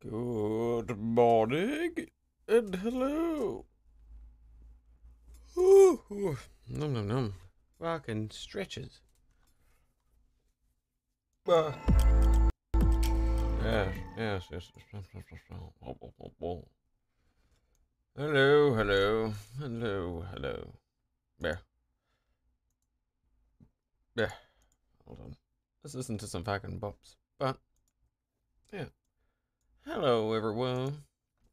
Good morning and hello. Ooh, ooh. Num num num. Fucking stretches. Uh. Yes, yes, yes. Hello, hello, hello, hello. There. There. Hold on. Let's listen to some fucking bops. But, yeah. Hello, everyone.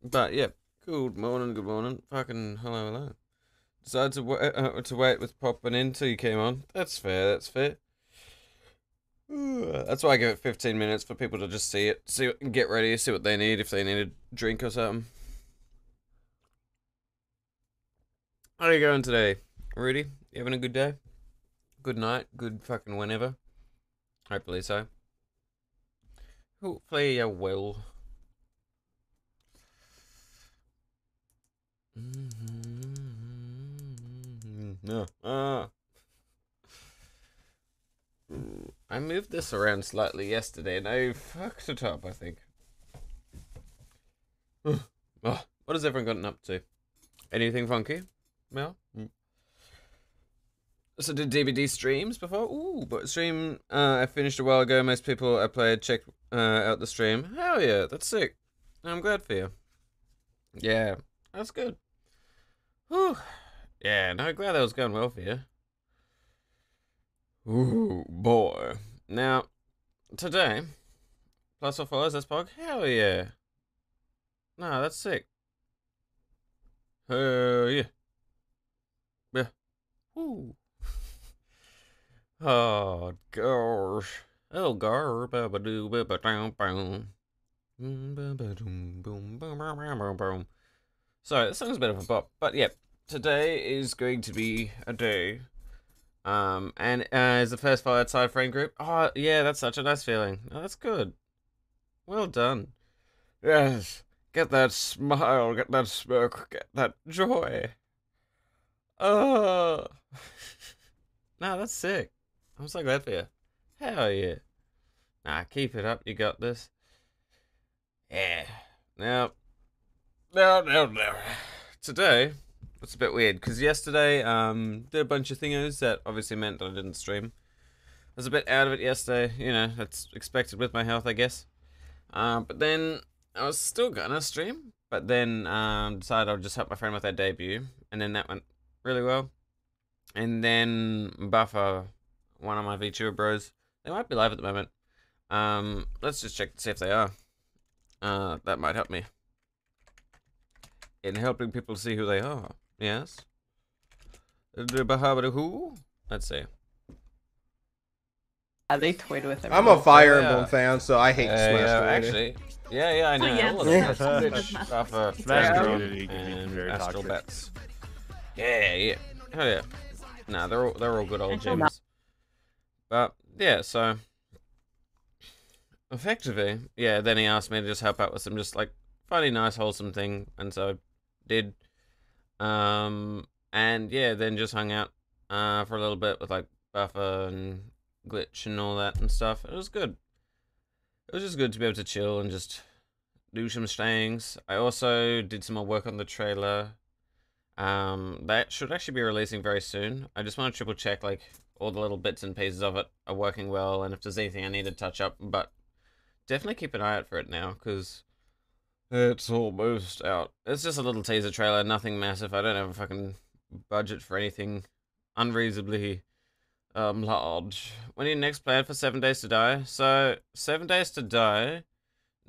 But yeah, good morning, good morning. Fucking hello, hello. Decided to wait, uh, to wait with popping in till you came on. That's fair. That's fair. That's why I give it 15 minutes for people to just see it, see it, get ready, see what they need if they need a drink or something. How are you going today, Rudy? You having a good day? Good night? Good fucking whenever? Hopefully so. Hopefully you will. No. Ah. I moved this around slightly yesterday and I fucked it up, I think. oh, what has everyone gotten up to? Anything funky? Mel? Mm. So did DVD streams before? Ooh, but stream uh, I finished a while ago. Most people I played checked uh, out the stream. Hell yeah, that's sick. I'm glad for you. Yeah, that's good. Whew. Yeah, no, glad that was going well for you. Ooh, boy. Now, today, plus or follows this pog? Hell yeah. No, that's sick. Hell yeah. Yeah. Woo. oh, gosh. Oh, gar, ba ba doo, ba ba down, boom. Sorry, this song's a bit of a bop, but yeah, today is going to be a day. Um, and uh, is the first file outside friend group. Oh, yeah, that's such a nice feeling. Oh, that's good. Well done. Yes, get that smile, get that smirk, get that joy. Oh, nah, that's sick. I'm so glad for you. Hell yeah. Nah, keep it up. You got this. Yeah. Now, now, now, no. Today, it's a bit weird because yesterday, um, did a bunch of thingos that obviously meant that I didn't stream. I was a bit out of it yesterday. You know, that's expected with my health, I guess. Um, but then I was still gonna stream, but then um, decided I'd just help my friend with their debut, and then that went really well. And then Buffer, one of my VTuber bros, they might be live at the moment. Um, let's just check to see if they are. Uh, that might help me in helping people see who they are. Yes. Who? Let's see. Yeah, they toyed with it. I'm a Fire Oh, yeah. Fan, so I hate Uh, Smash yeah, actually, yeah, yeah, I know. yeah. All of Yeah. them. Bitch, Buffer, Smash Astro, Community and very Astral toxic. Bats. Yeah, yeah. Hell yeah. Nah, they're all they're all good old Astral gems. But yeah, so effectively, yeah. Then he asked me to just help out with some just like funny, nice, wholesome thing, and so I did. Um, and yeah, then just hung out uh for a little bit with like Buffer and Glitch and all that and stuff. It was good. It was just good to be able to chill and just do some things. I also did some more work on the trailer. Um, that should actually be releasing very soon. I just want to triple check like all the little bits and pieces of it are working well, and if there's anything I need to touch up. But definitely keep an eye out for it now, because it's almost out. It's just a little teaser trailer, nothing massive. I don't have a fucking budget for anything unreasonably um large. When you next planned for Seven Days to Die? So Seven Days to Die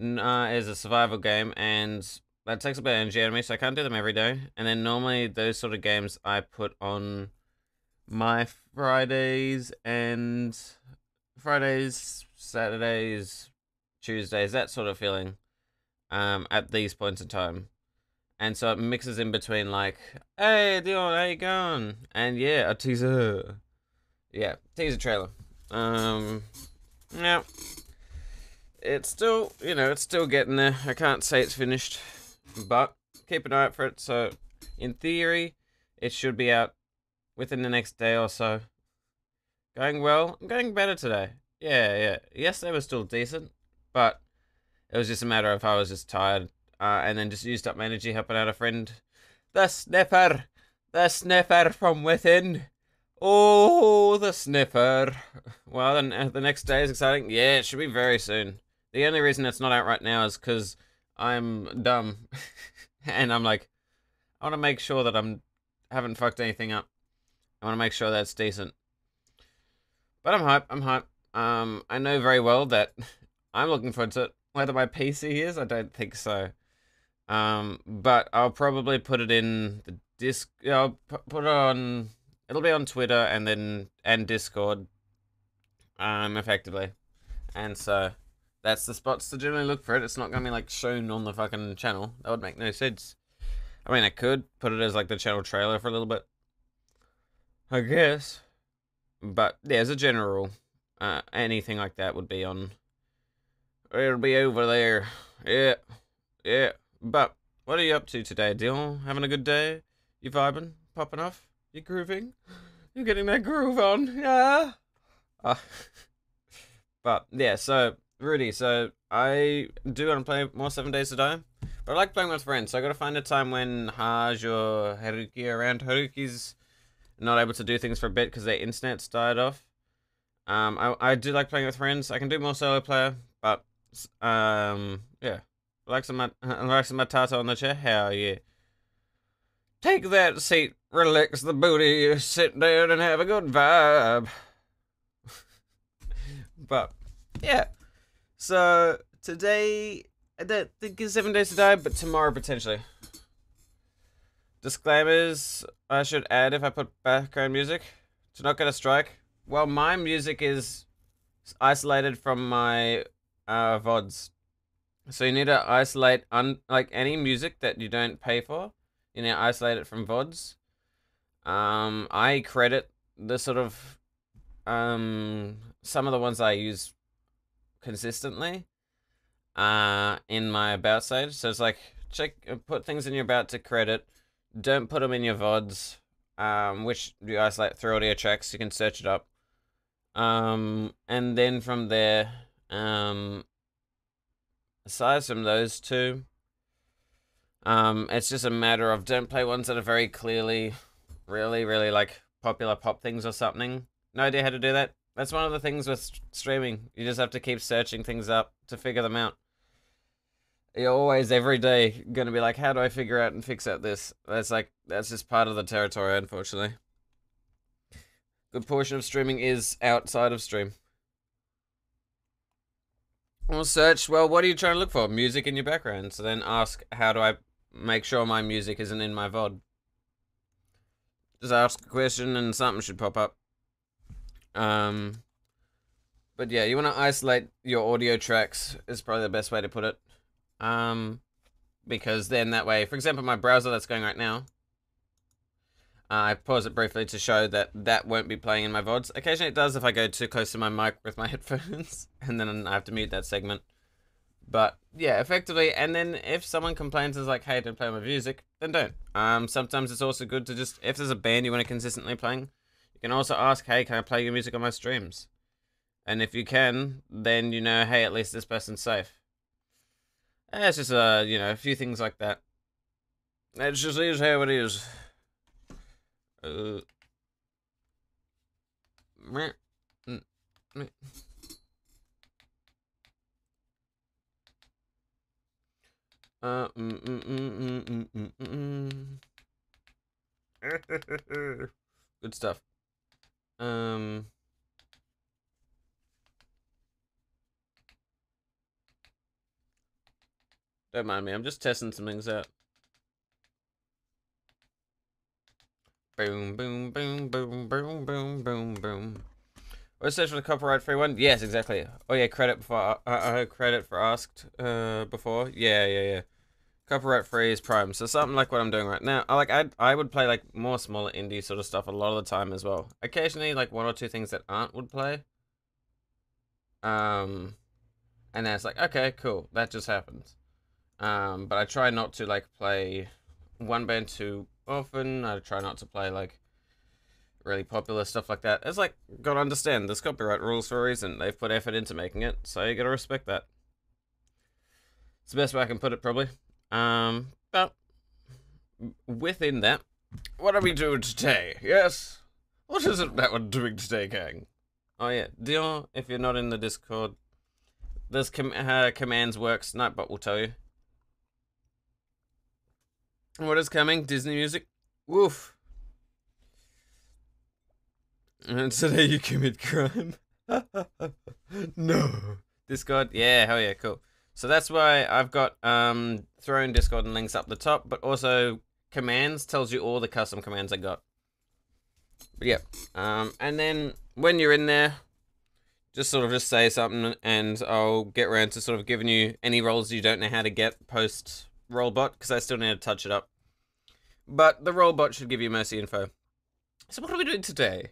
uh, is a survival game, and that takes a bit of energy out of me, so I can't do them every day. And then normally those sort of games I put on my Fridays and Fridays, Saturdays, Tuesdays, that sort of feeling. Um, at these points in time. And so it mixes in between like, hey Dion, how you going? And yeah, a teaser. Yeah, teaser trailer. Um yeah. It's still you know, it's still getting there. I can't say it's finished. But keep an eye out for it. So in theory, it should be out within the next day or so. Going well. I'm going better today. Yeah, yeah. Yesterday was still decent, but it was just a matter of I was just tired uh, and then just used up my energy helping out a friend. The sniffer! The sniffer from within! Oh, the sniffer. Well, then uh, the next day is exciting. Yeah, it should be very soon. The only reason it's not out right now is because I'm dumb. and I'm like, I want to make sure that I'm haven't fucked anything up. I want to make sure that's decent. But I'm hype. I'm hype. Um, I know very well that I'm looking forward to it. Whether my PC is, I don't think so. Um, but I'll probably put it in the disc. I'll put it on. It'll be on Twitter and then and Discord. Um, effectively, and so that's the spots to generally look for it. It's not gonna be like shown on the fucking channel. That would make no sense. I mean, I could put it as like the channel trailer for a little bit. I guess. But yeah, as a general, uh, anything like that would be on. It'll be over there. Yeah, yeah. But what are you up to today, Dion? Having a good day? You vibing? Popping off? You grooving? You getting that groove on? Yeah. Uh, but yeah, so Rudy, so I do want to play more Seven Days to Die, but I like playing with friends. So I got to find a time when Haj or Haruki around. Haruki's not able to do things for a bit because their internet's died off. Um, I I do like playing with friends. I can do more solo player, but um, yeah. Some, like some matata on the chair? Hell yeah. Take that seat, relax the booty, sit down and have a good vibe. but, yeah. So, today, I don't think it's seven days to die, but tomorrow potentially. Disclaimers I should add if I put background music to not get a strike. Well, my music is isolated from my uh, VODs. So you need to isolate un like any music that you don't pay for. You need to isolate it from VODs. Um, I credit the sort of um some of the ones I use consistently uh in my about stage. So it's like check uh, put things in your about to credit. Don't put them in your VODs. Um, which you isolate through audio tracks. You can search it up. Um, and then from there, um, aside from those two, um, it's just a matter of don't play ones that are very clearly, really, really like popular pop things or something. No idea how to do that. That's one of the things with streaming. You just have to keep searching things up to figure them out. You're always every day gonna be like, how do I figure out and fix out this? That's like that's just part of the territory, unfortunately. Good portion of streaming is outside of stream. Well, search, well, what are you trying to look for? Music in your background. So then ask, how do I make sure my music isn't in my VOD? Just ask a question and something should pop up. Um, but yeah, you want to isolate your audio tracks is probably the best way to put it. Um, because then that way, for example, my browser that's going right now, uh, I pause it briefly to show that that won't be playing in my VODs. Occasionally it does if I go too close to my mic with my headphones, and then I have to mute that segment. But yeah, effectively, and then if someone complains is like, hey, don't play my music, then don't. Um, sometimes it's also good to just, if there's a band you want to consistently playing, you can also ask, hey, can I play your music on my streams? And if you can, then you know, hey, at least this person's safe. And it's just, uh, you know, a few things like that. It just is how it is. Uh. Uh, mm, mm, mm, mm, mm, mm, mm. Good stuff. Um. Don't mind me. I'm just testing some things out. Boom, boom, boom, boom, boom, boom, boom, boom. Or search for the copyright free one? Yes, exactly. Oh yeah, credit before I, I heard credit for asked uh before. Yeah, yeah, yeah. Copyright free is prime. So something like what I'm doing right now. I like I I would play like more smaller indie sort of stuff a lot of the time as well. Occasionally like one or two things that aren't would play. Um and then it's like, okay, cool. That just happens. Um but I try not to like play one band too often. I try not to play like really popular stuff like that. It's like, gotta understand, there's copyright rules for a reason. They've put effort into making it, so you gotta respect that. It's the best way I can put it, probably. Um, but within that, what are we doing today? Yes? What is it that we're doing today, gang? Oh yeah, Dion, if you're not in the Discord, there's com uh, commands works, Nightbot will tell you. What is coming? Disney music? Woof. And today you commit crime. no. Discord? Yeah, hell yeah, cool. So that's why I've got um thrown Discord and links up the top, but also commands tells you all the custom commands I got. But yeah. Um and then when you're in there, just sort of just say something and I'll get around to sort of giving you any roles you don't know how to get post rollbot because I still need to touch it up. But the rollbot should give you mercy info. So what are we doing today?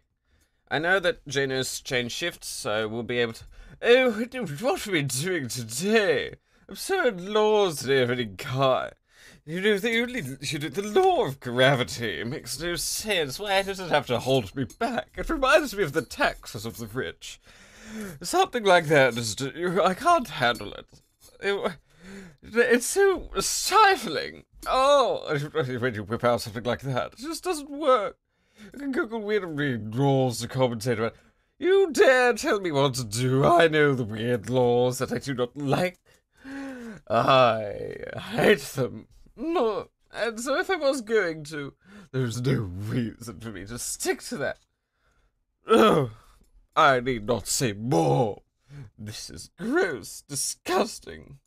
I know that Jano's changed shifts, so we'll be able to. Oh, what are we doing today? Absurd laws today of any kind. You know, the only you know, the law of gravity makes no sense. Why does it have to hold me back? It reminds me of the taxes of the rich. Something like that. I can't handle it. It it's so stifling. Oh, when you whip out something like that, it just doesn't work. Google weird laws the commentator. You dare tell me what to do? I know the weird laws that I do not like. I hate them. And so if I was going to, there's no reason for me to stick to that. Oh, I need not say more. This is gross, disgusting.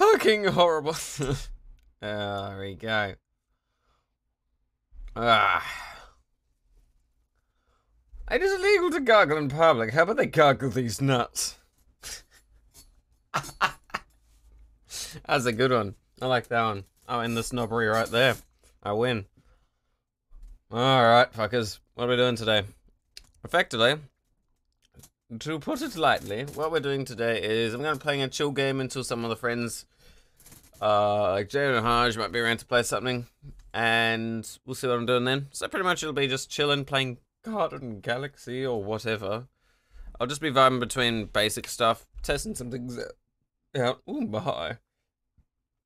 Fucking horrible. there we go. Ah. It is illegal to gargle in public. How about they gargle these nuts? That's a good one. I like that one. Oh, in the snobbery right there. I win. Alright, fuckers. What are we doing today? Effectively, to put it lightly, what we're doing today is I'm going to be playing a chill game until some of the friends, uh, like Jay and Haj, might be around to play something, and we'll see what I'm doing then. So pretty much it'll be just chilling, playing Garden Galaxy or whatever. I'll just be vibing between basic stuff, testing some things out. Ooh, my.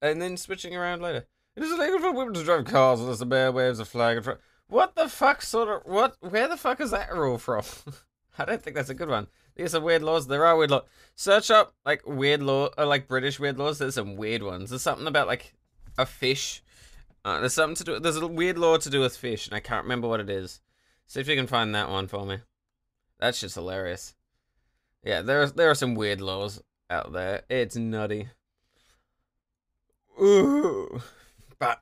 And then switching around later. It is illegal for women to drive cars unless the bear waves a flag in front. What the fuck sort of, what, where the fuck is that rule from? I don't think that's a good one. These are weird laws. There are weird laws. Search up like weird law, or like British weird laws. There's some weird ones. There's something about like a fish. Uh, there's something to do. There's a weird law to do with fish, and I can't remember what it is. See if you can find that one for me. That's just hilarious. Yeah, there are there are some weird laws out there. It's nutty. Ooh, but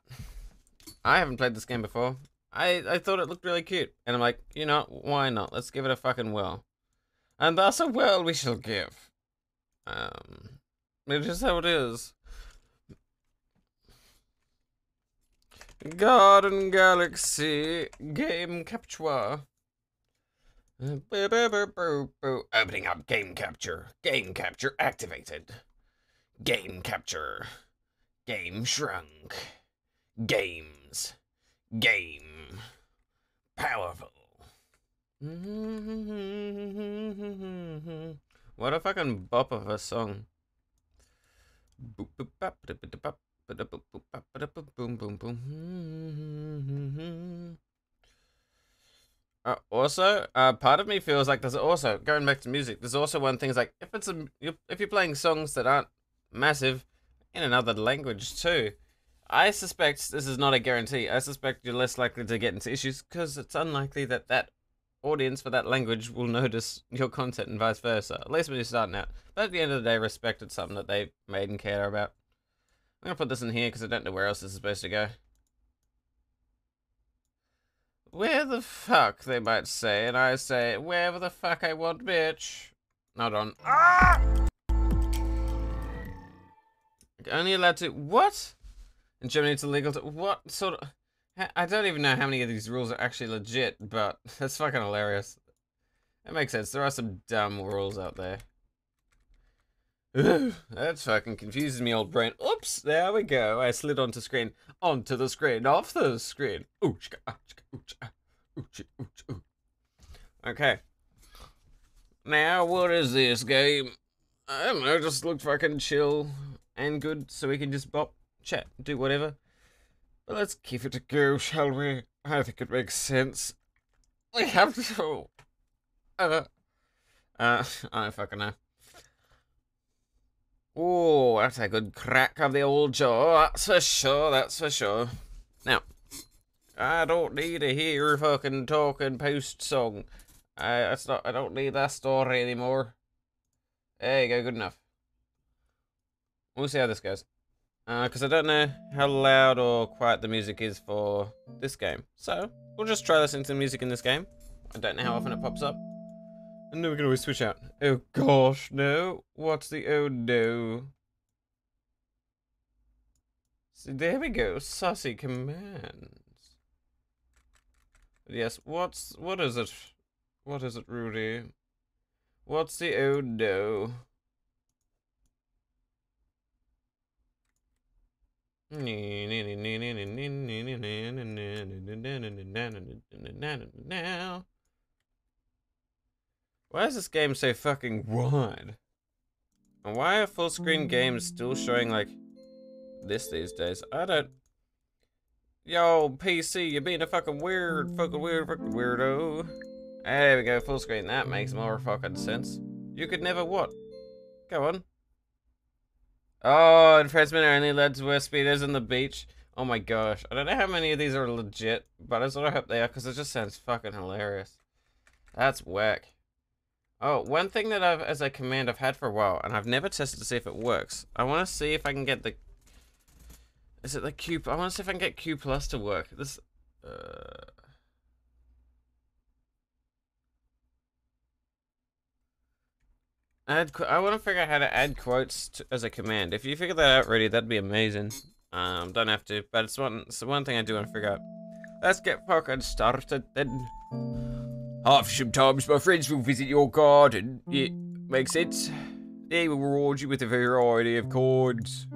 I haven't played this game before. I, I thought it looked really cute. And I'm like, you know, why not? Let's give it a fucking whirl. And that's a whirl we shall give. Um, it is how it is. Garden Galaxy Game Capture. Opening up Game Capture. Game Capture activated. Game Capture. Game shrunk. Games. Game powerful. What a fucking bop of a song. Uh, also, uh, part of me feels like there's also going back to music. There's also one thing is like if it's a if you're playing songs that aren't massive in another language too, I suspect this is not a guarantee. I suspect you're less likely to get into issues because it's unlikely that that audience for that language will notice your content and vice versa. At least when you're starting out. But at the end of the day, respect it's something that they made and care about. I'm gonna put this in here because I don't know where else this is supposed to go. Where the fuck, they might say, and I say, wherever the fuck I want, bitch. Not on. Ah! Only allowed to, what? In Germany it's illegal to, what sort of, I don't even know how many of these rules are actually legit, but that's fucking hilarious. That makes sense, there are some dumb rules out there. that fucking confuses me, old brain. Oops, there we go. I slid onto screen. Onto the screen, off the screen. Okay. Now, what is this game? I don't know, just look fucking chill and good so we can just bop, chat, do whatever. But let's give it a go, shall we? I think it makes sense. We have to. Uh, uh I fucking know. Oh, that's a good crack of the old jaw, that's for sure, that's for sure. Now, I don't need to hear fucking talking post song. I that's not I don't need that story anymore. There you go, good enough. We'll see how this goes. Uh, because I don't know how loud or quiet the music is for this game. So, we'll just try listening to the music in this game. I don't know how often it pops up. And then we can always switch out. Oh gosh, no. What's the oh no? See, there we go. Sussy commands. Yes, what's, what is it? What is it, Rudy? What's the oh no? Why is this game so fucking wide? And why are full screen games still showing like this these days? I don't. Yo, PC, you're being a fucking weird, fucking weird, fucking weirdo. There we go, full screen. That makes more fucking sense. You could never what? Go on. Oh, enforcement only led to worse speeders on the beach. Oh my gosh. I don't know how many of these are legit, but I sort of hope they are because it just sounds fucking hilarious. That's whack. Oh, one thing that I've, as a command I've had for a while, and I've never tested to see if it works. I want to see if I can get the... Is it the Q... I want to see if I can get Q Plus to work. This... Uh... Add, I want to figure out how to add quotes to, as a command. If you figure that out already, that'd be amazing. Um, don't have to, but it's one, it's one thing I do want to figure out. Let's get fucking started then. Half sometimes my friends will visit your garden. It makes sense. They will reward you with a variety of cords.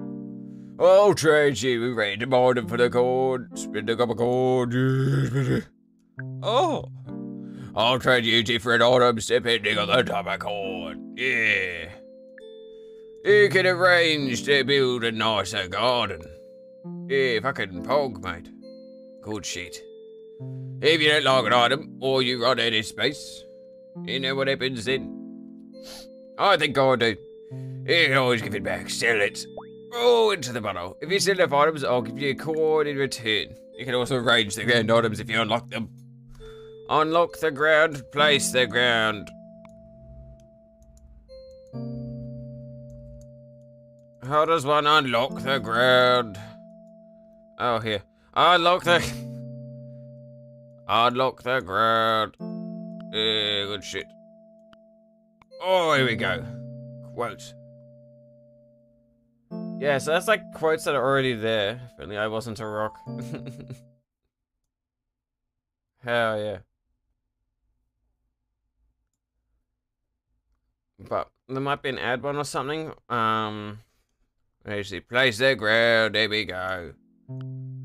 I'll trade you a random item for the cord. Spend a couple cords. Oh. I'll trade you different items depending on the type of cord. Yeah. You can arrange to build a nicer garden. Yeah, fucking pog, mate. Good shit. If you don't like an item, or you run out of space, you know what happens then? I think I do. You can always give it back, sell it. Oh, into the bottle. If you sell enough items, I'll give you a coin in return. You can also arrange the ground items if you unlock them. Unlock the ground, place the ground. How does one unlock the ground? Oh, here. Unlock the... Unlock the ground. Yeah, good shit. Oh, here we go. Quote. Yeah, so that's like quotes that are already there. If only I wasn't a rock. Hell yeah. But there might be an ad one or something. Um, actually, place the ground. There we go.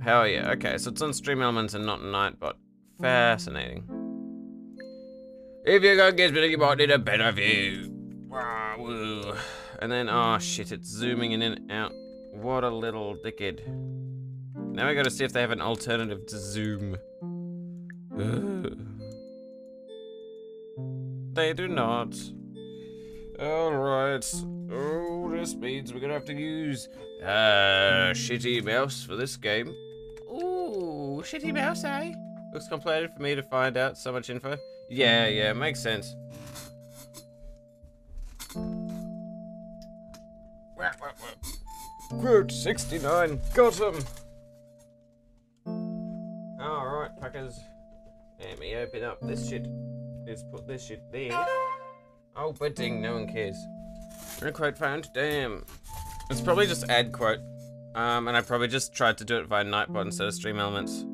Hell yeah. Okay, so it's on Stream Elements and not Nightbot. Fascinating. If you go Gizmo, you might need a better view. Wow. And then, oh shit, it's zooming in and out. What a little dickhead. Now we gotta see if they have an alternative to zoom. They do not. Alright. Oh, this means we're gonna have to use uh shitty mouse for this game. Ooh, shitty mouse, eh? Looks complicated for me to find out so much info. Yeah, yeah, makes sense. Quote 69. Got him. Alright, packers. Let me open up this shit. Let's put this shit there. Oh, but ding, no one cares. No quote found. Damn. It's probably just add quote. Um, and I probably just tried to do it via Nightbot instead of Stream Elements.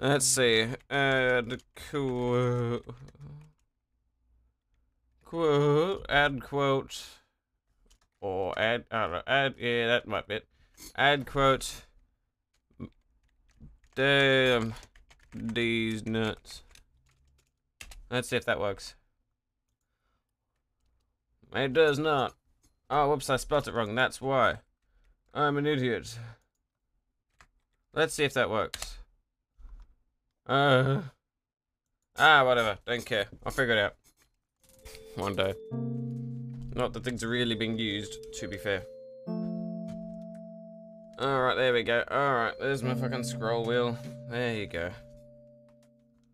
Let's see. Add quote. Quote. Add quote. Or add. I don't know. Add. Yeah, that might be it. Add quote. Damn. These nuts. Let's see if that works. It does not. Oh, whoops, I spelled it wrong. That's why. I'm an idiot. Let's see if that works. Uh. Ah, whatever. Don't care. I'll figure it out. One day. Not that things are really being used, to be fair. Alright, there we go. Alright, there's my fucking scroll wheel. There you go.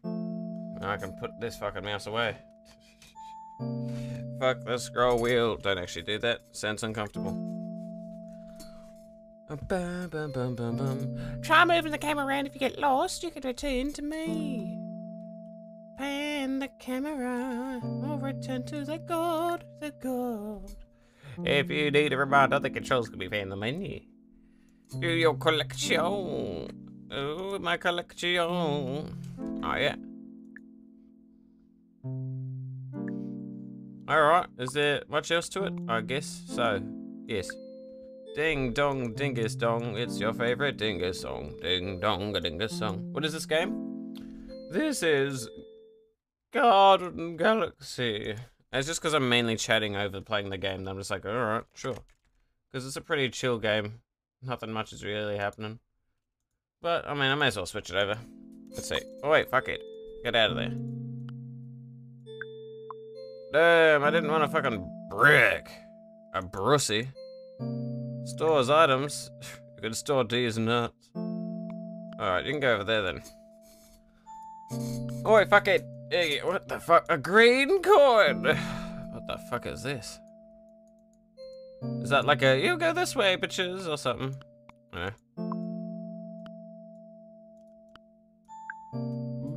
Now I can put this fucking mouse away. Fuck the scroll wheel. Don't actually do that. Sounds uncomfortable. Bum, bum, bum, bum, bum. Try moving the camera around. If you get lost, you can return to me. Pan the camera or return to the god, the god. If you need a reminder, the controls can be found in the menu. Do your collection. Oh, my collection. Oh, yeah. Alright, is there much else to it? I guess so. Yes. Ding dong dingus dong, it's your favorite dingus song. Ding dong a dingus song. What is this game? This is Garden Galaxy. It's just because I'm mainly chatting over playing the game I'm just like, alright, sure. Because it's a pretty chill game. Nothing much is really happening. But, I mean, I may as well switch it over. Let's see. Oh wait, fuck it. Get out of there. Damn, I didn't want a fucking brick. A brussy. Stores items. You can store D's nuts. Alright, you can go over there then. Oh wait, fuck it. Hey, what the fuck? A green coin! What the fuck is this? Is that like a, you go this way, bitches, or something?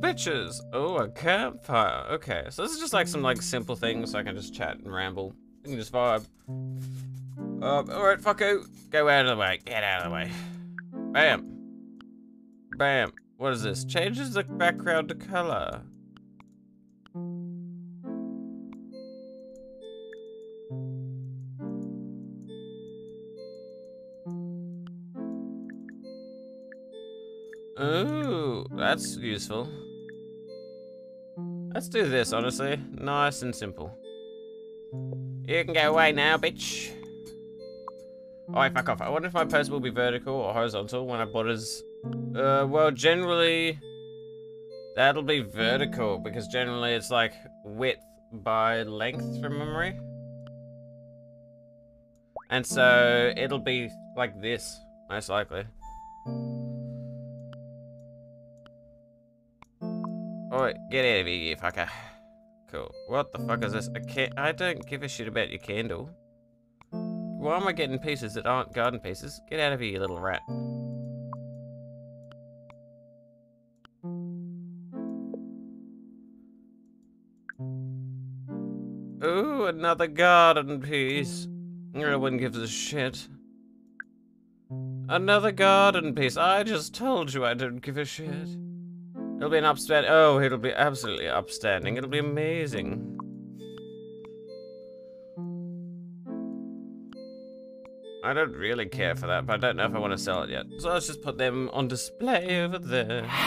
Bitches. Oh, a campfire. Okay, so this is just like some like simple things so I can just chat and ramble. You can just vibe. Um, alright, fucko. Go out of the way. Get out of the way. Bam. Bam. What is this? Changes the background to color. Ooh, that's useful. Let's do this, honestly. Nice and simple. You can go away now, bitch. Oh, wait, fuck off. I wonder if my post will be vertical or horizontal when I as... Uh, well, generally... That'll be vertical, because generally it's like width by length from memory. And so it'll be like this, most likely. Alright, get out of here, you fucker. Cool. What the fuck is this? I don't give a shit about your candle. Why am I getting pieces that aren't garden pieces? Get out of here, you little rat. Ooh, another garden piece. No one gives a shit. Another garden piece. I just told you I don't give a shit. It'll be an upstand- Oh, it'll be absolutely upstanding. It'll be amazing. I don't really care for that, but I don't know if I want to sell it yet. So let's just put them on display over there.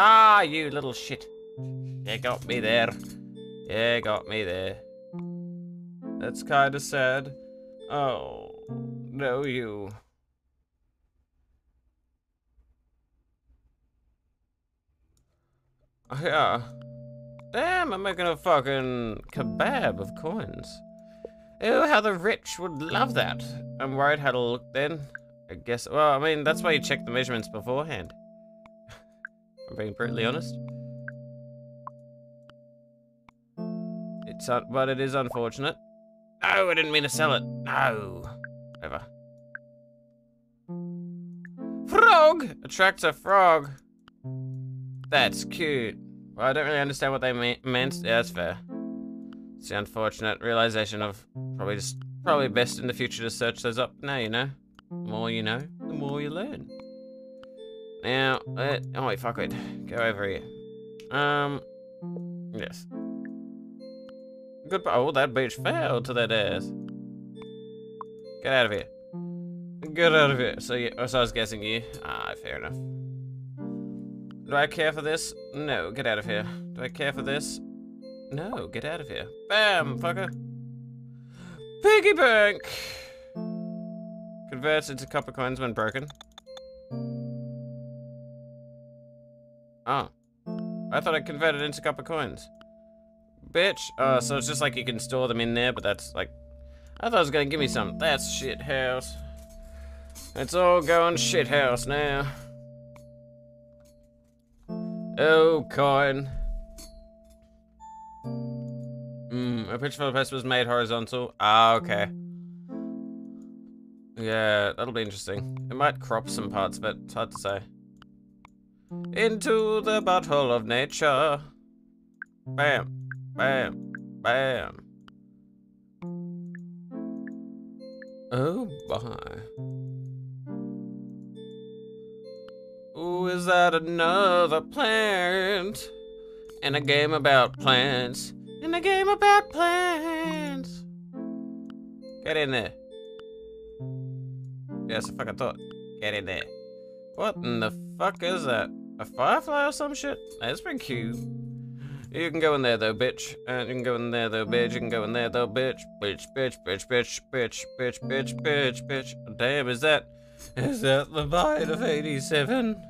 Ah, you little shit. You got me there. You got me there. That's kind of sad. Oh, no you. Oh, yeah. Damn, I'm making a fucking kebab of coins. Ew, how the rich would love that. I'm worried how it'll look then. I guess, well, I mean, that's why you check the measurements beforehand. I'm being brutally honest. It's, but it is unfortunate. No, I didn't mean to sell it. No. Whatever. Frog! Attracts a frog. That's cute. Well, I don't really understand what they me meant. Yeah, that's fair. It's the unfortunate realization of probably just probably best in the future to search those up. Now you know. The more you know, the more you learn. Now, uh, oh wait, fuck it. Go over here. Um, yes. Goodbye. Oh, that beach fell to that ass. Get out of here. Get out of here. So, yeah, so I was guessing you. Ah, fair enough. Do I care for this? No, get out of here. Do I care for this? No, get out of here. Bam, fucker. Piggy bank! Converts into copper coins when broken. Oh. I thought it converted into copper coins. Bitch. Oh, so it's just like you can store them in there, but that's like... I thought it was gonna give me some. That's shit house. It's all going shit house now. Oh, coin. Hmm, a picture for the post was made horizontal. Ah, okay. Yeah, that'll be interesting. It might crop some parts but. It's hard to say. Into the butthole of nature. Bam. Bam. Bam. Oh, my. Ooh, is that another plant? In a game about plants. In a game about plants. Get in there. Yes, I fucking thought. Get in there. What in the fuck is that? A firefly or some shit? That's pretty cute. You can go in there though, bitch. And you can go in there though, bitch. You can go in there though, bitch. Bitch, bitch, bitch, bitch, bitch, bitch, bitch, bitch, bitch. Damn, is that... Is that the bite of 87?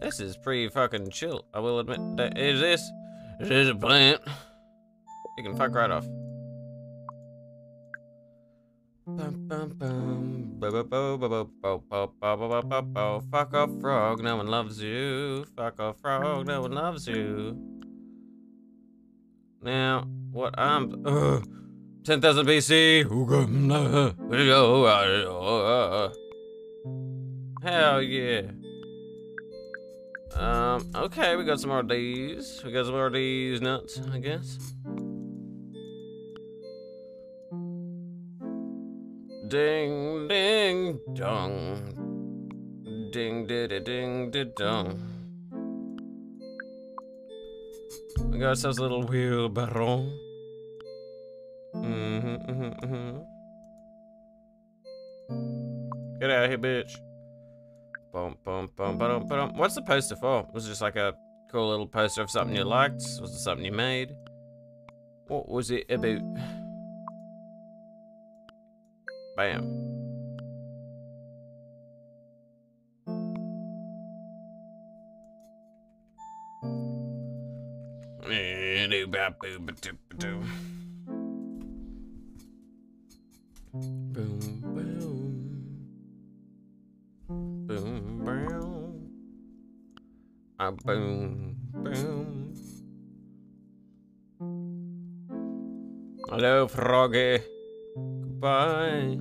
This is pretty fucking chill. I will admit. That is this? This Is a plant? You can fuck right off. Fuck off, frog. No one loves you. Fuck off, frog. No one loves you. Now, what I'm. Ugh. 10,000 BC. Hell yeah. Um, okay, we got some more of these. We got some more of these nuts, I guess. Ding, ding, dong. Ding, diddy, ding, ding, dong. We got ourselves a little wheelbarrow. Mm-hmm, mm-hmm, mm-hmm. Get out of here, bitch. What's the poster for? Was it just like a cool little poster of something you liked? Was it something you made? What was it about? Bam. Do boo ba Boom, boom. Boom, boom. Ah, boom, boom. Hello, Froggy. Goodbye.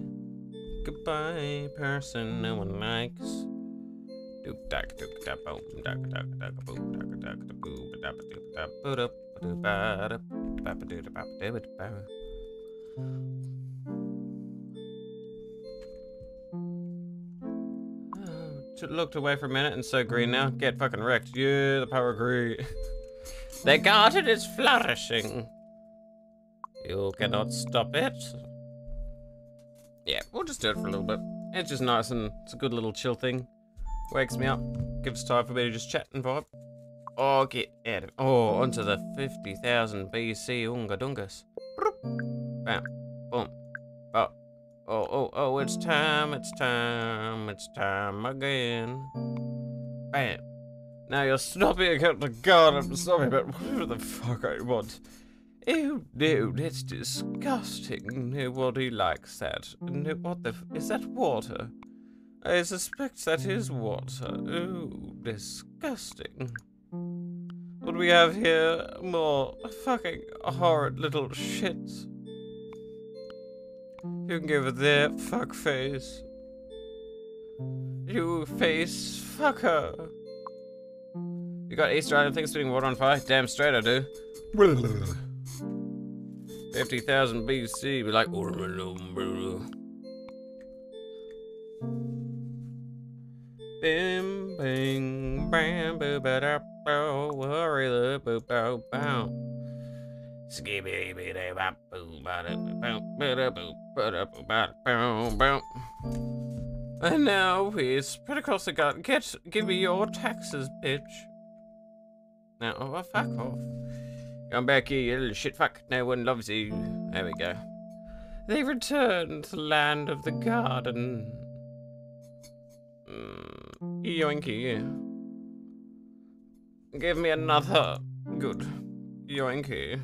Goodbye, person no one likes. Doop dak doop da boom dak dak dak boom dak dak da boom da ba doop da boop da ba da ba da ba da ba da ba. Looked away for a minute and so green now. Get fucking wrecked. Yeah, the power agree. the garden is flourishing. You cannot stop it. Yeah, we'll just do it for a little bit. It's just nice and it's a good little chill thing. Wakes me up. Gives time for me to just chat and vibe. Oh, get out of Oh, onto the 50,000 BC Unga Dungas. Bam. Boom. Oh. Oh, oh, oh, it's time, it's time, it's time again. Bam. Now you're snobbing against the garden, sorry, but whatever the fuck I want. Ew, dude, that's disgusting. Nobody likes that. No, what the f- is that water? I suspect that is water. Oh, disgusting. What do we have here? More fucking horrid little shits. You can give it there, fuck face. You face fucker. You got Easter Island things putting water on fire? Damn straight I do. 50,000 BC, be like, Bim, bing, bam, boo, ba, da, bow, boo, bow, bow. Bow, And now across the gut. Get, give me your taxes, bitch. Now, oh, fuck off. Come back here, you little shit fuck. No one loves you. There we go. They return to the land of the garden. Mm, yoinky. Give me another. Good. Yoinky.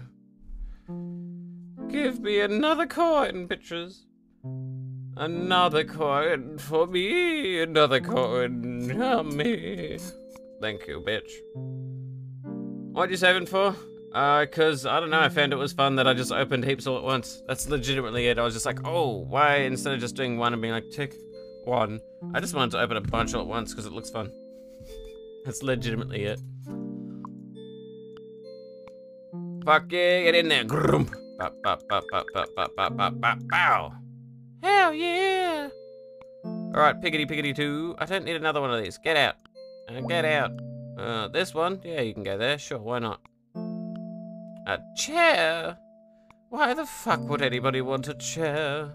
Give me another coin, bitches. Another coin for me. Another coin for me. Thank you, bitch. What'd you saving for? Uh, cause, I don't know, I found it was fun that I just opened heaps all at once. That's legitimately it. I was just like, oh, why, instead of just doing one and being like, tick, one. I just wanted to open a bunch all at once because it looks fun. That's legitimately it. Fuck yeah, get in there. Grump. Bop, bop, bop, bop, bop, bop, bop, bop, bop, bow. Hell yeah. Alright, piggity piggity two. I don't need another one of these. Get out. Uh, get out. Uh, this one? Yeah, you can go there. Sure, why not? A chair? Why the fuck would anybody want a chair?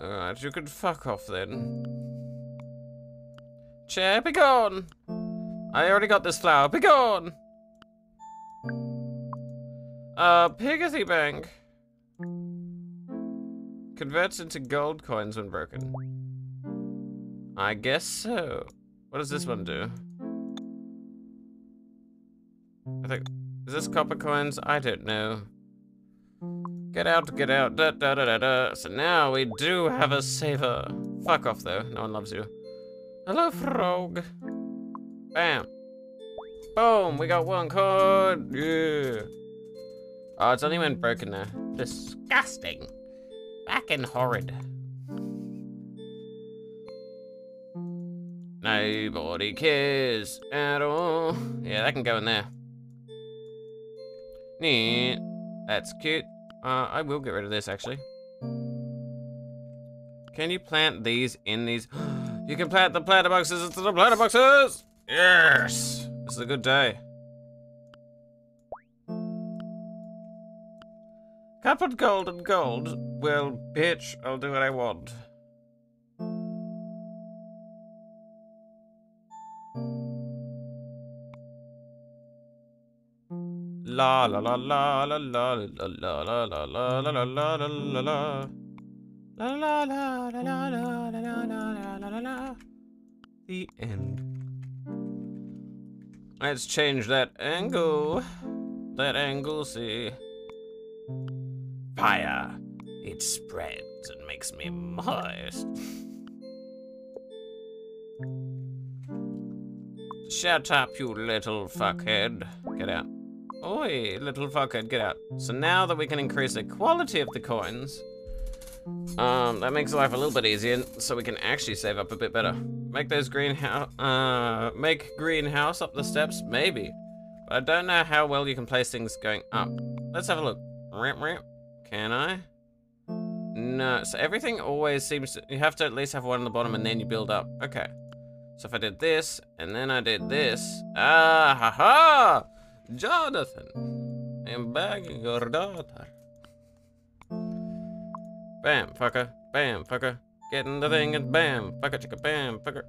Alright, you can fuck off then. Chair, be gone! I already got this flower, be gone! Uh, Pigothy Bank. Converts into gold coins when broken. I guess so. What does this one do? I think, is this copper coins? I don't know. Get out, get out, da da da da da. So now we do have a saver. Fuck off though, no one loves you. Hello, frog. Bam. Boom, we got one coin. Yeah. Oh, it's only when broken now. Disgusting. Back and horrid. Nobody cares at all. Yeah, that can go in there. Neat. That's cute. Uh, I will get rid of this, actually. Can you plant these in these? you can plant the planter boxes into the planter boxes! Yes! This is a good day. Can't put gold and gold. Well, bitch, I'll do what I want. La la la la la la la la la la la la la la la la la. La la la la la la la la la la la la. The end. Let's change that angle. That angle, see. Fire. It spreads and makes me moist. Shut up, you little fuckhead. Get out. Oi, little fuckhead, get out. So now that we can increase the quality of the coins, um, that makes life a little bit easier, so we can actually save up a bit better. Make those greenhouse, uh, make greenhouse up the steps? Maybe. But I don't know how well you can place things going up. Let's have a look. Ramp, ramp. Can I? No, so everything always seems to, you have to at least have one on the bottom and then you build up. Okay. So if I did this, and then I did this, ah, ha, ha! Jonathan, I'm begging your daughter. Bam, fucker. Bam, fucker. Get in the thing and bam, fucker, chicka, bam, fucker.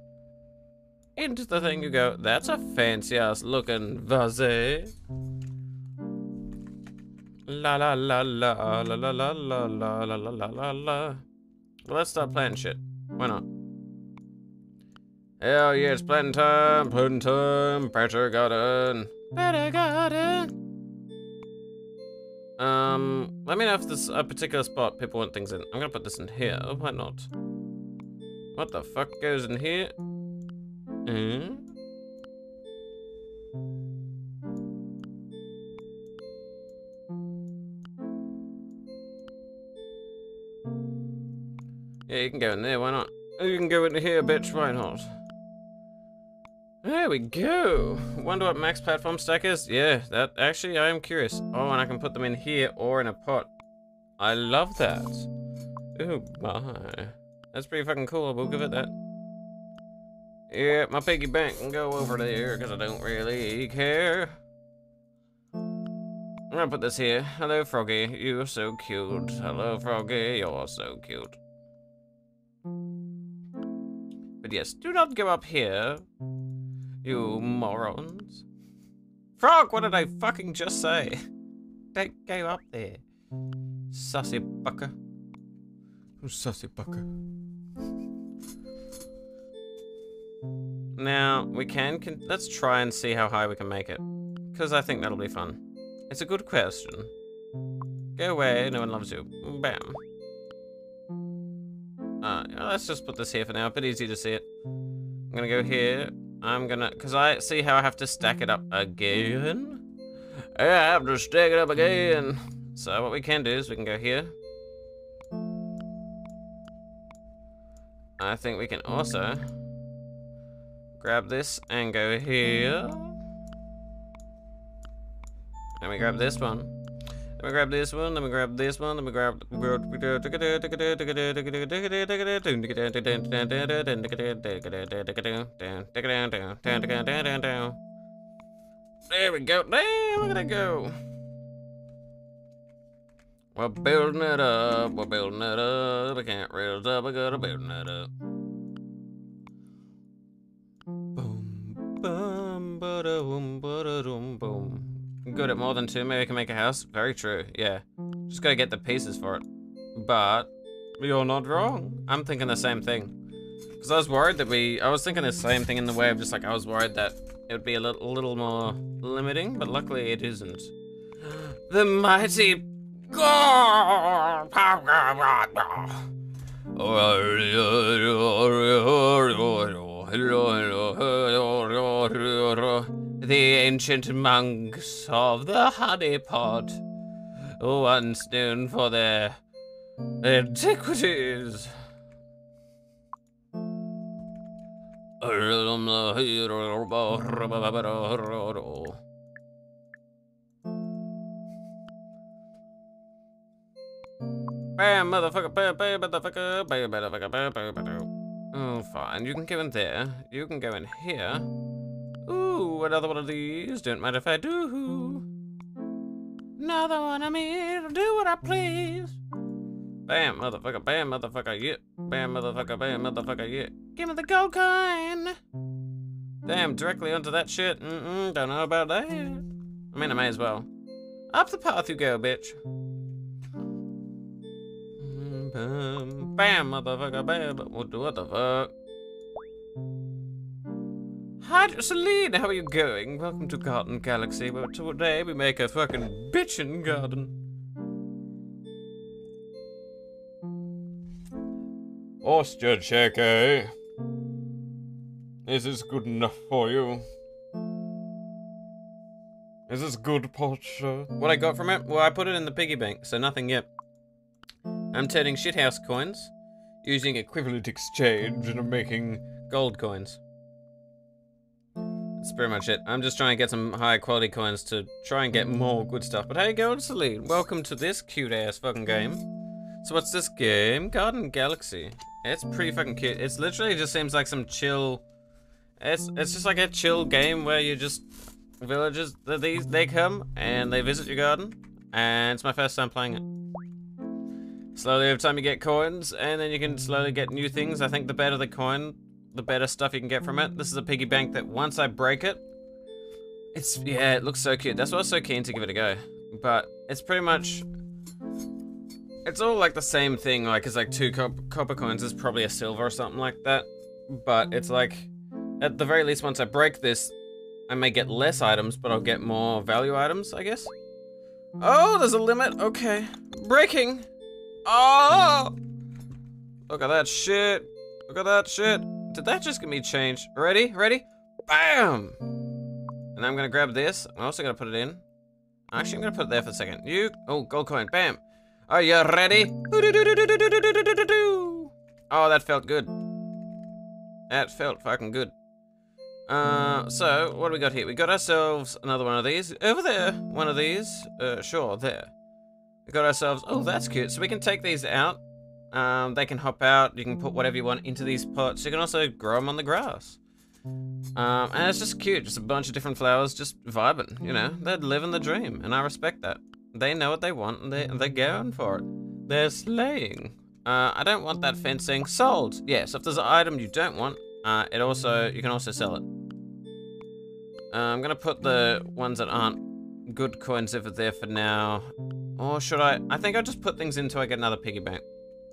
Into the thing you go. That's a fancy ass looking vase. La la la la la la la la la la la la la. Well, let's start planting shit. Why not? Hell yeah, it's planting time, planting time, better garden. Better garden. Um, let me know if this a particular spot people want things in. I'm gonna put this in here. Why not? What the fuck goes in here? Hmm? Yeah, you can go in there, why not? Oh, you can go in here, bitch, why not? There we go. Wonder what max platform stack is? Yeah, that actually I am curious. Oh, and I can put them in here or in a pot. I love that. Ooh, my. That's pretty fucking cool. We'll give it that. Yeah, my piggy bank can go over there because I don't really care. I'm gonna put this here. Hello, Froggy. You're so cute. Hello, Froggy. You're so cute. Yes, do not go up here. You morons. Frog, what did I fucking just say? Don't go up there. Sussy bucker. Sussy bucker. Now, we can, can, let's try and see how high we can make it. Because I think that'll be fun. It's a good question. Go away, no one loves you. Bam. Uh, let's just put this here for now, a bit easy to see it. I'm gonna go here, I'm gonna, cause I see how I have to stack it up again. I have to stack it up again. So what we can do is we can go here. I think we can also grab this and go here. Let me grab this one. Let me grab this one, let me grab this one, let me grab There we go. Damn, look at that go. We're building it up, we're building it up. I can't raise up, I gotta building it up. Boom, boom, ba da boom, boom, good at more than two, maybe I can make a house. Very true, yeah. Just gotta get the pieces for it. But, you're not wrong. I'm thinking the same thing. Because I was worried that we, I was thinking the same thing in the way of just like, I was worried that it would be a little, little more limiting, but luckily it isn't. The mighty the ancient monks of the honey pot, once known for their antiquities. Bam, motherfucker, bam, bam, motherfucker, bam, motherfucker, bam, bam, bam. Oh, fine. You can go in there. You can go in here. Ooh, another one of these. Don't mind if I do. Another one of me. Do what I please. Bam, motherfucker. Bam, motherfucker. Yeah. Bam, motherfucker. Bam, motherfucker. Yeah. Give me the gold coin. Damn, directly onto that shit. Mm-mm, don't know about that. I mean, I may as well. Up the path you go, bitch. Mm, bam, bam motherfucker, bam. What the fuck? Hi, Celine, how are you going? Welcome to Garden Galaxy, where today we make a fucking bitchin' garden. Ostya Cheke. Is this good enough for you? Is this good, Porsche? What I got from it? Well, I put it in the piggy bank, so nothing yet. I'm turning shithouse coins, using equivalent exchange, and I'm making gold coins. That's pretty much it. I'm just trying to get some high quality coins to try and get more good stuff. But hey, Gold Salute, welcome to this cute ass fucking game. So what's this game? Garden Galaxy. It's pretty fucking cute. It's literally just seems like some chill. It's it's just like a chill game where you just villagers these they come and they visit your garden, and it's my first time playing it. Slowly over time you get coins, and then you can slowly get new things. I think the better the coin, the better stuff you can get from it. This is a piggy bank that once I break it, it's, yeah, it looks so cute. That's why I was so keen to give it a go. But it's pretty much, it's all like the same thing. Like it's like two cop copper coins is probably a silver or something like that. But it's like, at the very least, once I break this, I may get less items, but I'll get more value items, I guess. Oh, there's a limit. Okay. Breaking. Oh! Look at that shit. Look at that shit. Did that just give me change? Ready? Ready? Bam! And I'm gonna grab this. I'm also gonna put it in. Actually, I'm gonna put it there for a second. You. Oh, gold coin. Bam. Are you ready? Oh, that felt good. That felt fucking good. Uh, so, what do we got here? We got ourselves another one of these. Over there, one of these. Uh, sure, there. We got ourselves, oh, that's cute. So we can take these out. Um, they can hop out. You can put whatever you want into these pots. You can also grow them on the grass. Um, and it's just cute. Just a bunch of different flowers just vibing, you know. They're living the dream, and I respect that. They know what they want, and they, they're going for it. They're slaying. Uh, I don't want that fencing. Sold. Yes, yeah, so if there's an item you don't want, uh, it also, you can also sell it. Uh, I'm gonna put the ones that aren't good coins over there for now. Or should I? I think I'll just put things until I get another piggy bank.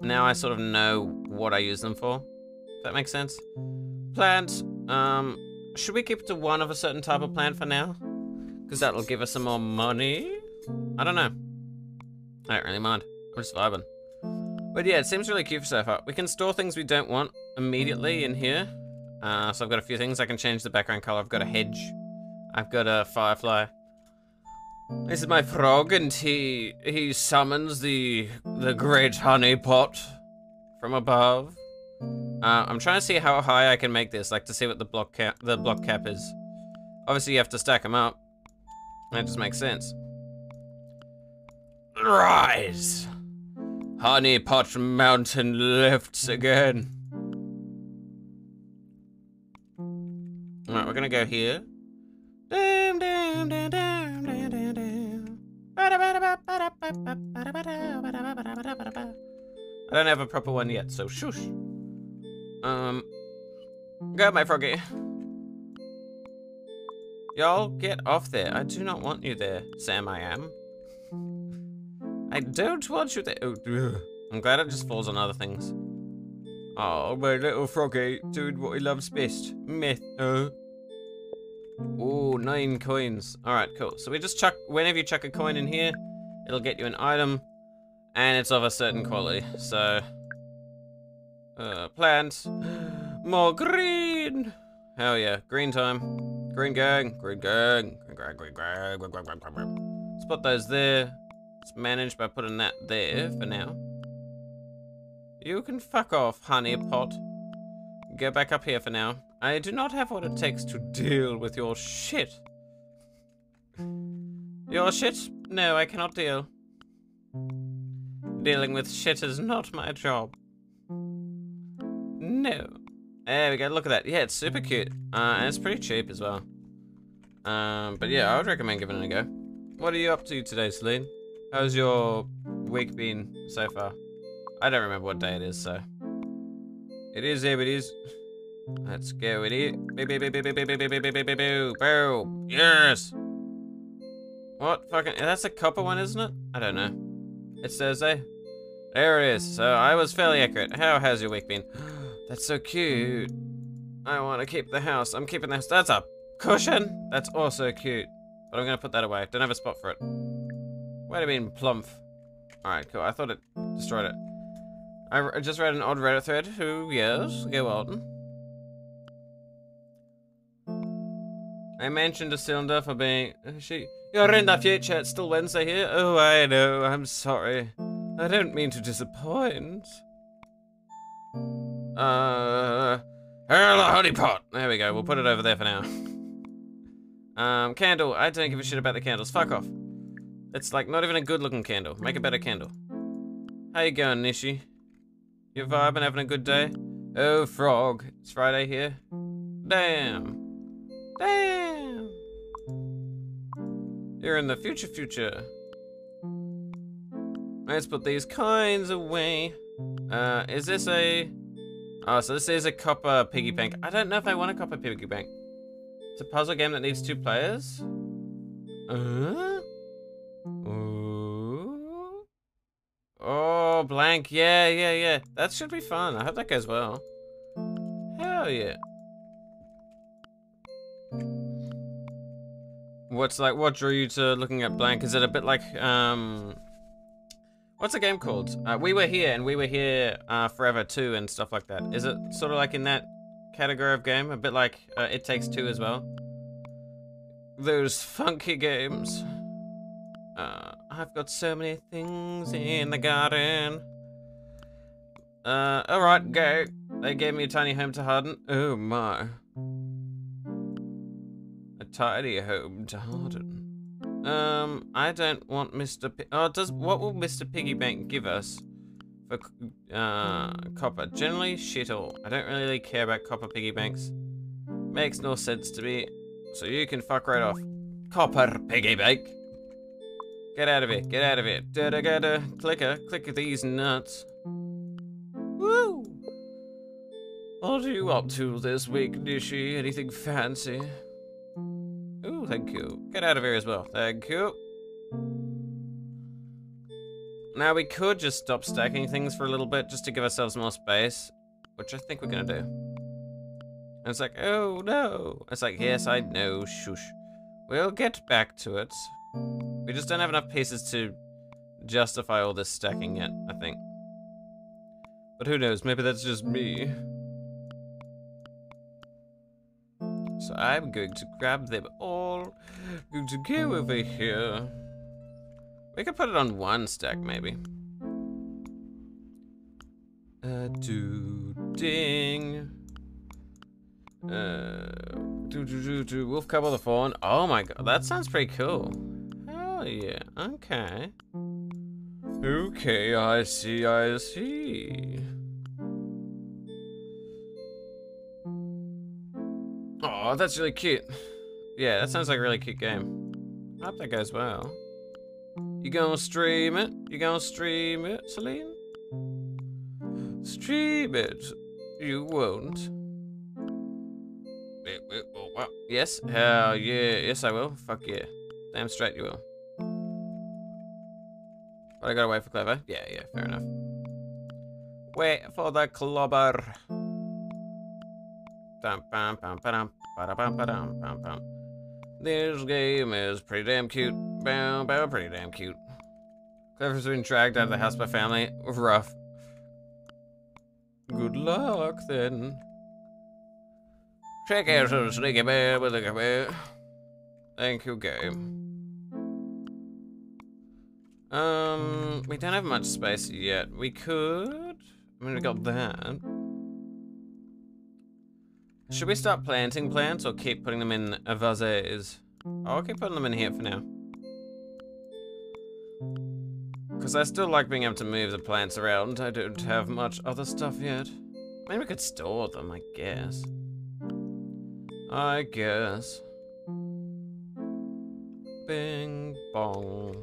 Now I sort of know what I use them for. If that makes sense. Plants. Um, should we keep to one of a certain type of plant for now? Because that'll give us some more money? I don't know. I don't really mind. I'm just vibing. But yeah, it seems really cute so far. We can store things we don't want immediately in here. Uh, so I've got a few things. I can change the background color. I've got a hedge. I've got a firefly. This is my frog, and he he summons the the great honey pot from above. Uh, I'm trying to see how high I can make this, like to see what the block cap the block cap is. Obviously, you have to stack them up. That just makes sense. Rise, honey pot mountain lifts again. Alright, we're gonna go here. I don't have a proper one yet, so shush. Um, go, my froggy. Y'all, get off there. I do not want you there, Sam I am. I don't want you there. Oh, I'm glad it just falls on other things. Oh, my little froggy doing what he loves best. Myth. Uh. Ooh, nine coins. Alright, cool. So we just chuck, whenever you chuck a coin in here, it'll get you an item, and it's of a certain quality. So, uh, plants. More green! Hell yeah, green time. Green gang, green gang, green gang, green gang, green gang, green gang. Let's put those there. Let's manage by putting that there for now. You can fuck off, honey pot. Go back up here for now. I do not have what it takes to deal with your shit. Your shit? No, I cannot deal. Dealing with shit is not my job. No. There we go, look at that. Yeah, it's super cute. Uh, and it's pretty cheap as well. Um, but yeah, I would recommend giving it a go. What are you up to today, Celine? How's your week been so far? I don't remember what day it is, so. It is, yeah, it is. Let's go with it. Boo. Yes. What fucking? That's a copper one, isn't it? I don't know. It's Thursday. There it is. So I was fairly accurate. How has your week been? That's so cute. I want to keep the house. I'm keeping the house. That's a cushion. That's also cute. But I'm gonna put that away. Don't have a spot for it. Wait a minute, plump. All right, cool. I thought it destroyed it. I just read an odd Reddit thread. Who? Yes. Go on. I mentioned a cylinder for being... Uh, she... You're in the future, it's still Wednesday here. Oh, I know, I'm sorry. I don't mean to disappoint. Uh... Hello, honeypot! There we go, we'll put it over there for now. Um, candle. I don't give a shit about the candles. Fuck off. It's like not even a good looking candle. Make a better candle. How you going, Nishi? You vibing, having a good day? Oh, frog. It's Friday here. Damn. Damn! You're in the future future. Let's put these coins away. Uh, is this a... Oh, so this is a copper piggy bank. I don't know if I want a copper piggy bank. It's a puzzle game that needs two players. Uh? Ooh. Oh, blank. Yeah, yeah, yeah. That should be fun. I hope that goes well. Hell yeah. What's like what drew you to looking at blank? Is it a bit like um what's the game called? Uh, we were here and we were here uh, forever too and stuff like that. Is it sort of like in that category of game? A bit like uh, It Takes Two as well. Those funky games. Uh, I've got so many things in the garden. Uh, alright, go. They gave me a tiny home to harden. Oh my. Tidy home to harden. Um, I don't want Mr. P oh, does what will Mr. Piggy Bank give us for uh copper? Generally, shit all. I don't really care about copper piggy banks. Makes no sense to me. So you can fuck right off. Copper piggy bank. Get out of here. Get out of here. Da da da da. Clicker. Clicker these nuts. Woo! What are you up to this week, Nishi? Anything fancy? Thank you. Get out of here as well. Thank you. Now, we could just stop stacking things for a little bit just to give ourselves more space, which I think we're to do. And it's like, oh, no. It's like, yes, I know, shush. We'll get back to it. We just don't have enough pieces to justify all this stacking yet, I think. But who knows, maybe that's just me. So I'm going to grab them all. Going to go over here. We could put it on one stack, maybe. Uh, do ding. Uh, do do do do. Wolf couple the fawn. Oh my god, that sounds pretty cool. Hell yeah. Okay. Okay, I see, I see. Oh, that's really cute. Yeah, that sounds like a really cute game. I hope that goes well. You gonna stream it? You gonna stream it, Celine? Stream it. You won't. Yes? Hell yeah. Yes, I will. Fuck yeah. Damn straight you will. But I gotta wait for Clever? Yeah, yeah, fair enough. Wait for the clobber. This game is pretty damn cute. Pretty damn cute. Clever's been dragged out of the house by family. Rough. Good luck, then. Check out some sneaky bear with a bear. Thank you, game. Um, we don't have much space yet. We could... I mean, we got that. Should we start planting plants or keep putting them in vases? Oh, I'll keep putting them in here for now. Because I still like being able to move the plants around. I don't have much other stuff yet. Maybe we could store them, I guess. I guess. Bing bong.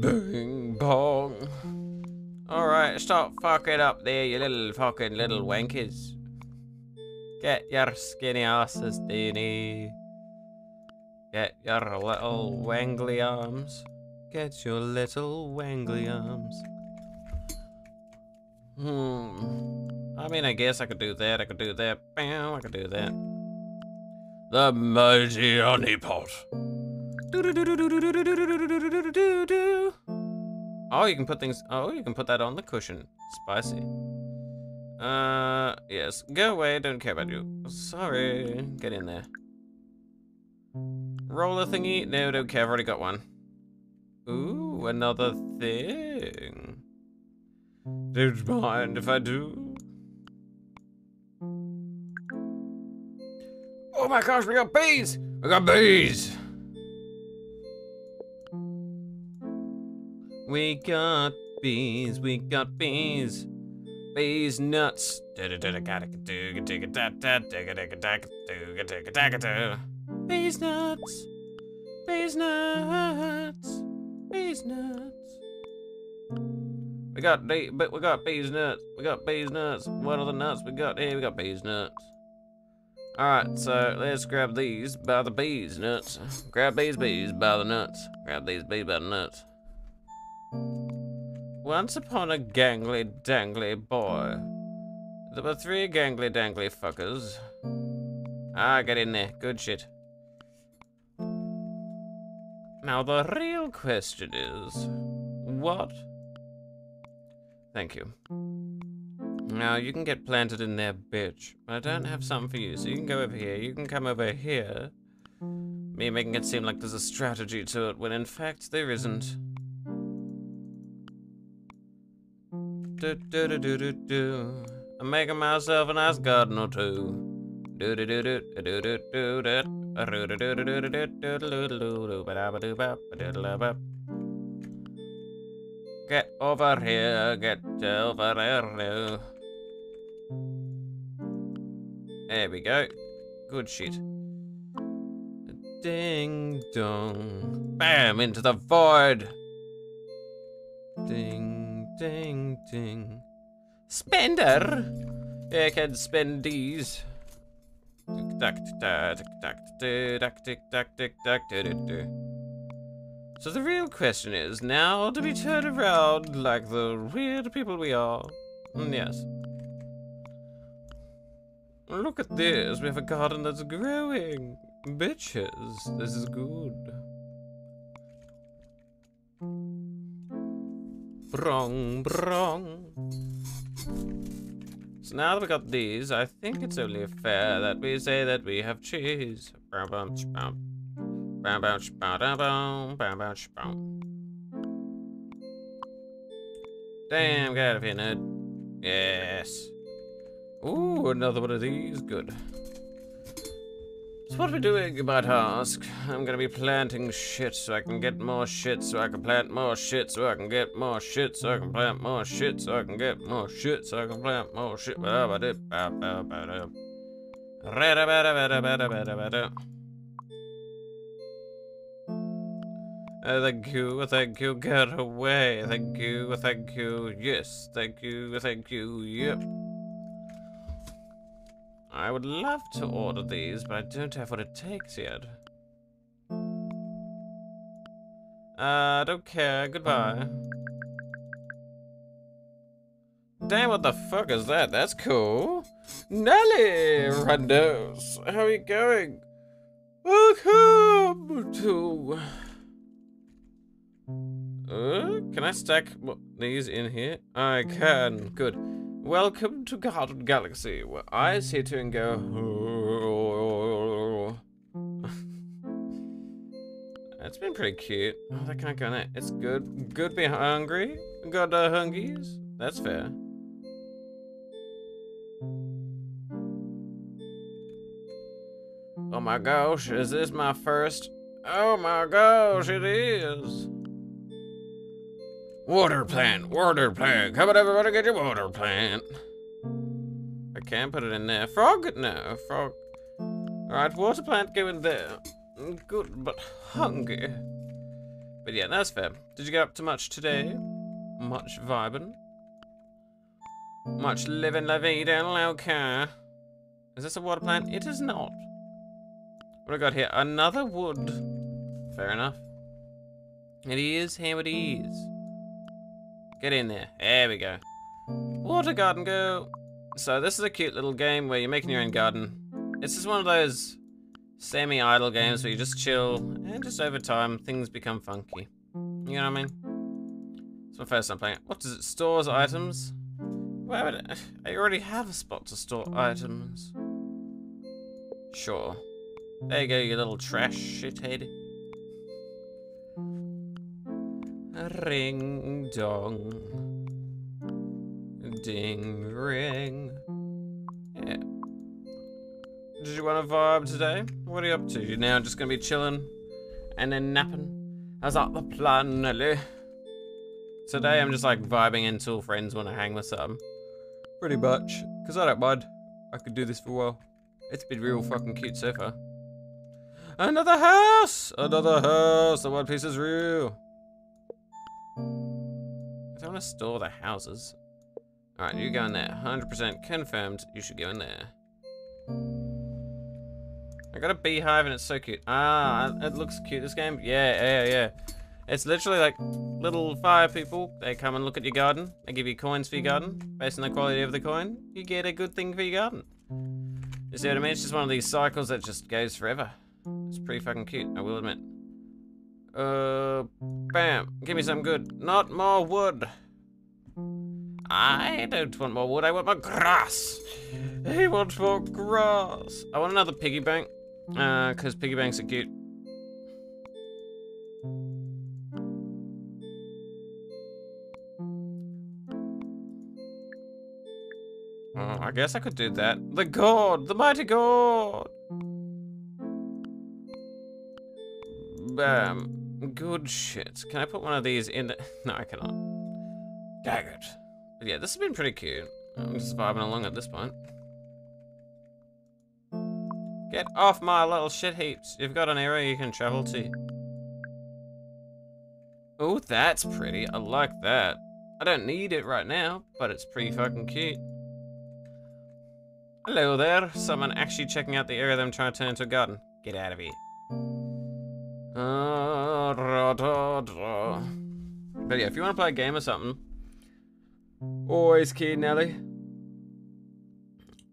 Bing bong. Alright, stop fucking up there, you little fucking little wankers. Get your skinny asses, Deanie. Get your little wangly arms. Get your little wangly arms. Hmm. I mean, I guess I could do that. I could do that. Bam, I could do that. The mighty honeypot. Oh, you can put things. Oh, you can put that on the cushion. Spicy. Uh, yes. Go away. Don't care about you. Sorry. Get in there. Roller thingy? No, don't care. I've already got one. Ooh, another thing. Don't mind if I do. Oh my gosh, we got bees! We got bees! We got bees, we got bees. Bees nuts. Bees nuts. Bees nuts. Bees nuts. We got but we got bees nuts. We got bees nuts. What are the nuts we got here? We got bees nuts. Alright, so let's grab these by the bees nuts. Grab these bees by the nuts. Grab these bees by the nuts. Once upon a gangly dangly boy, there were three gangly dangly fuckers. Ah, get in there. Good shit. Now the real question is, what? Thank you. Now you can get planted in there, bitch. I don't have something for you, so you can go over here. You can come over here. Me making it seem like there's a strategy to it, when in fact there isn't. Do do do do do do. I'm making myself a nice garden or two. Do do do do do do do do. Get over here, get over here. There we go. Good shit. Ding dong. Bam! Into the void! Ding, ding, ding. Spender! I can spend these. So the real question is, now do we turn around like the weird people we are? Mm, yes. Look at this, we have a garden that's growing. Bitches, this is good. Brong, brong. So now that we've got these, I think it's only fair that we say that we have cheese. Damn, get out of here, nerd. Yes. Ooh, another one of these. Good. So what are we doing, you might ask? I'm gonna be planting shit so I can get more shit so I can plant more shit so I can get more shit so I can plant more shit so I can get more shit so I can plant more shit. Uh, thank you, thank you, get away. Thank you, thank you, yes, thank you, thank you, yep. I would love to order these, but I don't have what it takes yet. Uh, don't care. Goodbye. Damn, what the fuck is that? That's cool. Nelly Randos, how are you going? Welcome to... Uh, can I stack these in here? I can. Good. Welcome to Garden Galaxy, where I sit and go. it's been pretty cute. Oh, that can't go in there. It's good. Good be hungry. Got the hungies. That's fair. Oh my gosh, is this my first? Oh my gosh, it is. Water plant, water plant. Come on, everybody, get your water plant. I can't put it in there. Frog? No, frog. Alright, water plant go in there. Good, but hungry. But yeah, that's fair. Did you get up to much today? Much vibing? Much living la vida loca? Is this a water plant? It is not. What do I got here? Another wood. Fair enough. It is how it is. Get in there. There we go. Water garden go. So this is a cute little game where you're making your own garden. It's just one of those semi-idle games where you just chill and just over time things become funky. You know what I mean? It's my first time playing it. What does it? Stores items? Where would it? I already have a spot to store items. Sure. There you go, you little trash shithead. Ring dong. Ding ring. Yeah. Did you want to vibe today? What are you up to? You now just gonna be chilling and then napping? How's that the plan, Nelly? Today I'm just like vibing until friends want to hang with some. Pretty much. Because I don't mind. I could do this for a while. It's been real fucking cute so far. Another house! Another house! The one piece is real. I don't want to store the houses. Alright, you go in there. 100% confirmed you should go in there. I got a beehive and it's so cute. Ah, it looks cute, this game. Yeah, yeah, yeah. It's literally like little fire people. They come and look at your garden. They give you coins for your garden. Based on the quality of the coin, you get a good thing for your garden. You see what I mean? It's just one of these cycles that just goes forever. It's pretty fucking cute, I will admit. Uh, bam. Give me some good. Not more wood. I don't want more wood. I want more grass. I want more grass. I want another piggy bank. Uh, because piggy banks are cute. Oh, I guess I could do that. The god! The mighty god! Bam. Good shit. Can I put one of these in the... No, I cannot. Dang it. But yeah, this has been pretty cute. I'm just vibing along at this point. Get off my little shit heaps. You've got an area you can travel to. Oh, that's pretty. I like that. I don't need it right now, but it's pretty fucking cute. Hello there. Someone actually checking out the area that I'm trying to turn into a garden. Get out of here. But yeah, if you want to play a game or something, always key Nelly.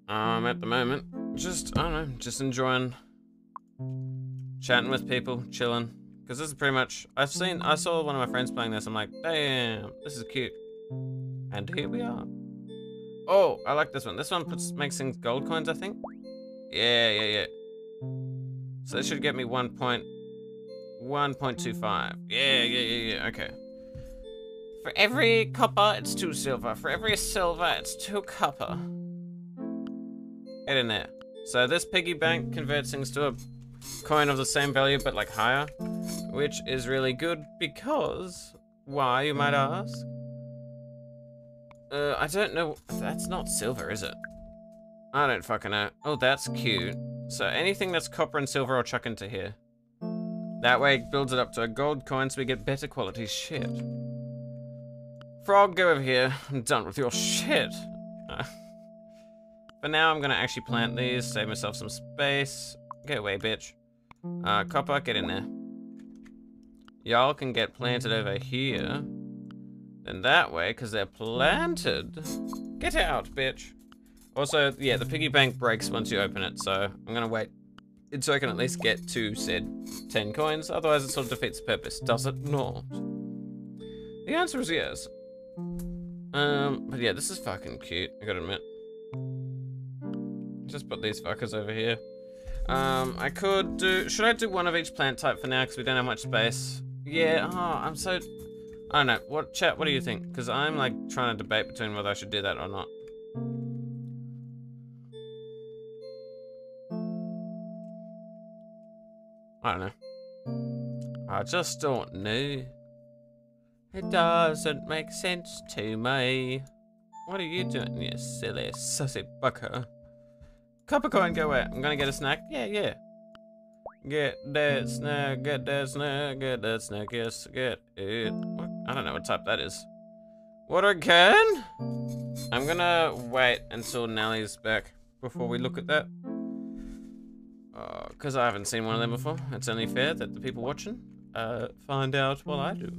Um, at the moment, just, I don't know, just enjoying chatting with people, chilling. Because this is pretty much, I've seen, I saw one of my friends playing this, I'm like, damn, this is cute. And here we are. Oh, I like this one. This one puts makes things gold coins, I think. Yeah, yeah, yeah. So this should get me one point 1.25. Yeah, yeah, yeah, yeah, okay. For every copper, it's two silver. For every silver, it's two copper. Get in there. So this piggy bank converts things to a coin of the same value, but like higher. Which is really good because... Why, you might ask? Uh, I don't know. That's not silver, is it? I don't fucking know. Oh, that's cute. So anything that's copper and silver, I'll chuck into here. That way it builds it up to a gold coin so we get better quality shit. Frog, go over here. I'm done with your shit. Uh, for now, I'm gonna actually plant these, save myself some space. Get away, bitch. Uh, copper, get in there. Y'all can get planted over here. Then that way, because they're planted. Get out, bitch. Also, yeah, the piggy bank breaks once you open it, so I'm gonna wait so I can at least get to said 10 coins, otherwise it sort of defeats the purpose, does it not? The answer is yes. Um, but yeah, this is fucking cute, I gotta admit. Just put these fuckers over here. Um, I could do, should I do one of each plant type for now, because we don't have much space? Yeah, oh, I'm so, I don't know, what, chat, what do you think? Because I'm like trying to debate between whether I should do that or not. I don't know. I just don't know. It doesn't make sense to me. What are you doing, you silly sussy bucker? Copper coin, go away. I'm gonna get a snack. Yeah, yeah. Get that snack, get that snack, get that snack, yes, get it. What? I don't know what type that is. Water can? I'm gonna wait until Nellie's back before we look at that because uh, I haven't seen one of them before. It's only fair that the people watching uh, find out what I do.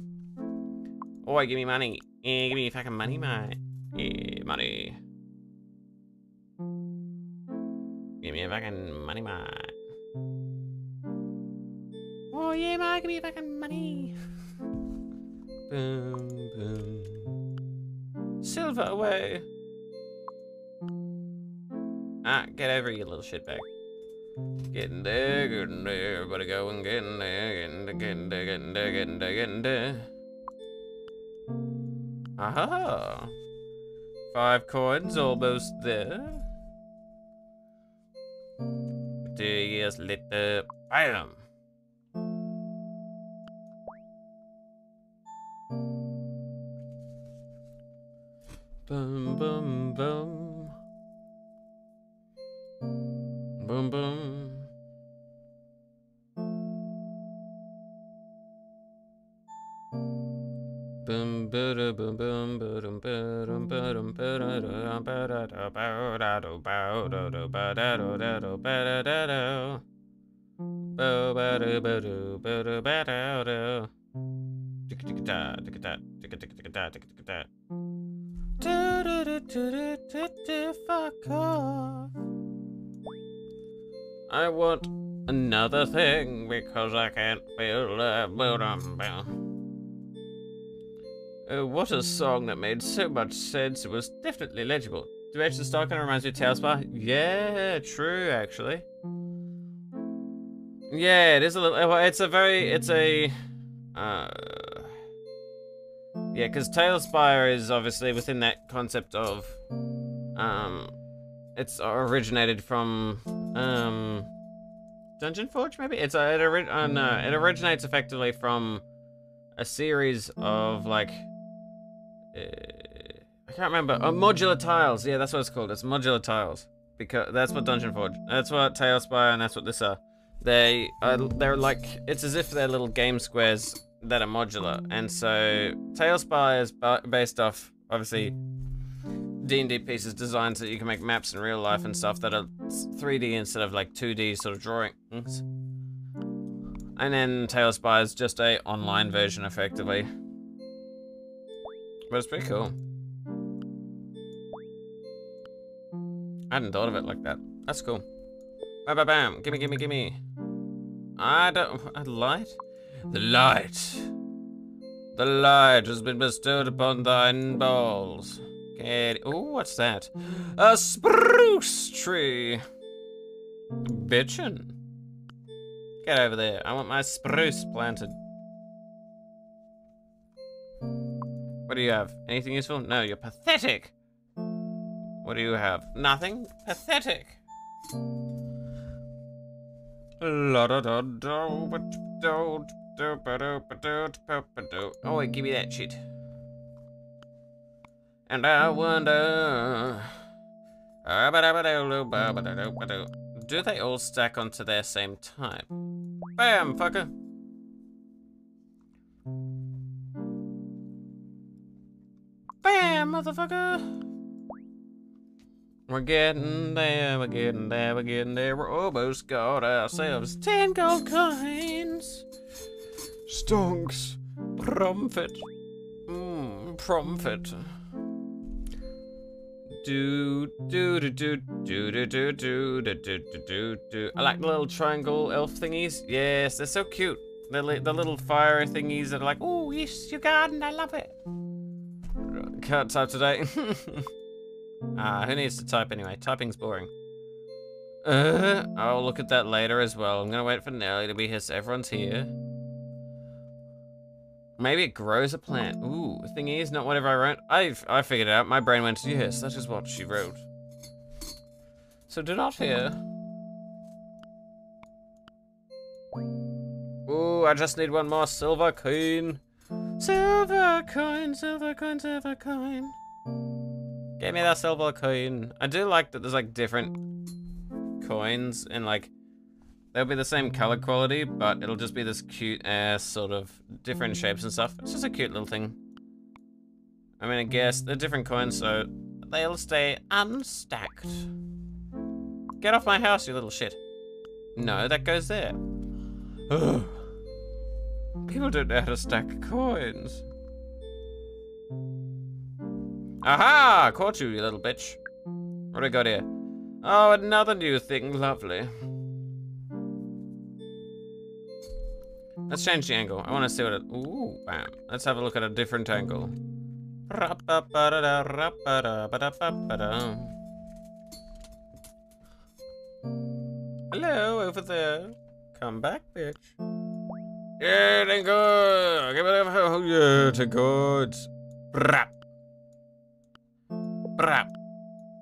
Oh, give me money. Yeah, give me a fucking money, mate. Yeah, money. Give me a fucking money, mate. Oh, yeah, mate, give me a fucking money. boom, boom. Silver away. Ah, get over you little shitbag. Getting there, getting there, everybody going, getting there, getting there, getting there, getting there, getting there, getting there. Aha! Five coins, almost there. Two years later, bam! Want Another thing because I can't feel the bottom Oh, what a song that made so much sense. It was definitely legible. Direction style kind of reminds me of TaleSpire. Yeah, true, actually. Yeah, it is a little. It's a very. It's a. Uh, yeah, because TaleSpire is obviously within that concept of. Um, it's originated from. Um, Dungeon Forge, maybe? It's a, it, ori uh, no, it originates effectively from a series of like uh, I can't remember. Oh, modular tiles. Yeah, that's what it's called. It's modular tiles because that's what Dungeon Forge. That's what TaleSpire and that's what this are. They are. They're like. It's as if they're little game squares that are modular. And so TaleSpire is based off obviously D&D pieces, designs that you can make maps in real life and stuff that are 3D instead of like 2D sort of drawings. And then TaleSpire is just a online version effectively. But it's pretty cool. I hadn't thought of it like that. That's cool. Bam, bam, bam. Gimme, gimme, gimme. I don't... A light? The light. The light has been bestowed upon thine balls. Get... Oh, what's that? A spruce tree. Bitchin'. Get over there. I want my spruce planted. What do you have? Anything useful? No, you're pathetic. What do you have? Nothing? Pathetic. Oh, wait, give me that shit. And I wonder... Do they all stack onto their same type? Bam, fucker. Bam, motherfucker! We're getting there, we're getting there, we're getting there. We're almost got ourselves ten gold coins. Stonks. Profit. Mmm, profit. Do do do do do do do do do do do do. I like the little triangle elf thingies. Yes, they're so cute. The the little fire thingies that are like, oh yes, your garden, I love it. Can't type today. ah, who needs to type anyway? Typing's boring. Uh, I'll look at that later as well. I'm gonna wait for Nelly to be here so everyone's here. Maybe it grows a plant. Ooh, the thing is, not whatever I wrote. I I figured it out. My brain went, to yes, that is what she wrote. So do not fear. Ooh, I just need one more silver coin. Silver coin, silver coin, silver coin. Give me that silver coin. I do like that there's like different coins and like they'll be the same color quality, but it'll just be this cute ass sort of different shapes and stuff. It's just a cute little thing. I mean, I guess they're different coins, so they'll stay unstacked. Get off my house, you little shit. No, that goes there. Ugh. People don't know how to stack coins. Aha! Caught you, you little bitch. What do I got here? Oh, another new thing. Lovely. Let's change the angle. I want to see what it... Ooh, bam. Let's have a look at a different angle. Hello, over there. Come back, bitch. Yeah, thank God. Give it up. Oh, yeah, thank God. Brap. Brap.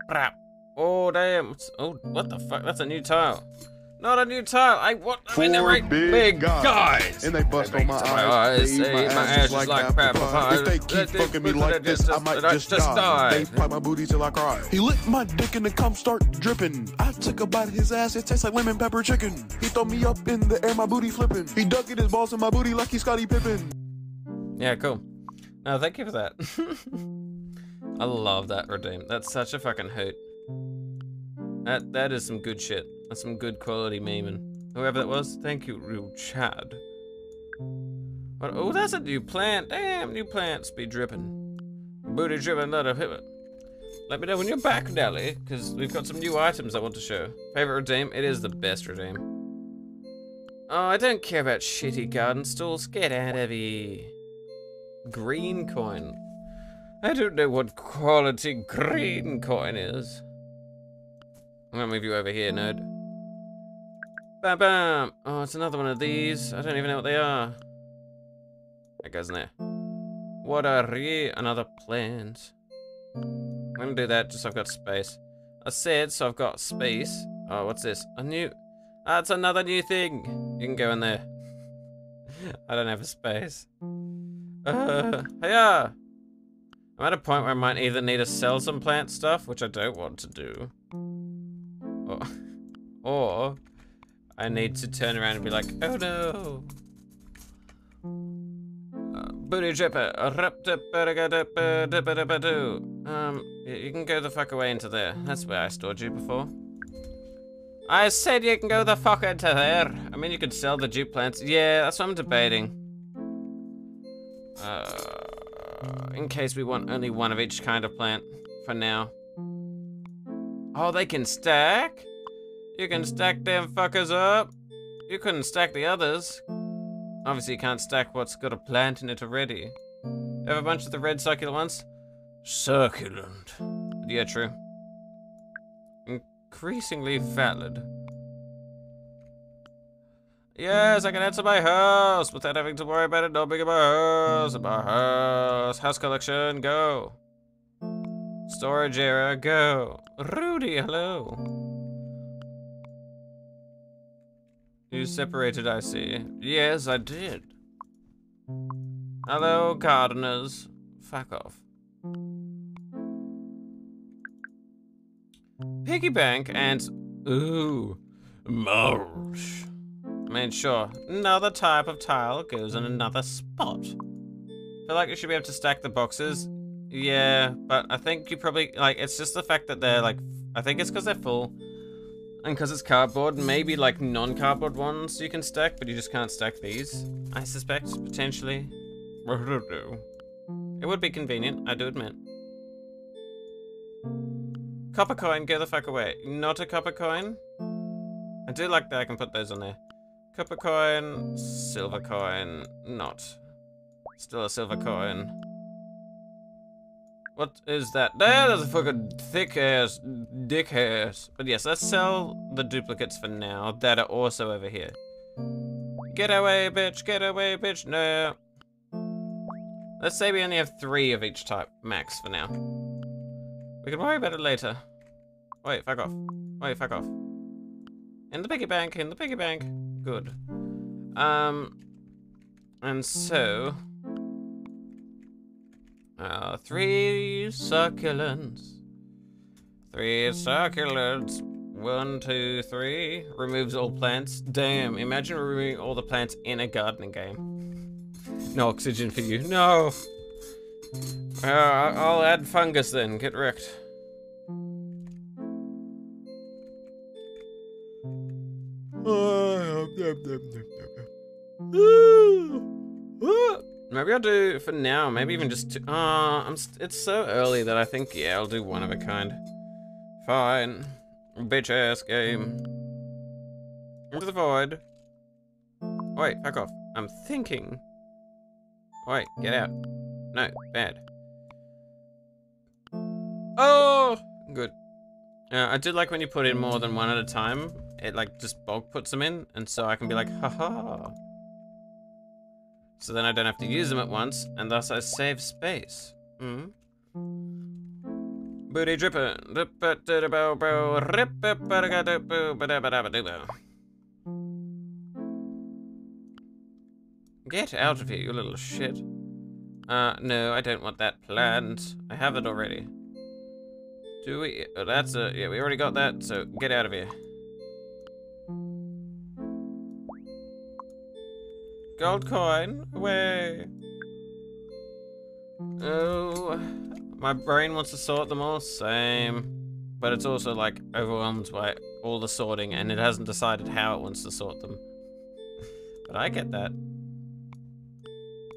Brap. Oh, damn. Oh, what the fuck? That's a new tile. Not a new tile. I want. I'm in the right big, big guys. guys. And they bust on my eyes. They eat my ass just like apple pie. If they keep fucking me like this, I might just just die. They fight my booty till I cry. He licked my dick and the cum start dripping. I took a bite of his ass. It tastes like lemon pepper chicken. He throw me up in the air, my booty flipping. He dug in his balls in my booty like he's Scottie Pippen. Yeah, cool. No, thank you for that. I love that redeem. That's such a fucking hoot. That that is some good shit. That's some good quality memeing. Whoever that was, thank you, real Chad. What, oh, that's a new plant. Damn, new plants be dripping. Booty dripping, let hit it. Let me know when you're back, Nelly, because we've got some new items I want to show. Favorite redeem? It is the best redeem. Oh, I don't care about shitty garden stools. Get out of here. Green coin. I don't know what quality green coin is. I'm gonna move you over here, nerd. Bam bam! Oh, it's another one of these. I don't even know what they are. That goes in there. What are ye? Another plant. I'm gonna do that just so I've got space. I said so I've got space. Oh, what's this? A new... That's another new thing. You can go in there. I don't have a space. Uh, hiya! I'm at a point where I might either need to sell some plant stuff, which I don't want to do. Or, or I need to turn around and be like, oh no! Um, you can go the fuck away into there. That's where I stored you before. I said you can go the fuck into there. I mean, you could sell the jute plants. Yeah, that's what I'm debating. Uh, in case we want only one of each kind of plant for now. Oh, they can stack? You can stack them fuckers up. You couldn't stack the others. Obviously, you can't stack what's got a plant in it already. Have a bunch of the red succulent ones? Succulent. Yeah, true. Increasingly valid. Yes, I can to my house without having to worry about it not being my house. My house. House collection, go. Storage area, go. Rudy, hello. You separated, I see. Yes, I did. Hello, gardeners. Fuck off. Piggy bank and... Ooh. Marsh. I sure, another type of tile goes in another spot. feel like you should be able to stack the boxes. Yeah, but I think you probably, like, it's just the fact that they're, like, I think it's because they're full. And because it's cardboard, maybe, like, non-cardboard ones you can stack, but you just can't stack these, I suspect, potentially. It would be convenient, I do admit. Copper coin, get the fuck away. Not a copper coin? I do like that I can put those on there. Copper coin, silver coin, not. Still a silver coin. What is that? There, There's a fucking thick ass, dick ass. But yes, let's sell the duplicates for now that are also over here. Get away, bitch, get away, bitch, no. Let's say we only have three of each type, max, for now. We can worry about it later. Wait, fuck off. Wait, fuck off. In the piggy bank, in the piggy bank. Good. Um, and so... Uh, three succulents. Three succulents. One, two, three. Removes all plants. Damn, imagine removing all the plants in a gardening game. No oxygen for you. No! Uh, I'll add fungus then. Get wrecked. Maybe I'll do for now. Maybe even just. Two, uh, I'm. It's so early that I think yeah, I'll do one of a kind. Fine, bitch ass game. Into the void. Wait, fuck off. I'm thinking. Wait, get out. No, bad. Oh, good. Uh, I did like when you put in more than one at a time. It like just bulk puts them in, and so I can be like, haha. So then I don't have to use them at once, and thus I save space. Hmm? Booty dripper. Get out of here, you little shit. Uh, no, I don't want that plant. I have it already. Do we? Oh, that's a, yeah, we already got that, so get out of here. Gold coin, away. Oh, my brain wants to sort them all, same. But it's also like overwhelmed by all the sorting and it hasn't decided how it wants to sort them. but I get that.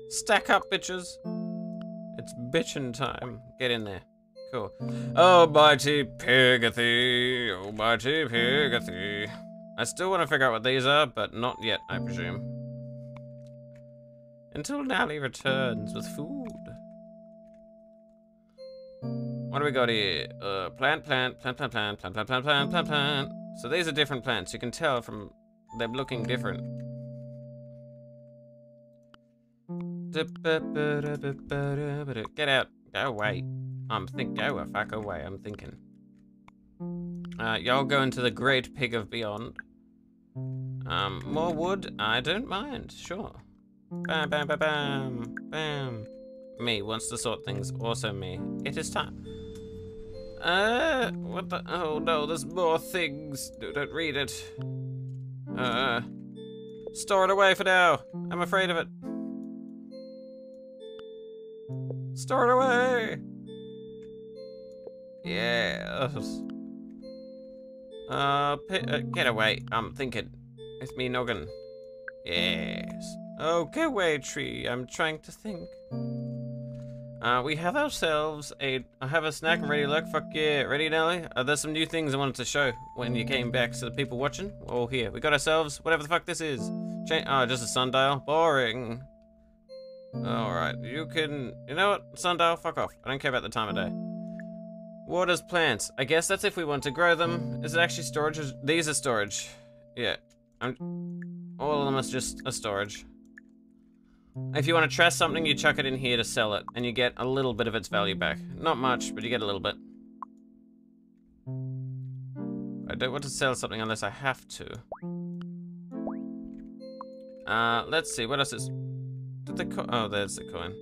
Stack up, bitches. It's bitchin' time. Get in there. Cool. Oh, mighty Pigothy, oh, mighty Pigothy. I still want to figure out what these are, but not yet, I presume. Until Nally returns with food. What do we got here? Uh, plant, plant, plant, plant, plant, plant, plant, plant, plant, plant, plant. So these are different plants. You can tell from them looking different. Get out. Go away. I'm think. Go a fuck away. I'm thinking. Uh, y'all go into the Great Pig of Beyond. Um, more wood? I don't mind. Sure. Bam, bam, bam, bam, bam. Me wants to sort things. Also me. It is time. Uh, what the? Oh no, there's more things. Don't read it. Uh, store it away for now. I'm afraid of it. Store it away. Yes. Uh, uh, get away. I'm thinking. It's me, Noggin. Yes. Oh, get away, tree. I'm trying to think. Uh, we have ourselves a... I have a snack and ready, look. Fuck yeah. Ready, Nelly? Uh, there's some new things I wanted to show when you came back to the people watching. Oh, here. We got ourselves whatever the fuck this is. Cha oh, just a sundial. Boring. Alright. You can... You know what? Sundial, fuck off. I don't care about the time of day. Waters plants. I guess that's if we want to grow them. Is it actually storage? These are storage. Yeah. I'm, all of them are just a storage. If you want to trust something, you chuck it in here to sell it, and you get a little bit of its value back. Not much, but you get a little bit. I don't want to sell something unless I have to. Uh, let's see, what else is... Did the oh, there's the coin.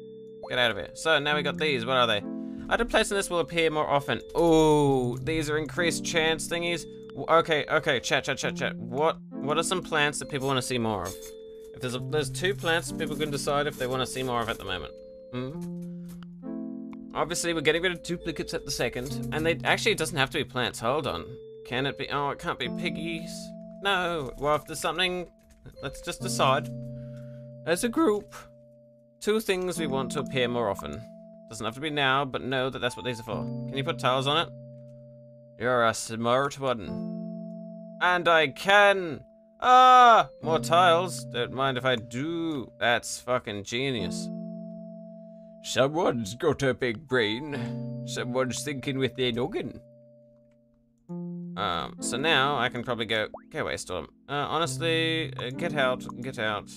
Get out of here. So, now we got these, what are they? Item placed in this will appear more often. Oh, these are increased chance thingies. Okay, okay, chat, chat, chat, chat. What, what are some plants that people want to see more of? There's a, there's two plants, people can decide if they want to see more of at the moment. Hmm. Obviously, we're getting rid of duplicates at the second, and they actually it doesn't have to be plants. Hold on, can it be? Oh, it can't be piggies. No. Well, if there's something, let's just decide. As a group, two things we want to appear more often. Doesn't have to be now, but know that that's what these are for. Can you put tiles on it? You're a smart one. And I can! Ah! More tiles. Don't mind if I do. That's fucking genius. Someone's got a big brain. Someone's thinking with their noggin. Um, so now I can probably go, go away, Storm. Uh, honestly, uh, get out, get out.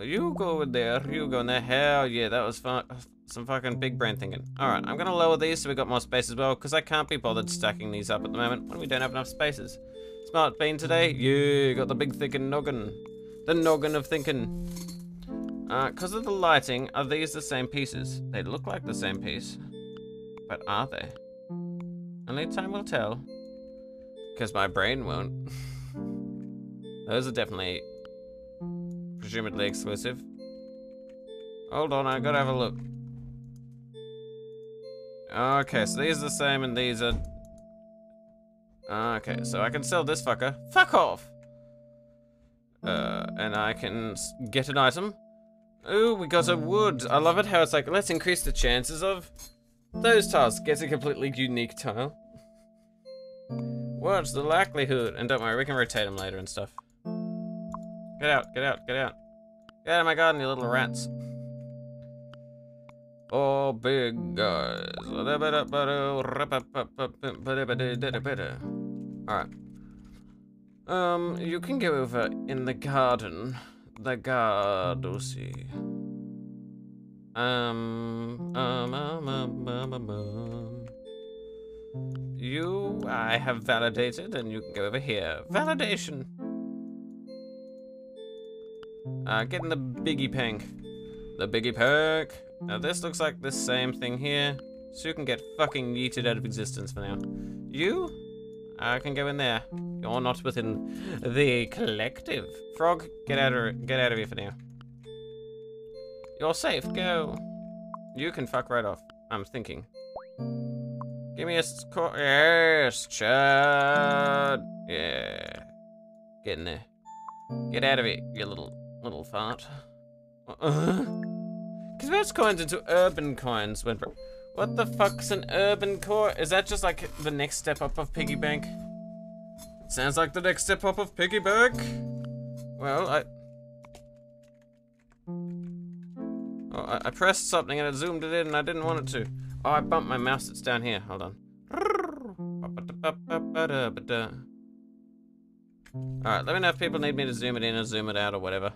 You go in there, you go in there. Hell yeah, that was fun some fucking big brain thinking. Alright, I'm gonna lower these so we got more space as well, because I can't be bothered stacking these up at the moment when we don't have enough spaces. Smart bean today? You got the big thinking noggin. The noggin of thinking. Uh, because of the lighting, are these the same pieces? They look like the same piece. But are they? Only time will tell. Because my brain won't. Those are definitely presumably exclusive. Hold on, I gotta have a look. Okay, so these are the same and these are... Okay, so I can sell this fucker. Fuck off! Uh, and I can get an item. Ooh, we got a wood. I love it how it's like, let's increase the chances of those tiles. Gets a completely unique tile. What's the likelihood? And don't worry, we can rotate them later and stuff. Get out, get out, get out. Get out of my garden, you little rats. Oh, big guys. Alright. Um, you can go over in the garden. The garden, see. Um, um, um, um, um, um, um. You, I have validated, and you can go over here. Validation. Uh, get in the biggie pank. The biggie perk. Now this looks like the same thing here. So you can get fucking yeeted out of existence for now. You? I can go in there. You're not within the collective. Frog, get out of get out of here for now. You're safe. Go. You can fuck right off. I'm thinking. Give me a score. Yes, Chad. Yeah. Get in there. Get out of it, you little little fart. Converts coins into urban coins when... What the fuck's an urban core? Is that just like the next step up of piggy bank? Sounds like the next step up of piggy bank. Well, I... Oh, I, I pressed something and it zoomed it in and I didn't want it to. Oh, I bumped my mouse. It's down here. Hold on. Alright, let me know if people need me to zoom it in or zoom it out or whatever.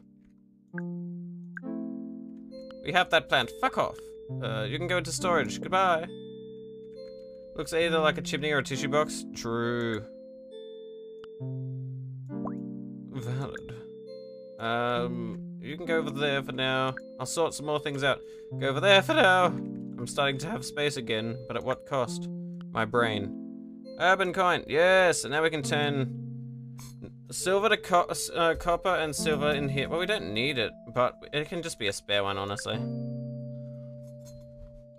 We have that plant. Fuck off. Uh, you can go into storage. Goodbye. Looks either like a chimney or a tissue box. True. Valid. Um, you can go over there for now. I'll sort some more things out. Go over there for now. I'm starting to have space again, but at what cost? My brain. Urban coin. Yes, and now we can turn silver to co uh, copper and silver in here. Well, we don't need it, but it can just be a spare one, honestly.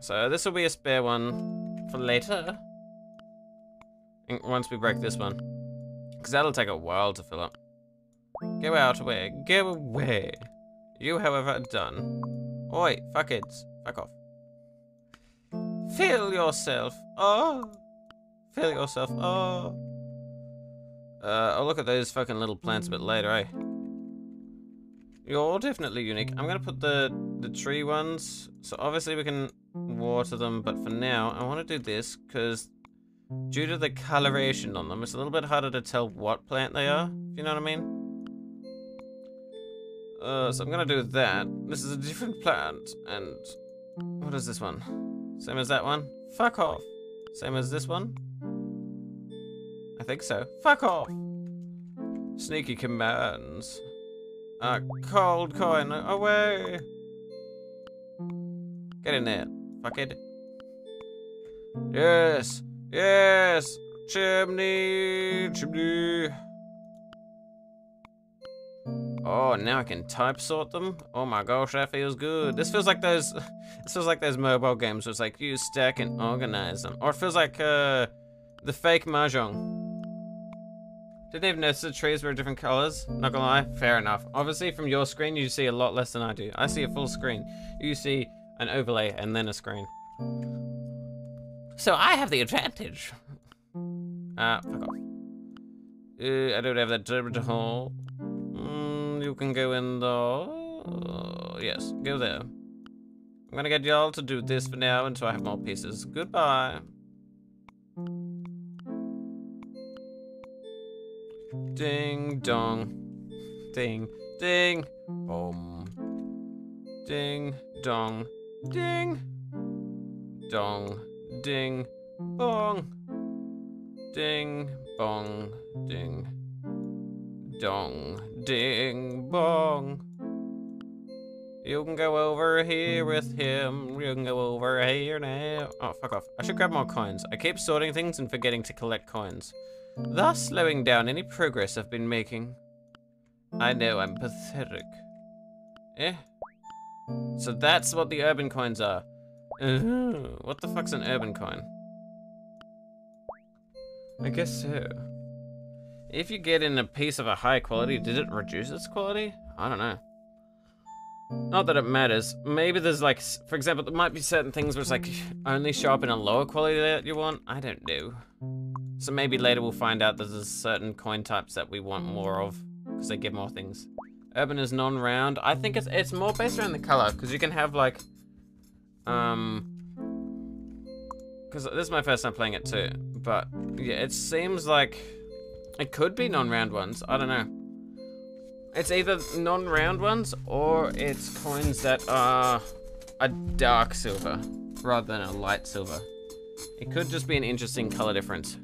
So this will be a spare one for later. Once we break this one. Because that'll take a while to fill up. Go out away. Go away. You, however, are done. Oi, fuckheads. Fuck off. Fill yourself. Oh. Fill yourself. Oh. Uh, I'll look at those fucking little plants a bit later, eh? You're definitely unique. I'm gonna put the the tree ones. So obviously we can water them, but for now I want to do this because due to the coloration on them, it's a little bit harder to tell what plant they are. you know what I mean? Uh, so I'm gonna do that. This is a different plant, and what is this one? Same as that one? Fuck off. Same as this one? I think so. Fuck off! Sneaky commands. A cold coin away! Get in there, fuck it. Yes! Yes! Chimney! Chimney! Oh, now I can type sort them? Oh my gosh, that feels good. This feels like those, this feels like those mobile games where it's like you stack and organize them. Or it feels like, uh, the fake Mahjong. Didn't even notice the trees were different colors. Not gonna lie, fair enough. Obviously, from your screen, you see a lot less than I do. I see a full screen. You see an overlay and then a screen. So I have the advantage. Ah, uh, fuck off. Uh, I don't have that terminal. Mm, you can go in the... Uh, yes, go there. I'm gonna get y'all to do this for now until I have more pieces. Goodbye. Ding dong. Ding. Ding. Boom. Ding dong. Ding. Dong. Ding. Bong. Ding. Bong. Ding. Dong. Ding. Bong. You can go over here with him. You can go over here now. Oh, fuck off. I should grab more coins. I keep sorting things and forgetting to collect coins thus slowing down any progress I've been making. I know I'm pathetic. Eh? So that's what the urban coins are. What the fuck's an urban coin? I guess so. If you get in a piece of a high quality, did it reduce its quality? I don't know. Not that it matters. Maybe there's like, for example, there might be certain things where it's like only show up in a lower quality that you want. I don't know. So maybe later we'll find out there's certain coin types that we want more of because they give more things. Urban is non-round. I think it's it's more based around the color because you can have like, um, because this is my first time playing it too. But yeah, it seems like it could be non-round ones. I don't know. It's either non-round ones or it's coins that are a dark silver rather than a light silver. It could just be an interesting color difference.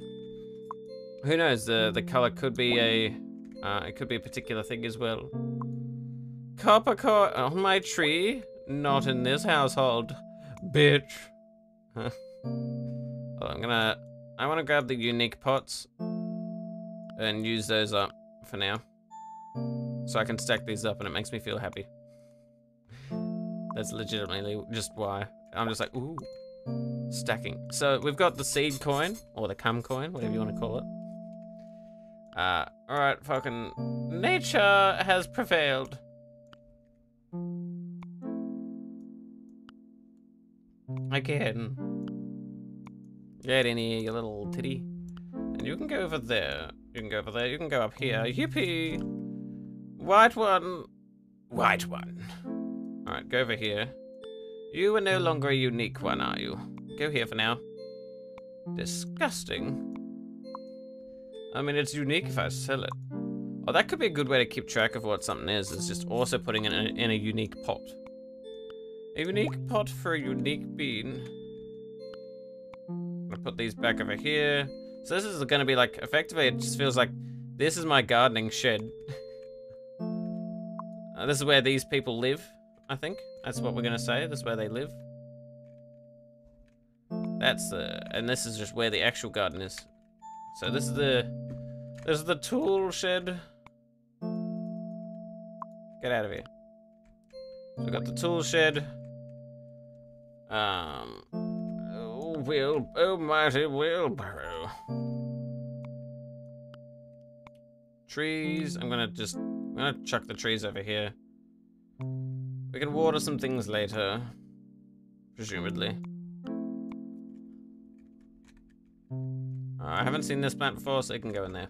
Who knows? The the color could be a uh, it could be a particular thing as well. Copper core on my tree, not in this household, bitch. well, I'm gonna I want to grab the unique pots and use those up for now, so I can stack these up, and it makes me feel happy. That's legitimately just why I'm just like ooh stacking. So we've got the seed coin or the cum coin, whatever you want to call it. Uh, alright, fucking... Nature has prevailed. Again. Get in here, you little titty. And you can go over there. You can go over there. You can go up here. Yippee! White one. White one. Alright, go over here. You are no longer a unique one, are you? Go here for now. Disgusting. I mean, it's unique if I sell it. Oh, that could be a good way to keep track of what something is, is just also putting it in a, in a unique pot. A unique pot for a unique bean. I'm gonna put these back over here. So this is gonna be like, effectively, it just feels like this is my gardening shed. uh, this is where these people live, I think. That's what we're gonna say. This is where they live. That's the, and this is just where the actual garden is. So this is the, this is the tool shed. Get out of here. So we got the tool shed. Um, oh, wheel, oh mighty wheelbarrow. Trees. I'm gonna just, gonna chuck the trees over here. We can water some things later, presumably. Uh, I haven't seen this plant before, so it can go in there.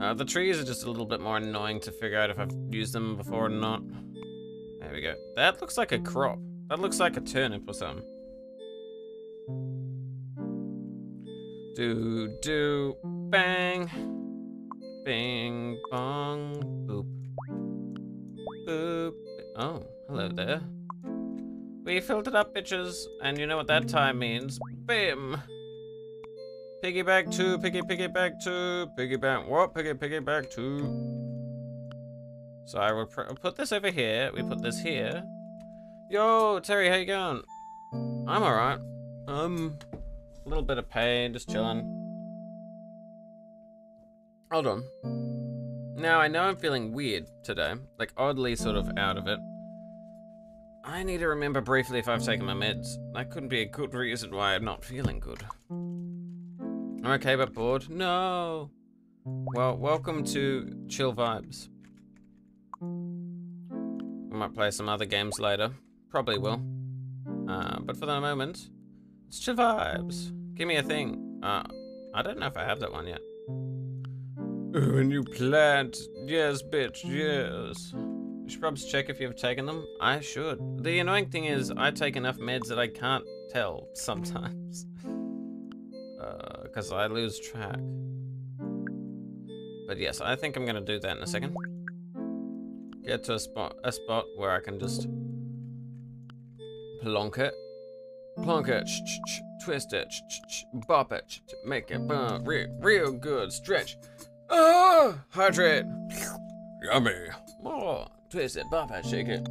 Uh, the trees are just a little bit more annoying to figure out if I've used them before or not. There we go. That looks like a crop. That looks like a turnip or something. Do, do, bang. Bing, bong, boop. Boop. Oh, hello there. We filled it up, bitches. And you know what that time means. Bim. Piggyback two, piggy, piggyback two, piggyback, what? Piggy, piggyback two. So I will put this over here. We put this here. Yo, Terry, how you going? I'm alright. Um, a little bit of pain, just chilling. Hold on. Now, I know I'm feeling weird today, like oddly sort of out of it. I need to remember briefly if I've taken my meds. That couldn't be a good reason why I'm not feeling good. I'm okay but bored? No! Well, welcome to Chill Vibes. I might play some other games later. Probably will. Uh, but for the moment, it's Chill Vibes. Give me a thing. Uh, I don't know if I have that one yet. A new plant. Yes, bitch, yes. You should probably check if you've taken them. I should. The annoying thing is, I take enough meds that I can't tell sometimes uh, because I lose track. But yes, I think I'm gonna do that in a second. Get to a spot, a spot where I can just plonk it, plonk it, sh -sh -sh, twist it, bop it, make it real, real good. Stretch. Ah, hydrate. Yummy. More. Twist it, bop it, shake it.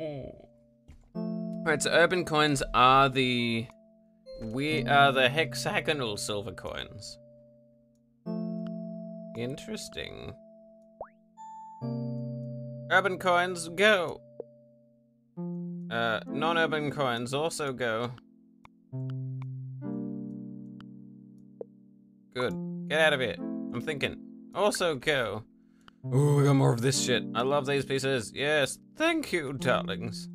Mm. Right, so urban coins are the we are the hexagonal silver coins. Interesting. Urban coins, go! Uh, non-urban coins also go. Good. Get out of here. I'm thinking. Also go. Ooh, we got more of this shit. I love these pieces. Yes. Thank you, darlings.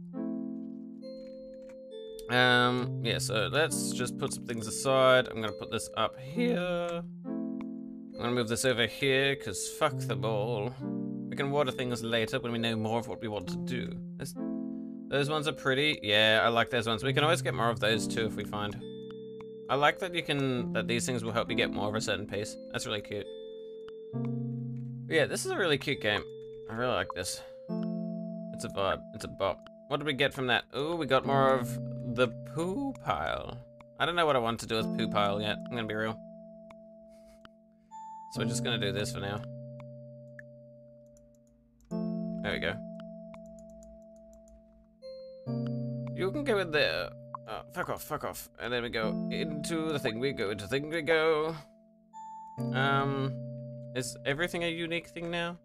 Um, yeah, so let's just put some things aside. I'm gonna put this up here. I'm gonna move this over here, because fuck the ball. We can water things later when we know more of what we want to do. This, those ones are pretty. Yeah, I like those ones. We can always get more of those too if we find. I like that you can, that these things will help you get more of a certain piece. That's really cute. But yeah, this is a really cute game. I really like this. It's a vibe. It's a bop. What did we get from that? Oh, we got more of the poo pile. I don't know what I want to do with poo pile yet. I'm gonna be real. So we're just gonna do this for now. There we go. You can go in there. Oh, fuck off, fuck off. And then we go into the thing we go, into the thing we go. Um, is everything a unique thing now?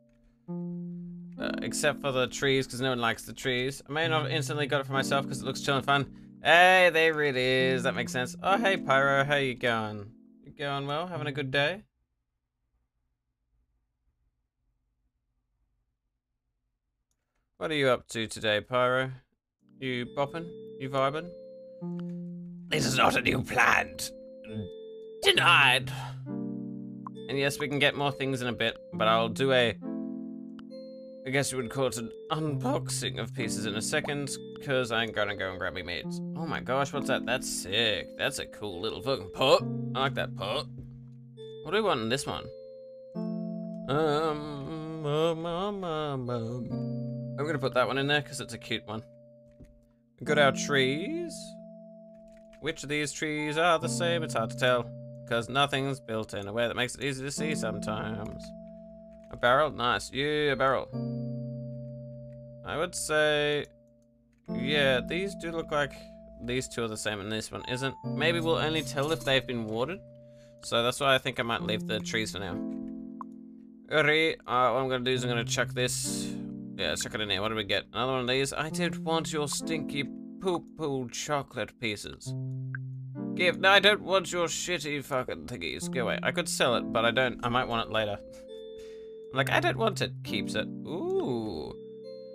Uh, except for the trees, because no one likes the trees. I may not have instantly got it for myself because it looks chill and fun. Hey, there it is. That makes sense. Oh, hey, Pyro. How you going? You going well? Having a good day? What are you up to today, Pyro? You bopping? You vibing? This is not a new plant. Denied. And yes, we can get more things in a bit, but I'll do a... I guess you would call it an unboxing of pieces in a second, because I'm gonna go and grab me mates. Oh my gosh, what's that? That's sick. That's a cool little fucking pot. I like that pot. What do we want in this one? Um, um, um, um, um. I'm gonna put that one in there because it's a cute one. Got our trees. Which of these trees are the same? It's hard to tell because nothing's built in a way that makes it easy to see sometimes. A barrel? Nice. Yeah, a barrel. I would say, yeah, these do look like these two are the same and this one isn't. Maybe we'll only tell if they've been watered. So that's why I think I might leave the trees for now. Alright, uh, what I'm gonna do is I'm gonna chuck this. Yeah, chuck it in here. What do we get? Another one of these. I did want your stinky poo-poo chocolate pieces. Give. No, I don't want your shitty fucking thingies. Go away. I could sell it, but I don't. I might want it later. I'm like, I don't want it. Keeps it. Ooh.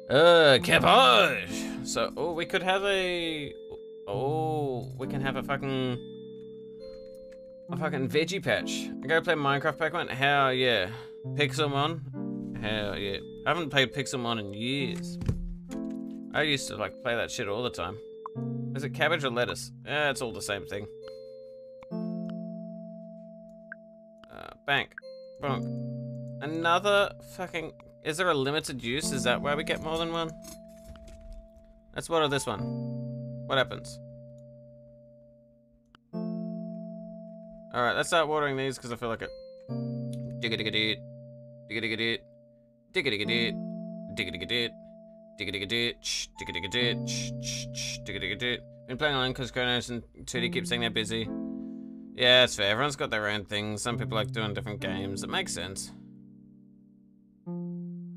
Uh, cabbage. So, oh, we could have a. Oh, we can have a fucking. A fucking veggie patch. I go play Minecraft Pokemon? Hell yeah. Pixelmon? Hell yeah. I haven't played Pixelmon in years. I used to like play that shit all the time. Is it cabbage or lettuce? Eh, it's all the same thing. Uh, bank. Bonk. Another fucking... Is there a limited use? Is that why we get more than one? Let's water this one. What happens? Alright, let's start watering these because I feel like it. Digga digga dit. Digga digga. Digga digga dit. Digga digga dit. Digga digga ditch, digga digga ditch, digga digga dit. Been playing alone because Kronos and 2D keep saying they're busy. Yeah, it's fair. Everyone's got their own things. Some people like doing different games. It makes sense.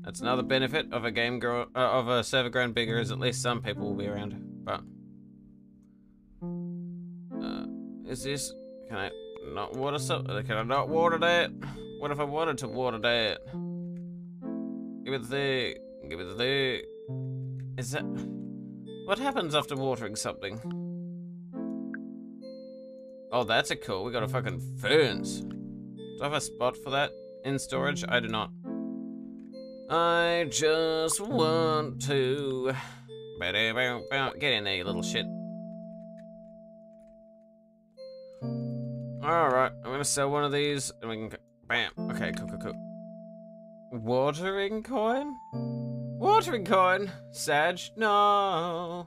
That's another benefit of a game grow uh, of a server growing bigger is at least some people will be around. But uh, is this? Can I not water so? Can I not water that? What if I wanted to water that? Give it the. Give it the. Is that... What happens after watering something? Oh, that's a cool. We got a fucking ferns. Do I have a spot for that in storage? I do not. I just want to... Get in there, you little shit. Alright, I'm gonna sell one of these and we can... Bam. Okay, cool, cool, cool. Watering coin? Watering coin! Sag? No!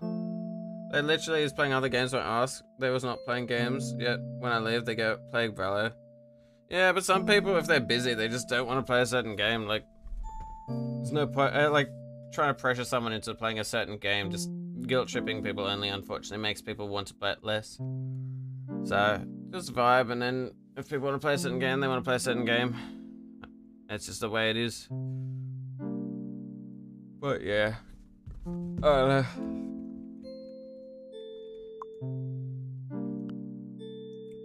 They literally is playing other games when I ask. They was not playing games yet. When I leave, they go, playing Valor. Yeah, but some people, if they're busy, they just don't want to play a certain game. Like, there's no point, uh, like, trying to pressure someone into playing a certain game, just guilt-tripping people only, unfortunately, makes people want to play it less. So, just vibe, and then if people want to play a certain game, they want to play a certain game. That's just the way it is. But yeah. Uh,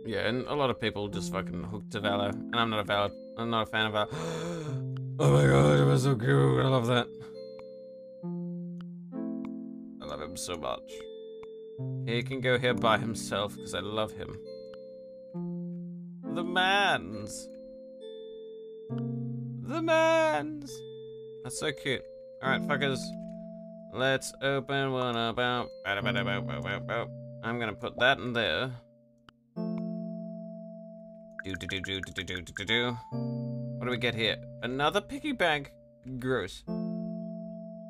yeah, and a lot of people just fucking hooked to Valor. And I'm not a Valor. I'm not a fan of Valor. oh my god, it was so cute. I love that. I love him so much. He can go here by himself because I love him. The mans. The mans. That's so cute. Alright, fuckers. Let's open one up. Out. I'm gonna put that in there. Do do do do do do do do What do we get here? Another piggy bank. Gross.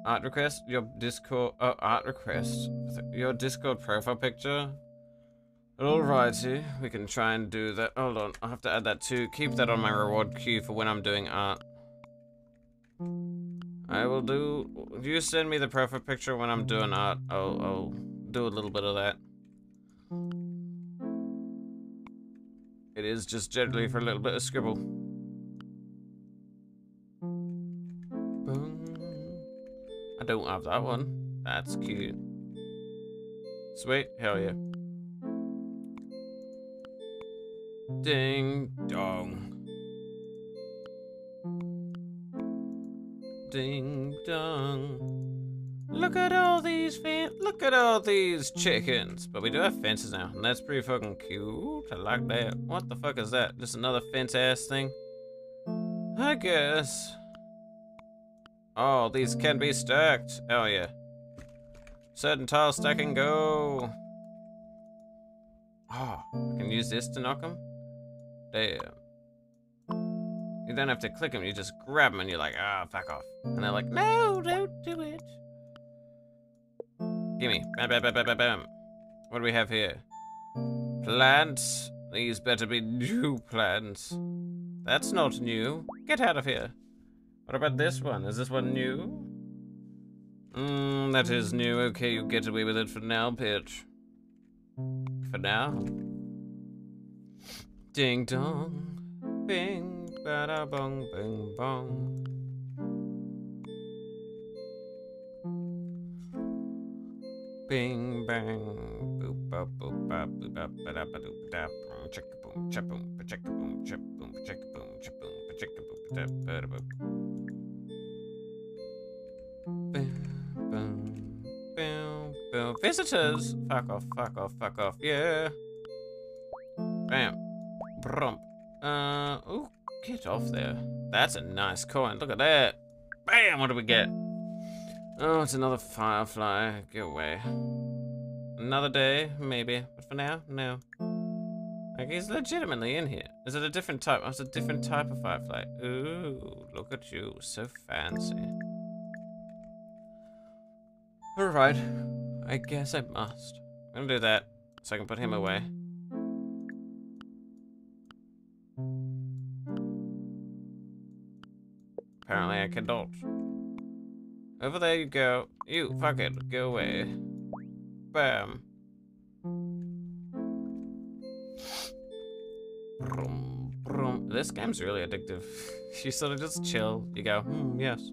Art request. Your Discord. Oh, art request. Your Discord profile picture. Alrighty, we can try and do that. Hold on, I have to add that too. Keep that on my reward queue for when I'm doing art. I will do... You send me the profile picture when I'm doing art. I'll, I'll do a little bit of that. It is just generally for a little bit of scribble. I don't have that one. That's cute. Sweet. Hell yeah. Ding dong. Ding dong. Look at all these look at all these chickens. But we do have fences now, and that's pretty fucking cute. I like that. What the fuck is that? Just another fence ass thing? I guess. Oh, these can be stacked. Oh yeah. Certain tile stacking go. Oh, I can use this to knock them? Damn. You don't have to click them, you just grab them and you're like, ah, oh, fuck off. And they're like, no, don't do it. Gimme. Bam, bam, bam, bam, bam, bam. What do we have here? Plants. These better be new plants. That's not new. Get out of here. What about this one? Is this one new? Mmm, that is new. Okay, you get away with it for now, bitch. For now. Ding dong. Bing, bada bong, bing bong. Bing bang, boop bop boop bop boop bop ba da ba doop da boom chick boom chip boom chick boom chip boom chick boom chip boom chick boom da ba da boop. Boom boom boom. Visitors, fuck off, fuck off, fuck off, yeah. Bam, brump. Uh, oh, get off there. That's a nice coin. Look at that. Bam, what do we get? Oh, it's another firefly. Get away. Another day, maybe. But for now, no. Like, he's legitimately in here. Is it a different type? Oh, it's a different type of firefly. Ooh, look at you. So fancy. Alright. I guess I must. I'm gonna do that so I can put him away. Apparently I cannot. Over there you go. You, fuck it, go away. Bam. Brum, brum. This game's really addictive. you sort of just chill. You go, hmm, yes.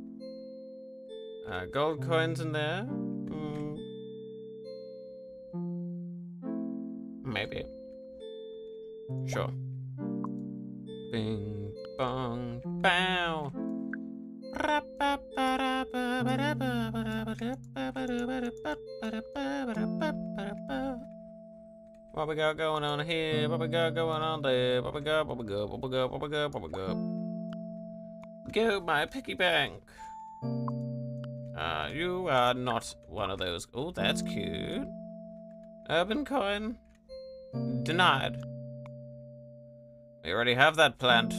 Uh, gold coins in there. Mm. Maybe. Sure. Bing, bong, bow. What we got going on here? What we got going on there? What we got? What we got? What we got? What we got? What we got? Go my piggy bank. Uh, you are not one of those. Oh, that's cute. Urban coin. Denied. We already have that plant.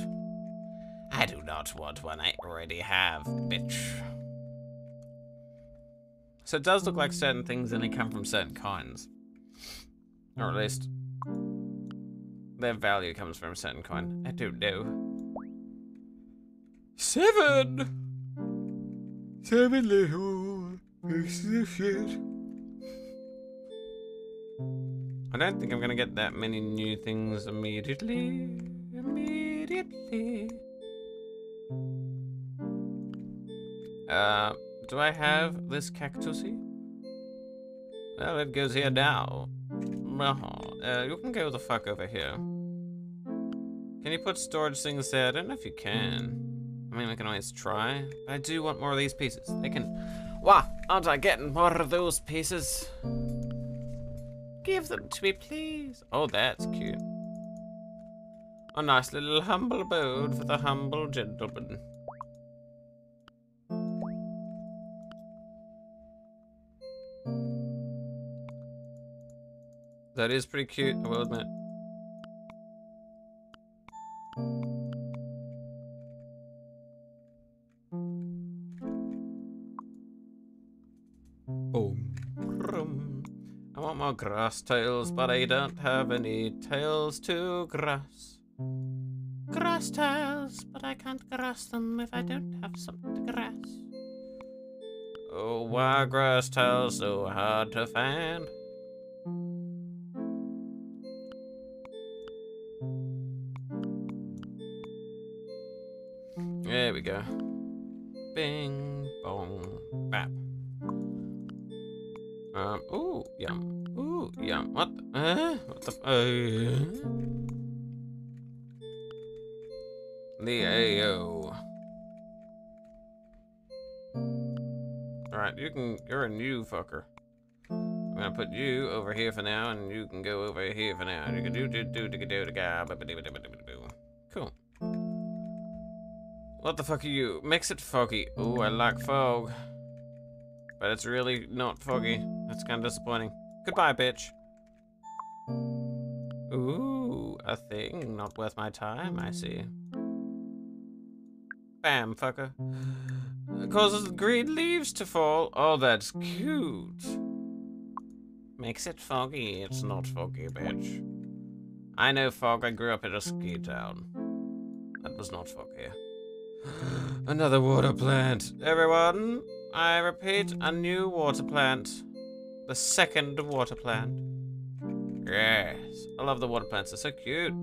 I do not want one I already have, bitch. So it does look like certain things only come from certain coins. Or at least, their value comes from a certain coin. I don't know. Seven! Seven little pieces of shit. I don't think I'm gonna get that many new things immediately. Immediately. Uh, do I have this cactusy? Well, it goes here now. Uh, you can go the fuck over here. Can you put storage things there? I don't know if you can. I mean, we can always try. I do want more of these pieces. They can... Wah! Aren't I getting more of those pieces? Give them to me, please. Oh, that's cute. A nice little humble abode for the humble gentleman. That is pretty cute, I will admit. Oh. Boom. I want more grass tails, but I don't have any tails to grass. Grass tiles, but I can't grass them if I don't have something to grass. Oh, why grass tiles so hard to find? We go. Bing, bong, bap. Um, ooh, yum. Ooh, yum. What? Uh, what the? Uh, AO. Alright, you can, you're a new fucker. I'm gonna put you over here for now, and you can go over here for now. You can do do do do do do Cool. What the fuck are you? Makes it foggy. Ooh, I like fog. But it's really not foggy. That's kind of disappointing. Goodbye, bitch. Ooh, a thing not worth my time, I see. Bam, fucker. Causes green leaves to fall. Oh, that's cute. Makes it foggy. It's not foggy, bitch. I know fog. I grew up in a ski town. That was not foggy. Another water plant. Everyone, I repeat, a new water plant. The second water plant. Yes. I love the water plants. They're so cute.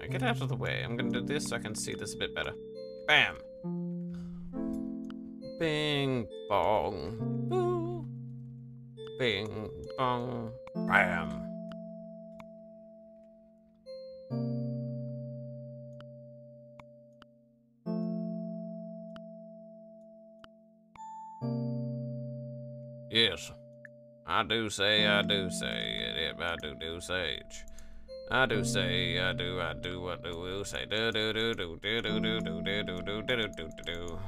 Right, get out of the way. I'm gonna do this so I can see this a bit better. Bam. Bing bong. Boo. Bing bong. Bam. I do say, I do say, it, I do do sage. I do say, I do, I do, I do, will say, do do do do do do do do do do do do do do do.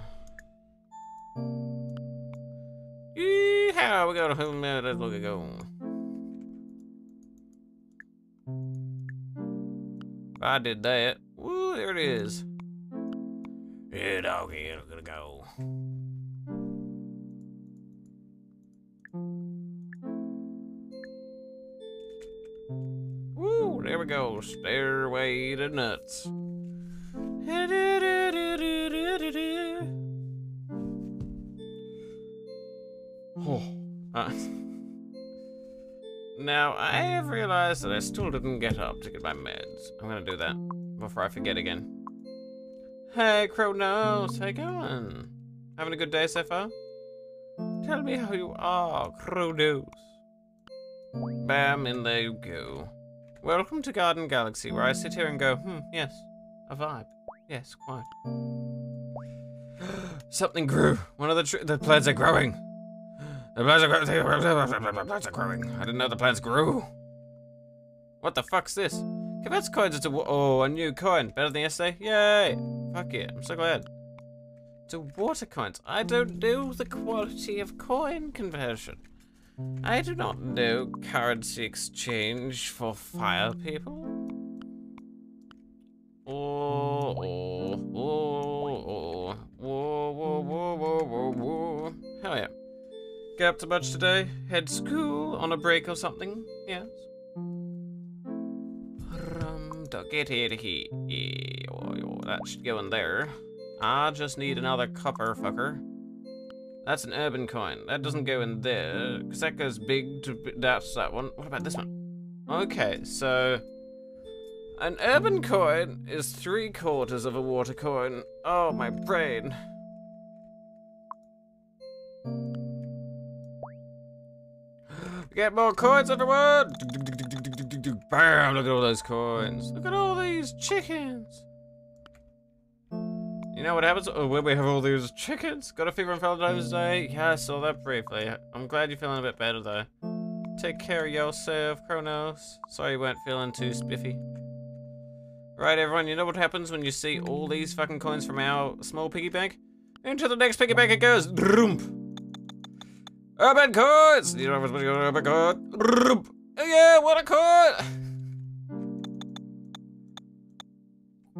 Yeehaw, we got a whole minute, let's look at go. I did that, woo, there it is. Yeah, doggy, it's gonna go. Stairway to nuts. Oh. Uh, now, I have realized that I still didn't get up to get my meds. I'm gonna do that before I forget again. Hey, Kronos, how you going? Having a good day so far? Tell me how you are, Kronos. Bam, and there you go. Welcome to Garden Galaxy, where I sit here and go, hmm, yes, a vibe. Yes, quite. Something grew. One of the the plants are growing. The plants are growing. The plants are growing. I didn't know the plants grew. What the fuck's this? Converts coins into oh a new coin. Better than yesterday. Yay! Fuck yeah! I'm so glad. To water coins. I don't know the quality of coin conversion. I do not know currency exchange for fire people. Oh, oh, oh, oh, whoa, whoa, whoa, whoa, whoa, whoa. Hell yeah. Get up to much today? Head school on a break or something? Yes. Get here, here. That should go in there. I just need another copper fucker. That's an urban coin. That doesn't go in there, because that goes big to... That's that one. What about this one? Okay, so... An urban coin is three quarters of a water coin. Oh, my brain. Get more coins, everyone! Bam! Look at all those coins. Look at all these chickens. You know what happens oh, when we have all these chickens? Got a fever on Valentine's Day? Yeah, I saw that briefly. I'm glad you're feeling a bit better though. Take care of yourself, Kronos. Sorry you weren't feeling too spiffy. Right, everyone, you know what happens when you see all these fucking coins from our small piggy bank? Into the next piggy bank it goes. Droomp. Urban coins! You know what's going urban coin? Droomp. Oh, yeah, what a coin!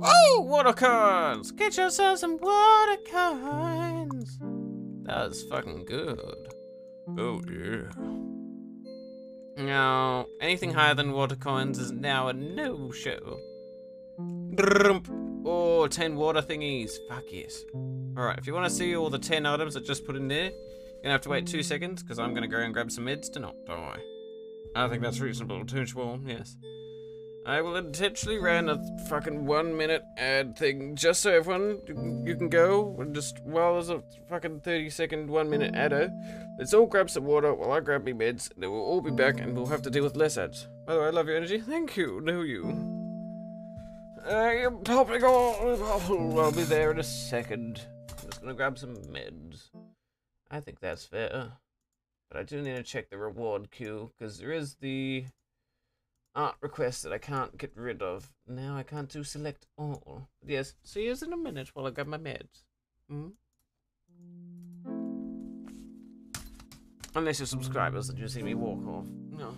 Oh, water coins! Get yourself some water coins! That is fucking good. Oh, yeah. Now, anything higher than water coins is now a no-show. Oh, 10 water thingies. Fuck yes. Alright, if you want to see all the 10 items I just put in there, you're gonna have to wait two seconds, because I'm gonna go and grab some meds to not die. I think that's reasonable, Tunchwall, yes. I will intentionally run a fucking one minute ad thing just so everyone you can go and just while there's a fucking 30 second one minute adder. Let's all grab some water while I grab me meds and then we'll all be back and we'll have to deal with less ads. By the way, I love your energy. Thank you. Know you. I am popping on. I'll be there in a second. I'm Just gonna grab some meds. I think that's fair. But I do need to check the reward queue, because there is the art request that I can't get rid of. Now I can't do select all. Yes, see you in a minute while I grab my meds. Hmm? Unless you're subscribers that you see me walk off. No.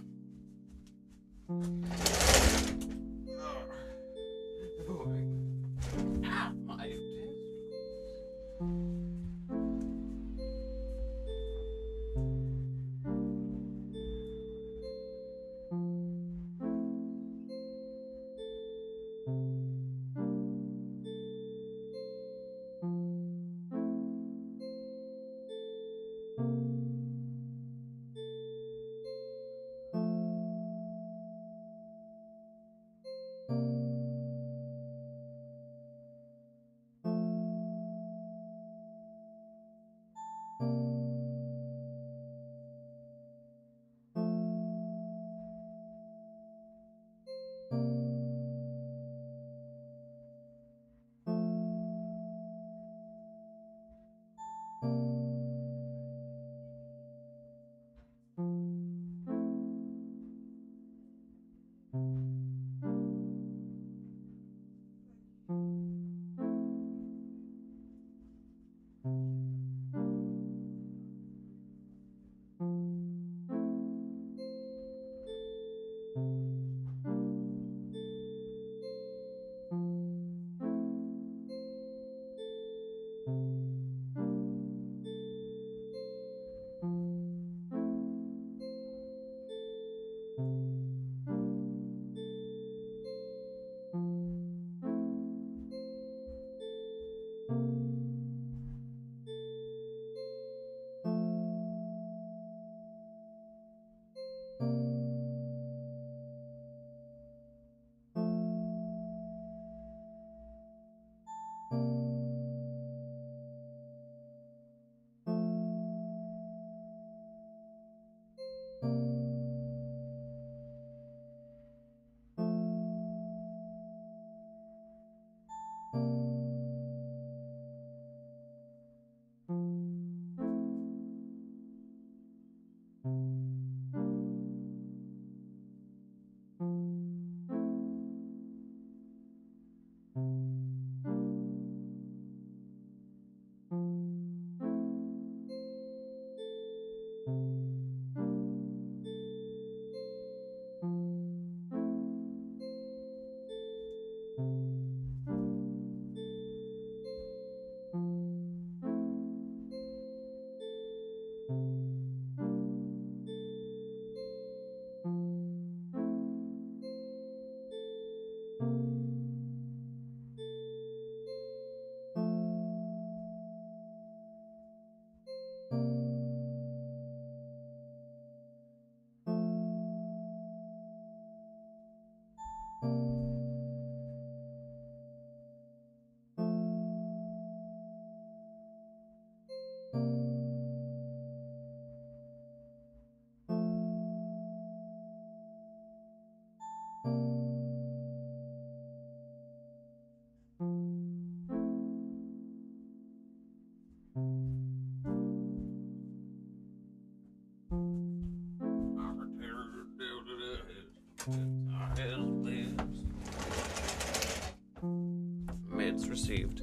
Meds received.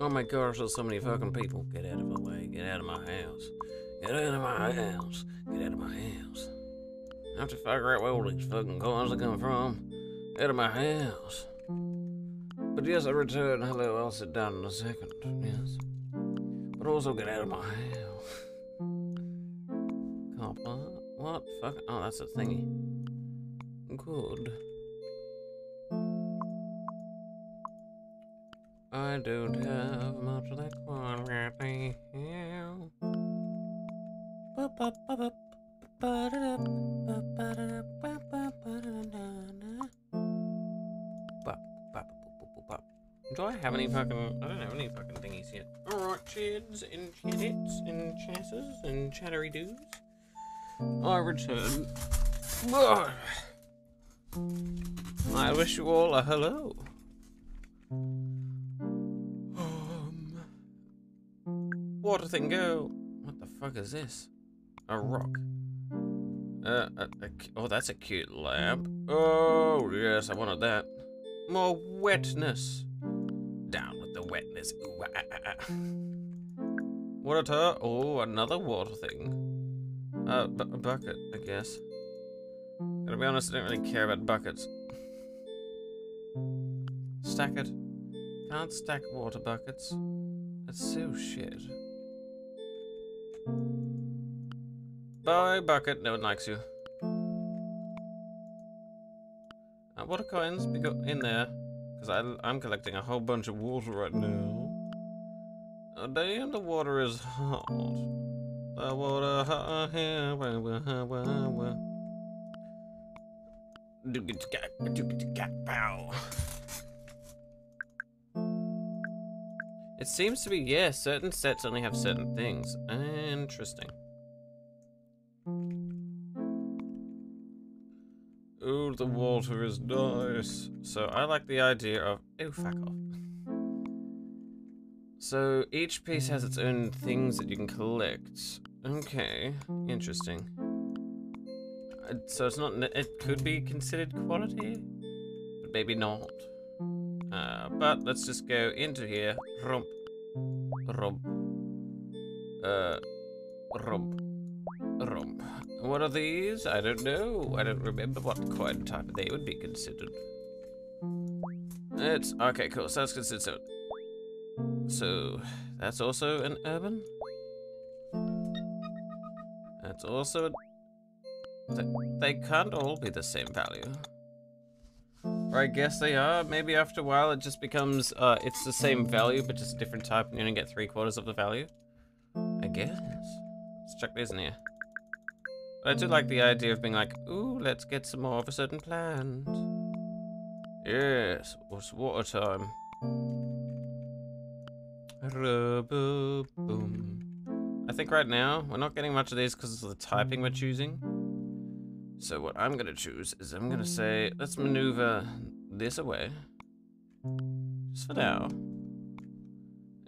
Oh my gosh, there's so many fucking people. Get out of my way. Get out of my house. Get out of my house. Get out of my house. I have to figure out where all these fucking cars are coming from. Out of my house. But yes, I return. Hello, I'll sit down in a second. Yes. But also get out of my house. Copper. What? Fuck. Oh, that's a thingy. Good. I don't have much of that quality. Do I have any fucking... I don't have any fucking thingies yet. Alright, chads and chadettes and chasses and chattery dudes. I return. I wish you all a hello. Um, water thing go. What the fuck is this? A rock. Uh, a, a, oh, that's a cute lamp. Oh, yes, I wanted that. More wetness. Down with the wetness. Ah, ah, ah. Water. Oh, another water thing. Uh, a bucket, I guess. Gotta be honest, I don't really care about buckets. Stack it. Can't stack water buckets. That's so shit. Bye, bucket. No one likes you. Uh, water coins, we got in there. Because I'm collecting a whole bunch of water right now. Oh, damn, the water is hot. The water hot here. Pow. It seems to be, yeah, certain sets only have certain things. Interesting. Ooh, the water is nice. So I like the idea of... Oh, fuck off. So each piece has its own things that you can collect. Okay, interesting. Uh, so it's not... It could be considered quality, but maybe not. Uh, but let's just go into here. Rump. Rump. Uh, rump. Rump. What are these? I don't know. I don't remember what coin type they would be considered. It's okay, cool. So that's considered so. So that's also an urban. That's also. A, they can't all be the same value. Or I guess they are. Maybe after a while it just becomes, uh, it's the same value, but just a different type, and you're gonna get three quarters of the value. I guess. Let's check these in here. But I do like the idea of being like, ooh, let's get some more of a certain plant. Yes, it's water time. I think right now, we're not getting much of these because of the typing we're choosing. So what I'm gonna choose is I'm gonna say, let's maneuver this away. Just for now.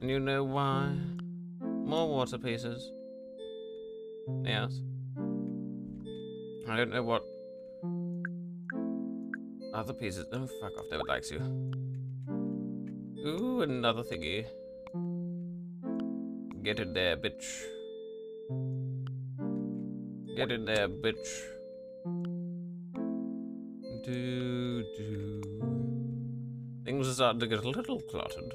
And you know why? More water pieces. Yes. I don't know what other pieces. Oh, fuck off, David likes you. Ooh, another thingy. Get in there, bitch. Get in there, bitch. Do, do. Things are starting to get a little cluttered.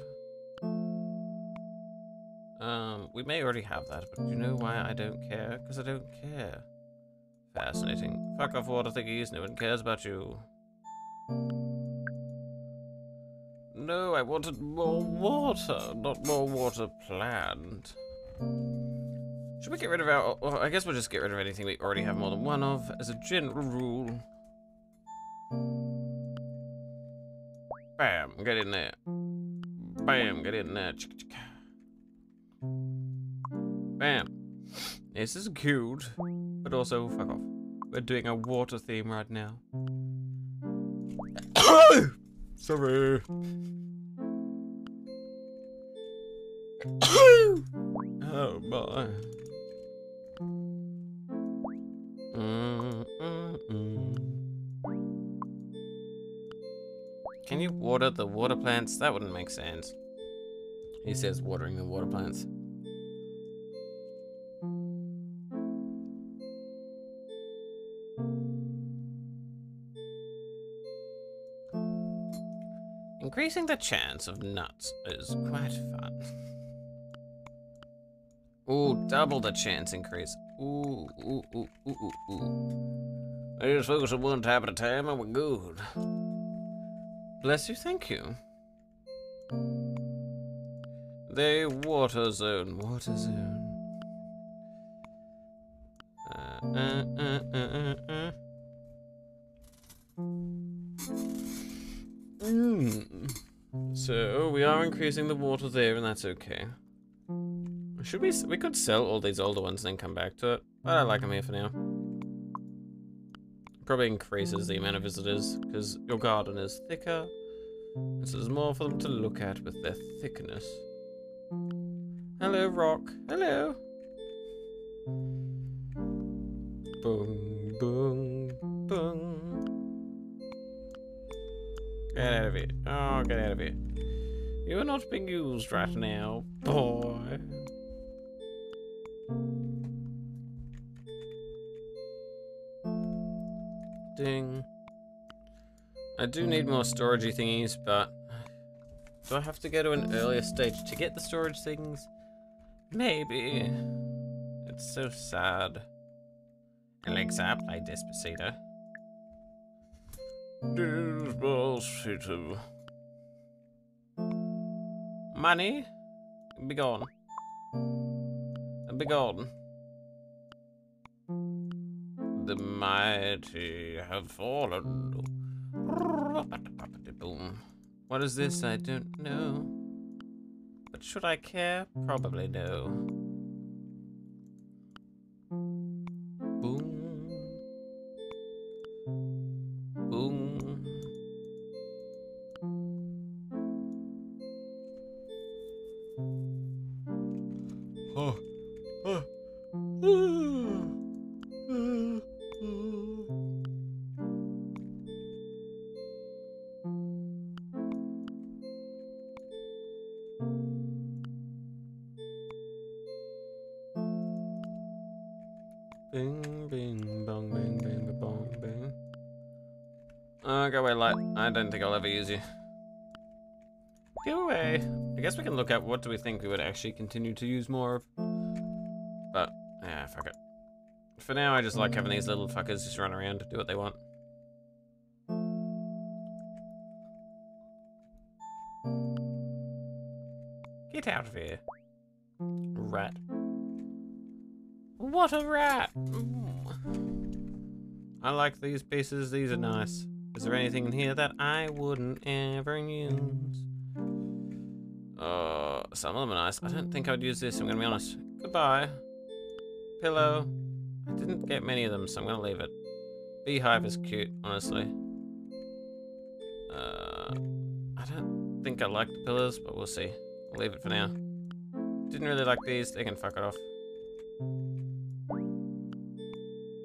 Um, we may already have that, but do you know why I don't care? Because I don't care. Fascinating. Fuck off water thingies, no one cares about you. No, I wanted more water, not more water planned. Should we get rid of our... Well, I guess we'll just get rid of anything we already have more than one of, as a general rule. Bam, get in there. Bam, get in there. Bam. This is cute, but also fuck off. We're doing a water theme right now. Sorry. oh my. Water the water plants? That wouldn't make sense. He says watering the water plants. Increasing the chance of nuts is quite fun. Ooh, double the chance increase. Ooh, ooh, ooh, ooh, ooh, ooh. I just focus on one type at a time and we're good. Bless you, thank you. The water zone, water zone. Uh, uh, uh. Mm. So we are increasing the water there, and that's okay. Should we? We could sell all these older ones and then come back to it, but I like them here for now. Probably increases the amount of visitors because your garden is thicker. This is more for them to look at with their thickness. Hello, rock. Hello. Boom, boom, boom. Get out of here. Oh, get out of here. You are not being used right now, boy. I do need more storagey thingies, but do I have to go to an earlier stage to get the storage things? Maybe. It's so sad. Alexa, play Despacito. Despacito. Money? Be gone. Be gone. The mighty have fallen. What is this? I don't know. But should I care? Probably no. You. Go away. I guess we can look at what do we think we would actually continue to use more of. But, yeah, fuck it. For now, I just like having these little fuckers just run around, do what they want. Get out of here. Rat. What a rat! Mm. I like these pieces, these are nice. Is there anything in here that I wouldn't ever use? Uh, some of them are nice. I don't think I would use this, I'm gonna be honest. Goodbye. Pillow. I didn't get many of them, so I'm gonna leave it. Beehive is cute, honestly. Uh, I don't think I like the pillars, but we'll see. I'll leave it for now. Didn't really like these, they can fuck it off.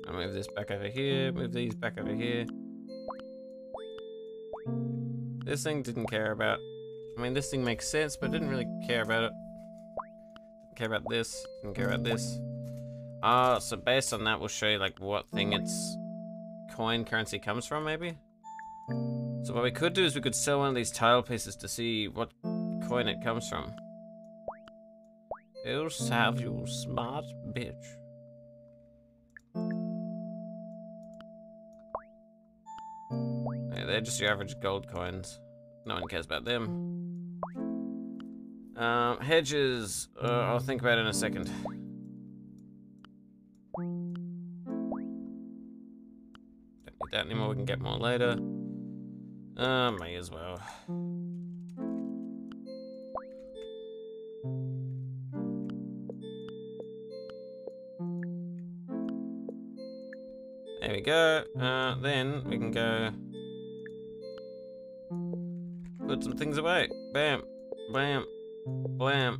I'll move this back over here, move these back over here. This thing didn't care about. I mean, this thing makes sense, but didn't really care about it. Didn't care about this, didn't care about this. Ah, uh, so based on that, we'll show you like what thing its coin currency comes from, maybe? So what we could do is we could sell one of these tile pieces to see what coin it comes from. You have you smart bitch. They're just your average gold coins. No one cares about them. Um, hedges, uh, I'll think about it in a second. Don't need that anymore, we can get more later. Uh, may as well. There we go. Uh, then we can go put some things away. Bam, bam, blam,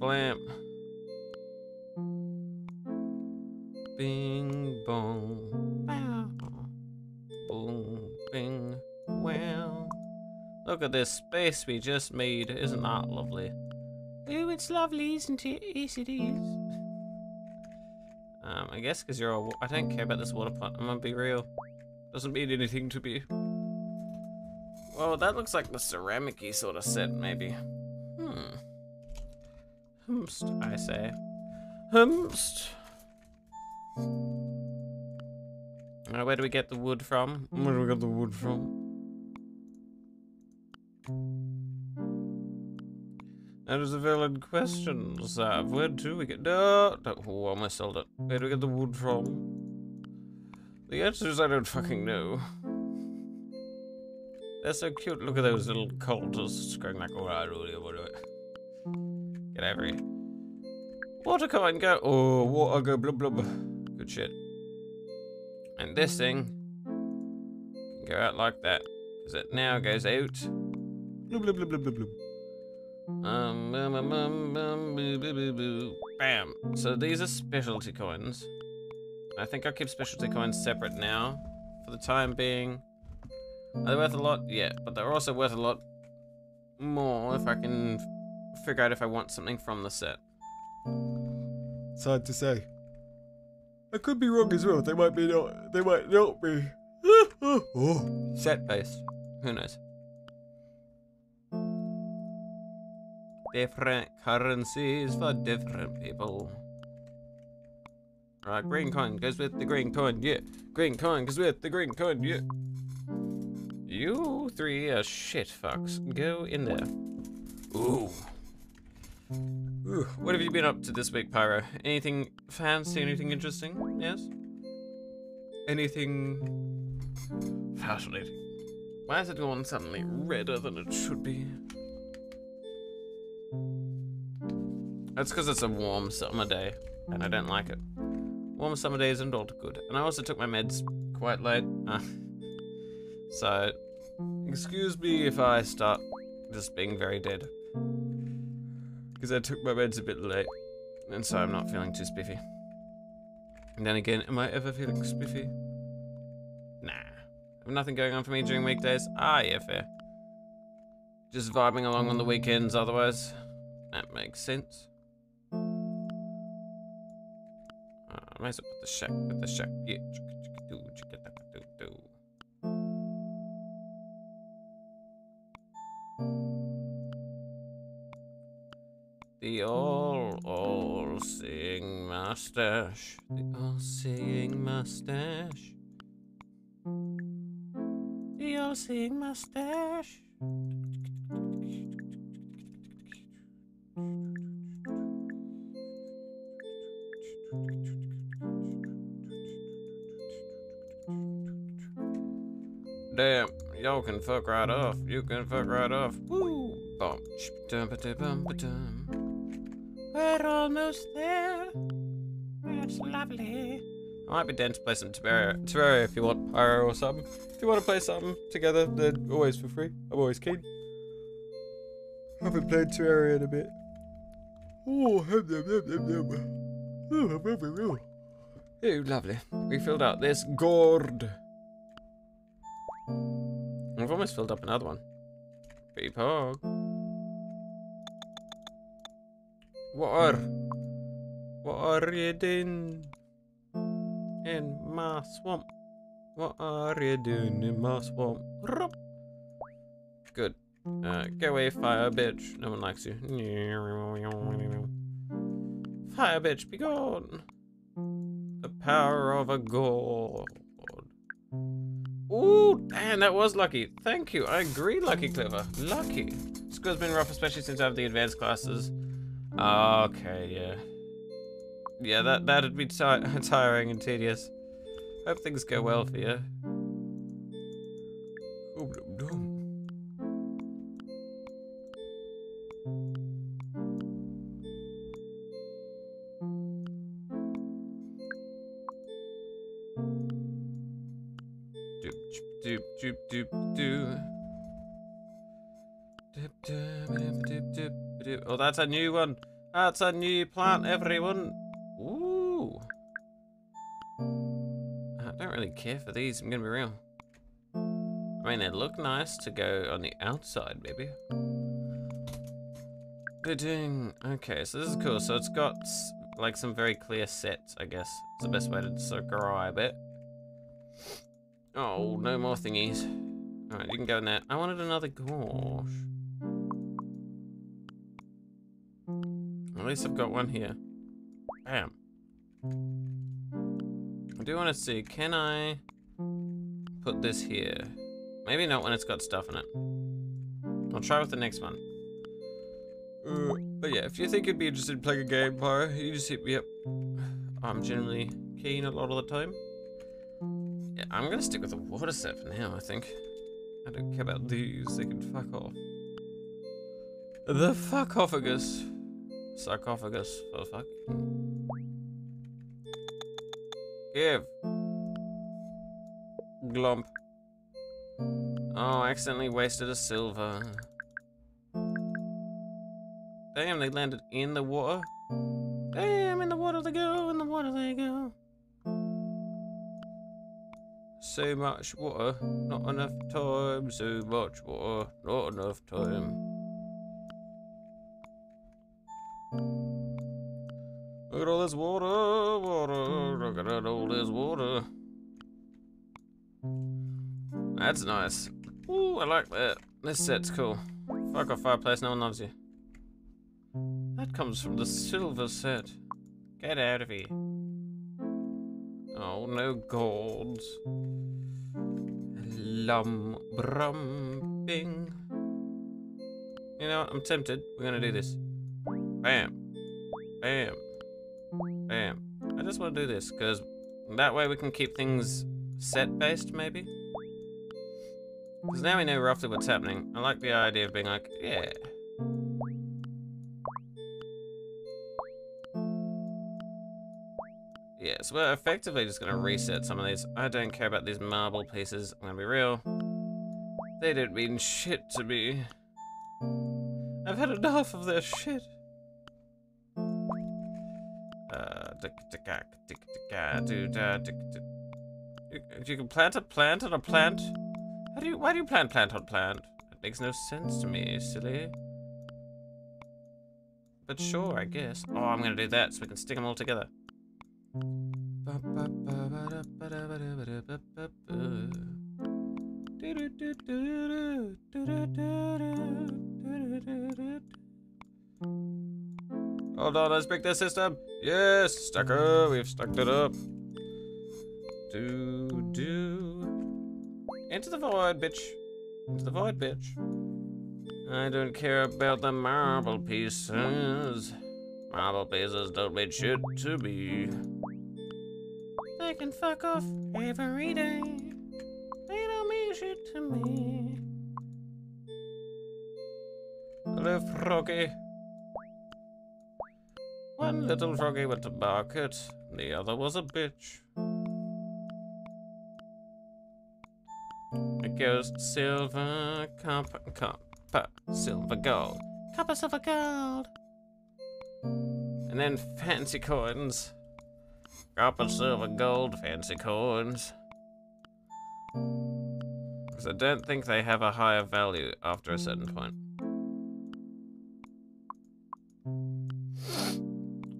blam. Bing bong, bow. Boom, bing, wow. Look at this space we just made. Isn't that lovely? Oh, it's lovely, isn't it? Yes, it is. Um, I guess because you're all. I don't care about this water pot. I'm gonna be real. Doesn't mean anything to me. Well, that looks like the ceramic-y sort of set, maybe. Hmm. Humst, I say. Humst. Now, where do we get the wood from? Where do we get the wood from? That is a valid question, Sav. Where do we get... No, no, oh, almost sold it. Where do we get the wood from? The answer is I don't fucking know. They're so cute. Look at those little cultists going like, oh, I really want it. Get here. Water coin go. Oh, water go blub blub. Good shit. And this thing can go out like that. Because it now goes out. Blub blub blub blub blub blub. Um, um, um, um, um boo, boo, boo, boo. Bam. So these are specialty coins. I think I'll keep specialty coins separate now for the time being. Are they worth a lot? Yeah, but they're also worth a lot more if I can figure out if I want something from the set. It's hard to say. I could be wrong as well. They might be not. They might not be. oh. Set based. Who knows? Different currencies for different people. Right, green coin goes with the green coin, yeah. Green coin goes with the green coin, yeah. You three are shit fucks. Go in there. Ooh. Ooh. What have you been up to this week, Pyro? Anything fancy? Anything interesting? Yes? Anything fascinating? Why is it going suddenly redder than it should be? That's because it's a warm summer day, and I don't like it. Warm summer days are not all good. And I also took my meds quite late. Ah. So, excuse me if I start just being very dead. Because I took my meds a bit late. And so I'm not feeling too spiffy. And then again, am I ever feeling spiffy? Nah. Have nothing going on for me during weekdays? Ah, yeah, fair. Just vibing along on the weekends otherwise. That makes sense. Uh, I might as well put the shack, put the shack. Yeah. The all, all seeing mustache. The all seeing mustache. The all seeing mustache. Damn, y'all can fuck right off. You can fuck right off. Woo! Bum, we're almost there. It's lovely. I might be down to play some Terraria, Terraria if you want Pyro or something. If you want to play something together, then always for free. I'm always keen. I haven't played Terraria in a bit. Oh, oh lovely. We filled out this gourd. I've almost filled up another one. Pretty pog. What are... What are you doing in my swamp? What are you doing in my swamp? Good. Uh, go away, fire bitch. No one likes you. Fire bitch, be gone. The power of a god. Ooh, damn, that was lucky. Thank you. I agree, Lucky Clever. Lucky. School's been rough, especially since I have the advanced classes. Okay, yeah. Yeah, that, that'd be tiring and tedious. Hope things go well for you. That's a new one. That's a new plant, everyone. Ooh. I don't really care for these, I'm gonna be real. I mean, they look nice to go on the outside, maybe. Bidding. Okay, so this is cool. So it's got like some very clear sets, I guess. It's the best way to describe it. Oh, no more thingies. Alright, you can go in there. I wanted another gorge. Least I've got one here. Bam. I do want to see, can I put this here? Maybe not when it's got stuff in it. I'll try with the next one. Uh, but yeah, if you think you'd be interested in playing a game, Pyro, you just hit me up. I'm generally keen a lot of the time. Yeah, I'm gonna stick with the water set for now, I think. I don't care about these, they can fuck off. The fuckophagus sarcophagus for fuck. Give. Glump. Oh, I accidentally wasted a silver. Damn, they landed in the water. Damn, in the water they go, in the water they go. So much water, not enough time. So much water, not enough time. Look at all this water, water, look at all this water. That's nice. Ooh, I like that. This set's cool. Fuck off fireplace, no one loves you. That comes from the silver set. Get out of here. Oh, no golds. Lum brum bing. You know what? I'm tempted. We're gonna do this. Bam. Bam. Bam. I just want to do this, because that way we can keep things set-based, maybe? Because now we know roughly what's happening. I like the idea of being like, yeah. Yeah, so we're effectively just going to reset some of these. I don't care about these marble pieces. I'm going to be real. They don't mean shit to me. I've had enough of their shit. Uh, you can plant a plant on a plant. How do you, why do you plant plant on plant? That makes no sense to me, silly. But sure, I guess. Oh, I'm gonna do that so we can stick them all together. Hold on, let's break this system. Yes, stucker, we've stuck it up. Do, do. Into the void, bitch. Into the void, bitch. I don't care about the marble pieces. Marble pieces don't mean shit to me. They can fuck off every day. They don't mean shit to me. Hello, Froggy. One little froggy went to market, the other was a bitch. It goes silver, copper, copper, silver, gold. Copper, silver, gold. And then fancy coins. Copper, silver, gold, fancy coins. Because I don't think they have a higher value after a certain point.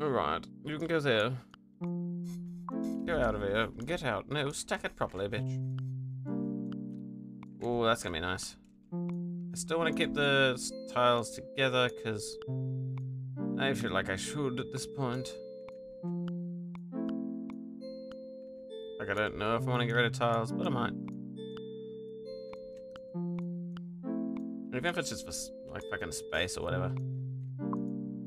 Alright, you can go there. Go out of here. Get out. No, stack it properly, bitch. Oh, that's gonna be nice. I still want to keep the tiles together because I feel like I should at this point. Like I don't know if I want to get rid of tiles, but I might. Even if it's just for like fucking space or whatever.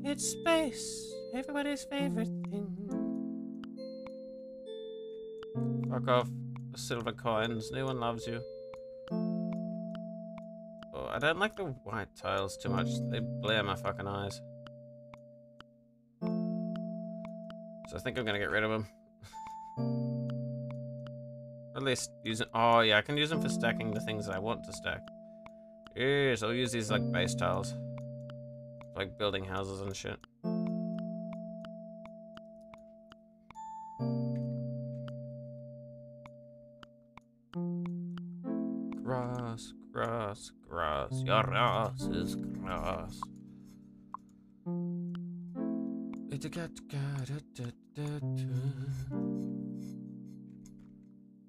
It's space, everybody's favorite thing. Fuck off, silver coins. No one loves you. Oh, I don't like the white tiles too much. They blare my fucking eyes. So I think I'm gonna get rid of them. At least use using. Oh yeah, I can use them for stacking the things that I want to stack. Yes, I'll use these like base tiles, like building houses and shit. Grass, your ass is grass. It's a cat.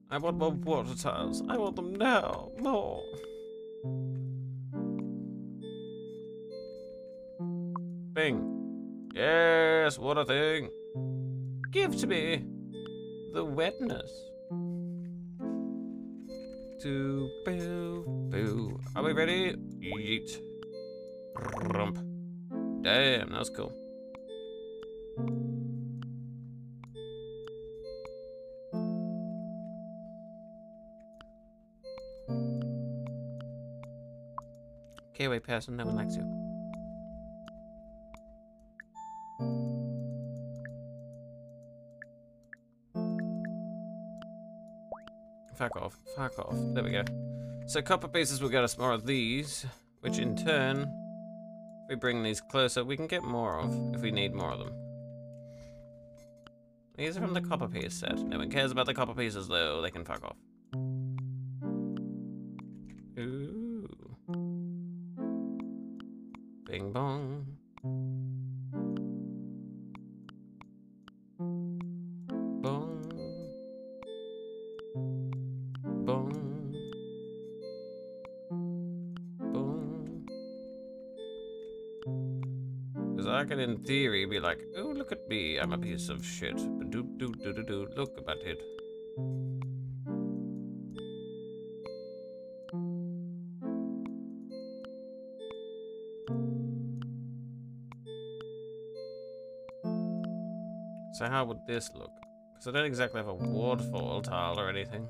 I want more water tiles. I want them now. More. Thing. Yes, what a thing. Give to me the wetness to boo boo. Are we ready? Yeet. Rump. Damn, that was cool. Okay, wait, person, no one likes you. Fuck off. Fuck off. There we go. So copper pieces will get us more of these, which in turn if we bring these closer, we can get more of, if we need more of them. These are from the copper piece set. No one cares about the copper pieces, though. They can fuck off. Piece of shit. Do do do do do. Look about it. So how would this look? Because I don't exactly have a waterfall tile or anything.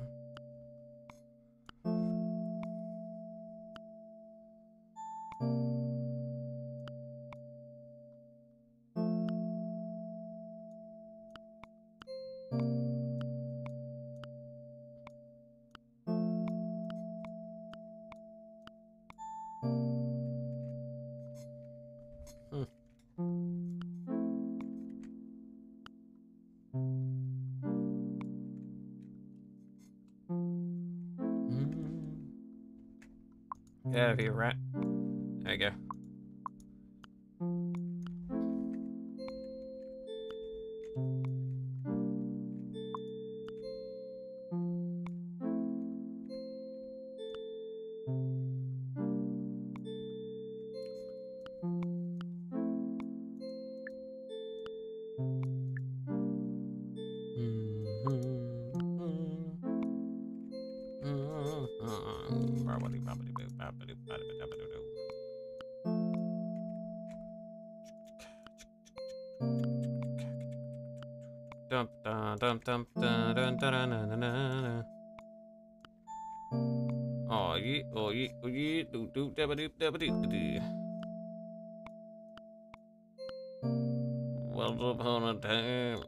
Once upon a time,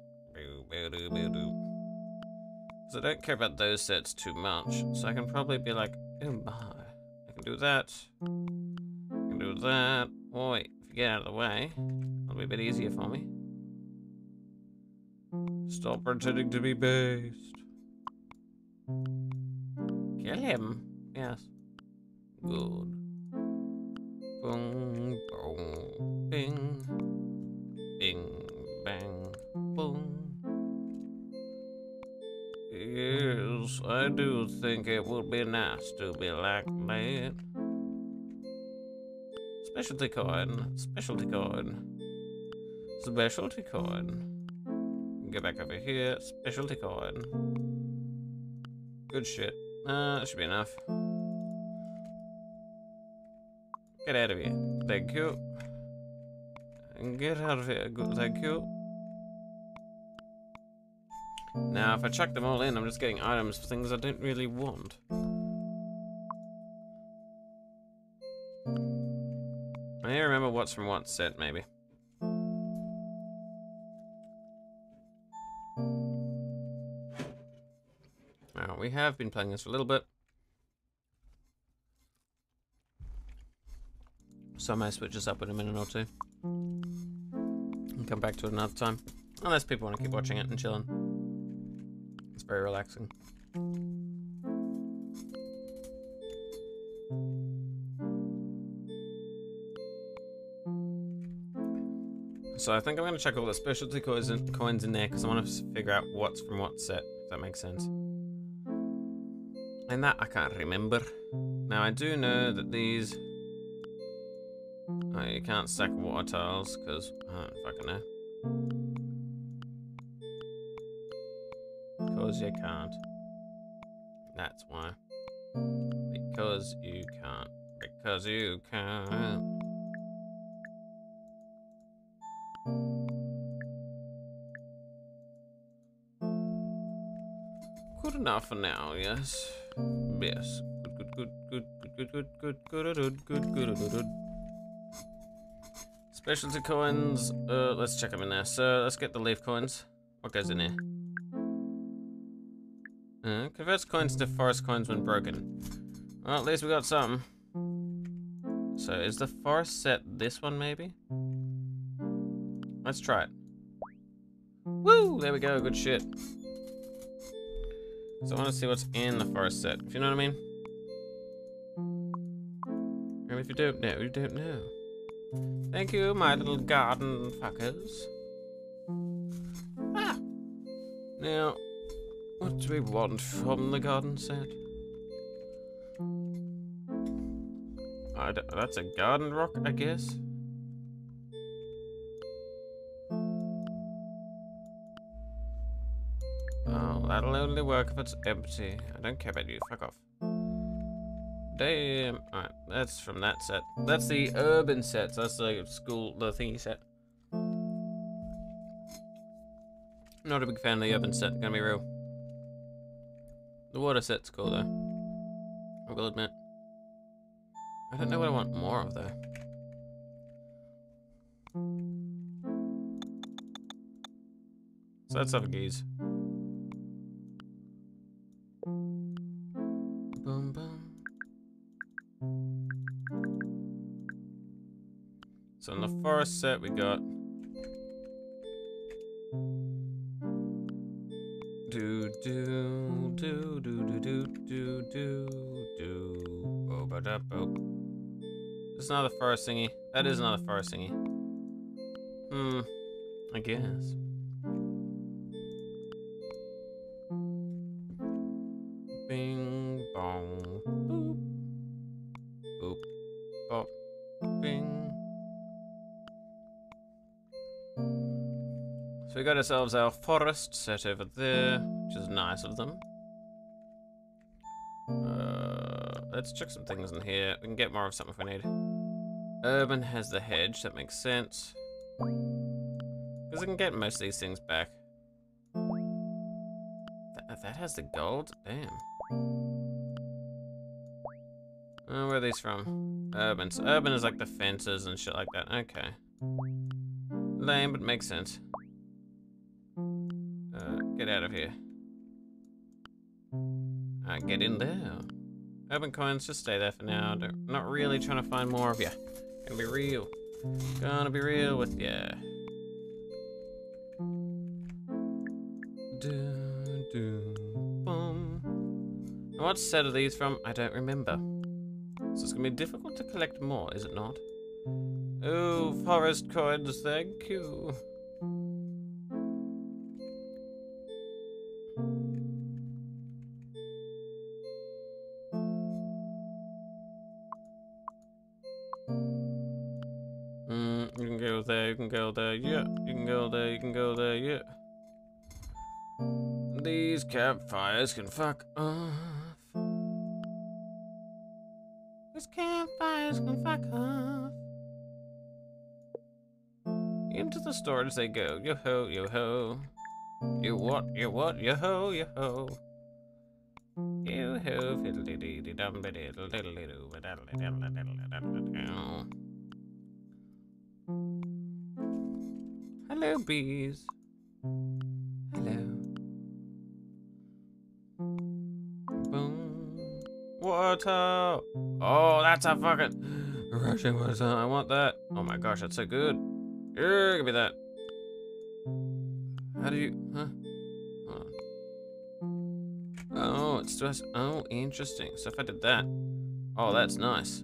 So I don't care about those sets too much, so I can probably be like, oh my, I can do that, I can do that. Oh wait, if you get out of the way, it'll be a bit easier for me. Stop pretending to be based. Kill him. Be to be like that. Specialty coin, specialty coin, specialty coin go back over here. Specialty coin. Good shit. Uh, that should be enough. Get out of here. Thank you. Get out of here. Good, thank you. Now, if I chuck them all in, I'm just getting items for things I don't really want. What's from what set, maybe. we have been playing this for a little bit. So I may switch this up in a minute or two. And come back to it another time. Unless people want to keep watching it and chilling. It's very relaxing. So I think I'm going to check all the specialty coins in, coins in there because I want to figure out what's from what set, if that makes sense. And that I can't remember. Now I do know that these... Oh, you can't stack water tiles, because I don't fucking know. Because you can't. That's why. Because you can't. Because you can't. Enough for now, yes. Yes. Good, good, good, good, good, good, good, good, good, good, good, good. Specialty coins. Uh, let's check them in there. So let's get the leaf coins. What goes in here? Uh, converts coins to forest coins when broken. Well, at least we got some. So is the forest set this one maybe? Let's try it. Woo! There we go. Good shit. So I want to see what's in the forest set. If you know what I mean? And if you don't know, you don't know. Thank you, my little garden fuckers. Ah! Now, what do we want from the garden set? I that's a garden rock, I guess. That'll only work if it's empty. I don't care about you. Fuck off. Damn. Alright, that's from that set. That's the urban set. So that's the school, the thingy set. Not a big fan of the urban set, gonna be real. The water set's cool though. I will admit. I don't know what I want more of though. So that's up geese. Boom forest set we got do do do do do do do do do bo ba da bo it's not a forest thingy. That is not a forest thingy. Hmm. I guess. Ourselves our forest set over there, which is nice of them. Uh, let's check some things in here. We can get more of something if we need. Urban has the hedge, that makes sense. Because I can get most of these things back. That, that has the gold? Damn. Oh, where are these from? Urban. So urban is like the fences and shit like that. Okay. Lame, but makes sense. Get out of here. Uh, get in there. Urban coins, just stay there for now. Don't, not really trying to find more of you. Gonna be real. Gonna be real with ya. Do, do, bum. what set are these from? I don't remember. So it's gonna be difficult to collect more, is it not? Oh, forest coins, thank you. Campfires can fuck off. These campfires can fuck off. Into the storage they go, yo ho, yo ho. You what, you what, yo ho, yo ho. Yo ho, fiddly dee dee dum diddle diddle diddle diddle diddle diddle diddle Hello, bees. Oh, that's a fucking rushing water. I want that. Oh my gosh, that's so good. Give me that. How do you? Huh? Oh, it's just. Oh, interesting. So if I did that. Oh, that's nice.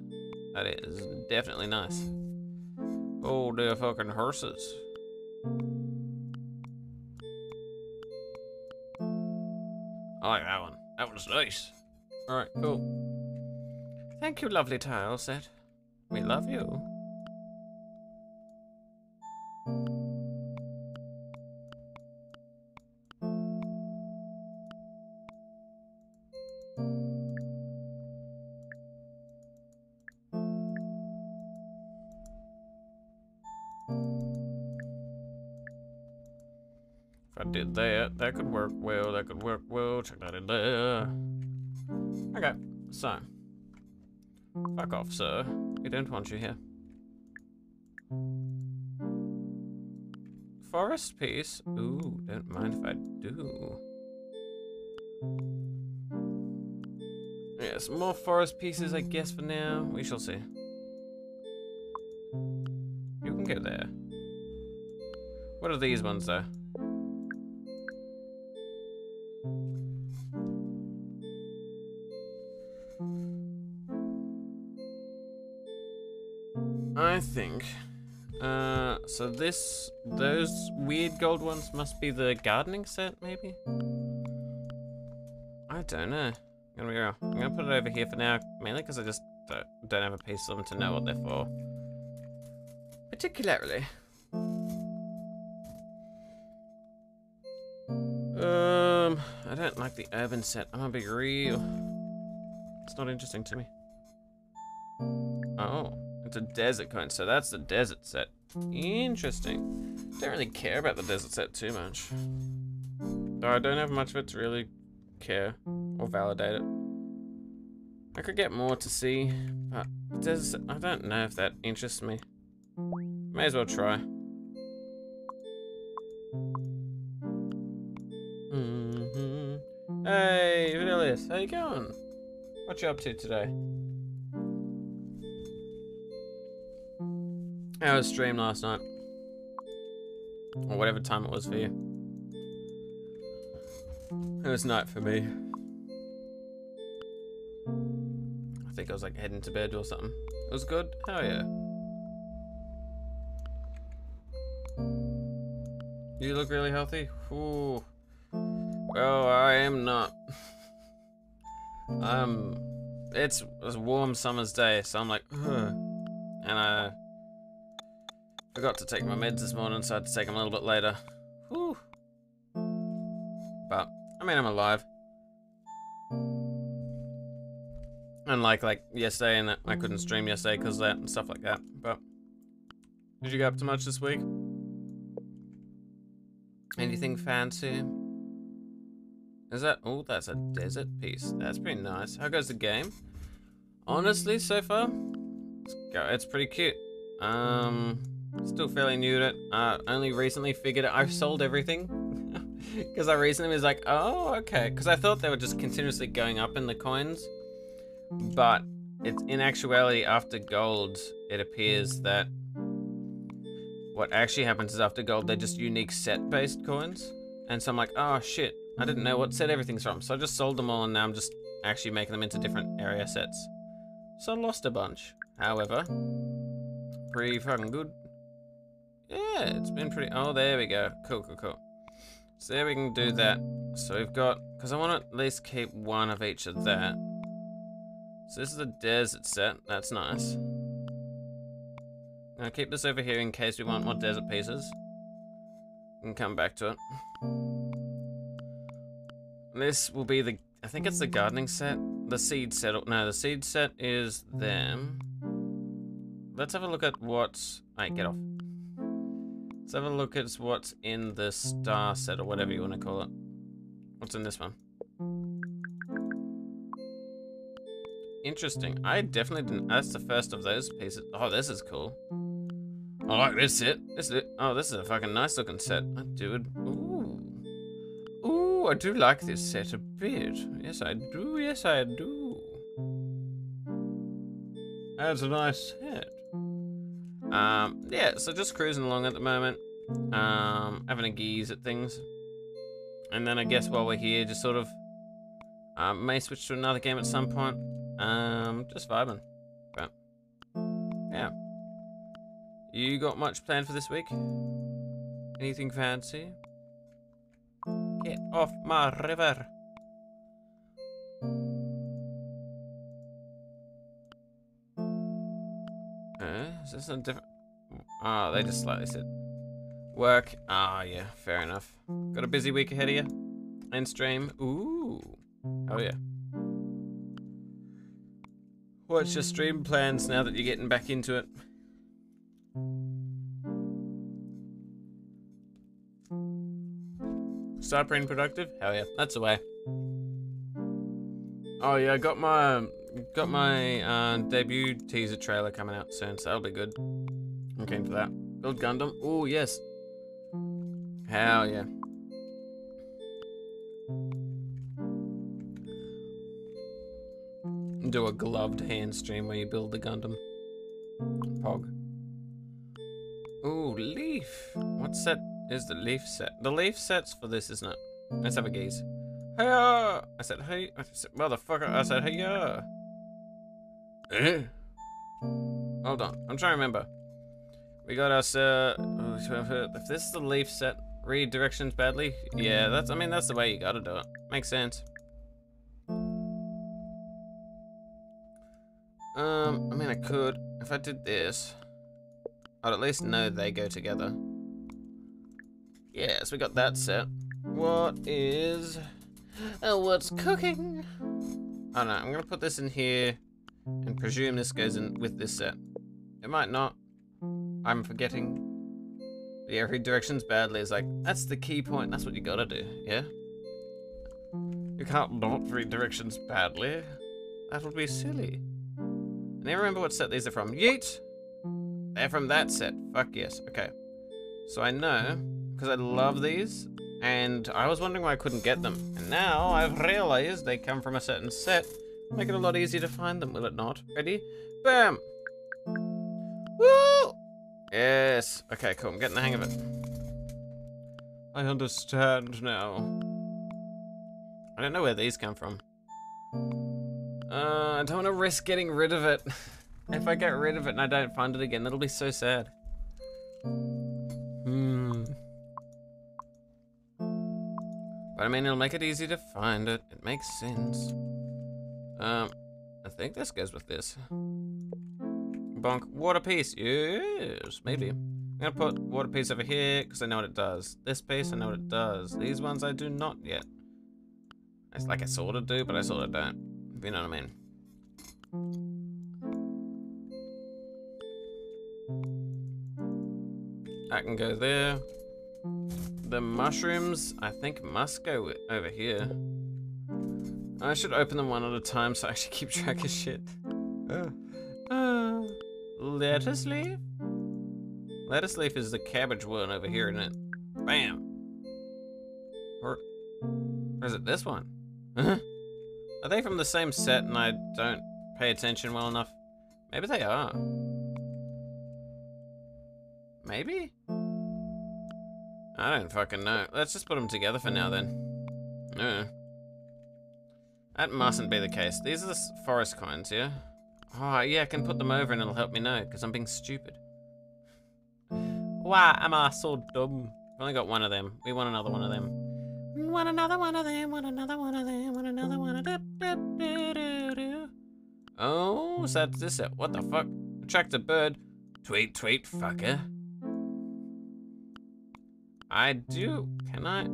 That is definitely nice. Oh, dear fucking horses. I like that one. That one's nice. Alright, cool. Thank you, lovely tile set. We love you. I did that. That could work well. That could work well. Check that in there. Okay, so. Fuck off, sir. We don't want you here. Forest piece? Ooh, don't mind if I do. Yes, more forest pieces, I guess, for now. We shall see. You can go there. What are these ones, though? So this, those weird gold ones must be the gardening set, maybe? I don't know. I'm gonna go. I'm gonna put it over here for now, mainly because I just don't, don't have a piece of them to know what they're for. Particularly. Um, I don't like the urban set. I'm gonna be real. It's not interesting to me. Oh, it's a desert coin, so that's the desert set. Interesting. Don't really care about the desert set too much. Though I don't have much of it to really care or validate it. I could get more to see, but does I don't know if that interests me. May as well try. Mm -hmm. Hey, Vanillius, how you going? What you up to today? How was stream last night? Or whatever time it was for you. It was night for me. I think I was like heading to bed or something. It was good? Hell yeah. You look really healthy? Ooh. Well, I am not. um, it's a warm summer's day, so I'm like, Ugh. and I forgot to take my meds this morning, so I had to take them a little bit later. Whew. But, I mean, I'm alive. Unlike, like, yesterday, and I couldn't stream yesterday because that and stuff like that. But, did you get up to much this week? Anything fancy? Is that... Oh, that's a desert piece. That's pretty nice. How goes the game? Honestly, so far, it's, it's pretty cute. Um, still fairly new to it. Uh, only recently figured it. I've sold everything. Because I recently was like, oh, okay. Because I thought they were just continuously going up in the coins. But it's in actuality, after gold, it appears that what actually happens is after gold, they're just unique set-based coins. And so I'm like, oh shit, I didn't know what set everything's from. So I just sold them all and now I'm just actually making them into different area sets. So I lost a bunch. However, pretty fucking good. Yeah, it's been pretty... Oh, there we go. Cool, cool, cool. So there we can do that. So we've got... Because I want to at least keep one of each of that. So this is a desert set. That's nice. I'll keep this over here in case we want more desert pieces. And come back to it. This will be the... I think it's the gardening set. The seed set. No, the seed set is them. Let's have a look at what's... Alright, get off. Let's have a look at what's in the star set, or whatever you want to call it. What's in this one? Interesting. I definitely didn't... That's the first of those pieces. Oh, this is cool. I like this set. This is... Oh, this is a fucking nice looking set. I do it. Ooh. Ooh, I do like this set a bit. Yes, I do. Yes, I do. That's a nice set. Um, yeah, so just cruising along at the moment. Um, having a geese at things. And then I guess while we're here, just sort of... Um, may switch to another game at some point. Um, just vibing. But, yeah. You got much planned for this week? Anything fancy? Get off my river. Uh, is this a different... Oh, they just slightly said... Work. Ah, oh, yeah, fair enough. Got a busy week ahead of you? And stream. Ooh. Oh, yeah. What's your stream plans now that you're getting back into it? Start being productive? Hell yeah, that's the way. Oh yeah, I got my got my uh, debut teaser trailer coming out soon, so that'll be good. I'm keen for that. Build Gundam. Oh yes. Hell yeah. do a gloved hand stream where you build the Gundam. Pog. Oh, Leaf. What set is the leaf set? The leaf set's for this, isn't it? Let's have a gaze. Hey, I said, hey, I said, motherfucker. I said, hey, yeah. Eh? Hold on. I'm trying to remember. We got us, uh, if this is the leaf set, read directions badly. Yeah, that's, I mean, that's the way you gotta do it. Makes sense. Um, I mean, I could, if I did this, I'd at least know they go together. Yes, we got that set. What is, oh, what's cooking? Don't know, I'm gonna put this in here and presume this goes in with this set. It might not. I'm forgetting. Yeah, read directions badly is like, that's the key point. That's what you gotta do, yeah? You can't not read directions badly. That would be silly. I never remember what set these are from. Yeet! They're from that set. Fuck yes. Okay. So I know, because I love these, and I was wondering why I couldn't get them. And now I've realized they come from a certain set. Make it a lot easier to find them, will it not? Ready? Bam! Woo! Yes. Okay, cool. I'm getting the hang of it. I understand now. I don't know where these come from. Uh, I don't want to risk getting rid of it. if I get rid of it and I don't find it again, that'll be so sad. Hmm. But I mean, it'll make it easy to find it. It makes sense. Um, I think this goes with this. Bonk. Water piece. Yes, maybe. I'm gonna put water piece over here because I know what it does. This piece, I know what it does. These ones I do not yet. It's like I sort of do, but I sort of don't. If you know what I mean. I can go there. The mushrooms, I think, must go over here. I should open them one at a time so I actually keep track of shit. Uh, uh, lettuce leaf? Lettuce leaf is the cabbage one over here, isn't it? Bam! Or, or is it this one? are they from the same set and I don't pay attention well enough? Maybe they are. Maybe? I don't fucking know. Let's just put them together for now then. Uh. That mustn't be the case. These are the forest coins, yeah? Oh, yeah, I can put them over and it'll help me know, because I'm being stupid. Why am I so dumb? I've only got one of them. We want another one of them. Want another one of them, want another one of them, want another one of them. Oh, so that's this it. What the fuck? Attract a bird. Tweet, tweet, fucker. I do. Can I?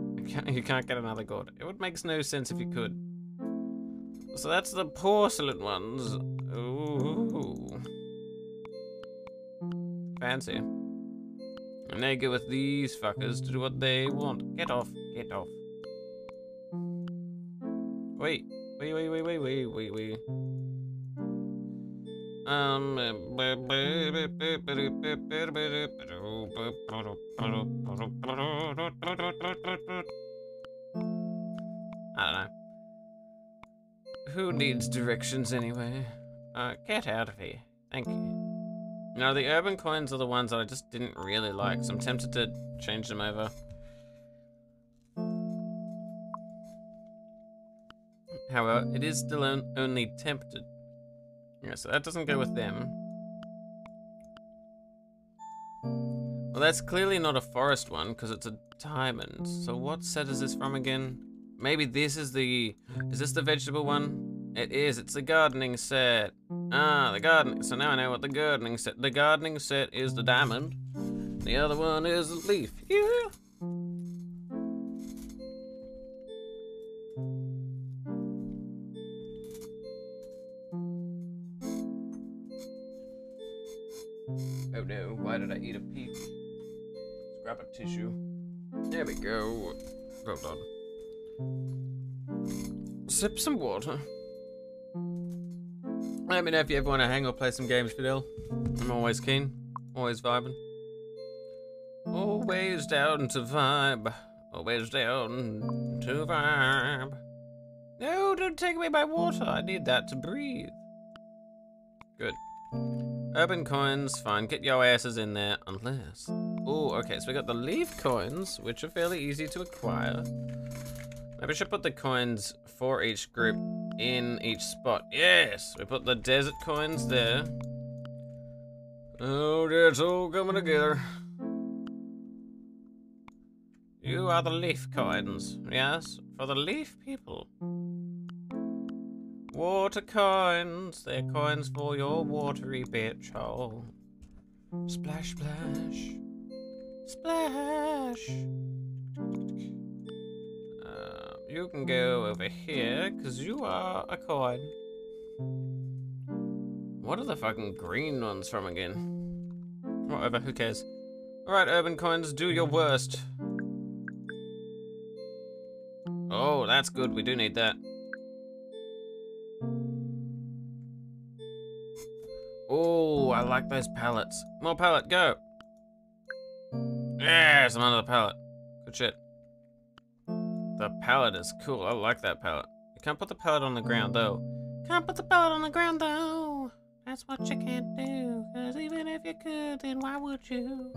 You can't get another god. It would make no sense if you could. So that's the porcelain ones. Ooh. Fancy. And they go with these fuckers to do what they want. Get off. Get off. Wait. Wait, wait, wait, wait, wait, wait, wait. Um. I don't know. Who needs directions anyway? Uh, get out of here. Thank you. No, the urban coins are the ones that I just didn't really like, so I'm tempted to change them over. However, it is still on only tempted. Yeah, so that doesn't go with them. Well, that's clearly not a forest one, because it's a diamond. So what set is this from again? Maybe this is the... Is this the vegetable one? It is. It's the gardening set. Ah, the gardening... So now I know what the gardening set... The gardening set is the diamond. The other one is the leaf. Yeah. Oh no, why did I eat a peach? Grab a tissue. There we go. Hold on. Sip some water. Let me know if you ever want to hang or play some games, Fidel. I'm always keen. Always vibing. Always down to vibe. Always down to vibe. No, don't take away my water. I need that to breathe. Good. Urban coins, fine. Get your asses in there, unless... Oh, okay, so we got the leaf coins, which are fairly easy to acquire. Maybe we should put the coins for each group in each spot. Yes, we put the desert coins there. Oh, dear, it's all coming together. You are the leaf coins, yes, for the leaf people. Water coins, they're coins for your watery bitch hole. Splash, splash, splash. You can go over here, because you are a coin. What are the fucking green ones from again? Whatever, who cares? Alright, urban coins, do your worst. Oh, that's good, we do need that. Oh, I like those pallets. More pallet, go. Yes, the pallet. Good shit. The pallet is cool. I like that pallet. You can't put the pallet on the ground, though. Can't put the pallet on the ground, though. That's what you can't do. Because even if you could, then why would you?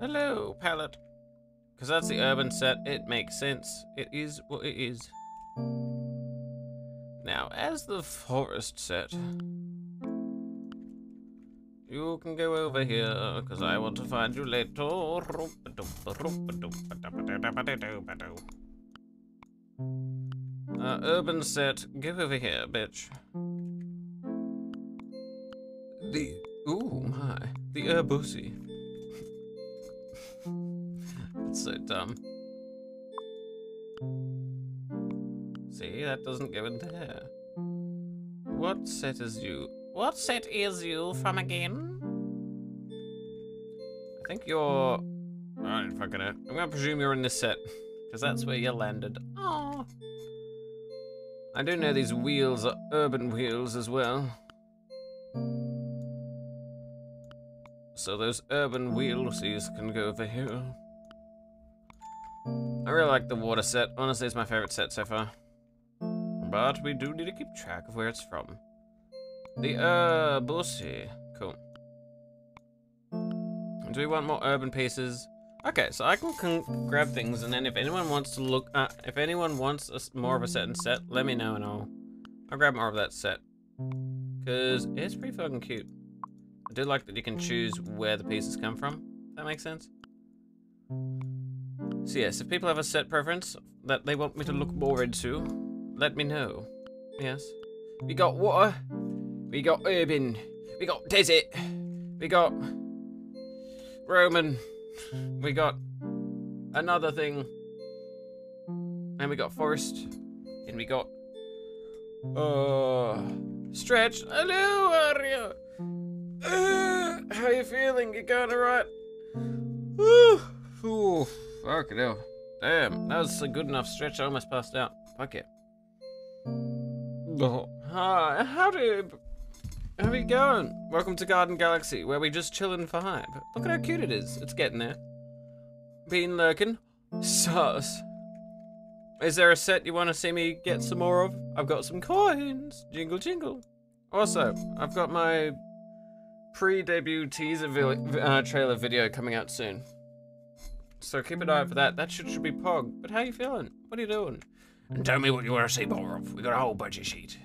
Hello, pallet. Because that's the urban set. It makes sense. It is what it is. Now, as the forest set, you can go over here, because I want to find you later. Uh, urban set, go over here, bitch. The, ooh my, the Urbusi. That's so dumb. See, that doesn't go in there. What set is you? What set is you from again? I think you're... I don't fucking know. I'm gonna presume you're in this set. Because that's where you landed. Oh. I do know these wheels are urban wheels as well. So those urban wheelsies can go over here. I really like the water set. Honestly, it's my favorite set so far. But we do need to keep track of where it's from. The uh bullshit. Cool. Do we want more urban pieces? Okay, so I can, can grab things, and then if anyone wants to look, uh, if anyone wants a, more of a certain set, let me know, and I'll, I'll grab more of that set. Cause it's pretty fucking cute. I do like that you can choose where the pieces come from. That makes sense. So yes, if people have a set preference that they want me to look more into, let me know. Yes. We got water, we got urban. We got desert. We got Roman. We got another thing. And we got forest. And we got uh stretch. Hello, Aria. Uh, how you feeling? You going alright? Ooh, fuck it hell. Damn, that was a good enough stretch. I almost passed out. Fuck it. Oh, hi, how do you how are you going? Welcome to Garden Galaxy, where we just chill and vibe. Look at how cute it is. It's getting there. Been lurking. Sus. Is there a set you want to see me get some more of? I've got some coins. Jingle jingle. Also, I've got my pre-debut teaser uh, trailer video coming out soon. So keep an eye out for that. That shit should be pog. But how you feeling? What are you doing? And tell me what you want to see more of. We got a whole of shit.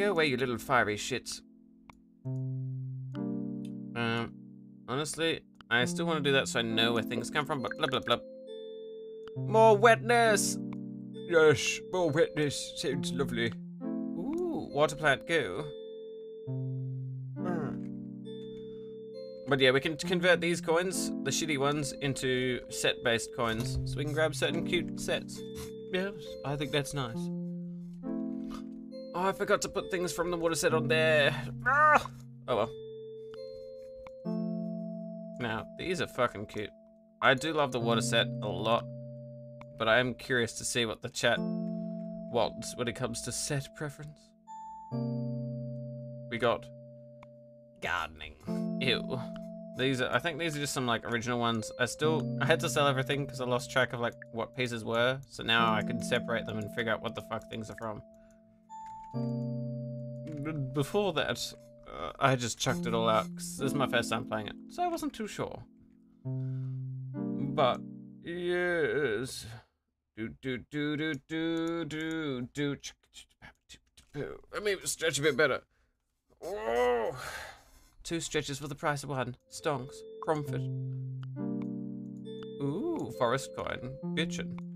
Go away, you little fiery shits. Um, honestly, I still want to do that so I know where things come from, but blah, blah, blah. More wetness! Yes, more wetness. Sounds lovely. Ooh, water plant, go. But yeah, we can convert these coins, the shitty ones, into set-based coins, so we can grab certain cute sets. Yes, I think that's nice. Oh, I forgot to put things from the water set on there. Ah! Oh well. Now, these are fucking cute. I do love the water set a lot, but I am curious to see what the chat wants when it comes to set preference. We got gardening. Ew. These are, I think these are just some like original ones. I still, I had to sell everything because I lost track of like what pieces were. So now I can separate them and figure out what the fuck things are from. Before that, uh, I just chucked it all out this is my first time playing it, so I wasn't too sure. But yes, do do do do do do do. Let me stretch a bit better. Oh. Two stretches for the price of one. Stonks. Cromford. Ooh, forest coin. Bitchin'.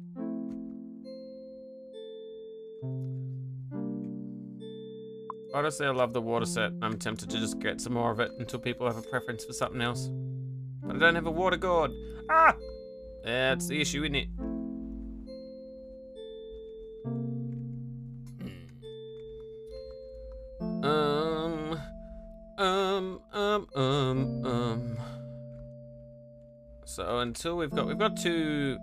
Honestly, I love the water set. I'm tempted to just get some more of it until people have a preference for something else. But I don't have a water gourd. Ah! That's the issue, isn't it? Um, um, um, um, um. So until we've got, we've got two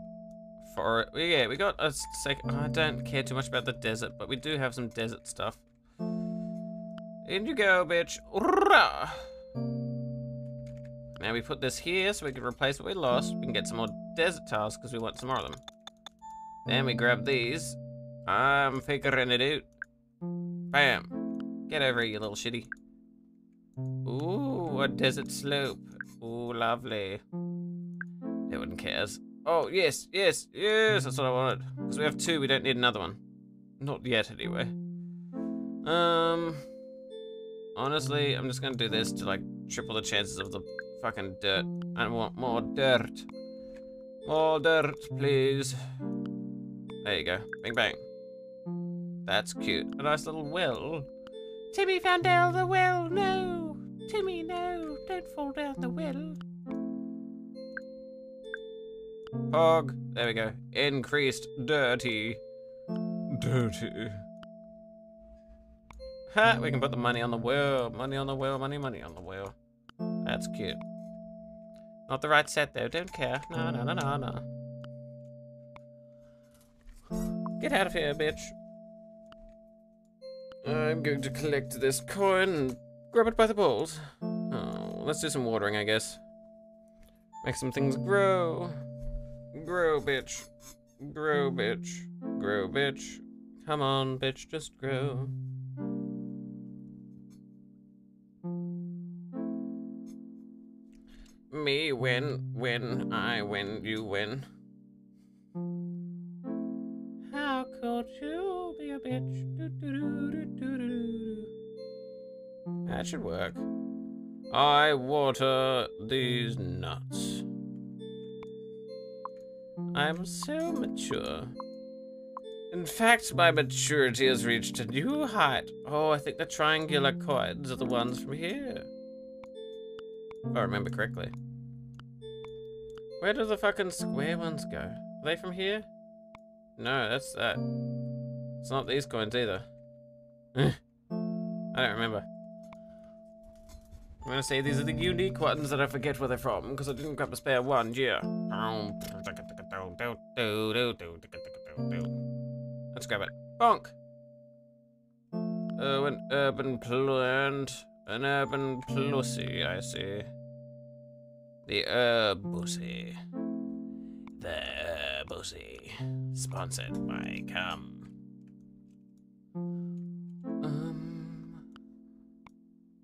for it. yeah, we got a second. I don't care too much about the desert, but we do have some desert stuff. In you go, bitch. Now we put this here so we can replace what we lost. We can get some more desert tiles because we want some more of them. Then we grab these. I'm figuring it out. Bam. Get over here, you little shitty. Ooh, a desert slope. Ooh, lovely. No one cares. Oh, yes, yes, yes, that's what I wanted. Because we have two, we don't need another one. Not yet, anyway. Um, Honestly, I'm just gonna do this to like triple the chances of the fucking dirt. I want more dirt. More dirt, please. There you go. Bang bang. That's cute. A nice little well. Timmy found down the well. No. Timmy, no. Don't fall down the well. Pog. There we go. Increased dirty. Dirty. Ha! We can put the money on the wheel. Money on the wheel. Money, money on the wheel. That's cute. Not the right set though. Don't care. No, no, no, no, no. Get out of here, bitch. I'm going to collect this coin and grab it by the balls. Oh, let's do some watering, I guess. Make some things grow. Grow, bitch. Grow, bitch. Grow, bitch. Come on, bitch, just grow. Me win, win, I win, you win. How could you be a bitch? Do, do, do, that should work. I water these nuts. I'm so mature. In fact, my maturity has reached a new height. Oh, I think the triangular coins are the ones from here. If I remember correctly. Where do the fucking square ones go? Are they from here? No, that's that. It's not these coins either. I don't remember. I'm gonna say these are the unique ones that I forget where they're from because I didn't grab a spare one, yeah. Let's grab it. Bonk! An urban plant. An urban plussy, I see. The Urbussy. The Urbussy. Sponsored by Cum. Um.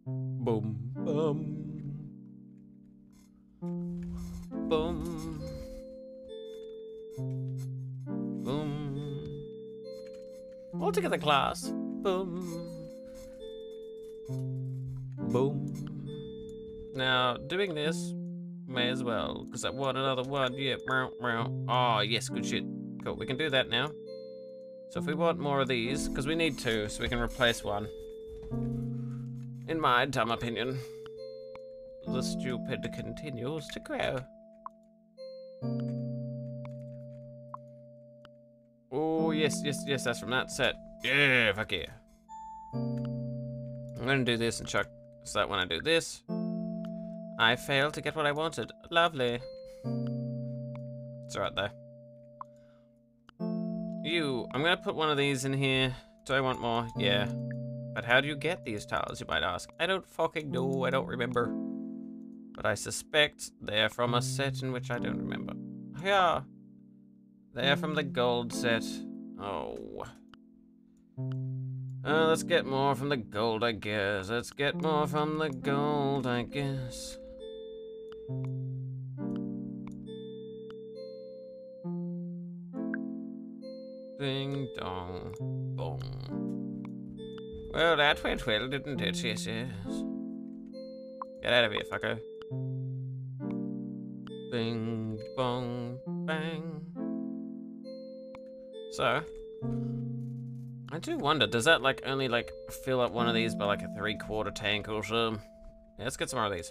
Boom, boom. Boom. Boom. All together, class. Boom. Boom. Now, doing this May as well, because I want another one. Yeah, meow, meow. Oh, yes, good shit. Cool, we can do that now. So if we want more of these, because we need two, so we can replace one. In my dumb opinion, the stupid continues to grow. Oh, yes, yes, yes, that's from that set. Yeah, fuck yeah. I'm gonna do this and chuck, so that when I do this, I failed to get what I wanted. Lovely. It's alright though. You, I'm gonna put one of these in here. Do I want more? Yeah. But how do you get these tiles, you might ask? I don't fucking know, I don't remember. But I suspect they're from a set in which I don't remember. Yeah. They're from the gold set. Oh. Uh, let's get more from the gold, I guess. Let's get more from the gold, I guess. Ding dong, bong. Well, that went well, didn't it? Yes, yes. Get out of here, fucker. Bing, bong, bang. So, I do wonder, does that like only like fill up one of these by like a three quarter tank or something? Yeah, let's get some more of these.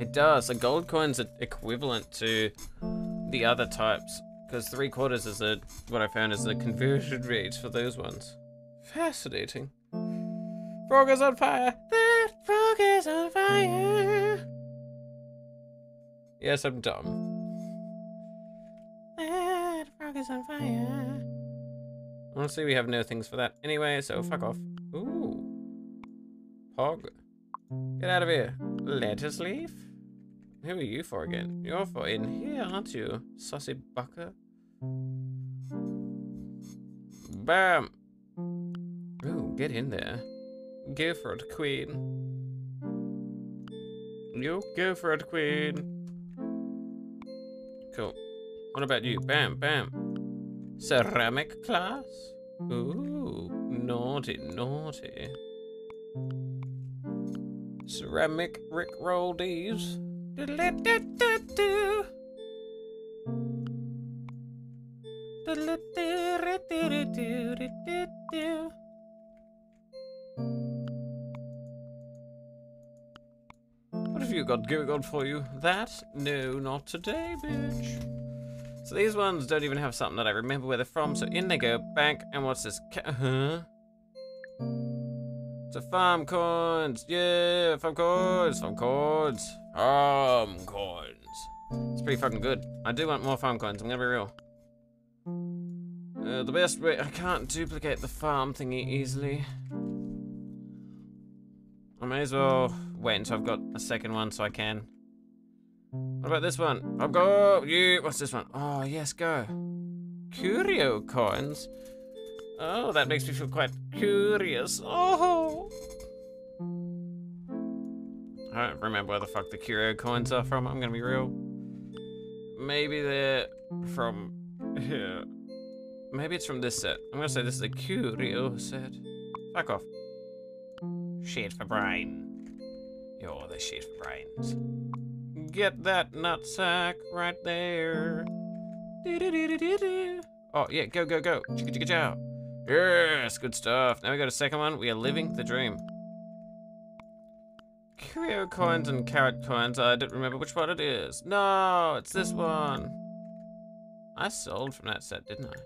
It does. A gold coins equivalent to the other types because three quarters is a, what I found is the conversion rate for those ones. Fascinating. Frog is on fire. That frog is on fire. Yes, I'm dumb. That frog is on fire. Honestly, we have no things for that anyway, so fuck off. Ooh. Pog. Get out of here. Lettuce leaf? Who are you for again? You're for in here, aren't you? Saucy bucker? Bam! Ooh, get in there. It, queen. You it, queen. Cool. What about you? Bam, bam. Ceramic class? Ooh, naughty, naughty. Ceramic Rick Roldies. What have you got going on for you? That? No, not today, bitch. So these ones don't even have something that I remember where they're from. So in they go, bank, and what's this? Huh? A farm coins. Yeah, farm coins, farm coins, farm coins. It's pretty fucking good. I do want more farm coins, I'm gonna be real. Uh, the best way, I can't duplicate the farm thingy easily. I may as well wait until I've got a second one so I can. What about this one? I'll go. You. What's this one? Oh, yes, go. Curio coins. Oh, that makes me feel quite curious. Oh. I don't remember where the fuck the curio coins are from. I'm gonna be real. Maybe they're from here. Maybe it's from this set. I'm gonna say this is a curio set. Fuck off. Shit for brain. You're the shit for brains. Get that nutsack right there. Oh, yeah, go, go, go. Chicka, chicka, chow. Yes, good stuff. Now we got a second one. We are living the dream. Curio coins and carrot coins. I don't remember which one it is. No, it's this one. I sold from that set, didn't I?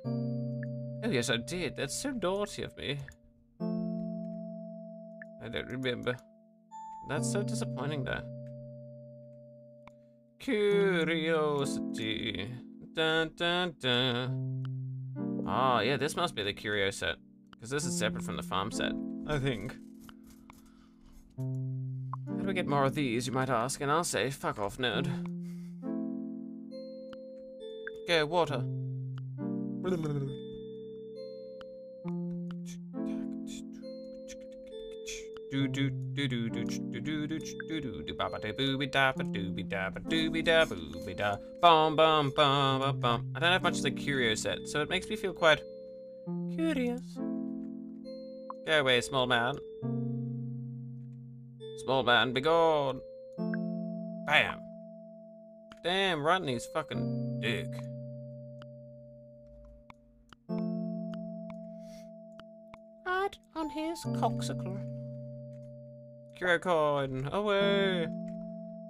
Oh, yes, I did. That's so naughty of me. I don't remember. That's so disappointing, though. Curiosity. Dun, dun, dun. Oh, yeah, this must be the curio set. Because this is separate from the farm set, I think. How do we get more of these, you might ask? And I'll say, fuck off, nerd. Go, water. do do do do do do do do do do do ba ba da booby da ba dooby da ba dooby da booby da bum bum bum bum bum. I don't have much of the curio set, so it makes me feel quite curious. Go away, small man. Small man, be gone. Bam. Damn, Rodney's fucking dick. Right on his coxicle. Curio coin, away!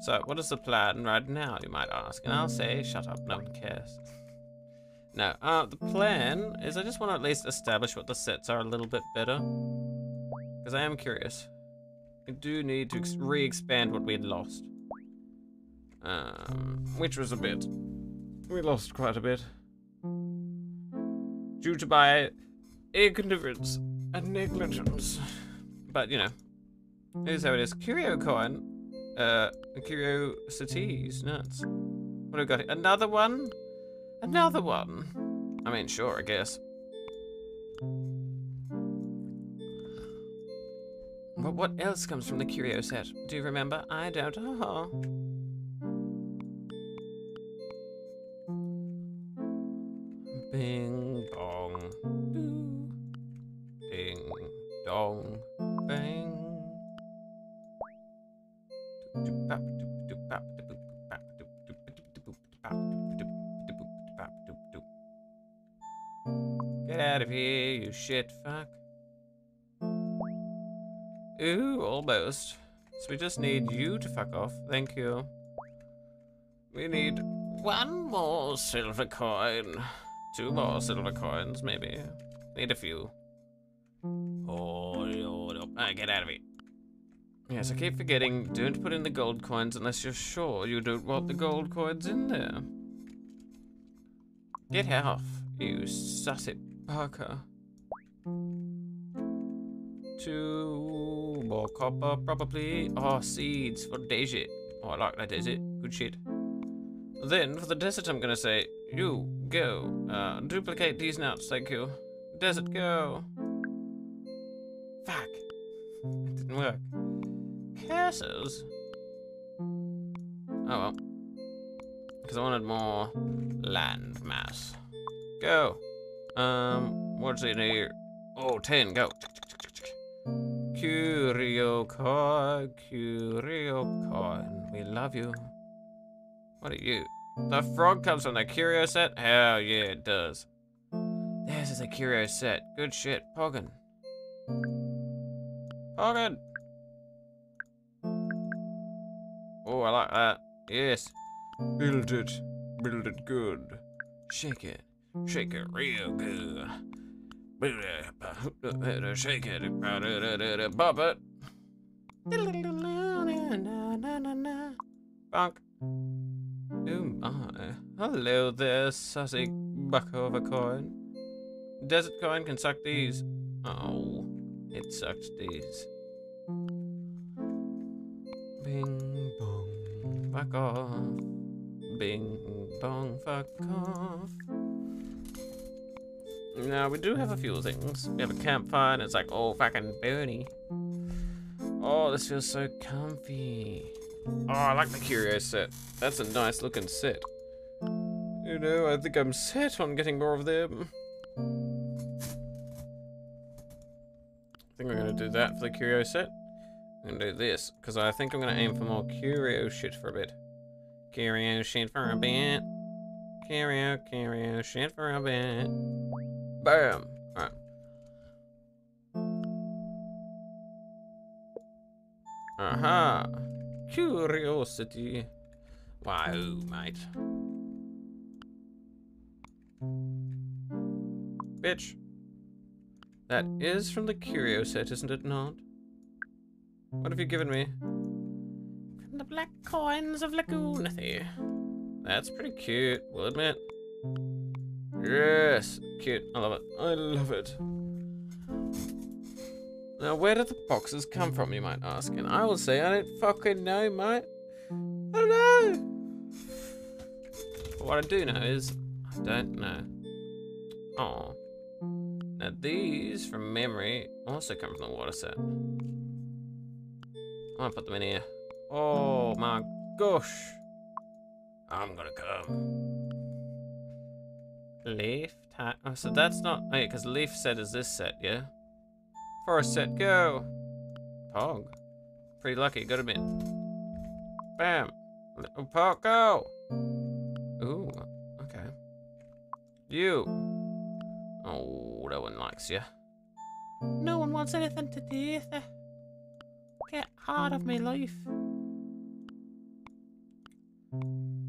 So, what is the plan right now, you might ask? And I'll say, shut up, no one cares. no, uh, the plan is I just want to at least establish what the sets are a little bit better. Because I am curious. I do need to re-expand what we had lost. Um, which was a bit. We lost quite a bit. Due to my ignorance and negligence. But, you know, Here's how it is. Curio coin. Uh, curiosities. Nuts. What have we got here? Another one? Another one. I mean, sure, I guess. But what else comes from the curio set? Do you remember? I don't. Oh. Bing bong. Doo. Ding dong. Get out of here, you shit fuck. Ooh, almost. So we just need you to fuck off. Thank you. We need one more silver coin. Two more silver coins, maybe. Need a few. Oh, no, no. get out of here. Yes, I keep forgetting, don't put in the gold coins unless you're sure you don't want the gold coins in there. Get off, you sussy Parker. Two more copper, probably. Oh, seeds for desert. Oh, I like that desert. Good shit. Then, for the desert, I'm gonna say, you, go. Uh, duplicate these nuts, thank you. Desert, go. Fuck. It didn't work. Curses. Oh well. Because I wanted more land mass. Go. Um, what's in here? Oh, 10, go. Curio coin. We love you. What are you? The frog comes from the curio set? Hell yeah, it does. This is a curio set. Good shit. Poggin. Poggin! Oh, I like that. Yes. Build it. Build it good. Shake it. Shake it real good. Shake it. Bop it. Bonk. Oh my. Hello there, sussy buck of a coin. Desert coin can suck these. Oh, it sucks these. Bing bong, fuck off. Bing bong, fuck off. Now, we do have a few things. We have a campfire, and it's like, oh, fucking Bernie. Oh, this feels so comfy. Oh, I like the curio set. That's a nice looking set. You know, I think I'm set on getting more of them. I think I'm gonna do that for the curio set. I'm gonna do this, because I think I'm gonna aim for more curio shit for a bit. Curio shit for a bit. Curio, curio shit for a bit. Bam! Aha! Uh -huh. Curiosity. Wow, mate. Bitch. That is from the curio set, isn't it not? What have you given me? From the black coins of Lagoonathy. That's pretty cute, we'll admit. Yes, cute. I love it. I love it. Now, where did the boxes come from, you might ask? And I will say, I don't fucking know, mate. I don't know. But what I do know is, I don't know. Oh. Now, these, from memory, also come from the water set. I'm gonna put them in here. Oh my gosh. I'm gonna come. Leaf, oh, so that's not, oh yeah, because leaf set is this set, yeah? First set, go. Pog. Pretty lucky, got him in. Bam. Pog, go. Ooh, okay. You. Oh, no one likes you. No one wants anything to do with it. Get out of my life.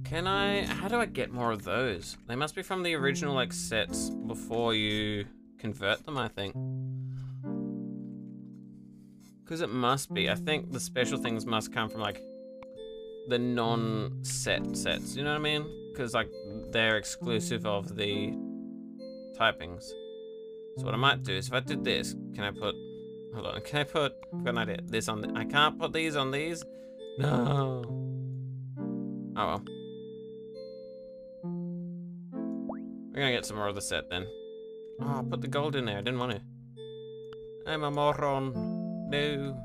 Can I... How do I get more of those? They must be from the original, like, sets before you convert them, I think. Because it must be. I think the special things must come from like the non-set sets. You know what I mean? Because like they're exclusive of the typings. So what I might do is if I did this, can I put? Hold on. Can I put? I've got an idea. This on. The, I can't put these on these. No. Oh well. We're gonna get some more of the set then. Ah, oh, put the gold in there. I didn't want to. I'm a moron. No.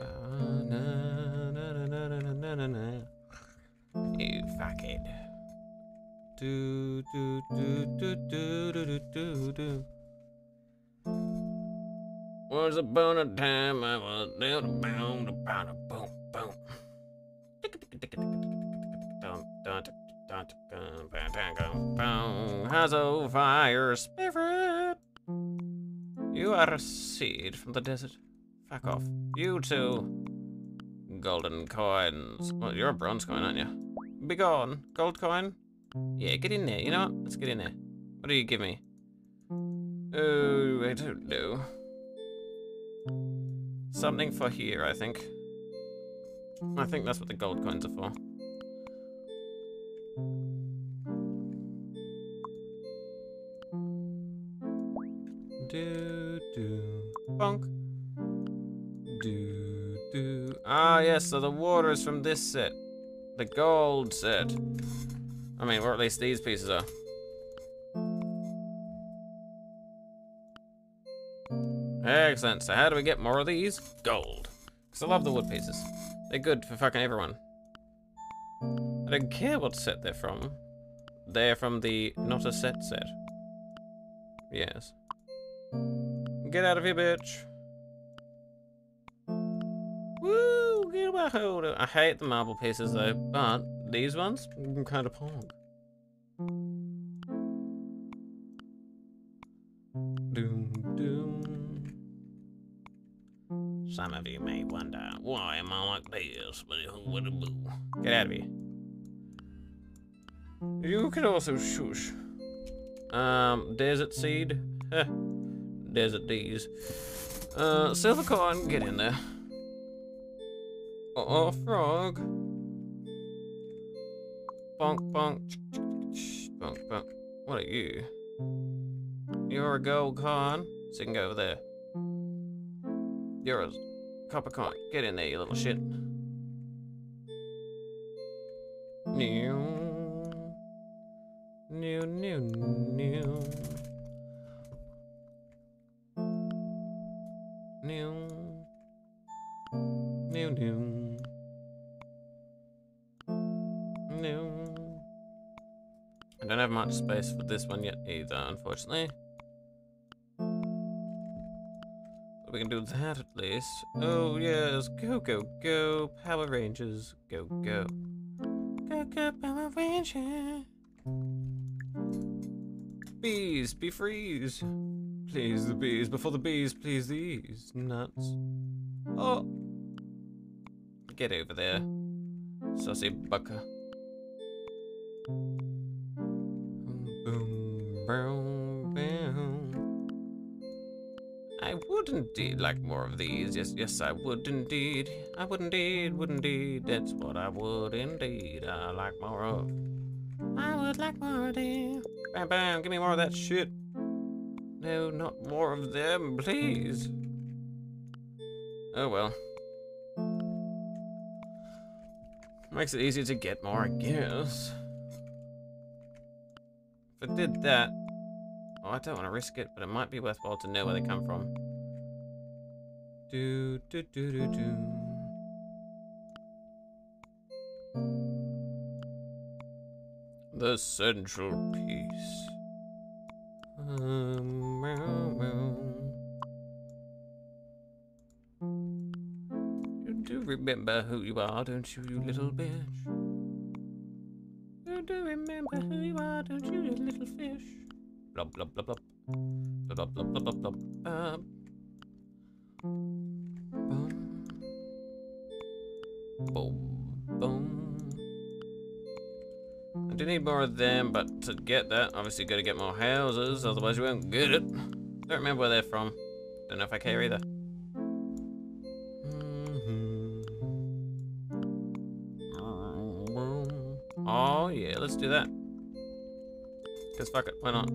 Uh, na, na, na, you fuckhead. Do do do do do do do do. Was upon a time I was down a bound upon a boom boom. Dum dum a fire spirit. You are a seed from the desert. Fuck off. You too. Golden coins. Well, you're a bronze coin, aren't you? Be gone. Gold coin? Yeah, get in there. You know what? Let's get in there. What do you give me? Oh, I don't know. Something for here, I think. I think that's what the gold coins are for. Do do bonk. Do do. Ah yes, so the water is from this set. The gold set. I mean, or at least these pieces are. Excellent. So how do we get more of these? Gold. Because I love the wood pieces. They're good for fucking everyone. I don't care what set they're from. They're from the not a set set. Yes. Get out of here, bitch. Woo! Get my hold I hate the marble pieces though, but these ones, mm, kind of pong. Doom, doom. Some of you may wonder, why am I like this? But who would have Get out of here. You can also shush. Um, desert seed. desert D's. Uh, silver coin, get in there. Uh oh, frog. Bonk, bonk. Bonk, bonk. What are you? You're a gold coin, so you can go over there. You're a copper coin. Get in there, you little shit. New. New, new, new. New. New, new. New. I don't have much space for this one yet either, unfortunately. But we can do that at least. Oh yes, go, go, go, Power Rangers, go, go. Go, go, Power Rangers. Bees, be freeze. Please the bees, before the bees please these nuts. Oh. Get over there, sussy bucker. Boom, boom. boom. I would indeed like more of these. Yes, yes, I would indeed. I would indeed, would indeed. That's what I would indeed. I like more of. I would like more of them. Bam, bam, give me more of that shit. No, not more of them, please. Oh well. Makes it easier to get more, I guess. If I did that, Oh, I don't want to risk it, but it might be worthwhile to know where they come from. Do, do, do, do, do. The central piece. Um, meow, meow. You do remember who you are, don't you, you little bitch? You do remember who you are, don't you, you little fish? Blub, blub, blub, blub. Blub, blub, blub, blub, blub. Uh, boom. Boom, boom. Do need more of them, but to get that, obviously got to get more houses, otherwise we won't get it. Don't remember where they're from. Don't know if I care either. Mm-hmm. Oh yeah, let's do that. Cause fuck it, why not?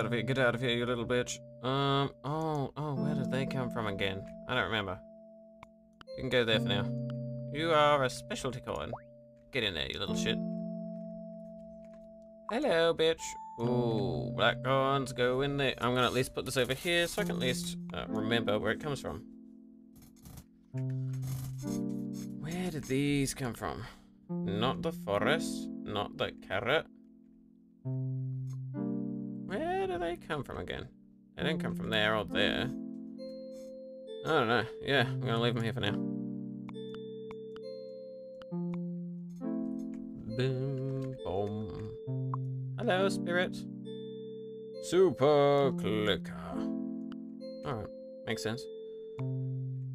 Out of here, get out of here, you little bitch. Um, oh, oh, where did they come from again? I don't remember. You can go there for now. You are a specialty coin. Get in there, you little shit. Hello, bitch. Ooh, black coins go in there. I'm gonna at least put this over here so I can at least uh, remember where it comes from. Where did these come from? Not the forest, not the carrot. They come from again? They didn't come from there or there. I don't know. Yeah, I'm gonna leave them here for now. Boom, boom. Hello, spirit. Super clicker. Alright, makes sense.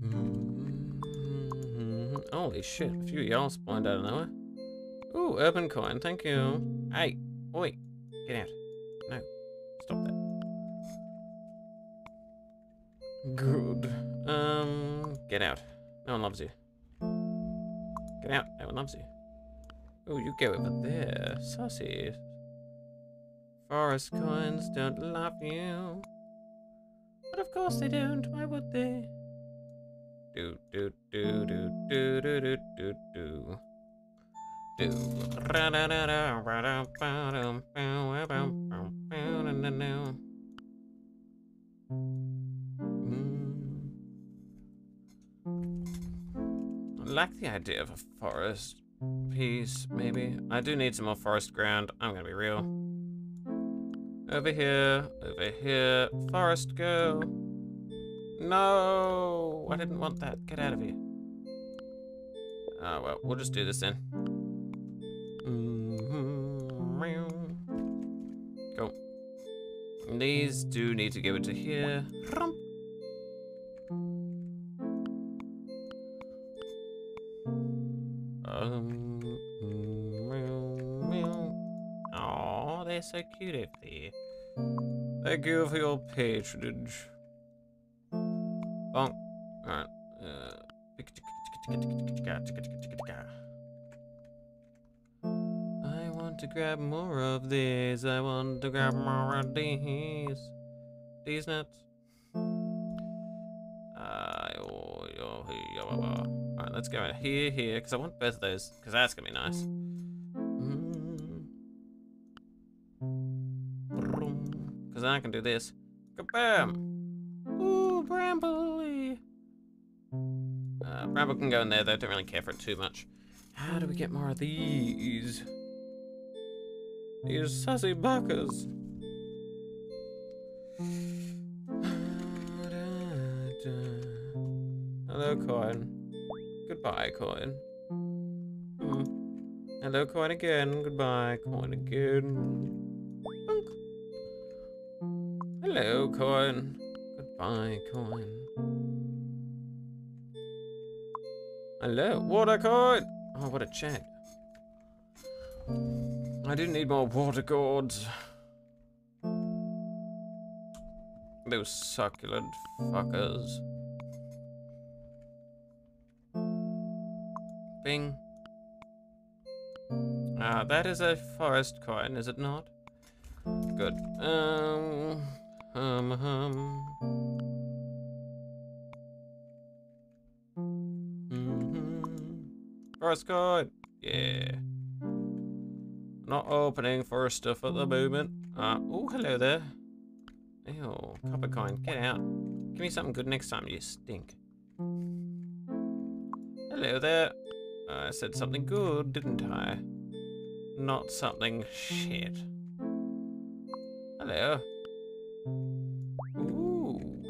Mm-hmm. Holy shit, a few y'all spawned out of nowhere. Ooh, urban coin, thank you. Hey, oi, get out. Good. Um, get out. No one loves you. Get out, no one loves you. Oh, you go over there, sussy. Forest coins don't love you. But of course they don't, why would they? Do do do do do do do do do. Do. Like the idea of a forest piece, maybe. I do need some more forest ground, I'm gonna be real. Over here, over here, forest go. No, I didn't want that. Get out of here. Oh, well, we'll just do this then. Mm-hmm. Go. These do need to go into here. There. Thank you for your patronage. Bonk. Alright. Uh, I want to grab more of these. I want to grab more of these. These nuts. Uh, oh, oh, oh, Alright, let's go here, here, because I want both of those, because that's going to be nice. I can do this. Kabam! Ooh, Bramble! Uh, Bramble can go in there, though. Don't really care for it too much. How do we get more of these? These sussy buckers. Hello, coin. Goodbye, coin. Hmm. Hello, coin again. Goodbye, coin again. Hello, coin. Goodbye, coin. Hello, water coin. Oh, what a chat. I do need more water gourds. Those succulent fuckers. Bing. Ah, that is a forest coin, is it not? Good. Um, hum, hum. Mm-hmm. Forest coin. Yeah. Not opening for stuff at the moment. Uh, oh, hello there. Ew, copper coin, get out. Give me something good next time, you stink. Hello there. I said something good, didn't I? Not something shit. Hello.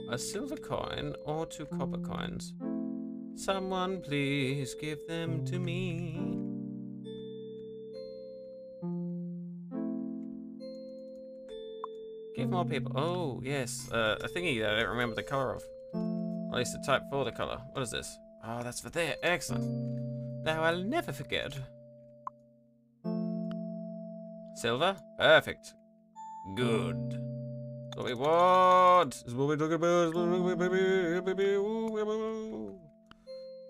A silver coin or two copper coins. Someone please give them to me. Give more people. Oh, yes. Uh, a thingy that I don't remember the color of. At least the type for the color. What is this? Oh, that's for there. Excellent. Now I'll never forget. Silver? Perfect. Good. That's what we want. This is what we're talking about.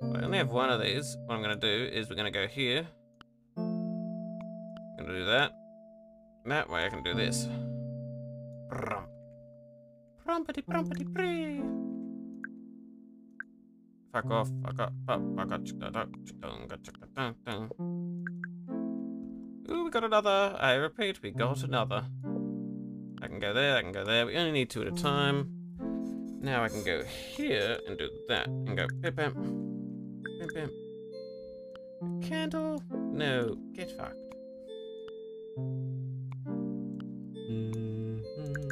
I only have one of these. What I'm going to do is we're going to go here. I'm going to do that. That way I can do this. Prump. Prumpity prumpity pree. Fuck off. Fuck off. Fuck off. Ooh, we got another. I repeat, we got another. I can go there, I can go there. We only need two at a time. Now I can go here and do that. And go pip pip. Pip pip. Candle? No, get fucked. Mm -hmm.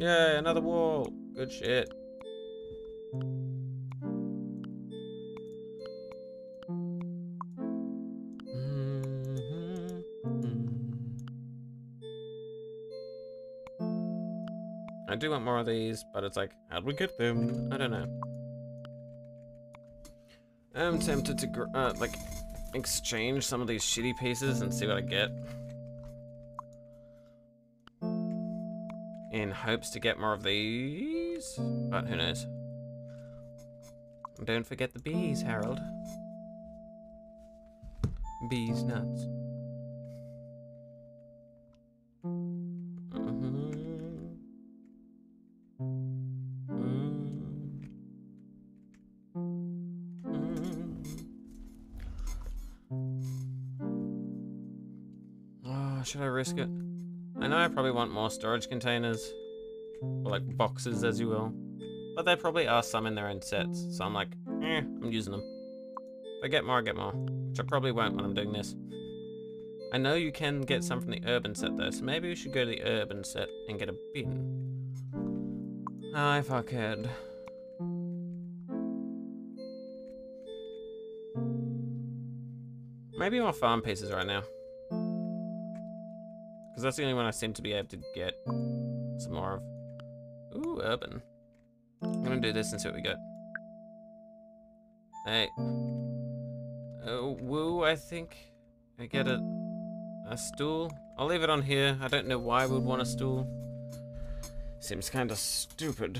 Yeah, another wall. Good shit. Do want more of these, but it's like, how do we get them? I don't know. I'm tempted to, uh, like, exchange some of these shitty pieces and see what I get. In hopes to get more of these, but who knows. Don't forget the bees, Harold. Bees nuts. Risk it? I know I probably want more storage containers. Or like boxes, as you will. But there probably are some in their own sets. So I'm like, eh, I'm using them. If I get more, I get more. Which I probably won't when I'm doing this. I know you can get some from the urban set though, so maybe we should go to the urban set and get a bin. Ah, if I could. Maybe more farm pieces right now. Because that's the only one I seem to be able to get some more of. Ooh, urban. I'm gonna do this and see what we got. Hey. Uh, woo, I think. I get a, a stool. I'll leave it on here. I don't know why would want a stool. Seems kind of stupid.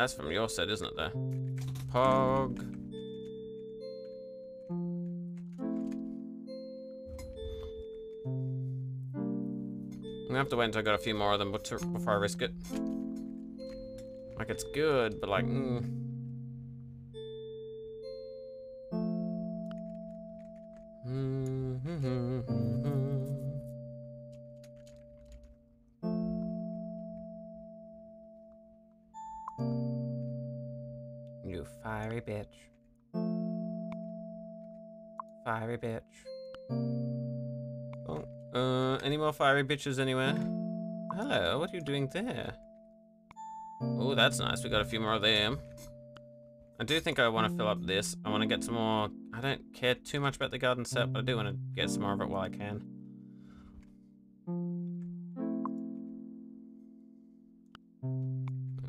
That's from your set, isn't it, there? Pog. I'm gonna have to wait until I got a few more of them before I risk it. Like, it's good, but like, mm. Bitches anywhere? Hello, what are you doing there? Oh, that's nice. We got a few more of them. I do think I want to fill up this. I want to get some more... I don't care too much about the garden set, but I do want to get some more of it while I can.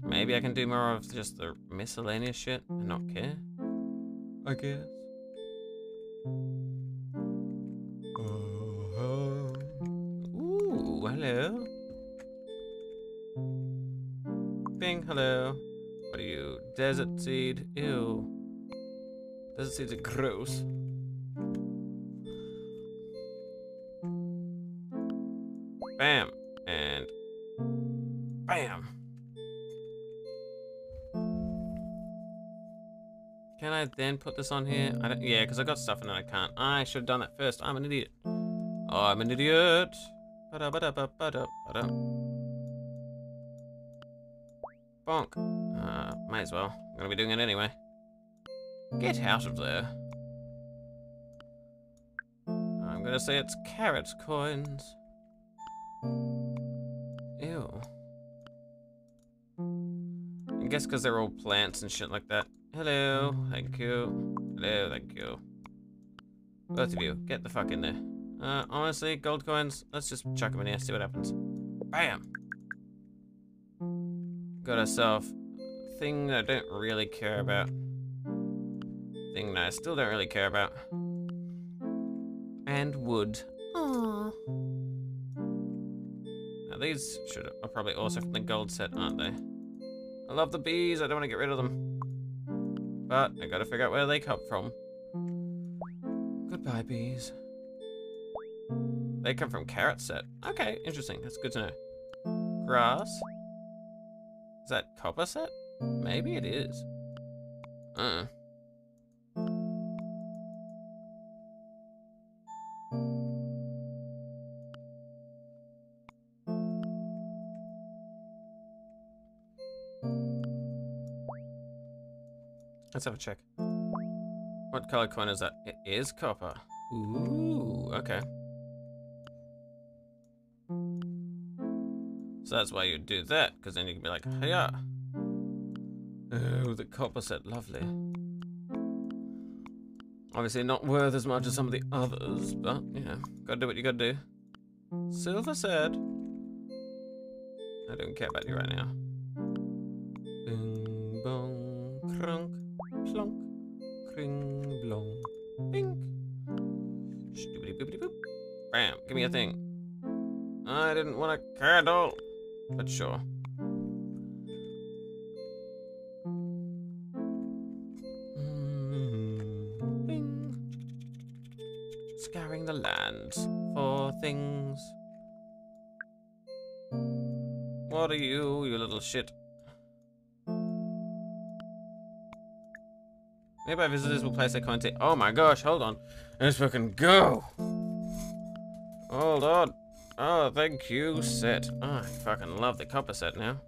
Maybe I can do more of just the miscellaneous shit and not care. I guess. Hello. What are you? Desert seed? Ew. Desert seeds are gross. Bam. And bam. Can I then put this on here? I don't, yeah, because I got stuff in it I can't. I should have done that first. I'm an idiot. I'm an idiot. Bonk. Uh, might as well. I'm gonna be doing it anyway. Get out of there. I'm gonna say it's carrot coins. Ew. I guess because they're all plants and shit like that. Hello, thank you. Hello, thank you. Both of you, get the fuck in there. Uh, honestly, gold coins, let's just chuck them in here, see what happens. Bam! Got ourselves a thing that I don't really care about. thing that I still don't really care about. And wood. Aww. Now these should are probably also from the gold set, aren't they? I love the bees, I don't want to get rid of them. But I gotta figure out where they come from. Goodbye, bees. They come from carrot set. Okay, interesting. That's good to know. Grass. That copper set? Maybe it is. Uh. Let's have a check. What color coin is that? It is copper. Ooh, okay. So that's why you do that, because then you can be like, hey, yeah. Oh, the copper set, lovely. Obviously not worth as much as some of the others, but, you know, gotta do what you gotta do. Silver said. I don't care about you right now. Bing, bong, crunk, plonk, kring, blong, bink. Boop. Bam, give me a thing. I didn't want a candle, but sure. Mm, Scouring the land for things. What are you, you little shit? Nearby visitors will place their content. Oh my gosh, hold on. Let's fucking go. Hold on. Oh, thank you, set. Oh, I fucking love the copper set now.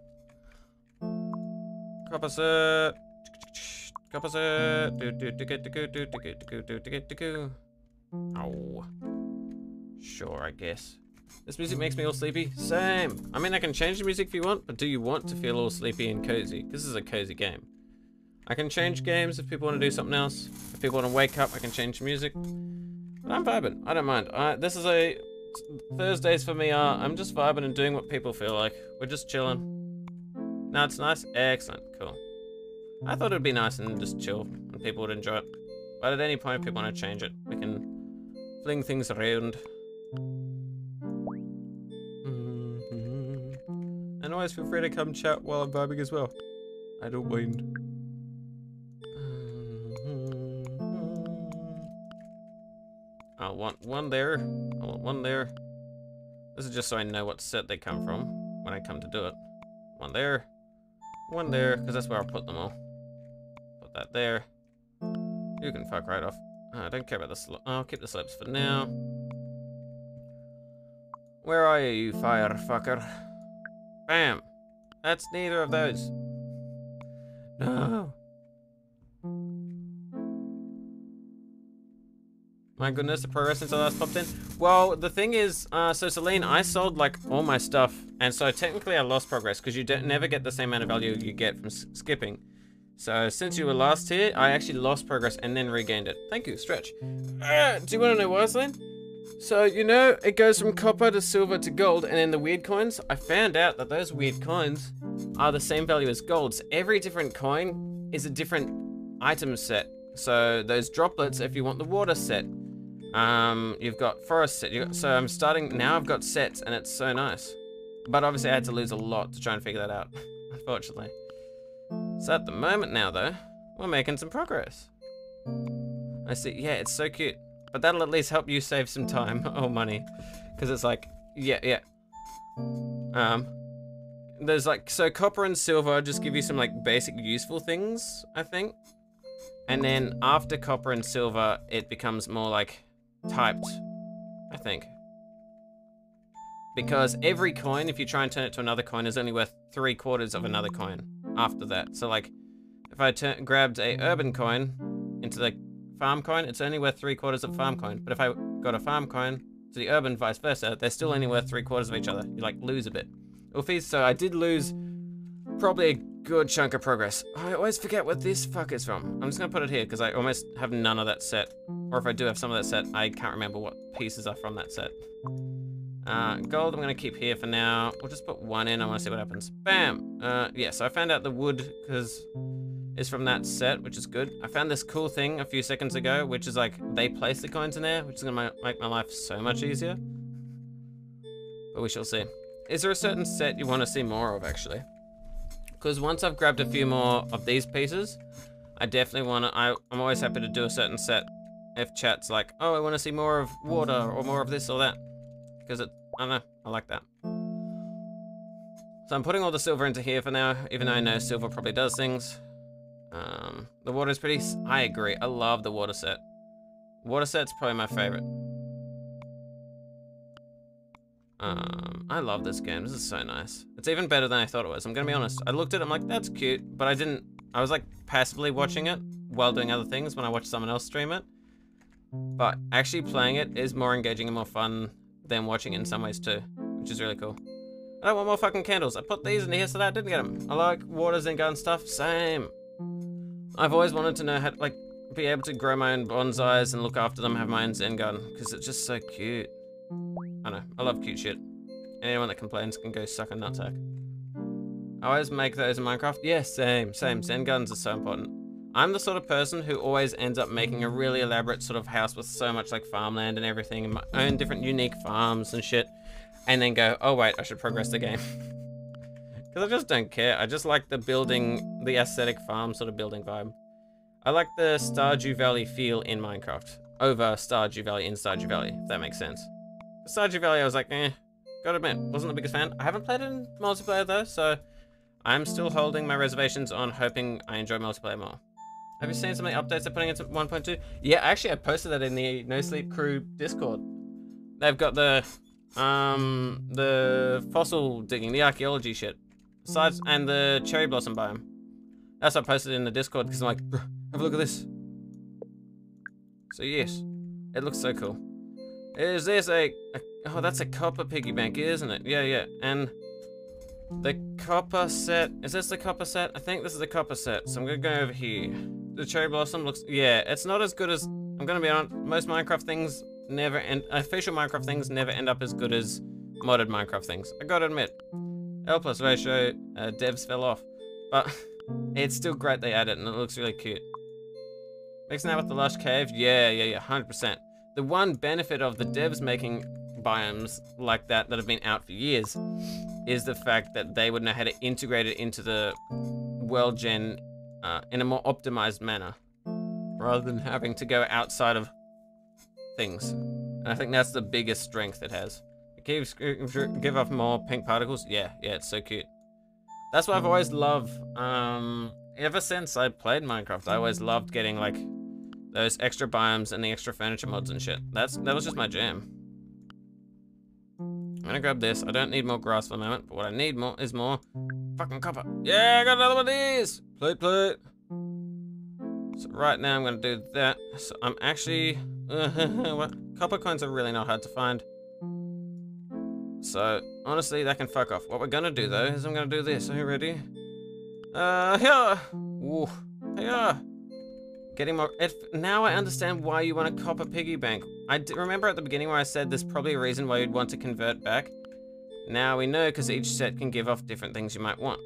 Copper set. Copper set. Oh. Sure, I guess. This music makes me all sleepy. Same. I mean, I can change the music if you want, but do you want to feel all sleepy and cozy? This is a cozy game. I can change games if people want to do something else. If people want to wake up, I can change music. But I'm vibing. I don't mind. I, this is a... Thursdays for me are... I'm just vibing and doing what people feel like. We're just chilling. Now it's nice? Excellent. Cool. I thought it would be nice and just chill and people would enjoy it. But at any point, if people want to change it, we can fling things around. Mm-hmm. And always feel free to come chat while I'm vibing as well. I don't mind. Uh, I want one there. I want one there. This is just so I know what set they come from when I come to do it. One there. One there, because that's where I'll put them all. Put that there. You can fuck right off. Uh, I don't care about the slopes. I'll keep the slopes for now. Where are you, you firefucker? Bam! That's neither of those. No. My goodness, the progress since I last popped in. Well, the thing is, uh, so Celine, I sold like all my stuff, and so technically I lost progress because you don't never get the same amount of value you get from skipping. So since you were last here, I actually lost progress and then regained it. Thank you, Stretch. Uh, do you want to know why, Celine? So, you know, it goes from copper to silver to gold, and then the weird coins, I found out that those weird coins are the same value as gold. So every different coin is a different item set. So those droplets, if you want the water set, um, you've got forest set. Got, so I'm starting, now I've got sets, and it's so nice. But obviously I had to lose a lot to try and figure that out, unfortunately. So at the moment now, though, we're making some progress. I see, yeah, it's so cute. But that'll at least help you save some time or money. Because it's like, yeah, yeah. Um, there's like, so copper and silver just give you some like basic useful things, I think. And then after copper and silver, it becomes more like typed, I think. Because every coin, if you try and turn it to another coin, is only worth three quarters of another coin after that. So like, if I grabbed a urban coin into the farm coin, it's only worth three quarters of farm coin. But if I got a farm coin to the urban, vice versa, they're still only worth three quarters of each other. You like lose a bit. Oofies, so I did lose probably a good chunk of progress. I always forget what this fuck is from. I'm just gonna put it here because I almost have none of that set. Or if I do have some of that set, I can't remember what pieces are from that set. Uh, gold I'm gonna keep here for now. We'll just put one in, I wanna see what happens. Bam! Uh, yeah, so I found out the wood, because is from that set, which is good. I found this cool thing a few seconds ago, which is like they place the coins in there, which is gonna make my life so much easier. But we shall see. Is there a certain set you want to see more of, actually? Because once I've grabbed a few more of these pieces, I definitely want to, I'm always happy to do a certain set if chat's like, oh, I want to see more of water or more of this or that. Because it, I don't know, I like that. So I'm putting all the silver into here for now, even though I know silver probably does things. Um, the water is pretty, I agree, I love the water set. Water set's probably my favorite. Um, I love this game, this is so nice. It's even better than I thought it was, I'm gonna be honest. I looked at it, I'm like, that's cute, but I didn't, I was like passively watching it while doing other things when I watched someone else stream it. But actually playing it is more engaging and more fun than watching it in some ways too, which is really cool. I don't want more fucking candles. I put these in here so that I didn't get them. I like water zen garden stuff. Same. I've always wanted to know how to, like, be able to grow my own bonsais and look after them, have my own zen garden, because it's just so cute. I know. I love cute shit. Anyone that complains can go suck a nutsack. I always make those in Minecraft. Yeah, same, same. Zen gardens are so important. I'm the sort of person who always ends up making a really elaborate sort of house with so much like farmland and everything and my own different unique farms and shit. And then go, oh wait, I should progress the game. Because I just don't care. I just like the building, the aesthetic farm sort of building vibe. I like the Stardew Valley feel in Minecraft over Stardew Valley in Stardew Valley, if that makes sense. Stardew Valley, I was like, eh, gotta admit, wasn't the biggest fan. I haven't played it in multiplayer though, so I'm still holding my reservations on hoping I enjoy multiplayer more. Have you seen some of the updates they're putting into 1.2? Yeah, actually, I posted that in the No Sleep Crew Discord. They've got the, um, the fossil digging, the archaeology shit. Besides, and the cherry blossom biome. That's what I posted in the Discord because I'm like, have a look at this. So yes, it looks so cool. Is this a, a oh, that's a copper piggy bank, isn't it? Yeah, yeah, and the copper set, is this the copper set? I think this is the copper set, so I'm gonna go over here. The cherry blossom looks, yeah, it's not as good as, I'm gonna be honest, most Minecraft things never end, official Minecraft things never end up as good as modded Minecraft things. I gotta admit. L plus ratio, uh, devs fell off, but it's still great they added and it looks really cute. Mixing that with the lush cave, yeah, yeah, yeah, 100%. The one benefit of the devs making biomes like that that have been out for years is the fact that they would know how to integrate it into the world gen uh, in a more optimized manner rather than having to go outside of things. And I think that's the biggest strength it has. It gives give off more pink particles. Yeah, yeah, it's so cute. That's what I've always loved. Um, ever since I played Minecraft, I always loved getting like those extra biomes and the extra furniture mods and shit. That's that was just my jam. I'm gonna grab this. I don't need more grass for the moment, but what I need more is more fucking copper. Yeah, I got another one of these! Plate, plate. So right now I'm gonna do that. So I'm actually... copper coins are really not hard to find. So, honestly, that can fuck off. What we're gonna do, though, is I'm gonna do this. Are you ready? Uh, yeah! Ooh, yeah! Getting more... Now I understand why you want a copper piggy bank. I remember at the beginning where I said there's probably a reason why you'd want to convert back. Now we know because each set can give off different things you might want.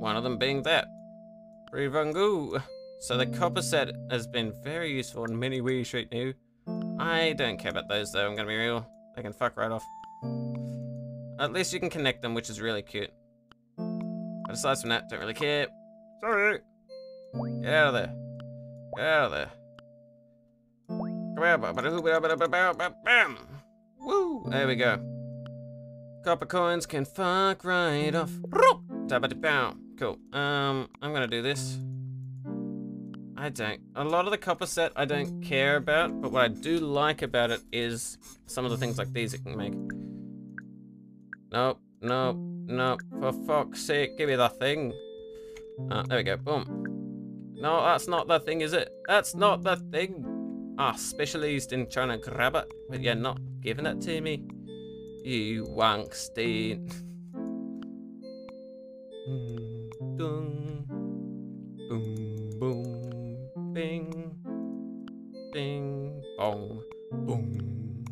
One of them being that. Rivangoo. So the copper set has been very useful in many ways right now. I don't care about those though, I'm gonna be real. They can fuck right off. At least you can connect them, which is really cute. But aside from that, don't really care. Sorry. Get out of there. Get out of there. Come Bam! Woo! There we go. Copper coins can fuck right off. Cool. Um, I'm gonna do this. I don't. A lot of the copper set I don't care about, but what I do like about it is some of the things like these it can make. Nope, nope, nope. For fuck's sake, give me that thing. Uh, there we go. Boom. No, that's not the thing, is it? That's not the thing. Ah, specialized in trying to grab it, but you're not giving it to me. You wankstein. Boom, boom, bing, bing, bong, boom,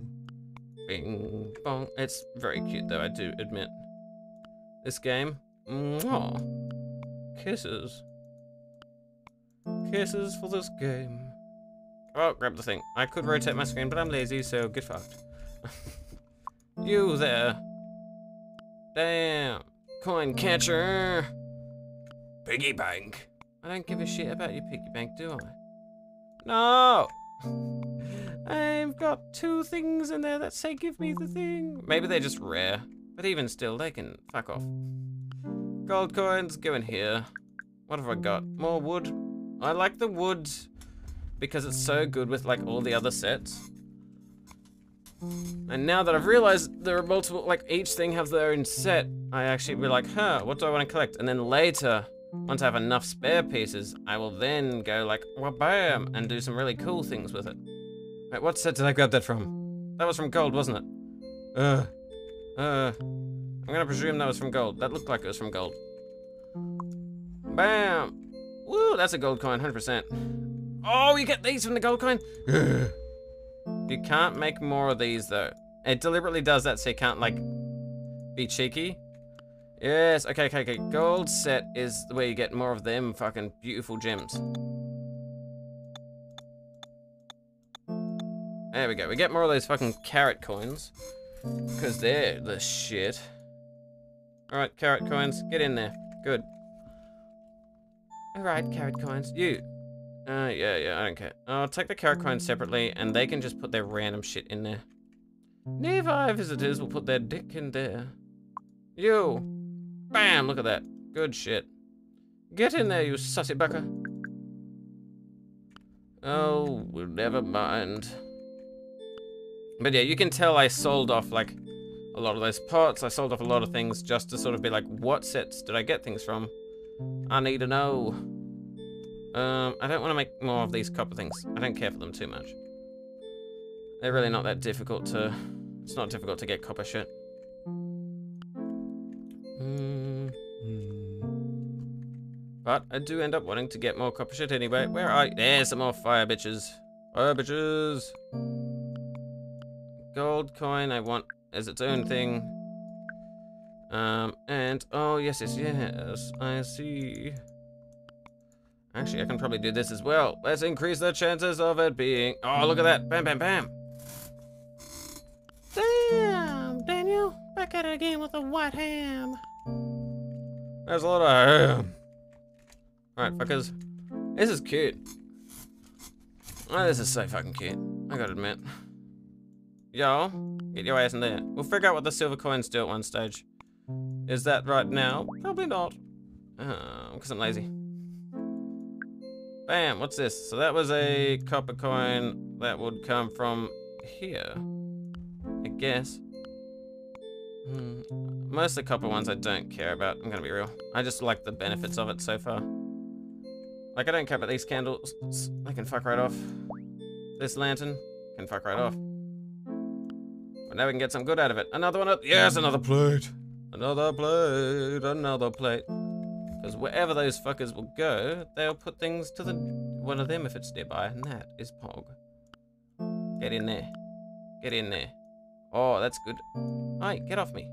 bing, bong. It's very cute though, I do admit. This game, mwah. Kisses. Kisses for this game. Oh, grab the thing. I could rotate my screen, but I'm lazy, so get fucked. you there. Damn. Coin catcher. Piggy bank. I don't give a shit about your piggy bank, do I? No! I've got two things in there that say give me the thing. Maybe they're just rare, but even still, they can fuck off. Gold coins, go in here. What have I got? More wood. I like the wood because it's so good with like all the other sets. And now that I've realized there are multiple, like each thing has their own set, I actually be like, huh, what do I want to collect? And then later, once I have enough spare pieces, I will then go like, well, bam, and do some really cool things with it. Wait, what set did I grab that from? That was from gold, wasn't it? Uh, uh, I'm gonna presume that was from gold. That looked like it was from gold. Bam! Woo, that's a gold coin, 100%. Oh, you get these from the gold coin? you can't make more of these, though. It deliberately does that so you can't, like, be cheeky. Yes, okay, okay, okay. Gold set is where you get more of them fucking beautiful gems. There we go. We get more of those fucking carrot coins. Because they're the shit. Alright, carrot coins. Get in there. Good. Alright, carrot coins. You. Uh, yeah, yeah, I don't care. I'll take the carrot coins separately, and they can just put their random shit in there. Nearby visitors will put their dick in there. You. Bam! Look at that. Good shit. Get in there, you sussy bucker. Oh, well, never mind. But yeah, you can tell I sold off, like, a lot of those pots. I sold off a lot of things just to sort of be like, what sets did I get things from? I need to know. Um, I don't want to make more of these copper things. I don't care for them too much. They're really not that difficult to... It's not difficult to get copper shit. But I do end up wanting to get more copper shit anyway. Where are you? There's some more fire bitches. Fire bitches. Gold coin I want as its own thing. Um, and, oh, yes, yes, yes, I see. Actually, I can probably do this as well. Let's increase the chances of it being, oh, look at that. Bam, bam, bam. Damn, Daniel. Back at it again with the white ham. There's a lot of ham. Alright, fuckers. This is cute. Oh, this is so fucking cute. I gotta admit. Yo, get your ass in there. We'll figure out what the silver coins do at one stage. Is that right now? Probably not. Because uh, I'm lazy. Bam, what's this? So that was a copper coin that would come from here. I guess. Hmm. Most of the copper ones I don't care about, I'm gonna be real. I just like the benefits of it so far. Like, I don't care about these candles. I can fuck right off. This lantern can fuck right off. But now we can get some good out of it. Another one up. Yes, another plate. Another plate. Another plate. Because wherever those fuckers will go, they'll put things to the one of them if it's nearby, and that is Pog. Get in there. Get in there. Oh, that's good. Alright, get off me.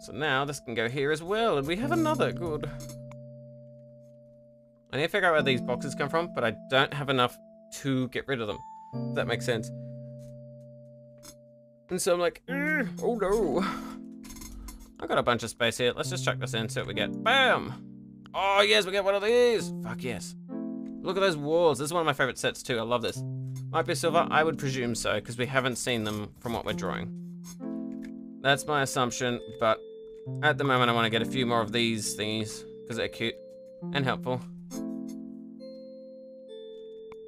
So now this can go here as well, and we have another. Good. I need to figure out where these boxes come from, but I don't have enough to get rid of them. If that makes sense. And so I'm like, oh no. I got a bunch of space here. Let's just chuck this in, see what we get. Bam! Oh yes, we get one of these. Fuck yes. Look at those walls. This is one of my favorite sets too. I love this. Might be silver. I would presume so, because we haven't seen them from what we're drawing. That's my assumption, but at the moment, I want to get a few more of these thingies because they're cute and helpful.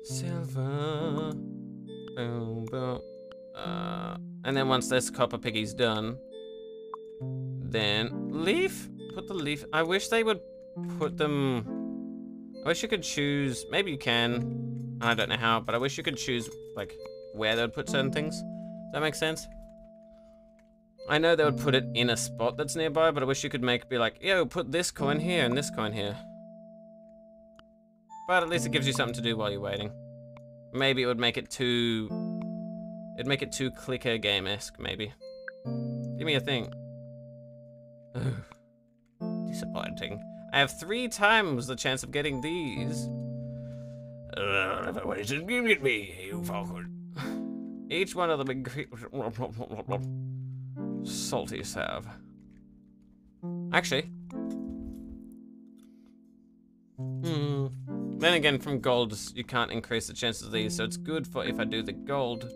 Silver. Boom, boom. Uh, and then once this copper piggy's done, then leaf. Put the leaf. I wish they would put them. I wish you could choose. Maybe you can. I don't know how, but I wish you could choose like where they would put certain things. Does that make sense? I know they would put it in a spot that's nearby, but I wish you could make be like, yo, put this coin here and this coin here. But at least it gives you something to do while you're waiting. Maybe it would make it too... It'd make it too clicker game-esque, maybe. Give me a thing. Disappointing. I have three times the chance of getting these. Uh, waited, give it me, you falcon. Each one of them increase salty salve. Actually, hmm. Then again, from gold, you can't increase the chances of these, so it's good for if I do the gold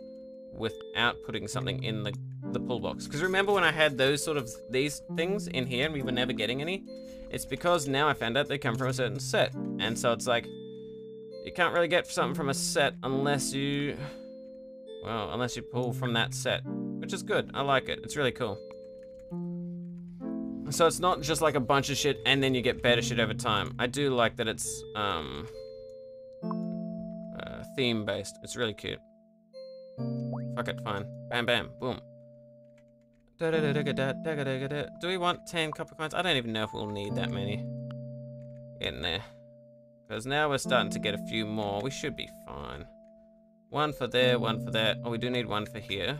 without putting something in the the pull box. Because remember when I had those sort of these things in here and we were never getting any? It's because now I found out they come from a certain set, and so it's like you can't really get something from a set unless you well, unless you pull from that set, which is good. I like it. It's really cool. So it's not just like a bunch of shit and then you get better shit over time. I do like that it's um, uh, theme based. It's really cute. Fuck it, fine. Bam, bam, boom. Do we want 10 copper coins? I don't even know if we'll need that many. Getting there. Because now we're starting to get a few more. We should be fine. One for there, one for there. Oh, we do need one for here.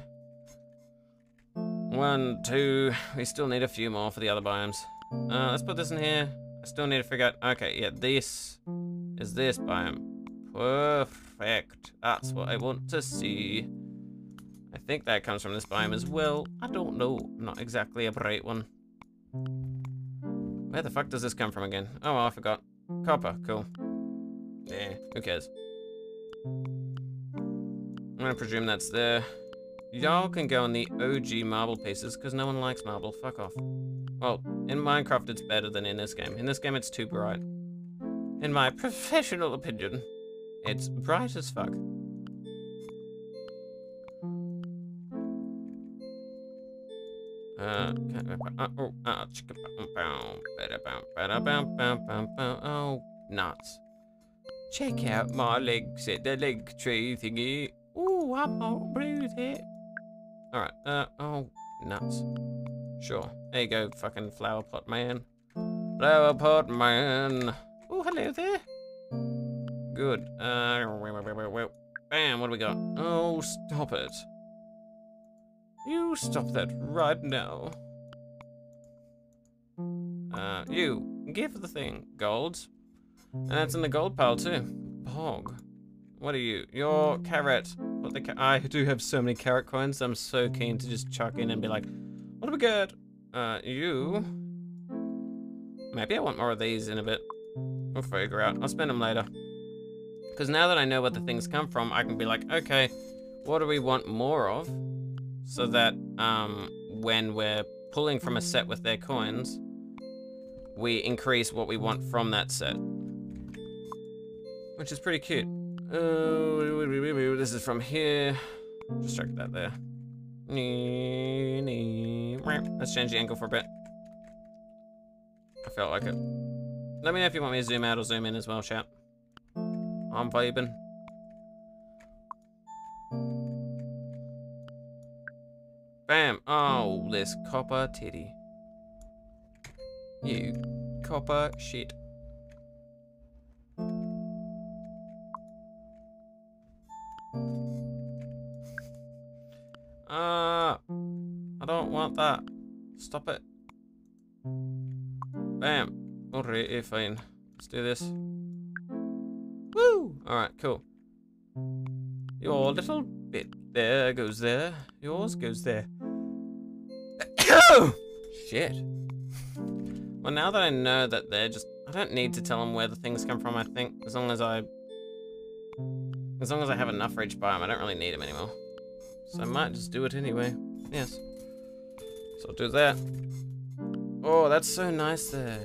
One, two. We still need a few more for the other biomes. Uh, let's put this in here. I still need to figure out... Okay, yeah, this is this biome. Perfect. That's what I want to see. Think that comes from this biome as well. I don't know. Not exactly a bright one. Where the fuck does this come from again? Oh, well, I forgot. Copper, cool. Yeah, who cares? I'm gonna presume that's there. Y'all can go on the OG marble pieces, because no one likes marble. Fuck off. Well, in Minecraft it's better than in this game. In this game it's too bright. In my professional opinion, it's bright as fuck. Oh, nuts. Check out my legs at the leg tree thingy. Ooh, I'm all bruised here. Alright, uh, oh, nuts. Sure. There you go, fucking flower pot man. Flower pot man. Oh, hello there. Good. Uh, bam, what do we got? Oh, stop it. You stop that right now. Uh, you, give the thing. gold. And that's in the gold pile too. Pog. What are you? Your carrot. What the ca I do have so many carrot coins. I'm so keen to just chuck in and be like, what do we get? Uh, you. Maybe I want more of these in a bit. We'll figure out. I'll spend them later. Because now that I know where the things come from, I can be like, okay, what do we want more of? So that um, when we're pulling from a set with their coins, we increase what we want from that set. Which is pretty cute. Uh, this is from here. Just check that there. Let's change the angle for a bit. I felt like it. Let me know if you want me to zoom out or zoom in as well, chat. I'm vibing. Bam! Oh, this copper titty. You copper shit. Ah, uh, I don't want that. Stop it. Bam. Alright, fine. Let's do this. Woo! Alright, cool. Your little bit there goes there. Yours goes there. Shit. Well, now that I know that they're just... I don't need to tell them where the things come from, I think. As long as I... As long as I have enough for each biome, I don't really need them anymore. So I might just do it anyway. Yes. So I'll do that. Oh, that's so nice there.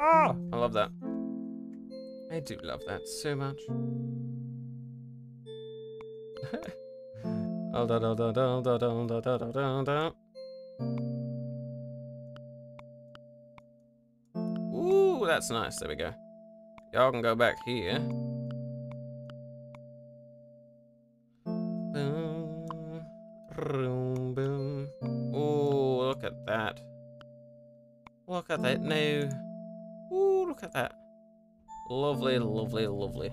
Oh, I love that. I do love that so much. Ooh, that's nice. There we go. Y'all can go back here. Boom, boom. Oh, look at that. Look at that now. Ooh, look at that. Lovely, lovely, lovely.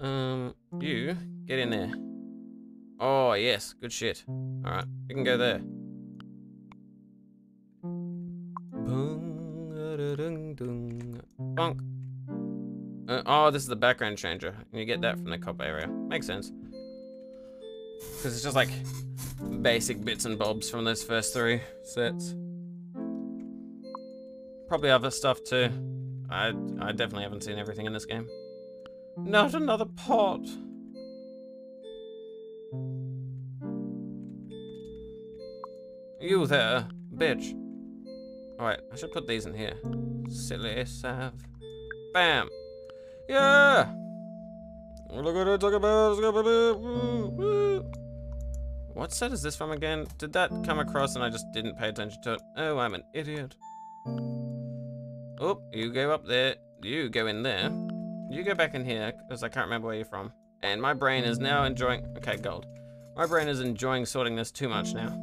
Um, you, get in there. Oh, yes, good shit. Alright, you can go there. Bonk. Uh, oh, this is the background changer. You get that from the cop area. Makes sense. Because it's just like basic bits and bobs from those first three sets. Probably other stuff too. I I definitely haven't seen everything in this game. Not another pot. You there, bitch. Alright, I should put these in here. Silly sav. Bam! Yeah! What set is this from again? Did that come across and I just didn't pay attention to it? Oh, I'm an idiot. Oh, you go up there. You go in there. You go back in here, because I can't remember where you're from. And my brain is now enjoying... Okay, gold. My brain is enjoying sorting this too much now.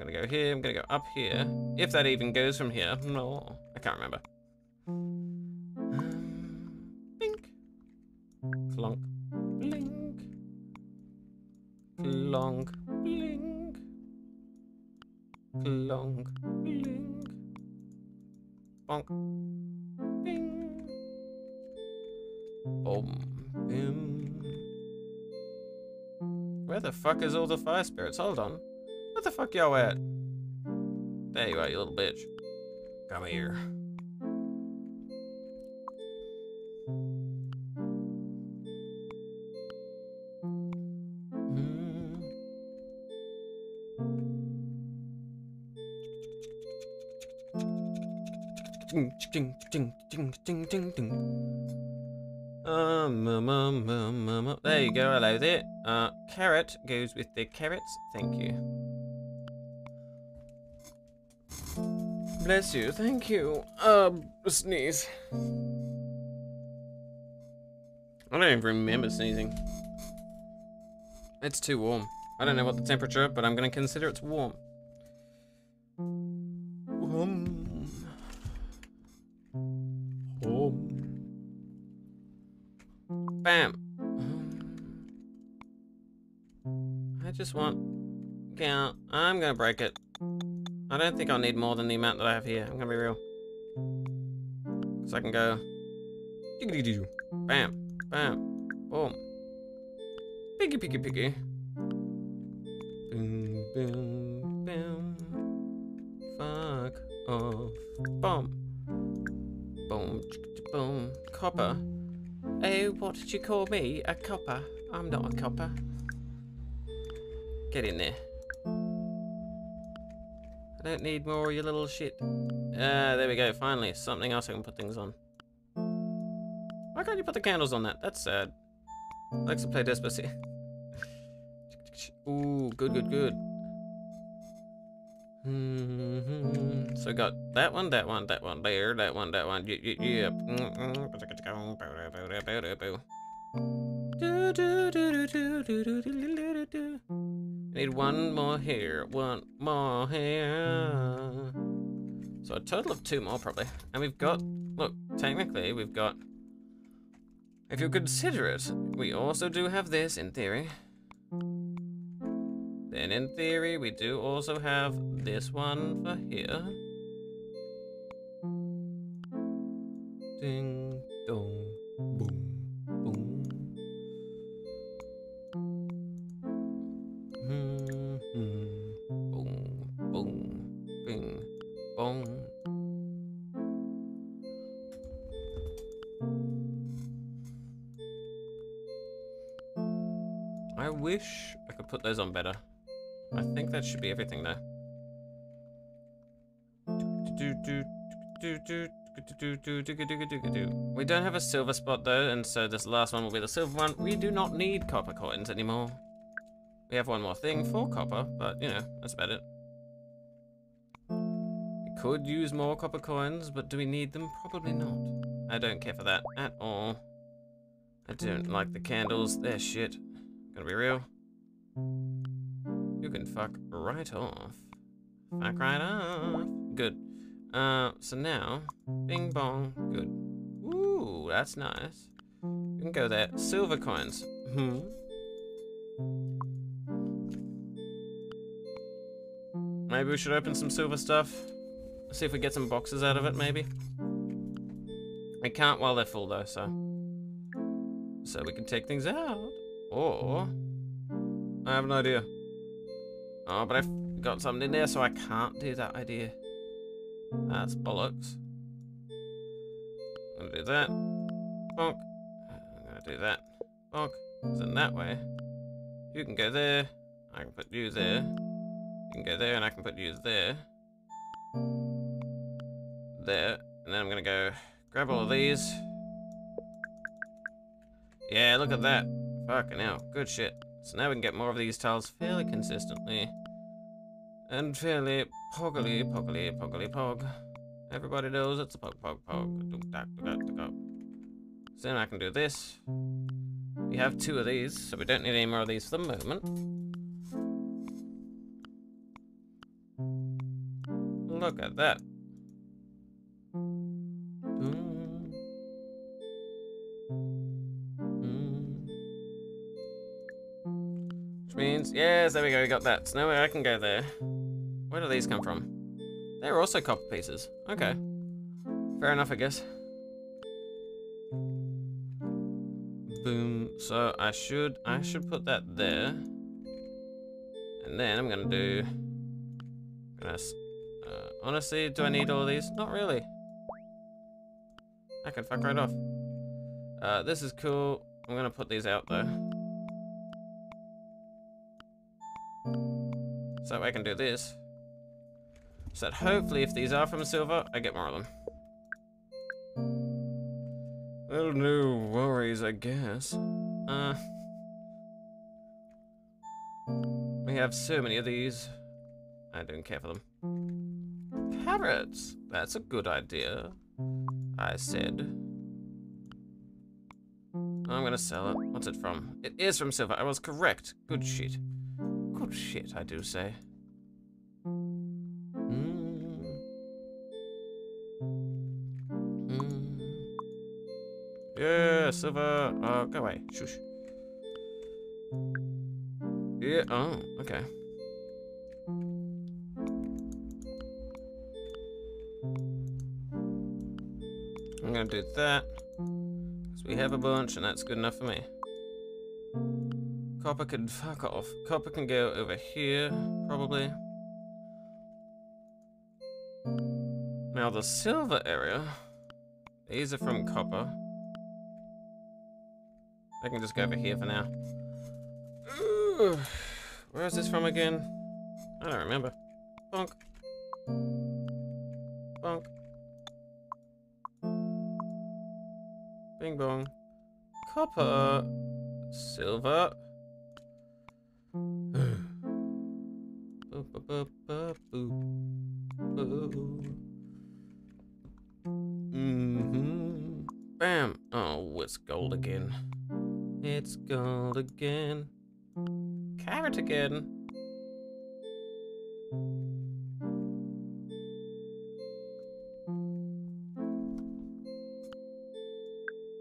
I'm gonna go here, I'm gonna go up here. If that even goes from here. No, I can't remember. Um, bink. Clonk. Blink. Clonk. Blink. Clonk. Blink. Bonk. Bing. Boom. Bim. Where the fuck is all the fire spirits? Hold on. Where the fuck y'all at? There you are, you little bitch. Come here. There you go, hello there. Uh, carrot goes with the carrots, thank you. Bless you, thank you. Uh, sneeze. I don't even remember sneezing. It's too warm. I don't know what the temperature, but I'm gonna consider it's warm. Warm. Bam. I just want... Yeah, I'm gonna break it. I don't think I'll need more than the amount that I have here. I'm gonna be real. So I can go... Bam. Bam. Boom. Piggy, piggy, piggy. Boom, boom, boom. Fuck off. Boom. Boom, boom. Copper. Oh, what did you call me? A copper? I'm not a copper. Get in there. I don't need more of your little shit. Uh, there we go. Finally, something else I can put things on. Why can't you put the candles on that? That's sad. To play Despacito. Ooh, good, good, good. Mm -hmm. So we got that one, that one, that one there, that one, that one. Yep. Need one more here, one more here. So a total of two more probably. And we've got, look, technically we've got, if you consider it, we also do have this in theory. Then in theory, we do also have this one for here. Ding, put those on better. I think that should be everything there. We don't have a silver spot though, and so this last one will be the silver one. We do not need copper coins anymore. We have one more thing for copper, but you know, that's about it. We could use more copper coins, but do we need them? Probably not. I don't care for that at all. I don't like the candles, they're shit. Gonna be real. You can fuck right off. Fuck right off. Good. Uh, so now, bing bong, good. Ooh, that's nice. You can go there. Silver coins. Hmm. Maybe we should open some silver stuff. See if we get some boxes out of it, maybe. I can't while they're full, though, so... So we can take things out. Or... I have an idea. Oh, but I've got something in there, so I can't do that idea. That's bollocks. I'm gonna do that. Bonk. I'm gonna do that. Bonk. Because in that way, you can go there. I can put you there. You can go there, and I can put you there. There. And then I'm gonna go grab all of these. Yeah, look at that. Fucking hell. Good shit. So now we can get more of these tiles fairly consistently. And fairly poggly, poggly, poggly, pog. Everybody knows it's a pog, pog, pog. So then I can do this. We have two of these, so we don't need any more of these for the moment. Look at that. Yes, there we go, we got that. So now I can go there. Where do these come from? They're also copper pieces. Okay. Fair enough, I guess. Boom. So I should, I should put that there. And then I'm gonna do, gonna, uh, honestly, do I need all these? Not really. I can fuck right off. Uh, this is cool. I'm gonna put these out though. So I can do this. So that hopefully if these are from silver, I get more of them. Well, no worries, I guess. Uh, we have so many of these. I don't care for them. Carrots! That's a good idea. I said. I'm gonna sell it. What's it from? It is from silver. I was correct. Good shit. Good shit, I do say. Mm. Mm. Yeah, silver. Uh, go away. Shush. Yeah. Oh, okay. I'm gonna do that. Because we have a bunch, and that's good enough for me. Copper can fuck off. Copper can go over here, probably. Now the silver area, these are from copper. I can just go over here for now. Ooh, where is this from again? I don't remember. Bonk. Bonk. Bing bong. Copper. Silver. Mm-hmm. Bam. Oh, it's gold again. It's gold again. Carrot again.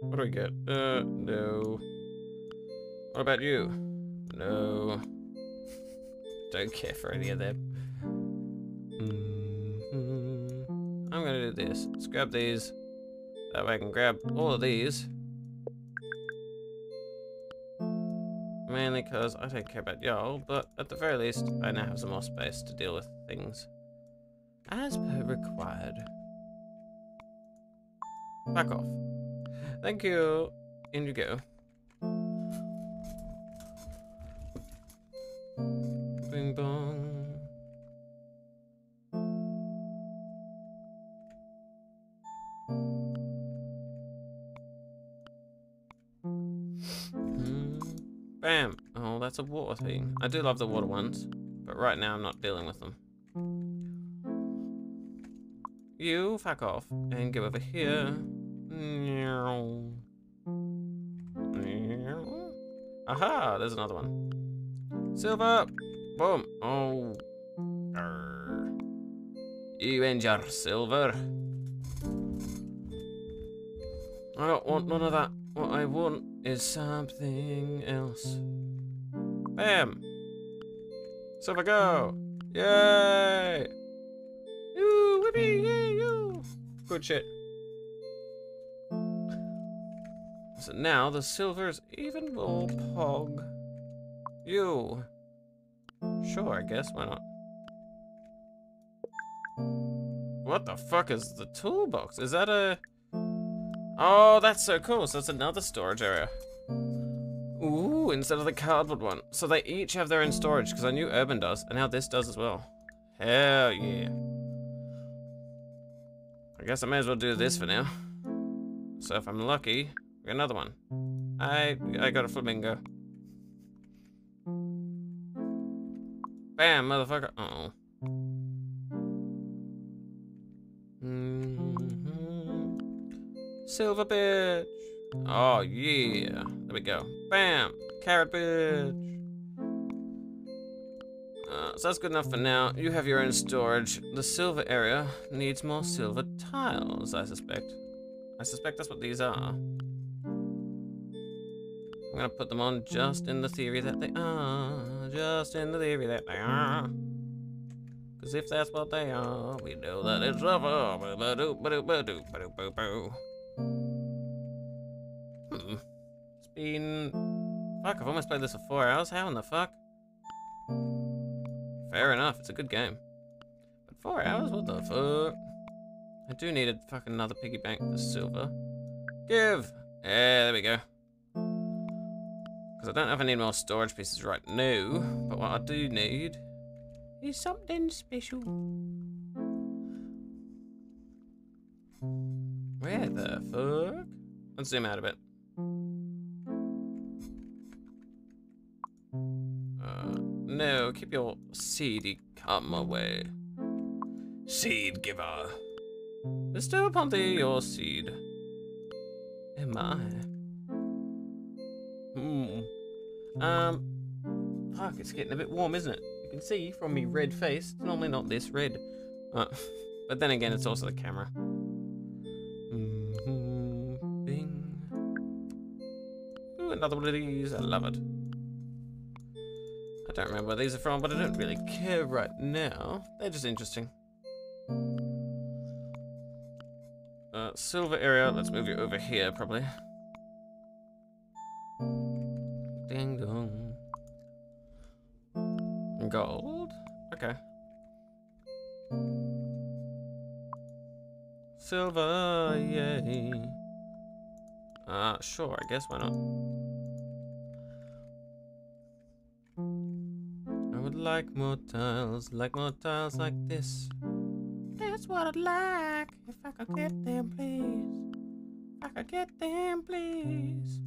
What do we get? Uh, no. What about you? No. Don't care for any of them. Mm-hmm. I'm gonna do this. Let's grab these. That way I can grab all of these. Mainly because I don't care about y'all, but at the very least, I now have some more space to deal with things. As per required. Back off. Thank you. In you go. A water thing. I do love the water ones, but right now I'm not dealing with them. You fuck off and go over here. Aha! There's another one. Silver! Boom! Oh. Arr. You and your silver. I don't want none of that. What I want is something else. Bam! Silver go! Yay! Woo Whippy, yeah, you. Good shit. So now the silver's even more pog. You. Sure, I guess. Why not? What the fuck is the toolbox? Is that a... Oh, that's so cool. So it's another storage area. Ooh, instead of the cardboard one. So they each have their own storage, because I knew Urban does, and now this does as well. Hell yeah. I guess I may as well do this for now. So if I'm lucky, get another one. I I got a flamingo. Bam, motherfucker. Uh oh. Silver bitch. Oh, yeah. There we go. Bam. Carrot bitch. Uh, so that's good enough for now. You have your own storage. The silver area needs more silver tiles, I suspect. I suspect that's what these are. I'm gonna put them on just in the theory that they are. Just in the theory that they are. Because if that's what they are, we know that it's silver. Hmm. It's been... Fuck, I've almost played this for four hours. How in the fuck? Fair enough, it's a good game. But four hours? What the fuck? I do need a fucking another piggy bank for silver. Give! Yeah, there we go. Because I don't know if I need more storage pieces right now, but what I do need is something special. Where the fuck? Let's zoom out a bit. No, keep your seedy come away. Seed giver. Bestow upon thee your seed. Am I? Hmm. Um. Fuck, it's getting a bit warm, isn't it? You can see from me red face, it's normally not this red. Uh, but then again, it's also the camera. Mm -hmm. Bing. Ooh, another one of these. I love it. I don't remember where these are from, but I don't really care right now. They're just interesting. Uh, silver area, let's move you over here, probably. Ding dong. Gold? Okay. Silver, yay. Uh, sure, I guess, why not? Like more tiles, like more tiles like this. That's what I'd like, if I could get them, please. If I could get them, please.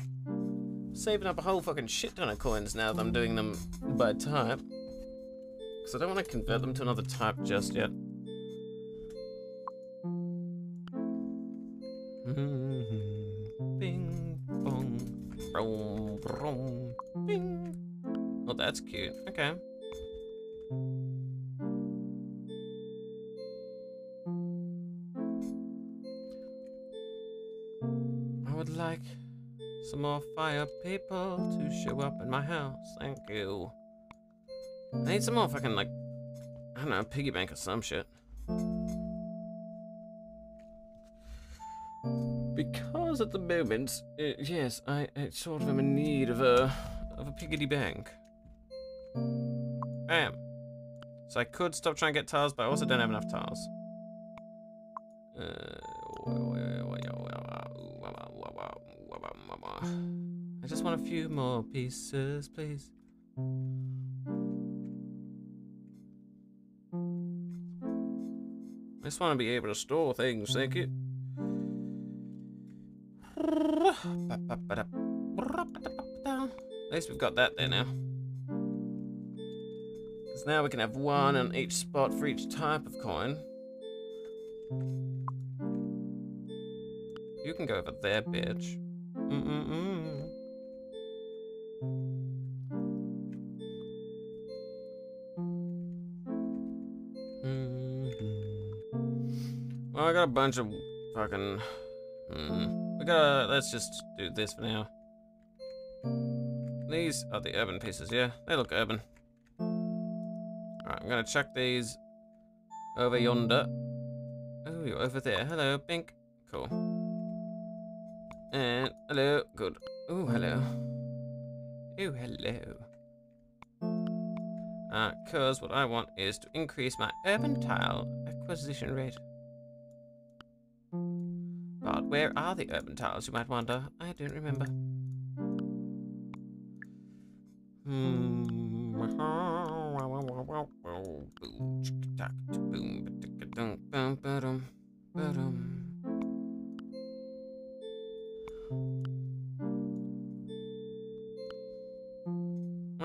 Saving up a whole fucking shit ton of coins now that I'm doing them by type. Because I don't want to convert them to another type just yet. Mm-hmm. Bing, bong, brom, brom, bing. Oh, that's cute. Okay. More fire people to show up in my house. Thank you. I need some more fucking, like, I don't know, piggy bank or some shit. Because at the moment, uh, yes, I, I, sort of am in need of a, of a piggity bank. Bam. So I could stop trying to get tiles, but I also don't have enough tiles. Uh, I just want a few more pieces, please. I just want to be able to store things, thank you. At least we've got that there now. Because now we can have one on each spot for each type of coin. You can go over there, bitch. Mm -mm -mm. Well, I got a bunch of fucking. Hmm. We gotta. Let's just do this for now. These are the urban pieces, yeah? They look urban. Alright, I'm gonna chuck these over yonder. Oh, you're over there. Hello, Bink. Cool. And hello. Good. Oh, hello. Oh, hello. Uh, cause what I want is to increase my urban tile acquisition rate. But where are the urban tiles, you might wonder? I don't remember. Hmm.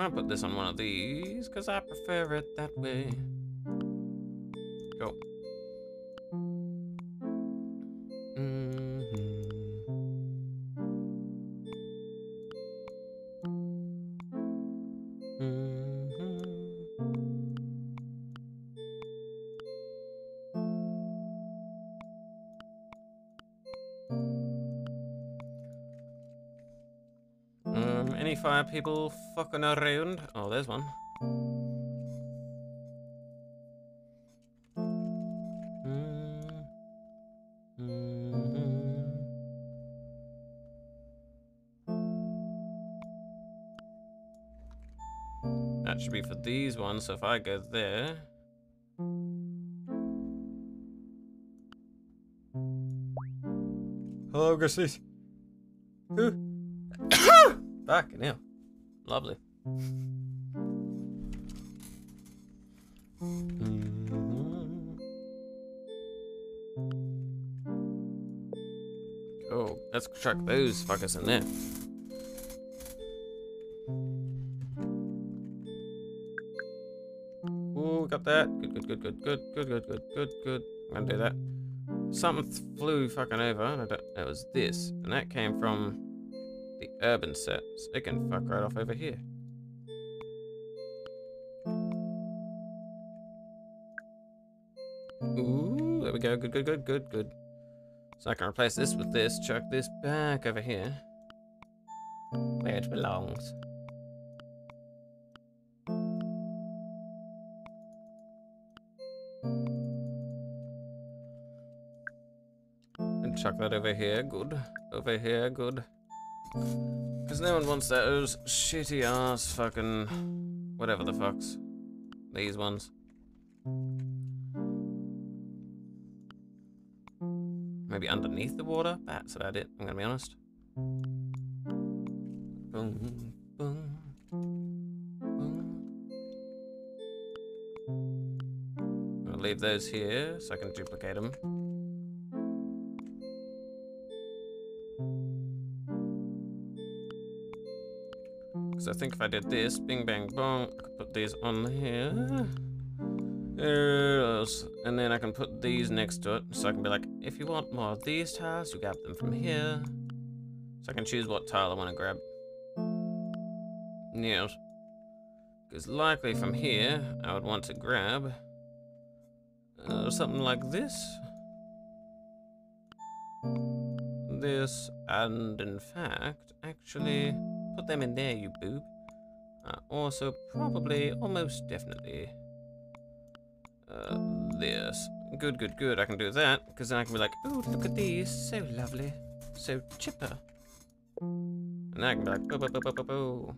Gonna put this on one of these because I prefer it that way. Go. People fucking around? Oh, there's one. Mm-hmm. That should be for these ones, so if I go there... Hello, Grizzlies. Chuck those fuckers in there. Oh, got that. Good, good, good, good, good, good, good, good, good, good. I'm gonna do that. Something flew fucking over. I don't, it was this, and that came from the urban sets. It can fuck right off over here. Ooh, there we go. Good, good, good, good, good. So I can replace this with this, chuck this back over here. Where it belongs. And chuck that over here, good. Over here, good. Because no one wants those shitty ass fucking whatever the fucks. These ones. Underneath the water? That's about it, I'm gonna be honest. Boom, boom, boom. I'll leave those here so I can duplicate them. Because I think if I did this, bing bang bong, I could put these on here. And then I can put these next to it. So I can be like, if you want more of these tiles, you grab them from here. So I can choose what tile I want to grab. Yes. Because likely from here, I would want to grab uh, something like this. This, and in fact, actually... Put them in there, you boob. Uh, also, probably, almost definitely, uh, this. Good, good, good. I can do that, because then I can be like, oh, look at these. So lovely. So chipper. And I can be like, boo, boo, boo, boo, boo, boo.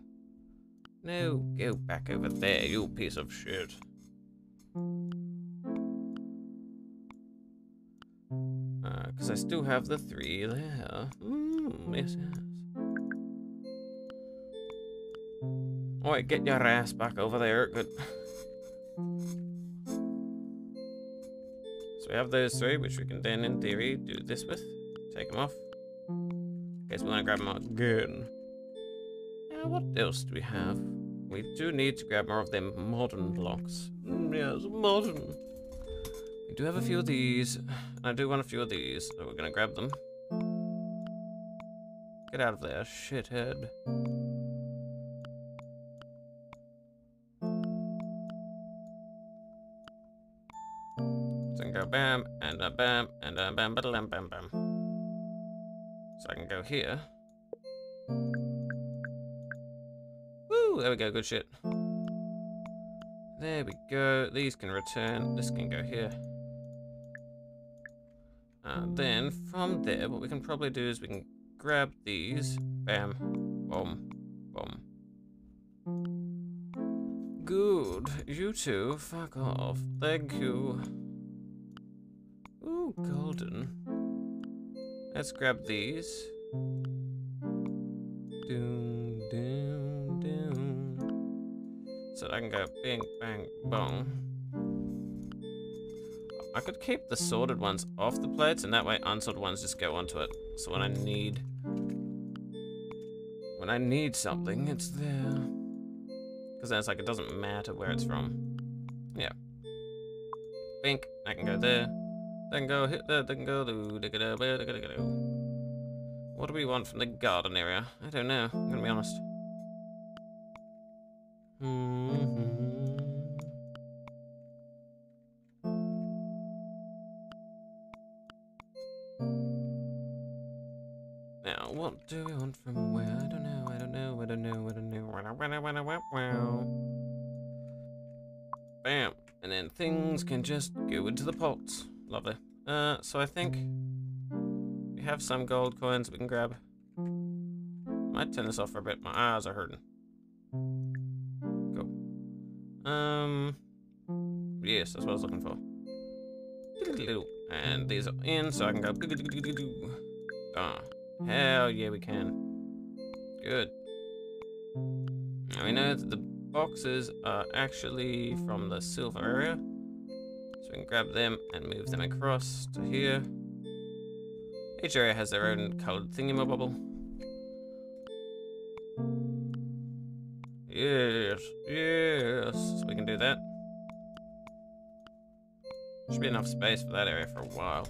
No, go back over there, you piece of shit. Because uh, I still have the three there. Mmm, yes, yes. Alright, get your ass back over there. Good. we have those three, which we can then, in theory, do this with. Take them off. Guess we want to grab them again. Now, what else do we have? We do need to grab more of them modern blocks. Mm, yes, modern. We do have a few of these. I do want a few of these, so we're gonna grab them. Get out of there, shithead. Bam, and a bam, and a bam, ba bam, bam, bam. So I can go here. Woo, there we go, good shit. There we go, these can return, this can go here. Uh, then from there, what we can probably do is we can grab these. Bam. Boom. Boom. Good. You two, fuck off. Thank you. Golden. Let's grab these. Doom, doom, doom. So I can go bing, bang, boom. I could keep the sorted ones off the plates, and that way unsorted ones just go onto it. So when I need... When I need something, it's there. Because then it's like, it doesn't matter where it's from. Yeah. Bink, I can go there. Then go hit there, then go do, What do we want from the garden area? I don't know, I'm gonna be honest. Mm -hmm. Now, what do we want from where? I don't know, I don't know, I don't know, I don't know. Bam. And then things can just go into the pots. Lovely. Uh, so I think we have some gold coins we can grab. Might turn this off for a bit. My eyes are hurting. Go. Um, yes, that's what I was looking for. And these are in, so I can go. Ah. Hell yeah, we can. Good. Now we know that the boxes are actually from the silver area. Grab them and move them across to here. Each area has their own colored thingamabobble. Yes, yes, so we can do that. Should be enough space for that area for a while.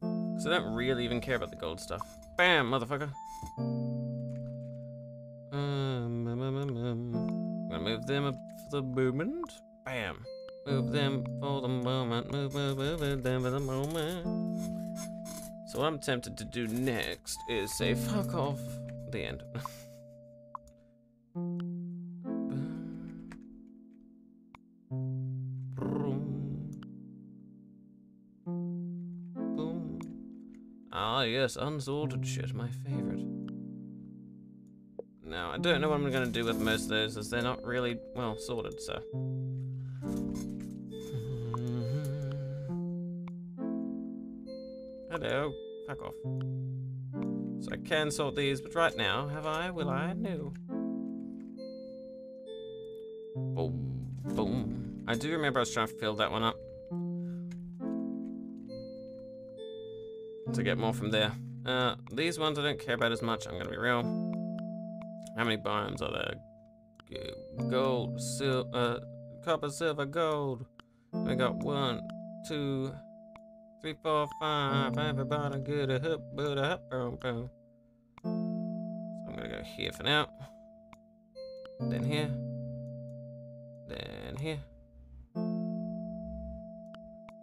Because I don't really even care about the gold stuff. Bam, motherfucker. Um, um, um, um, um. Gonna move them up for the moment. Bam. Move them for the moment. Move, move, move them for the moment. So what I'm tempted to do next is say fuck off the end. Ah, yes, unsorted shit, my favorite. Now, I don't know what I'm to do with most of those, as they're not really, well, sorted, so... Hello. Fuck off. So I can sort these, but right now, have I? Will I? No. Boom. Boom. I do remember I was trying to fill that one up. to get more from there. Uh, these ones I don't care about as much, I'm gonna be real. How many biomes are there? Gold, silver, uh, copper, silver, gold. We got one, two, three, four, five. Everybody get a hoop, but a hoop, boom, boom. So I'm gonna go here for now. Then here. Then here.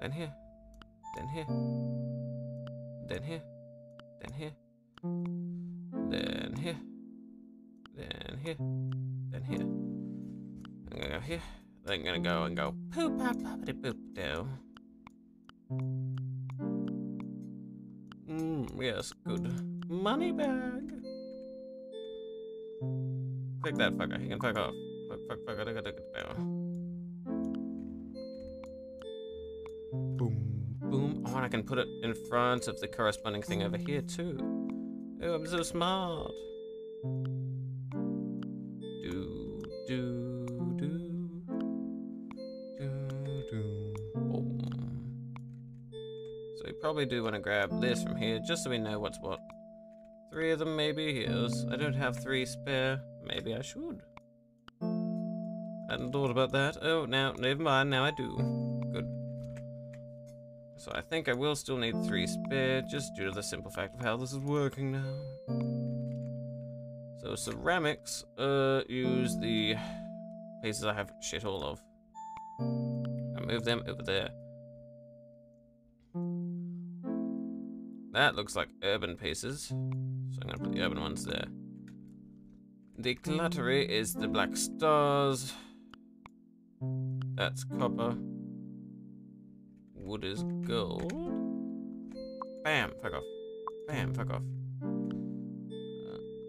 Then here. Then here then here, then here, then here, then here, then here. I'm gonna go here, then I'm gonna go and go poop pop poppity poop do. Mmm, yes, good. Money bag. Take that fucker, he can fuck off. Fuck, fuck, fuck, fuck, fuck, fuck. Boom boom. Oh, and I can put it in front of the corresponding thing over here too. Oh, I'm so smart. Probably do want to grab this from here, just so we know what's what. Three of them maybe, yes. I don't have three spare. Maybe I should. I hadn't thought about that. Oh, now, never mind, now I do. Good. So I think I will still need three spare, just due to the simple fact of how this is working now. So ceramics, uh, use the pieces I have shit all of. I move them over there. That looks like urban pieces, so I'm gonna put the urban ones there. The cluttery is the black stars. That's copper wood is gold. Bam. Fuck off. Bam. Fuck off.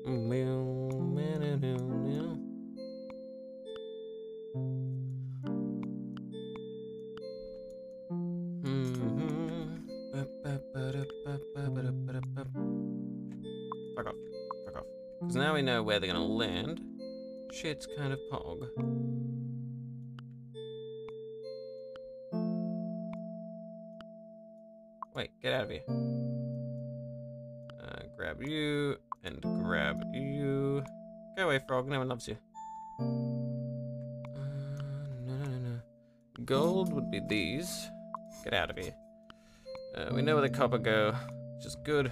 Uh, now we know where they're to land. Shit's kind of pog. Wait, get out of here. Uh, grab you and grab you. Go away, frog. No one loves you. Uh, no, no, no, no. Gold would be these. Get out of here. Uh, we know where the copper go, which is good.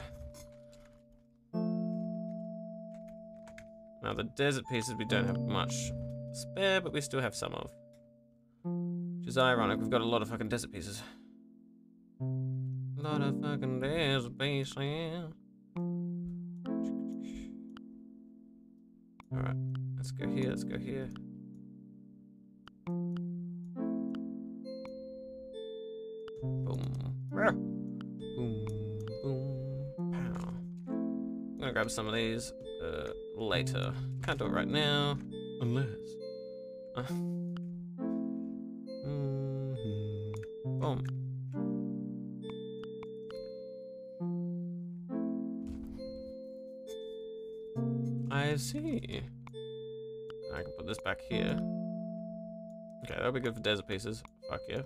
Now the desert pieces we don't have much spare, but we still have some of. Which is ironic, we've got a lot of fucking desert pieces. A lot of fucking desert pieces. Alright, let's go here, let's go here. Boom. Boom, boom, pow. I'm gonna grab some of these uh, later. Can't do it right now, unless. Uh. Mhm. Boom. I see. I can put this back here. Okay, that'll be good for desert pieces. Fuck yeah.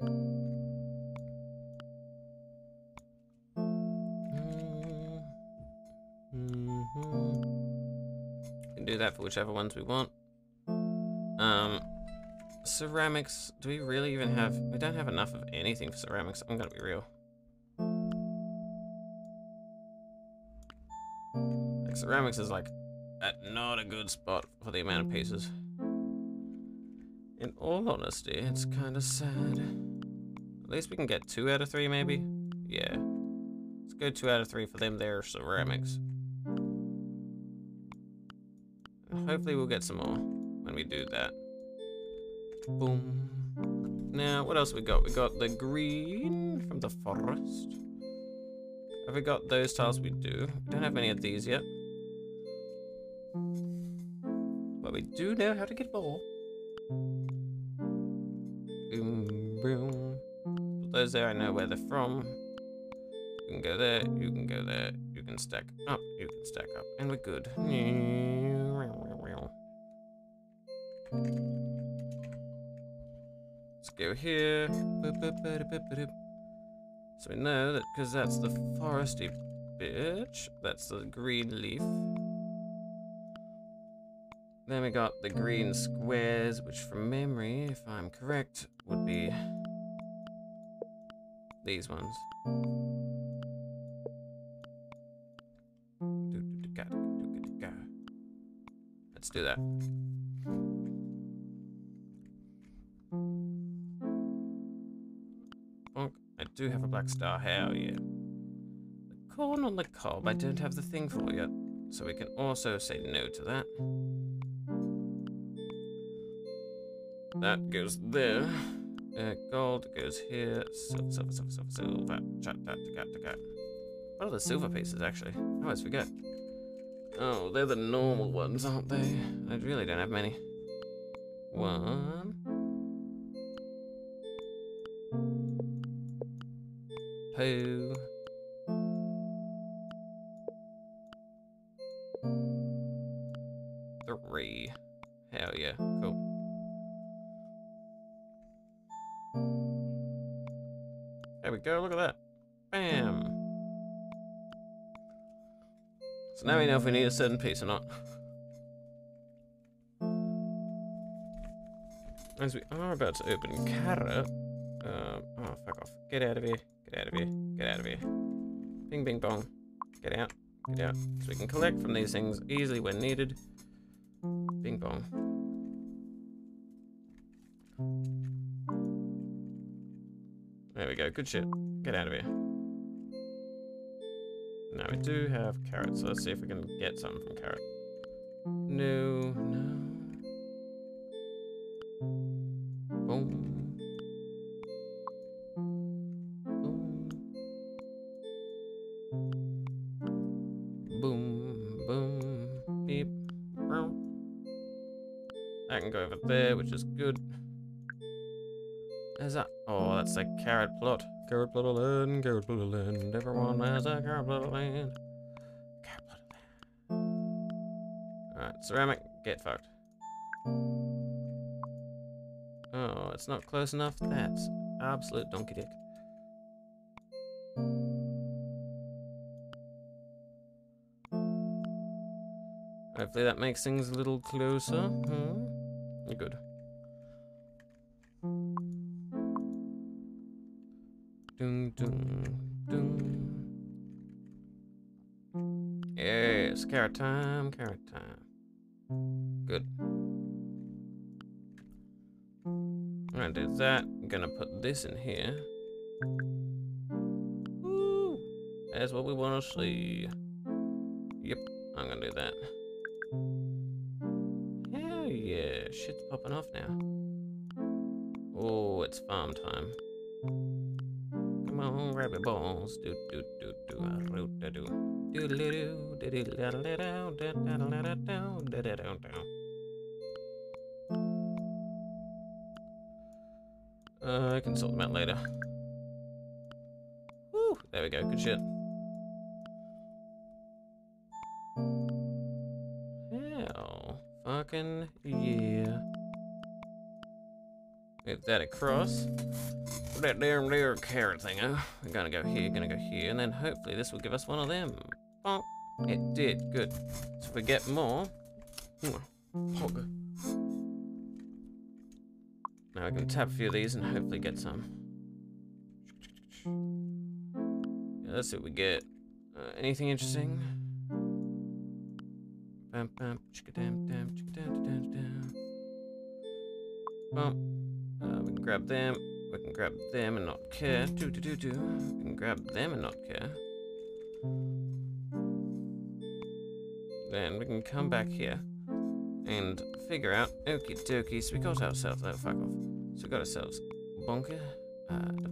For whichever ones we want. Um, ceramics. Do we really even have? We don't have enough of anything for ceramics. I'm gonna be real. Like ceramics is like not a good spot for the amount of pieces. In all honesty, it's kind of sad. At least we can get two out of three, maybe. Yeah. Let's go two out of three for them. They're ceramics. Hopefully we'll get some more when we do that. Boom. Now, what else we got? We got the green from the forest. Have we got those tiles? We do. We don't have any of these yet. But we do know how to get more. Boom, boom. Those there, I know where they're from. You can go there, you can go there, you can stack up, you can stack up, and we're good. Here. So we know that because that's the foresty bitch, that's the green leaf. Then we got the green squares, which from memory, if I'm correct, would be these ones. Let's do that. Do have a black star, hell yeah. The corn on the cob, I don't have the thing for yet, so we can also say no to that. That goes there. Uh, gold goes here. Silver, silver, silver, silver, silver. Chat, chat, chat, chat. What are the silver pieces, actually? I always forget. Oh, they're the normal ones, aren't they? I really don't have many. One. Two. Three. Hell yeah, cool. There we go, look at that. Bam. So now we know if we need a certain piece or not. As we are about to open carrot. Um, oh, fuck off. Get out of here. Get out of here. Get out of here. Bing, bing, bong. Get out. Get out. So we can collect from these things easily when needed. Bing, bong. There we go. Good shit. Get out of here. Now we do have carrots, so let's see if we can get something from carrot. No, a carrot. Carrot land, carrot plot of land. Everyone has a carrot plot of land. Carrot plot of land. Alright, ceramic, get fucked. Oh, it's not close enough. That's absolute donkey dick. Hopefully that makes things a little closer. Hmm? You're good. Dun, dun, dun. Yes, carrot time, carrot time. Good. Gonna do that. I'm gonna put this in here. Woo! That's what we want to see. Yep, I'm gonna do that. Hell yeah, shit's popping off now. Oh, it's farm time. Balls. Do do do do do do do do do do Uh, I can sort them out later. Woo! There we go. Good shit. Hell, fucking yeah. Move that across. Put that damn there carrot thing, huh? We're gonna go here, gonna go here, and then hopefully this will give us one of them. Bonk. It did, good. So if we get more... Now I can tap a few of these and hopefully get some. Yeah, let's see what we get. Uh, anything interesting? Bam bam chicka dam dam chicka dam dam dam. Bump. Grab them. We can grab them and not care. Do do do do. We can grab them and not care. Then we can come back here and figure out. Okie dokie. So we got ourselves. Oh, fuck off. So we got ourselves bonker. Uh, the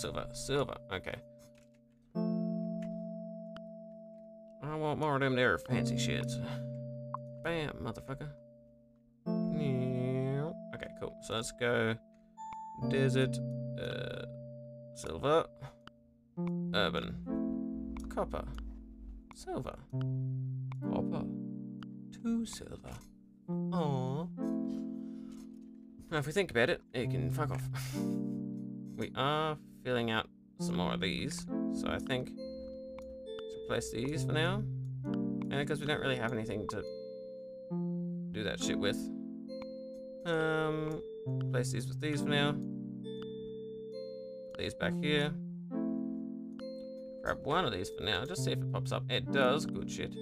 silver? Silver. Okay. I want more of them there fancy shits. Bam, motherfucker. Okay, cool. So let's go desert, uh, silver, urban, copper, silver, copper, two silver. Aww. Now, if we think about it, it can fuck off. we are filling out some more of these, so I think let's replace these for now. And because we don't really have anything to do that shit with. Um, place these with these for now. Put these back here. Grab one of these for now, just see if it pops up. It does, good shit.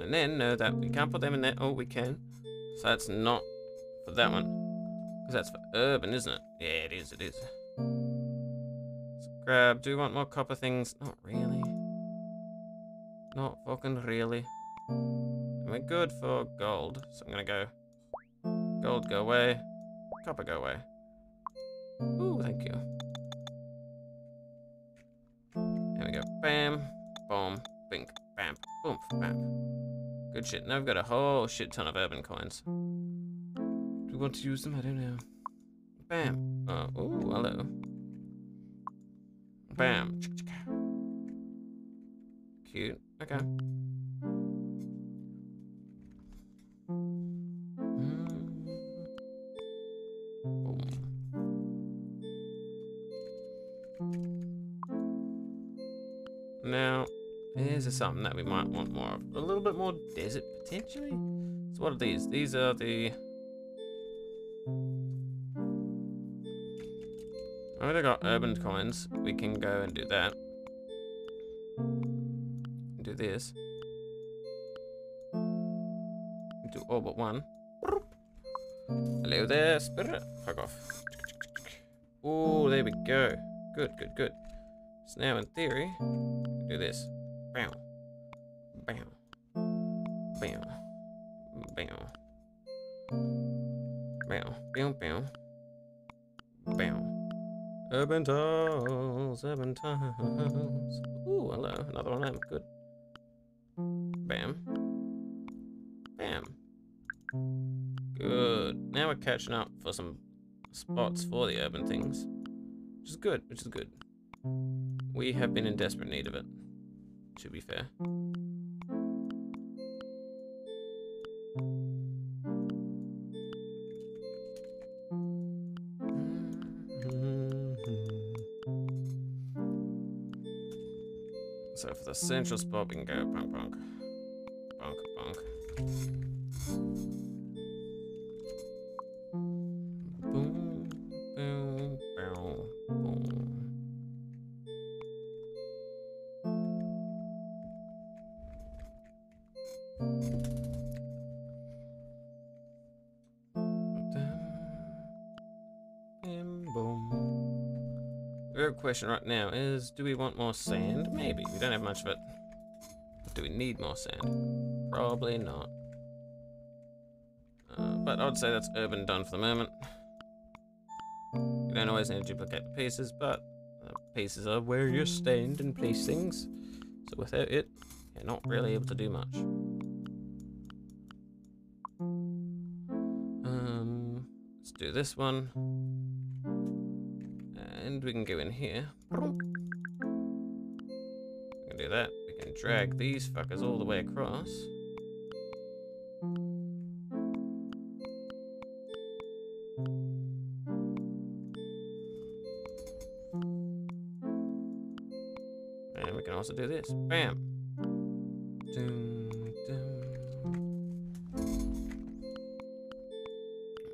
And then know that we can't put them in there. Oh, we can. So that's not for that one. Because that's for urban, isn't it? Yeah, it is, it is. Let's grab, do we want more copper things? Not really. Not fucking really. And we're good for gold, so I'm gonna go. Gold, go away. Copper, go away. Ooh, thank you. There we go. Bam, boom, bink, bam, boom, bam. Good shit. Now we've got a whole shit ton of urban coins. Want to use them? I don't know. Bam. Uh, ooh, hello. Bam. Cute. Okay. Now, here's something that we might want more of. A little bit more desert, potentially? So what are these? These are the... I already got urban coins. We can go and do that. Do this. Do all but one. Hello there, spirit. Fuck off. Oh, there we go. Good, good, good. So now, in theory, do this. Bam. Bam. Bam. Bam. Bam. Bam. Bam. Bam. Urban tiles, urban tiles. Ooh, hello. Another one. I'm good. Bam. Bam. Good. Now we're catching up for some spots for the urban things. Which is good, which is good. We have been in desperate need of it. To be fair. The central spot, we can go punk punk. Question right now is, do we want more sand? Maybe. We don't have much of it. Do we need more sand? Probably not. Uh, but I'd say that's urban done for the moment. You don't always need to duplicate the pieces, but the pieces are where you stand and place things. So without it, you're not really able to do much. Um, let's do this one. And we can go in here. We can do that. We can drag these fuckers all the way across. And we can also do this. Bam.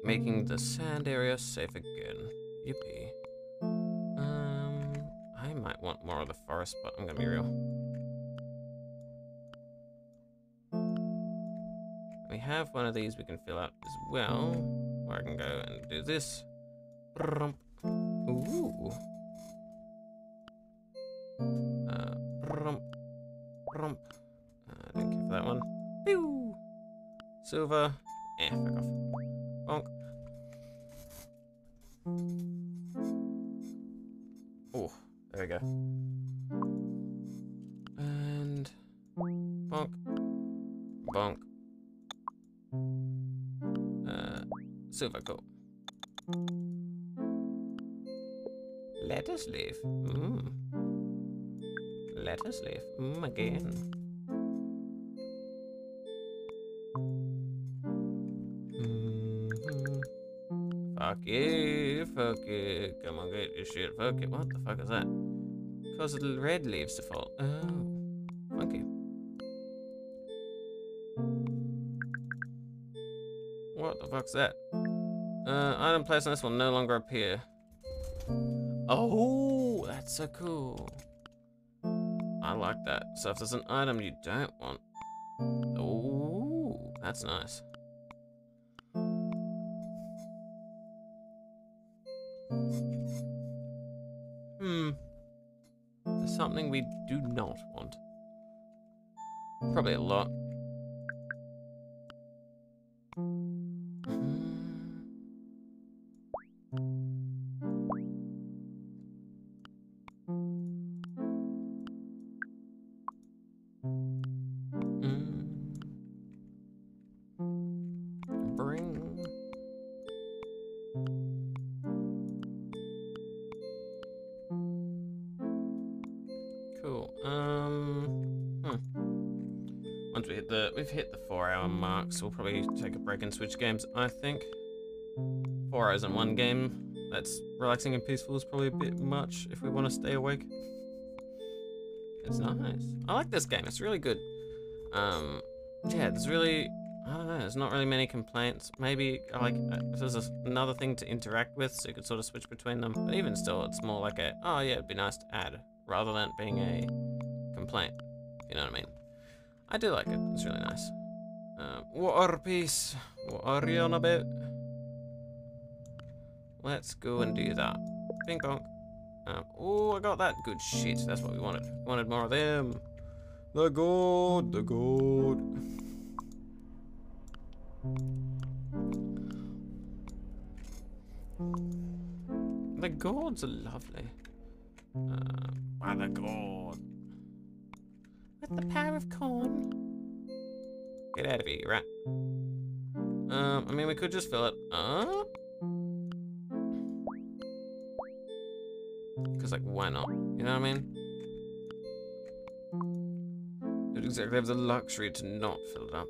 Making the sand area safe again. Yippee. More of the forest, but I'm gonna be real. We have one of these we can fill out as well. Or I can go and do this. Cause little red leaves to fall. Oh, funky. What the fuck's that? Uh, item placed on this will no longer appear. Oh, that's so cool. I like that. So if there's an item you don't want, oh, that's nice. We do not want. Probably a lot. We'll probably take a break and switch games. I think four hours in one game. That's relaxing and peaceful is probably a bit much if we want to stay awake. It's nice. I like this game. It's really good. Um, yeah, there's really, I don't know, there's not really many complaints. Maybe, like, uh, there's another thing to interact with, so you could sort of switch between them. But even still, it's more like a, oh yeah, it'd be nice to add, rather than being a complaint. You know what I mean? I do like it. It's really nice. War Peace. What are you on about? Let's go and do that. Ping pong. Um, oh, I got that good shit. That's what we wanted. We wanted more of them. The gourd, the gourd. The gourds are lovely. Uh, why the gourd? With the power of corn. Get out of here, rat. Um, I mean, we could just fill it up. Because, like, why not? You know what I mean? Don't exactly have the luxury to not fill it up.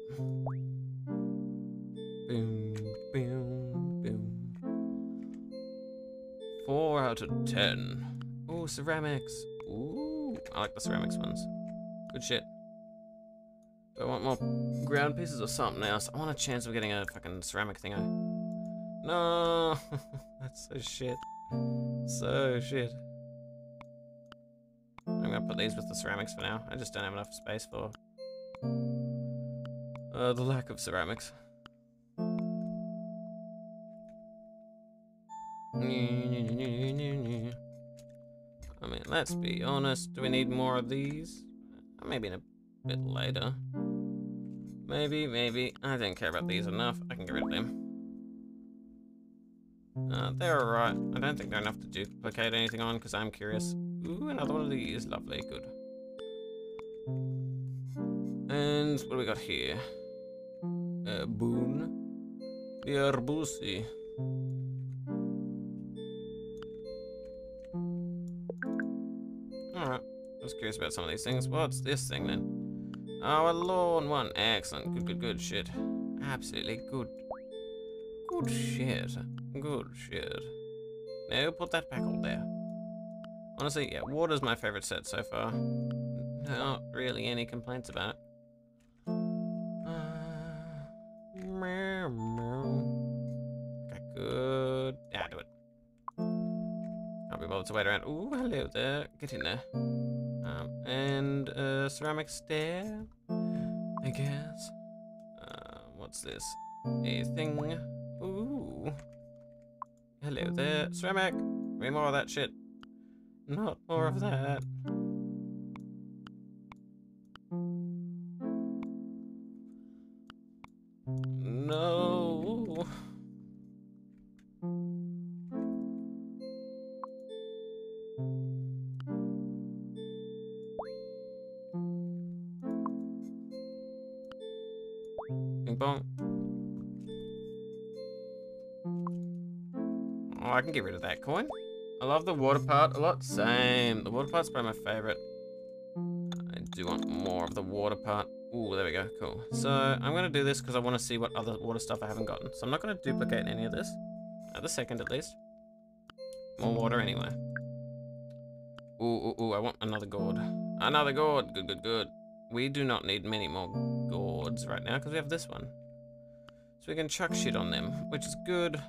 Boom, boom, boom. Four out of ten. Ooh, ceramics. Ooh, I like the ceramics ones. Good shit. I want more ground pieces or something else? I want a chance of getting a fucking ceramic thing. No, that's so shit. So shit. I'm gonna put these with the ceramics for now. I just don't have enough space for uh, the lack of ceramics. I mean, let's be honest. Do we need more of these? Maybe in a bit later. Maybe, maybe. I didn't care about these enough. I can get rid of them. Uh, they're alright. I don't think they're enough to duplicate anything on because I'm curious. Ooh, another one of these. Lovely, good. And what do we got here? A boon. The Arbusi. Alright. I was curious about some of these things. What's this thing then? Oh, a lawn one. Excellent. Good, good, good shit. Absolutely good. Good shit. Good shit. No, put that back all there. Honestly, yeah, water's my favorite set so far. Not really any complaints about it. Uh, okay, good. Yeah, do it. Can't be bothered to wait around. Ooh, hello there. Get in there. And a ceramic stair, I guess. Uh, what's this? A thing. Ooh. Hello there. Ceramic. Way more of that shit. Not more of that. Get rid of that coin. I love the water part a lot. Same. The water part's probably my favorite. I do want more of the water part. Ooh, there we go. Cool. So I'm going to do this because I want to see what other water stuff I haven't gotten. So I'm not going to duplicate any of this. At the second, at least. More water anyway. Ooh, ooh, ooh. I want another gourd. Another gourd. Good, good, good. We do not need many more gourds right now because we have this one. So we can chuck shit on them, which is good.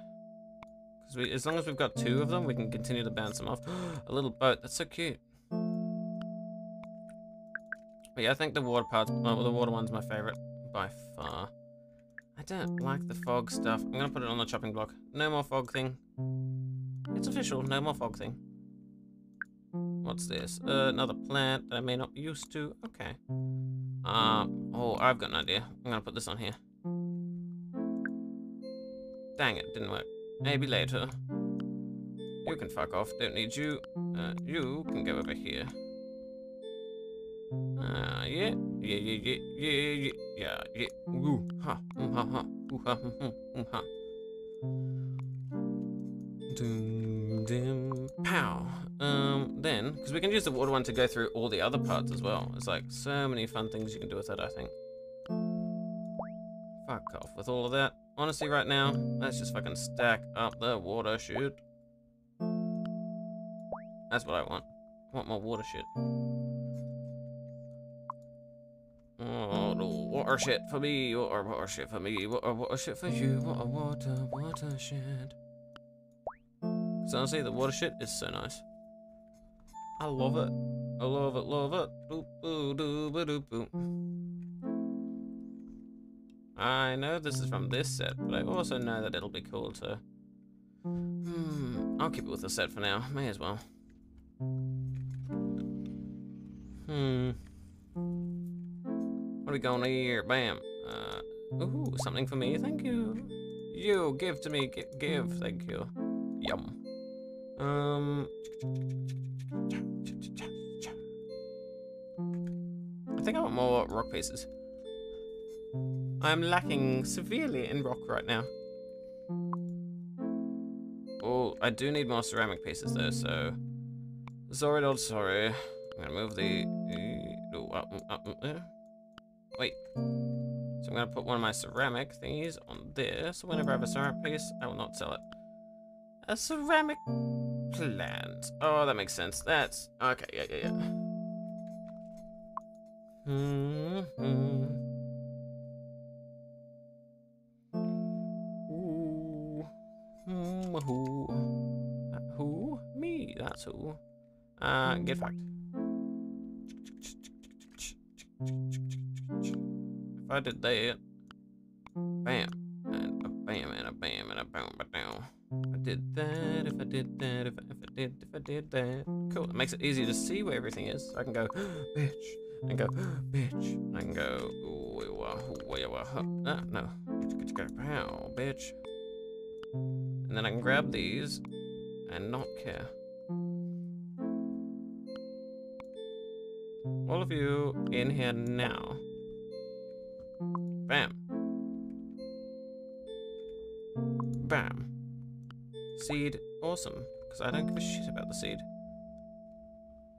Because as long as we've got two of them, we can continue to bounce them off. a little boat. That's so cute. But yeah, I think the water part, well, the water one's my favorite by far. I don't like the fog stuff. I'm gonna put it on the chopping block. No more fog thing. It's official. No more fog thing. What's this? Uh, another plant that I may not be used to. Okay. Uh, oh, I've got an idea. I'm gonna put this on here. Dang it, didn't work. Maybe later. You can fuck off. Don't need you. Uh, you can go over here. Ah, uh, yeah. Yeah, yeah, yeah, yeah, yeah, yeah, yeah. Ooh, ha, um, ha, ha. Ooh, ha, um, ha. Doom, dim, pow. Um, then, because we can use the water one to go through all the other parts as well. There's like so many fun things you can do with it, I think. Fuck off with all of that. Honestly, right now, let's just fucking stack up the water shit. That's what I want. I want more water shit. Oh, no, water shit for me, water, water shit for me, water, water shit for you, water, water, water shit. Because honestly, the water shit is so nice. I love it. I love it, love it. Boop, boo, doo, ba, doo, boop. I know this is from this set, but I also know that it'll be cool to... Hmm, I'll keep it with the set for now. May as well. Hmm. What are we going to here? Bam. Uh, ooh, something for me. Thank you. You give to me. Give. give thank you. Yum. Um. I think I want more rock pieces. I'm lacking severely in rock right now. Oh, I do need more ceramic pieces though, so... Sorry, not sorry. I'm gonna move the... Uh, uh, uh, wait. So I'm gonna put one of my ceramic thingies on this. So whenever I have a ceramic piece, I will not sell it. A ceramic plant. Oh, that makes sense. That's... Okay, yeah, yeah, yeah. Mm -hmm. Who? Uh, who? Me, that's who. Uh, get fucked. If I did that, bam, and a bam, and a bam, and a bam, but. If I did that, if I did that, if I, if I did, if I did that. Cool, it makes it easy to see where everything is. I can go, bitch, and go, bitch, and I can go, uh, no, pow, bitch. And then I can grab these and not care. All of you in here now. Bam. Bam. Seed, awesome. Because I don't give a shit about the seed.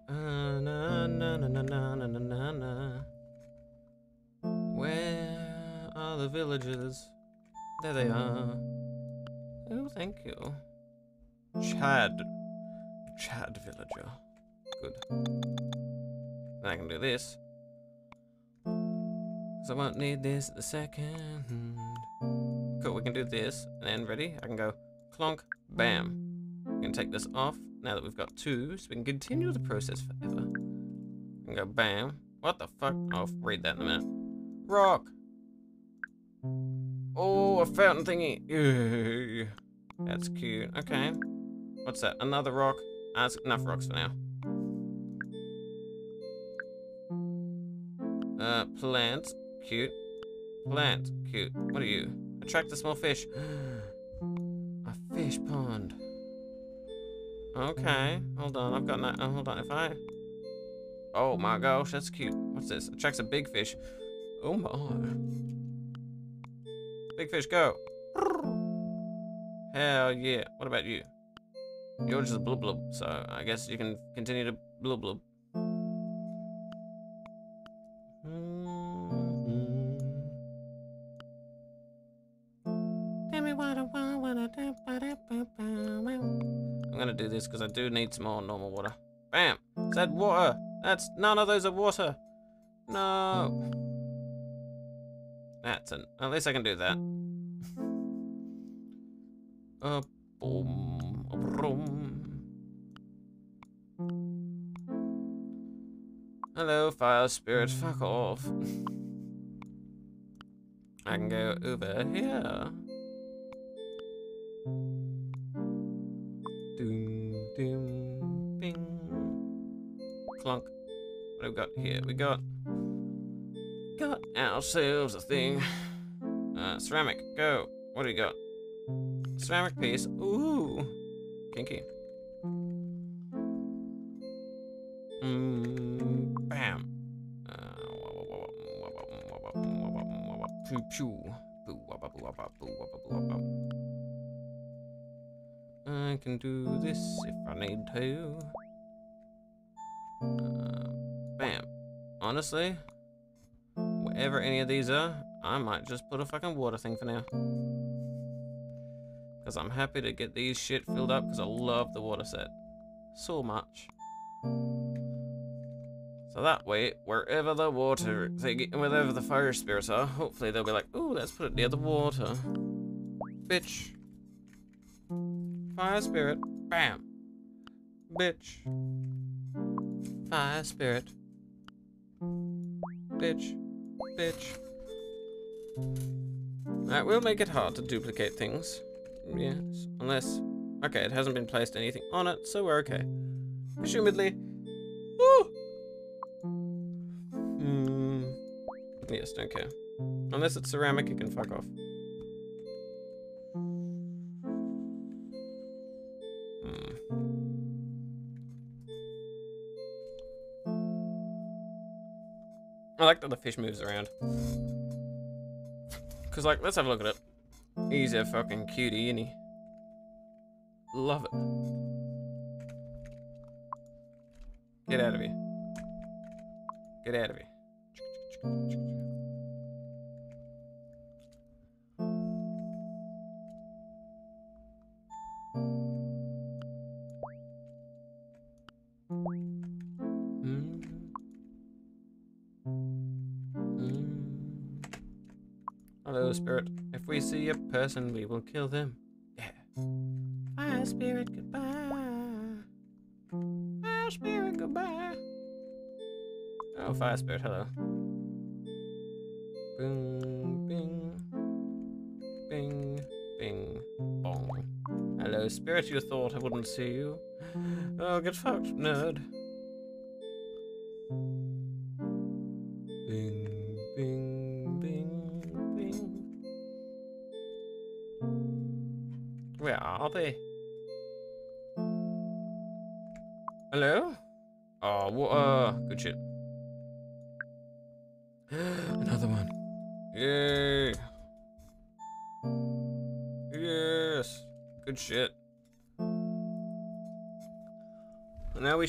Uh, na, na, na, na, na, na, na, na. Where are the villagers? There they are. Oh, thank you. Chad. Chad villager. Good. Then I can do this. So I won't need this at the second. Cool, we can do this. And then ready? I can go clonk, bam. We can take this off now that we've got two, so we can continue the process forever. Can go bam. What the fuck? I'll read that in a minute. Rock! Oh, a fountain thingy. That's cute. Okay. What's that? Another rock? Ah, that's enough rocks for now. Uh, plant. Cute. Plant. Cute. What are you? Attract a small fish. a fish pond. Okay. Hold on. I've got that. Oh, hold on. If I... Oh my gosh, that's cute. What's this? Attracts a big fish. Oh my. Big fish, go. Hell yeah. What about you? You're just a blub blub, so I guess you can continue to blub blub. Mm-hmm. I'm gonna do this because I do need some more normal water. Bam! That water! That's none of those are water! No! That's an at least I can do that. Uh, boom, boom. Hello, fire spirit, fuck off. I can go over here. Doom, doom, bing. Clunk. What have we got here? We got got ourselves a thing. Uh, ceramic, go. What do we got? Ceramic piece. Ooh. Kinky. Mm, bam. Pew pew. I can do this if I need to. Uh, bam. Honestly, wherever any of these are, I might just put a fucking water thing for now. Because I'm happy to get these shit filled up because I love the water set. So much. So that way, wherever the water, wherever the fire spirits are, hopefully they'll be like, ooh, let's put it near the water. Bitch. Fire spirit. Bam. Bitch. Fire spirit. Bitch. Bitch. That will make it hard to duplicate things. Yes, unless... Okay, it hasn't been placed anything on it, so we're okay. Assumedly. Woo! Hmm. Yes, don't care. Unless it's ceramic, it can fuck off. Like that the fish moves around. Cause like, let's have a look at it. He's a fucking cutie, isn't he? Love it. Get out of here. Get out of here. Spirit. If we see a person, we will kill them. Yeah. Fire spirit, goodbye. Fire spirit, goodbye. Oh, fire spirit, hello. Boom, bing. Bing, bing, bong. Hello, spirit, you thought I wouldn't see you. Oh, get fucked, nerd.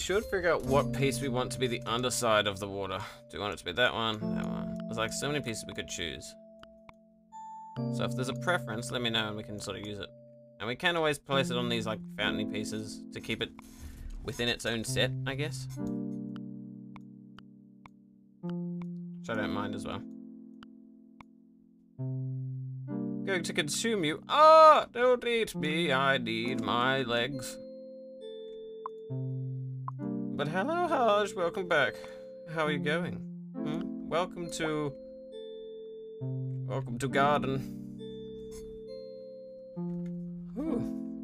Should figure out what piece we want to be the underside of the water. Do we want it to be that one? That one. There's like so many pieces we could choose. So if there's a preference, let me know and we can sort of use it. And we can always place it on these like fountainy pieces to keep it within its own set, I guess. Which I don't mind as well. Going to consume you. Ah, oh, don't eat me. I need my legs. But hello, Haj. Welcome back. How are you going? Hmm? Welcome to... Welcome to garden.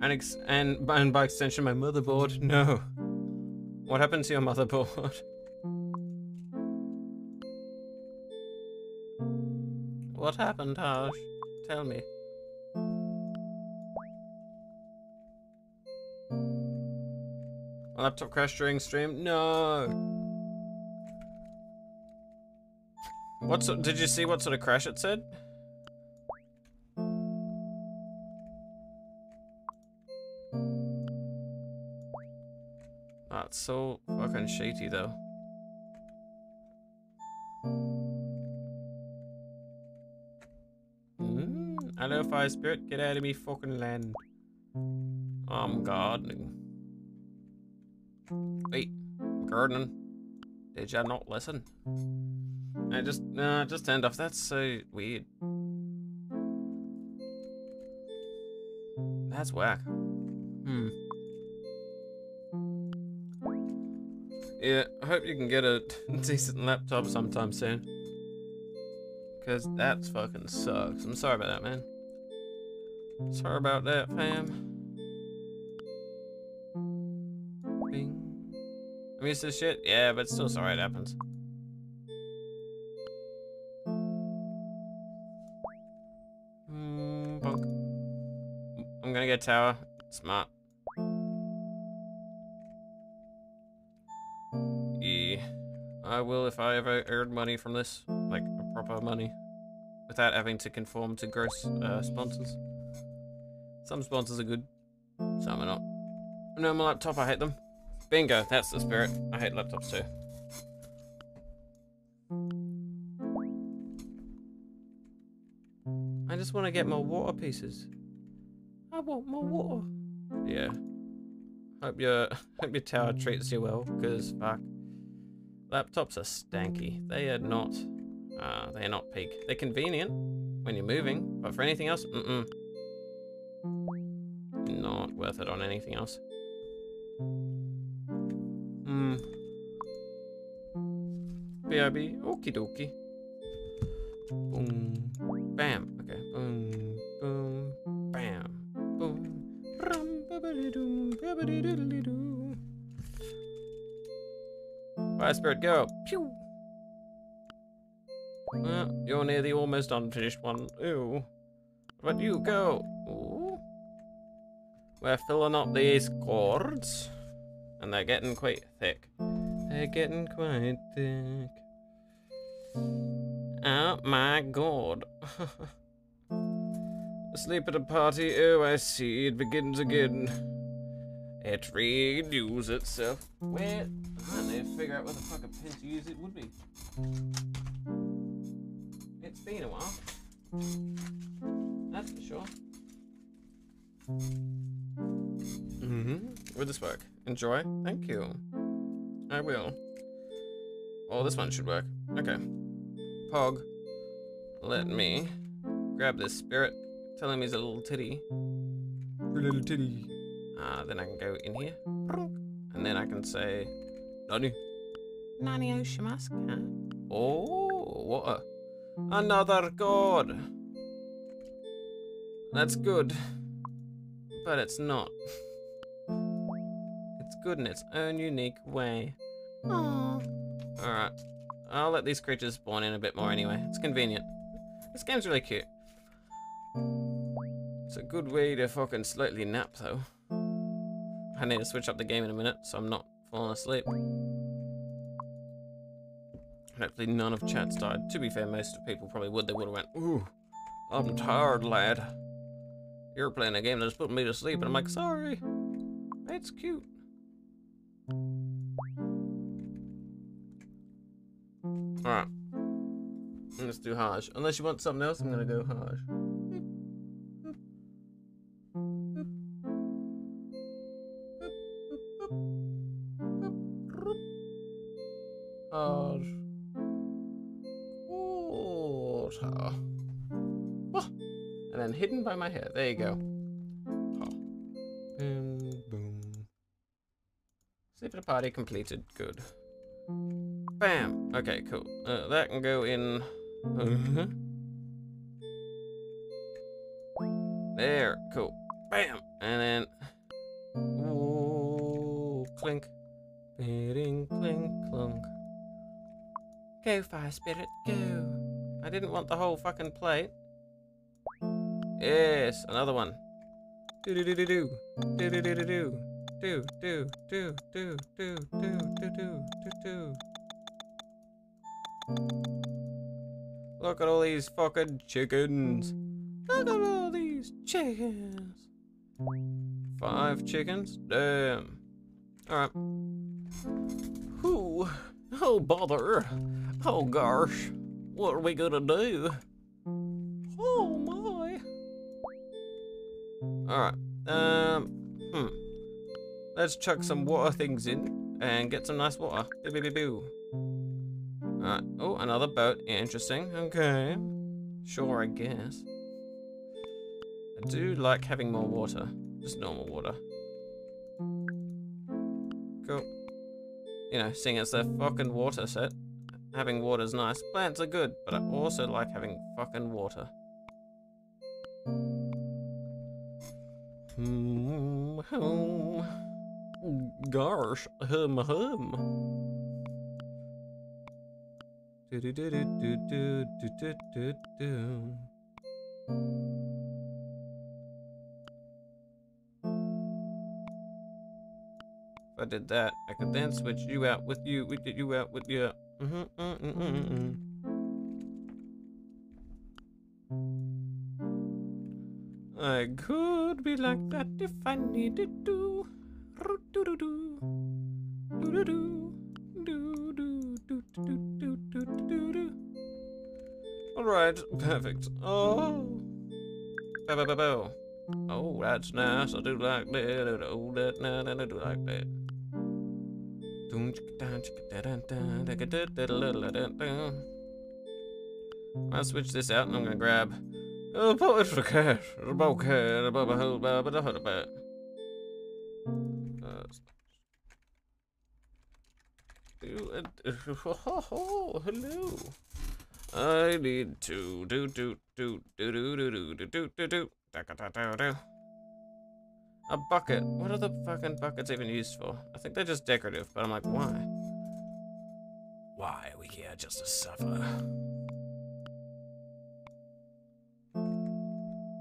And, ex and, and by extension, my motherboard. No. What happened to your motherboard? what happened, Harsh? Tell me. Laptop crashed during stream? No. What so did you see what sort of crash it said? That's so fucking shitty though. Mm, hello fire spirit, get out of me fucking land. I'm gardening. Wait, gardening. Did ya not listen? I just, uh, just end off. That's so weird. That's whack. Hmm. Yeah, I hope you can get a decent laptop sometime soon. Because that's fucking sucks. I'm sorry about that, man. Sorry about that, fam. I'm used to this shit? Yeah, but still sorry it happens. Mm, bunk. I'm gonna get tower. Smart. Yeah. I will if I ever earn money from this, like proper money, without having to conform to gross uh, sponsors. Some sponsors are good, some are not. No, my laptop, I hate them. Bingo, that's the spirit. I hate laptops too. I just want to get more water pieces. I want more water. Yeah. Hope your hope your tower treats you well, cause fuck. Laptops are stanky. They are not, uh, they are not peak. They're convenient when you're moving, but for anything else, mm-mm. Not worth it on anything else. Hmm. BRB, okie dokie. Boom. Bam. Okay. Boom. Boom. Bam. Boom. Fire spirit, go. Pew. Well, you're near the almost unfinished one. Ooh. But you go. Ooh. We're filling up these cords. And they're getting quite thick. They're getting quite thick. Oh my god. Asleep at a party, oh I see, it begins again. It renews itself. Where? I need to figure out where the fuck a pen to use it would be. It's been a while. That's for sure. Mm-hmm. Will this work? Enjoy? Thank you. I will. Oh, this one should work. Okay. Pog. Let me grab this spirit. Tell him he's a little titty. A little titty. Uh, then I can go in here. And then I can say, Nani. Nani Oshimaska. Oh, what a... Another god. That's good. But it's not. Good in its own unique way. Aww. Alright. I'll let these creatures spawn in a bit more anyway. It's convenient. This game's really cute. It's a good way to fucking slightly nap though. I need to switch up the game in a minute so I'm not falling asleep. Hopefully none of chat's died. To be fair, most people probably would. They would have went, ooh, I'm tired, lad. You're playing a game that's putting me to sleep. And I'm like, sorry. It's cute. Alright. Let's do Hajj. Unless you want something else, I'm gonna go Hajj. And then hidden by my hair. There you go. Party completed. Good. Bam. Okay, cool. Uh, that can go in. Uh-huh. There. Cool. Bam. And then. Ooh, clink. Bidding, clink, clunk. Go, fire spirit, go. I didn't want the whole fucking plate. Yes, another one. Do do do do do. Do do do do do. Do do do do do do do do do do. Look at all these fucking chickens. Look at all these chickens. Five chickens? Damn. Alright. Whew. Oh, bother. Oh, gosh. What are we gonna do? Oh, my. Alright. Um, hmm. Let's chuck some water things in and get some nice water. Boo, boo, boo, boo. Alright. Oh, another boat. Interesting. Okay. Sure, I guess. I do like having more water. Just normal water. Cool. You know, seeing as they're fucking water set, having water's nice. Plants are good, but I also like having fucking water. Hmm, hum. Gosh, hum hum. Do do do do do do do do do. If I did that, I could then switch you out with you, we did you out with you. Mm-hmm, mm-mm, mm-mm. I could be like that if I needed to. Roo-doo-doo-doo. Doo-doo-doo. Doo-doo. Doo-doo-doo-doo-doo-doo. All right, perfect. Oh, bow, bow, bow, bow. Oh, that's nice. I do like that. Oh, that nice. I do like that. I'll switch this out and I'm gonna grab hole, bubba do oh, oh, hello. I need to do do do do do do do do do do do do A bucket. What are the fucking buckets even used for? I think they're just decorative, but I'm like, why? Why are we here just to suffer?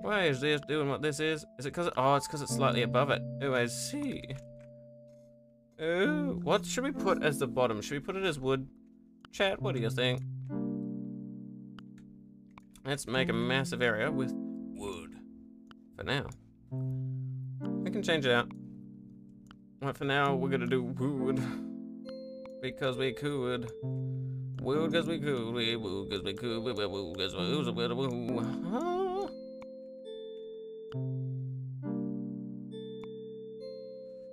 Why is this doing what this is? Is it because? Oh, it's because it's slightly above it. Oh, I see. Oh, what should we put as the bottom? Should we put it as wood? Chat, what do you think? Let's make a massive area with wood. For now. We can change it out. But for now, we're gonna do wood. Because we could. Wood because we could. We wood because we could. We wood because we could.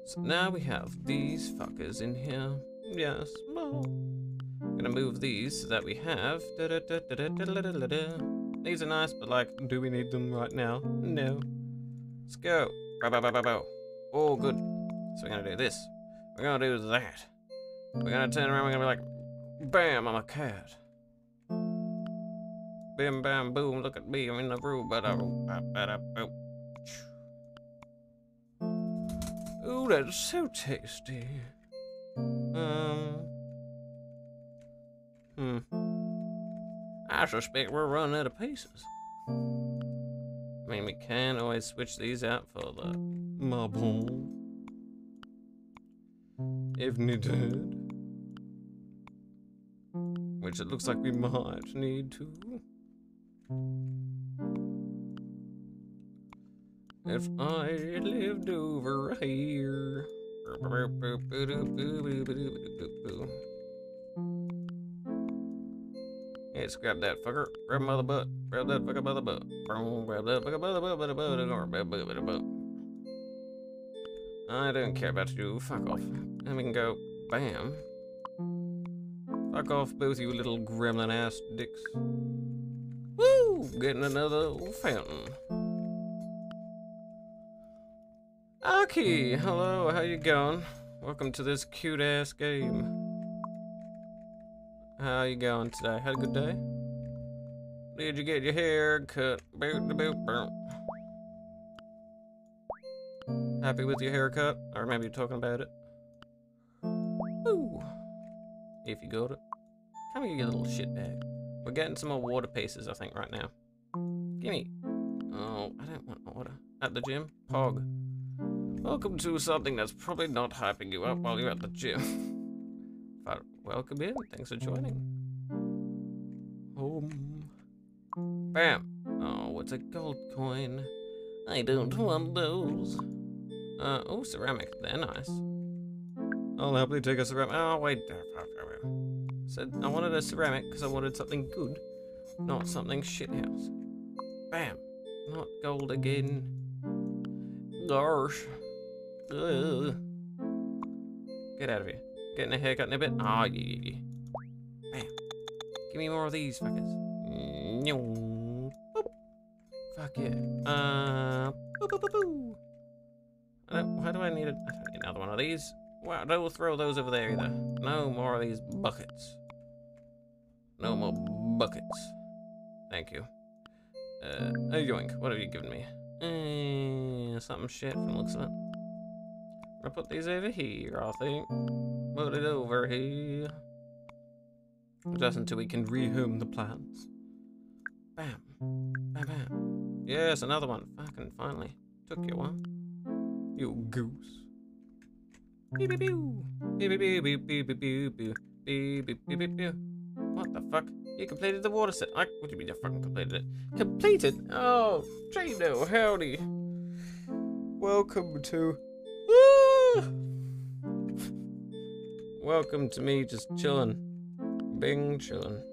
So now we have these fuckers in here. Yes, well. Gonna move these so that we have. These are nice, but like, do we need them right now? No. Let's go. Oh, good. So we're gonna do this. We're gonna do that. We're gonna turn around, we're gonna be like, bam, I'm a cat. Bam, bam, boom, look at me, I'm in the room. Ooh, that's so tasty. Um. Hmm. I suspect we're running out of pieces. I mean, we can always switch these out for the marble. If needed. Which it looks like we might need to. If I lived over here. Let's grab that fucker. Grab the butt. Grab that fucker by the butt. Grab that fucker by the butt, by the butt, by the by the butt. I don't care about you. Fuck off. And we can go, bam. Fuck off, both you little gremlin ass dicks. Woo! Getting another fountain. Aki, hello, how you mm. going? Welcome to this cute ass game. How you going today? Had a good day? Did you get your hair cut? Happy with your haircut? Or maybe you're talking about it. Ooh. If you got it. Come here, you little shit bag. We're getting some more water pieces, I think, right now. Gimme. Oh, I don't want water. At the gym? Pog. Welcome to something that's probably not hyping you up while you're at the gym. but welcome in. Thanks for joining. Home. Bam. Oh, what's a gold coin? I don't want those. Uh, oh, ceramic. They're nice. I'll happily take a ceramic. Oh, wait. Said I wanted a ceramic because I wanted something good, not something shithouse. Bam. Not gold again. Gosh. Ugh. Get out of here. Getting a haircut in a bit. Ah, oh, yeah, yeah. Bam. Give me more of these fuckers. Boop. Fuck yeah. Uh. Boo, boo, boo, boo. Why do I need, a, I don't need another one of these? Wow, don't throw those over there either. No more of these buckets. No more buckets. Thank you. Uh, yoink. What have you given me? Uh, something shit from looks of it. I put these over here, I think. Put it over here. Just until we can rehome the plants. Bam. Bam, bam. Yes, another one. Fucking finally. Took you one. You goose. Beep, beep, beep. Beep, beep, beep, beep, beep, beep, beep. Beep, beep, beep, beep, beep. What the fuck? You completed the water set. I, what do you mean you fucking completed it? Completed? Oh, Jano, howdy. Welcome to Welcome to me just chilling. Bing chilling.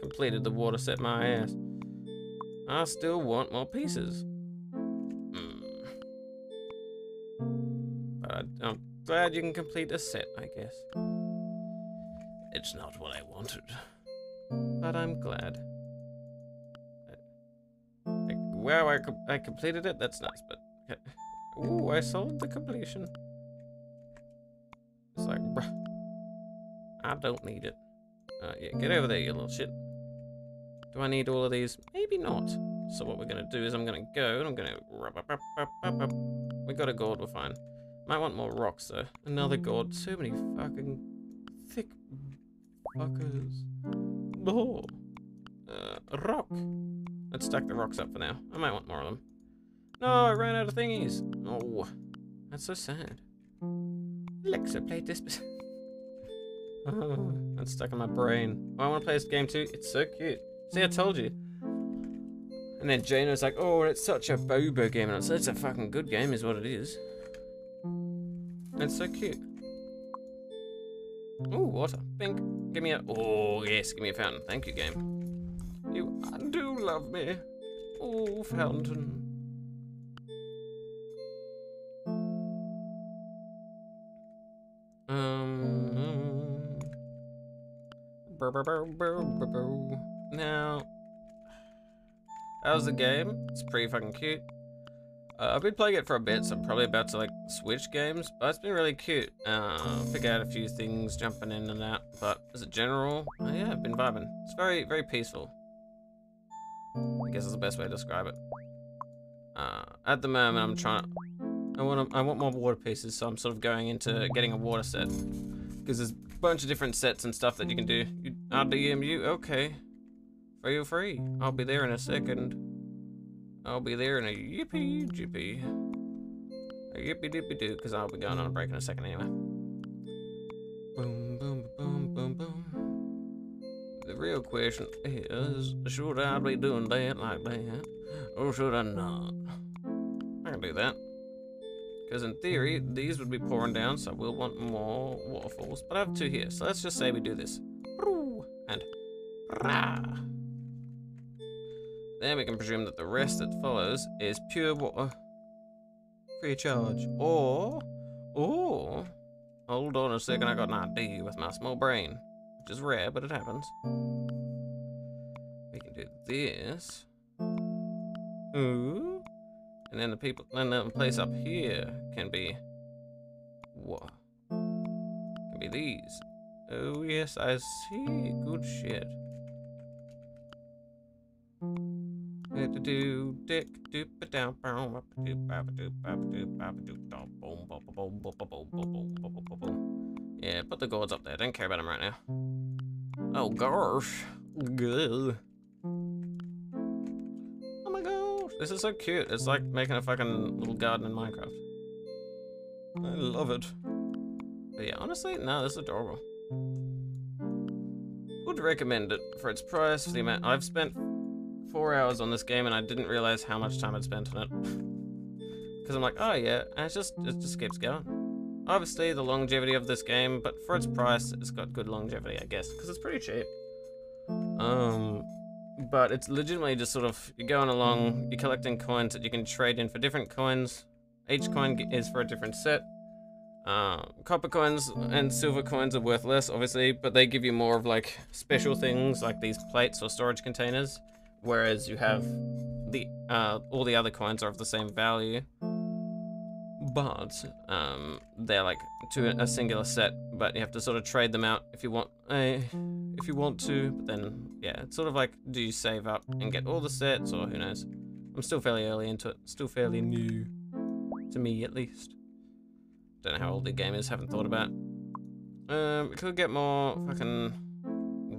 Completed the water set my ass. I still want more pieces. Hmm. I'm glad you can complete a set, I guess. It's not what I wanted, but I'm glad. I, wow, I, I completed it? That's nice, but... Ooh, I solved the completion. It's like, bruh. I don't need it. Uh, yeah, get over there, you little shit. Do I need all of these? Maybe not. So what we're gonna do is I'm gonna go and I'm gonna... We got a gold, we're fine. Might want more rocks though. Another god. So many fucking thick fuckers. No. Uh, rock. let's stack the rocks up for now. I might want more of them. No, I ran out of thingies. Oh, that's so sad. Alexa, play this. oh, that's stuck in my brain. Oh, I want to play this game too. It's so cute. See, I told you. And then Jane was like, oh, it's such a bobo game. And I said, it's a fucking good game is what it is. It's so cute. Ooh, water. Pink. Give me a... Oh, yes, give me a fountain. Thank you, game. You do love me. Oh, fountain. Um... Now... That was the game. It's pretty fucking cute. Uh, I've been playing it for a bit, so I'm probably about to like switch games, but it's been really cute. Uh, figure out a few things, jumping in and out, but as a general, oh yeah, I've been vibing. It's very, very peaceful. I guess is the best way to describe it. Uh, at the moment, I'm trying. I want I want more water pieces, so I'm sort of going into getting a water set because there's a bunch of different sets and stuff that you can do. You, I'll DM you, okay? Feel free. I'll be there in a second. I'll be there in a yippee jippy. A yippee dippy doo, because I'll be going on a break in a second anyway. Boom, boom, boom, boom, boom. The real question is, should I be doing that like that? Or should I not? I can do that. Because in theory, these would be pouring down, so we'll want more waterfalls. But I have two here, so let's just say we do this. And. Then we can presume that the rest that follows is pure water. Free charge. Or, or, hold on a second, I got an idea with my small brain. Which is rare, but it happens. We can do this. Ooh. And then the people, then the place up here can be, what? Can be these. Oh yes, I see. Good shit. do dick doop it down boom Yeah, put the gourds up there. Don't care about them right now. Oh gosh. Good. This is so cute. It's like making a fucking little garden in Minecraft. I love it. But yeah, honestly, no, this is adorable. Would recommend it for its price, for the amount I've spent four hours on this game and I didn't realize how much time I'd spent on it. Because I'm like, oh yeah, and it just, it just keeps going. Obviously, the longevity of this game, but for its price, it's got good longevity, I guess, because it's pretty cheap. Um, but it's legitimately just sort of, you're going along, you're collecting coins that you can trade in for different coins. Each coin is for a different set. Uh, copper coins and silver coins are worth less, obviously, but they give you more of like special things like these plates or storage containers whereas you have the uh, all the other coins are of the same value, but um, they're like to a singular set. But you have to sort of trade them out if you want. a, if you want to, but then yeah, it's sort of like do you save up and get all the sets, or who knows? I'm still fairly early into it, still fairly new to me at least. Don't know how old the game is, haven't thought about. Um, we could get more fucking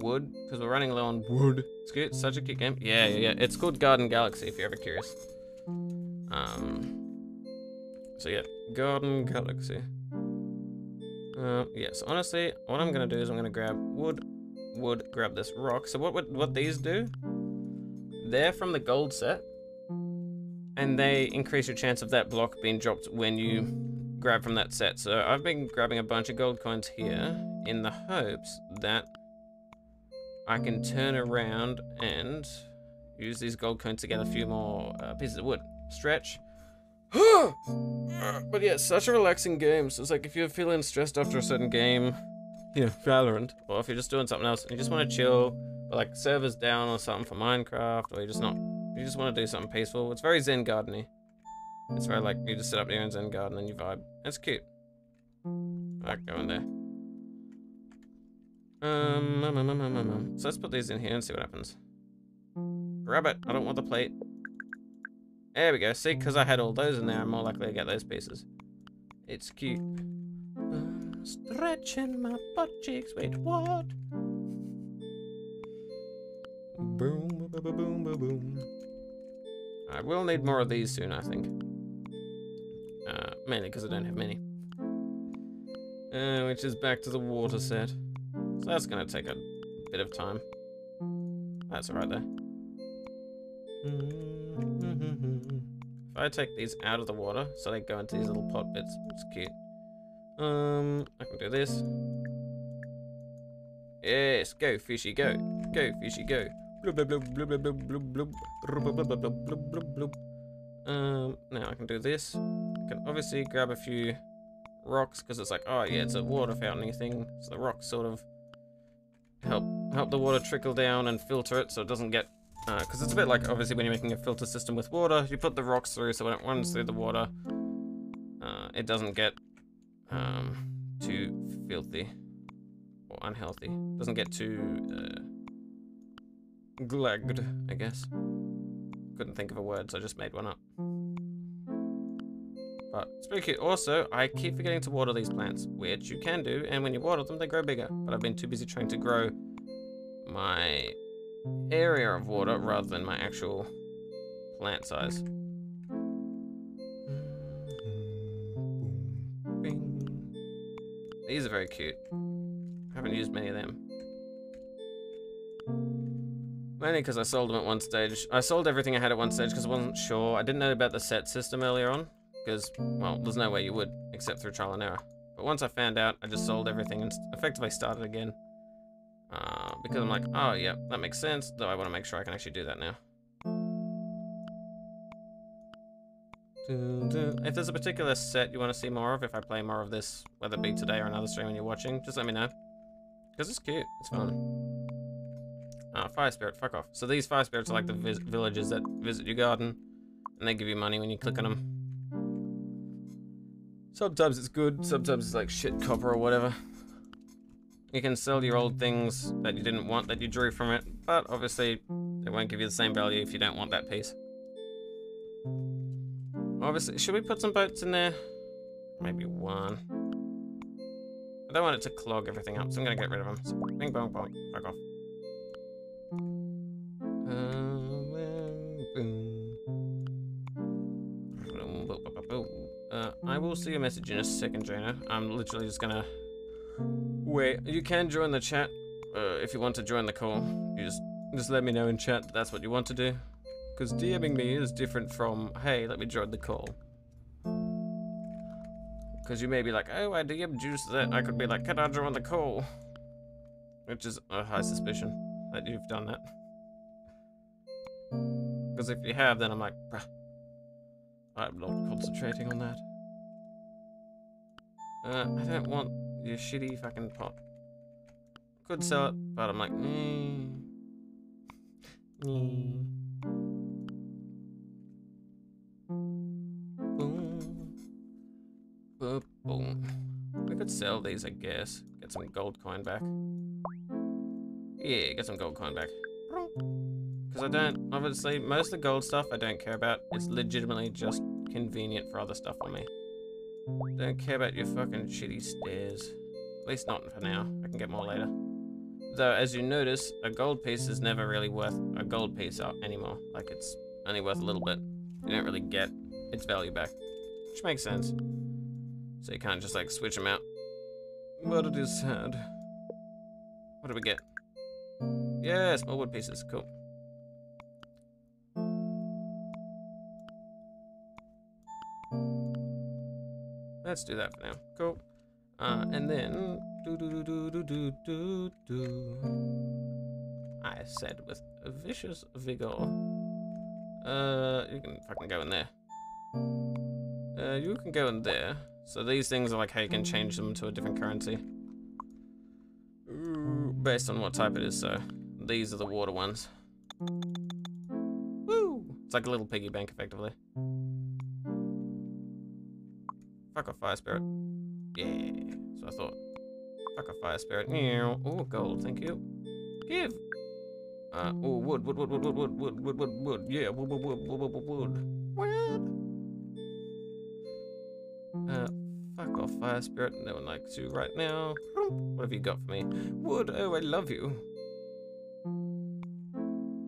wood because we're running low on wood. It's good. It's such a cute game. Yeah, yeah, yeah. It's called Garden Galaxy if you're ever curious. Um. So yeah, Garden Galaxy. Uh, yes, honestly, what I'm gonna do is I'm gonna grab wood, wood, grab this rock. So what would what these do? They're from the gold set, and they increase your chance of that block being dropped when you grab from that set. So I've been grabbing a bunch of gold coins here in the hopes that I can turn around and use these gold coins to get a few more uh, pieces of wood. Stretch. but yeah, such a relaxing game. So it's like if you're feeling stressed after a certain game, you know, Valorant, or if you're just doing something else and you just want to chill, but like servers down or something for Minecraft, or you just not, you just want to do something peaceful. It's very Zen gardeny. It's very like you just sit up there in Zen garden and you vibe. It's cute. I like going there. Um, um, um, um, um, um, so let's put these in here and see what happens. Grab it. I don't want the plate. There we go. See, because I had all those in there, I'm more likely to get those pieces. It's cute. Stretching my butt cheeks. Wait, what? Boom, boom, boom, boom, boom. I will need more of these soon, I think. Uh, mainly because I don't have many. Uh, which is back to the water set. So that's going to take a bit of time. That's alright there. If I take these out of the water, so they go into these little pot bits, it's cute. Um, I can do this. Yes, go fishy, go. Go fishy, go. Um, now I can do this. I can obviously grab a few rocks because it's like, oh yeah, it's a water fountain thing. So the rocks sort of help help the water trickle down and filter it so it doesn't get because uh, it's a bit like obviously when you're making a filter system with water, you put the rocks through so when it runs through the water, uh, it doesn't get um, too filthy or unhealthy. Doesn't get too uh, glagged, I guess. Couldn't think of a word, so I just made one up. But spooky. Also, I keep forgetting to water these plants, which you can do, and when you water them, they grow bigger. But I've been too busy trying to grow my area of water rather than my actual plant size. These are very cute. I haven't used many of them. Mainly because I sold them at one stage. I sold everything I had at one stage because I wasn't sure. I didn't know about the set system earlier on. Because, well, there's no way you would, except through trial and error. But once I found out, I just sold everything and effectively started again. Uh, because I'm like, oh yeah, that makes sense, though I want to make sure I can actually do that now. If there's a particular set you want to see more of, if I play more of this, whether it be today or another stream and you're watching, just let me know. Because it's cute, it's fun. Ah, fire spirit, fuck off. So these fire spirits are like the villagers that visit your garden, and they give you money when you click on them. Sometimes it's good, sometimes it's like shit copper or whatever. You can sell your old things that you didn't want that you drew from it, but obviously they won't give you the same value if you don't want that piece. Obviously, should we put some boats in there? Maybe one. I don't want it to clog everything up, so I'm gonna get rid of them. So, bing bong bong, fuck off. Uh, I will see your message in a second, Jaina. I'm literally just gonna Wait, you can join the chat uh, if you want to join the call. You just just let me know in chat that that's what you want to do. Because DMing me is different from, hey, let me join the call. Because you may be like, oh, I DM juice that. I could be like, can I join the call? Which is a high suspicion that you've done that. Because if you have, then I'm like, bruh, I'm not concentrating on that. Uh, I don't want your shitty fucking pot. Could sell it, but I'm like, mm. Mm. Boom. We could sell these, I guess. Get some gold coin back. Yeah, get some gold coin back. Because I don't, obviously, most of the gold stuff I don't care about. It's legitimately just convenient for other stuff for me. Don't care about your fucking shitty stairs. At least not for now. I can get more later. Though, as you notice, a gold piece is never really worth a gold piece anymore. Like, it's only worth a little bit. You don't really get its value back. Which makes sense. So you can't just, like, switch them out. But it is sad. What do we get? Yes, more wood pieces. Cool. Let's do that for now. Cool. Uh, and then do do do do do do do. I said with vicious vigor. Uh, you can fucking go in there. Uh, you can go in there. So these things are like how you can change them to a different currency. Ooh, based on what type it is, so these are the water ones. Woo! It's like a little piggy bank, effectively. Fuck a fire spirit. Yeah. So I thought. Fuck a fire spirit. Oh, gold. Thank you. Give. Uh, oh, wood, wood, wood, wood, wood, wood, wood, wood, wood, wood. Yeah, wood, wood, wood, wood, wood, wood, wood. Fire spirit. No one likes you right now. What have you got for me? Wood. Oh, I love you.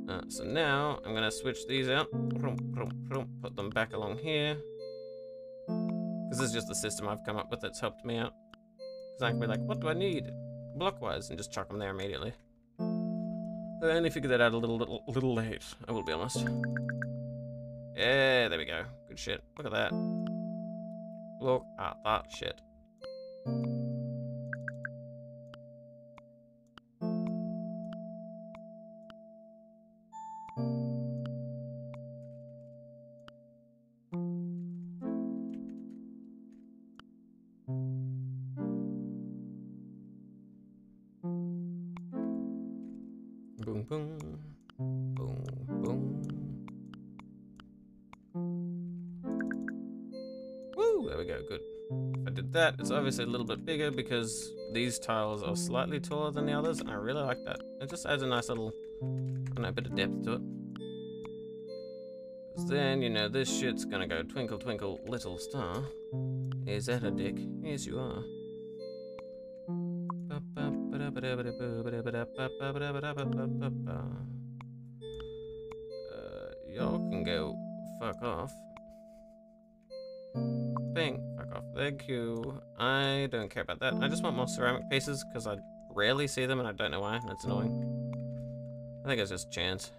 Uh, so now I'm gonna switch these out. Put them back along here. Because this is just the system I've come up with that's helped me out. Because I can be like, what do I need? Blockwise, and just chuck them there immediately. I only figured that out a little, little, little late, I will be honest. Yeah, there we go. Good shit. Look at that. Look at that shit. It's obviously a little bit bigger because these tiles are slightly taller than the others, and I really like that. It just adds a nice little, I know, bit of depth to it. Because then, you know, this shit's gonna go twinkle twinkle little star. Is that a dick? Yes, you are. Uh, y'all can go fuck off. Bing. Thank you. I don't care about that. I just want more ceramic pieces because I rarely see them and I don't know why. That's annoying. I think it's just chance.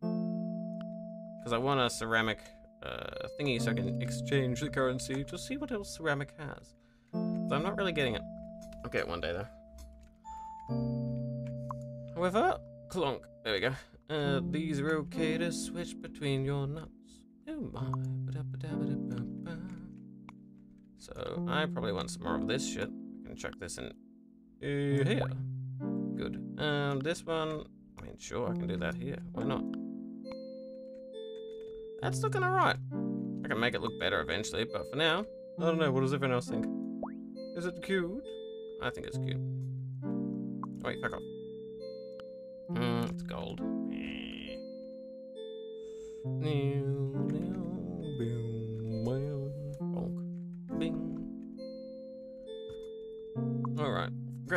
Because I want a ceramic uh, thingy so I can exchange the currency to see what else ceramic has. So I'm not really getting it. I'll get it one day though. However, clonk. There we go. Uh, these are okay to switch between your nuts. Oh my. So I probably want some more of this shit. I can chuck this in uh, here. Good. Um, this one, I mean, sure, I can do that here. Why not? That's looking alright. I can make it look better eventually, but for now, I don't know. What does everyone else think? Is it cute? I think it's cute. Wait, fuck off. Mm, it's gold.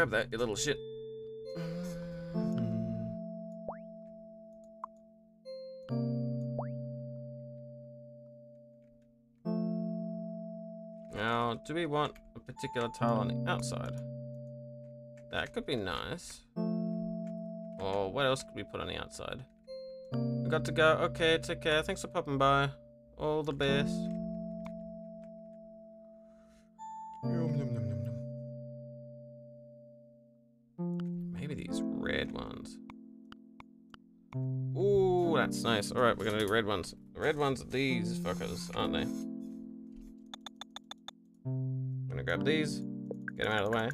Grab that, you little shit. Now, do we want a particular tile on the outside? That could be nice. Or what else could we put on the outside? I got to go. Okay, take care. Thanks for popping by. All the best. That's. Alright, we're gonna do red ones. Red ones these fuckers, aren't they? I'm gonna grab these. Get them out of the way.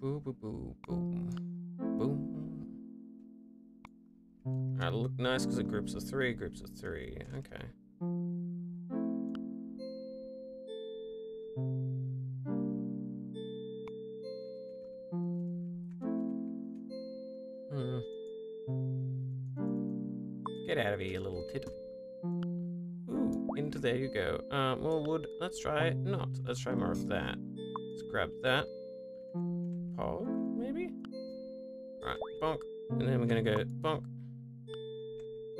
Boom, boom, boom, boom, boom. That'll look nice because it groups of three, groups of three. Okay. Hmm. Get out of here, little tit. Ooh, into there you go. Uh, more wood. Let's try not. Let's try more of that. Let's grab that. And then we're gonna go bonk.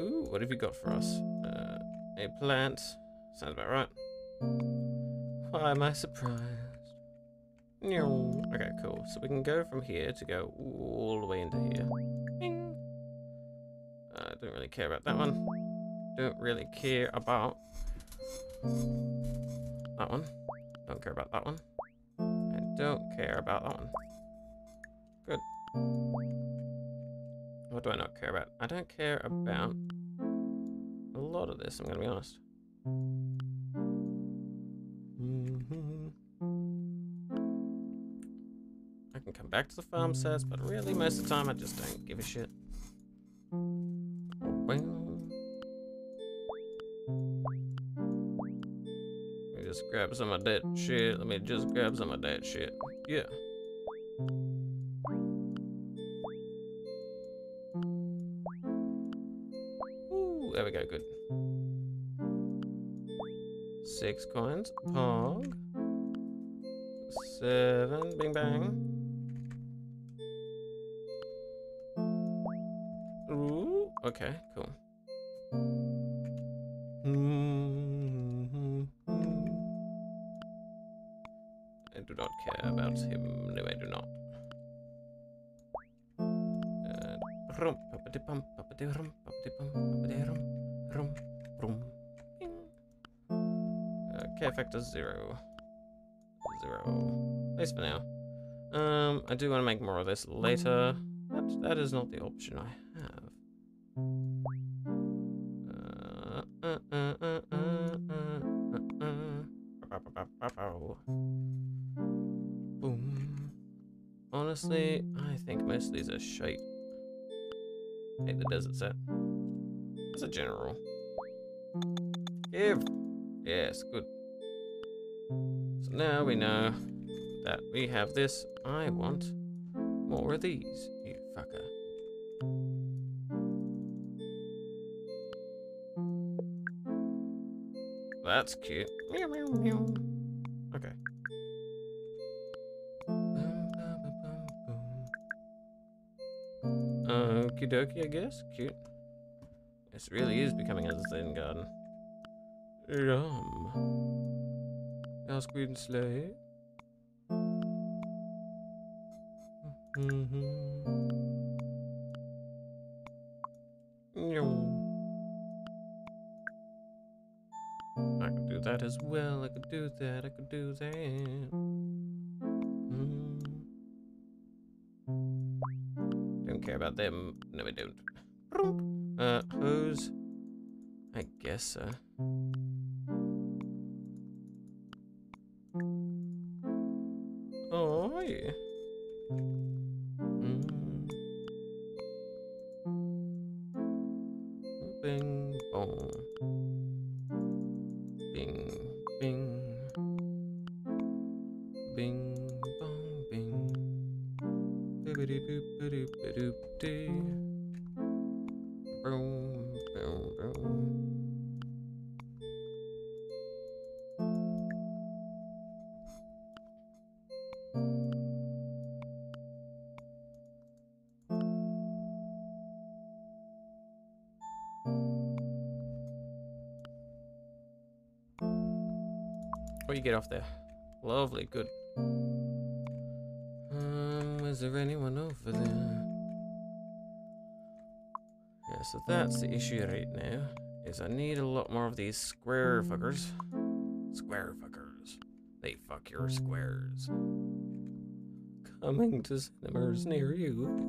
Ooh, what have you got for us? Uh, a plant. Sounds about right. Why am I surprised? Okay, cool. So we can go from here to go all the way into here. Bing. Uh, don't really care about that one. Don't really care about that one. Don't care about that one. I don't care about that one. What do I not care about? I don't care about a lot of this, I'm gonna be honest. Mm-hmm. I can come back to the farm sets, but really most of the time I just don't give a shit. Let me just grab some of that shit. Let me just grab some of that shit. Yeah. Six coins. Mm. Pog. Seven. Bing bang. Zero. Zero. At least for now. Um, I do want to make more of this later. But that is not the option I have. Boom. Honestly, I think most of these are shite. Take the desert set. As a general. Give. Yes, good. Now we know that we have this. I want more of these, you fucker. That's cute. Okay. Okie dokie, I guess. Cute. This really is becoming a Zen garden. Yum. Ask Green Slay. Mm-hmm. I could do that as well. I could do that. I could do that. Mm. Don't care about them. No, I don't. Uh, hose. I guess so. Off there. Lovely, good. Um, is there anyone over there? Yeah, so that's the issue right now. Is I need a lot more of these square fuckers. Square fuckers. They fuck your squares. Coming to cinemas near you.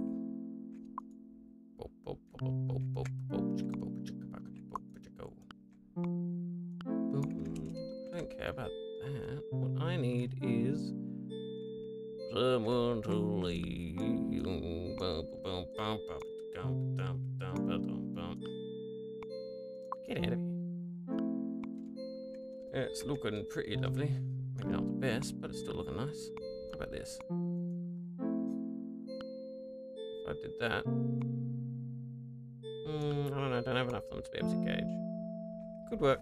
Pretty lovely. Maybe not the best, but it's still looking nice. How about this? If I did that. Mm, I don't know, I don't have enough of them to be able to gauge. Could work,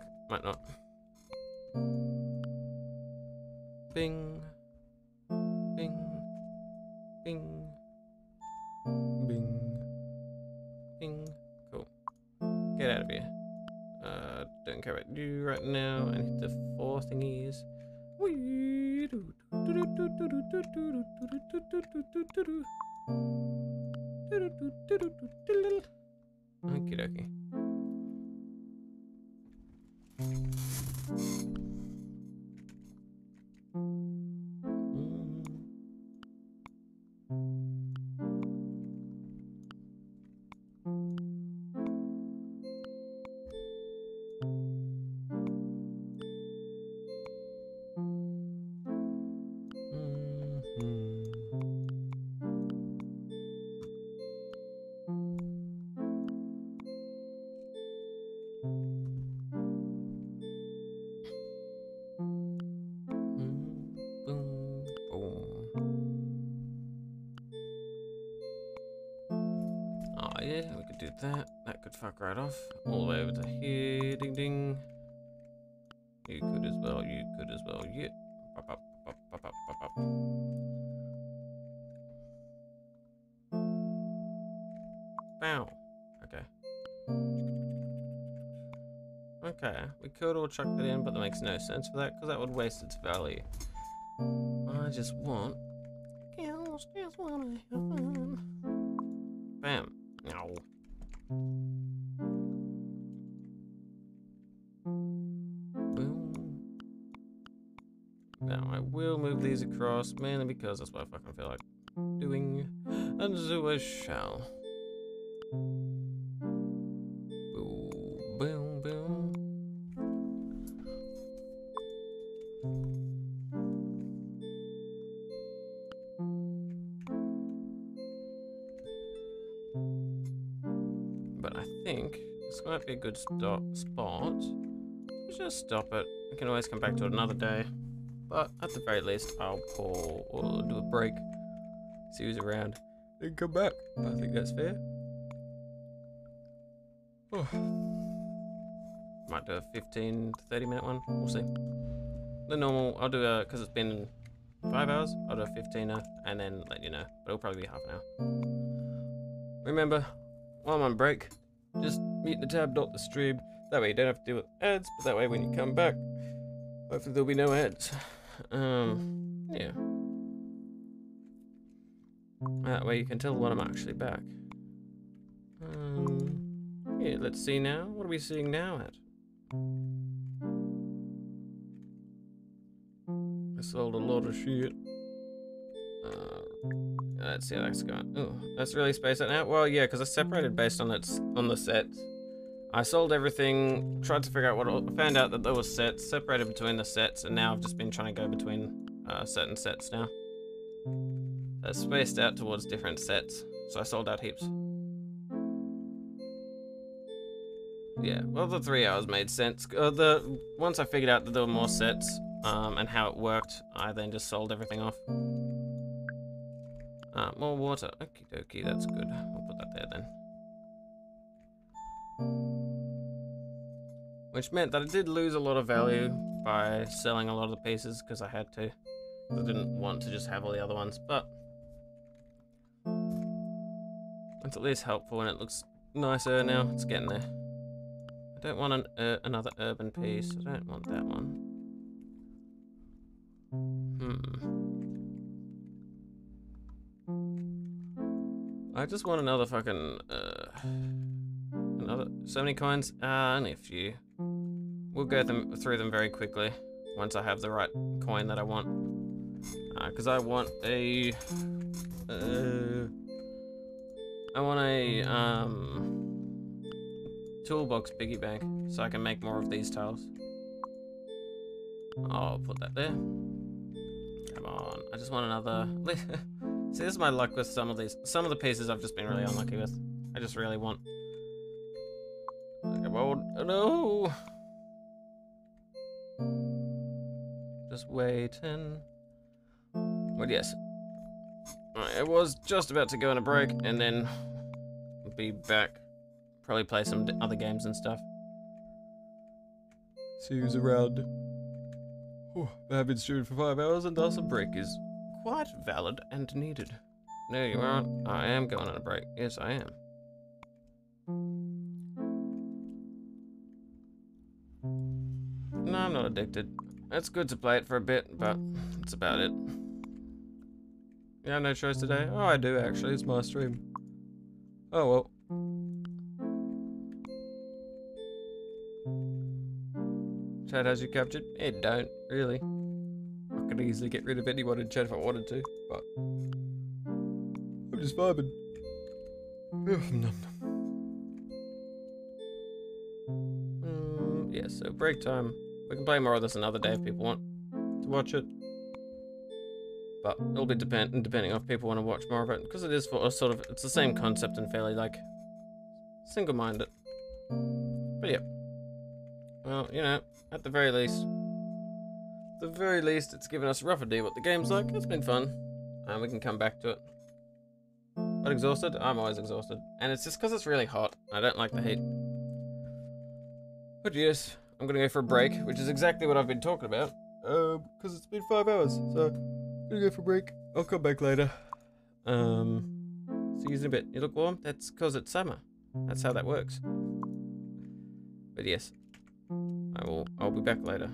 Right off. All the way over to here. Ding ding. You could as well. You could as well. Yeah. Bow. Okay. Okay, we could all chuck that in, but that makes no sense for that because that would waste its value. I just want. These mainly because that's what I fucking feel like doing. And so I shall. Boom, boom, boom. But I think this might be a good stop spot. Just stop it. We can always come back to it another day. But at the very least, I'll pull or do a break, see who's around, then come back. I think that's fair. Oh. Might do a 15 to 30 minute one. We'll see. The normal, I'll do a, because it's been five hours, I'll do a 15er and then let you know. But it'll probably be half an hour. Remember, while I'm on break, just mute the tab, not the stream. That way you don't have to deal with ads, but that way when you come back, hopefully there'll be no ads. Um, yeah. That way you can tell when I'm actually back. Um, yeah, let's see now. What are we seeing now at? I sold a lot of shit. Uh, let's see how that's going. Oh, that's really spaced out now. Well, yeah, because I separated based on its on the sets. I sold everything, tried to figure out what. Found out that there was sets separated between the sets, and now I've just been trying to go between uh, certain sets now. That's spaced out towards different sets, so I sold out heaps. Yeah, well, the three hours made sense. Uh, the once I figured out that there were more sets um, and how it worked, I then just sold everything off. Uh, more water. Okie dokie, that's good. I'll put that there then. Which meant that I did lose a lot of value by selling a lot of the pieces because I had to. I didn't want to just have all the other ones, but it's at least helpful and it looks nicer now. It's getting there. I don't want an, uh, another urban piece. I don't want that one. Hmm. I just want another fucking, uh, another, so many coins? Uh, only a few. We'll go them, through them very quickly once I have the right coin that I want. Because uh, I want a, uh, I want a, um, toolbox piggy bank so I can make more of these tiles. I'll put that there. Come on, I just want another. See, this is my luck with some of these. Some of the pieces I've just been really unlucky with. I just really want. On, no. Just waiting. But yes, I was just about to go on a break and then be back. Probably play some other games and stuff. See who's around. Oh, I've been streaming for five hours and thus a break is quite valid and needed. No, you aren't. I am going on a break. Yes, I am. No, I'm not addicted. It's good to play it for a bit, but that's about it. You have no choice today? Oh, I do actually. It's my stream. Oh well. Chat has you captured? It don't, really. I could easily get rid of anyone in chat if I wanted to, but I'm just vibing. mm, yeah, so break time. We can play more of this another day if people want to watch it. But it'll be depend depending on if people want to watch more of it, because it is for a sort of it's the same concept and fairly like single-minded. But yeah. Well, you know, at the very least, the very least, it's given us a rough idea what the game's like. It's been fun, and we can come back to it. But exhausted? I'm always exhausted, and it's just because it's really hot. I don't like the heat. But yes, I'm gonna go for a break, which is exactly what I've been talking about. Um, because it's been five hours, so I'm gonna go for a break. I'll come back later. Um, see you in a bit. You look warm? That's because it's summer. That's how that works. But yes, I will. I'll be back later.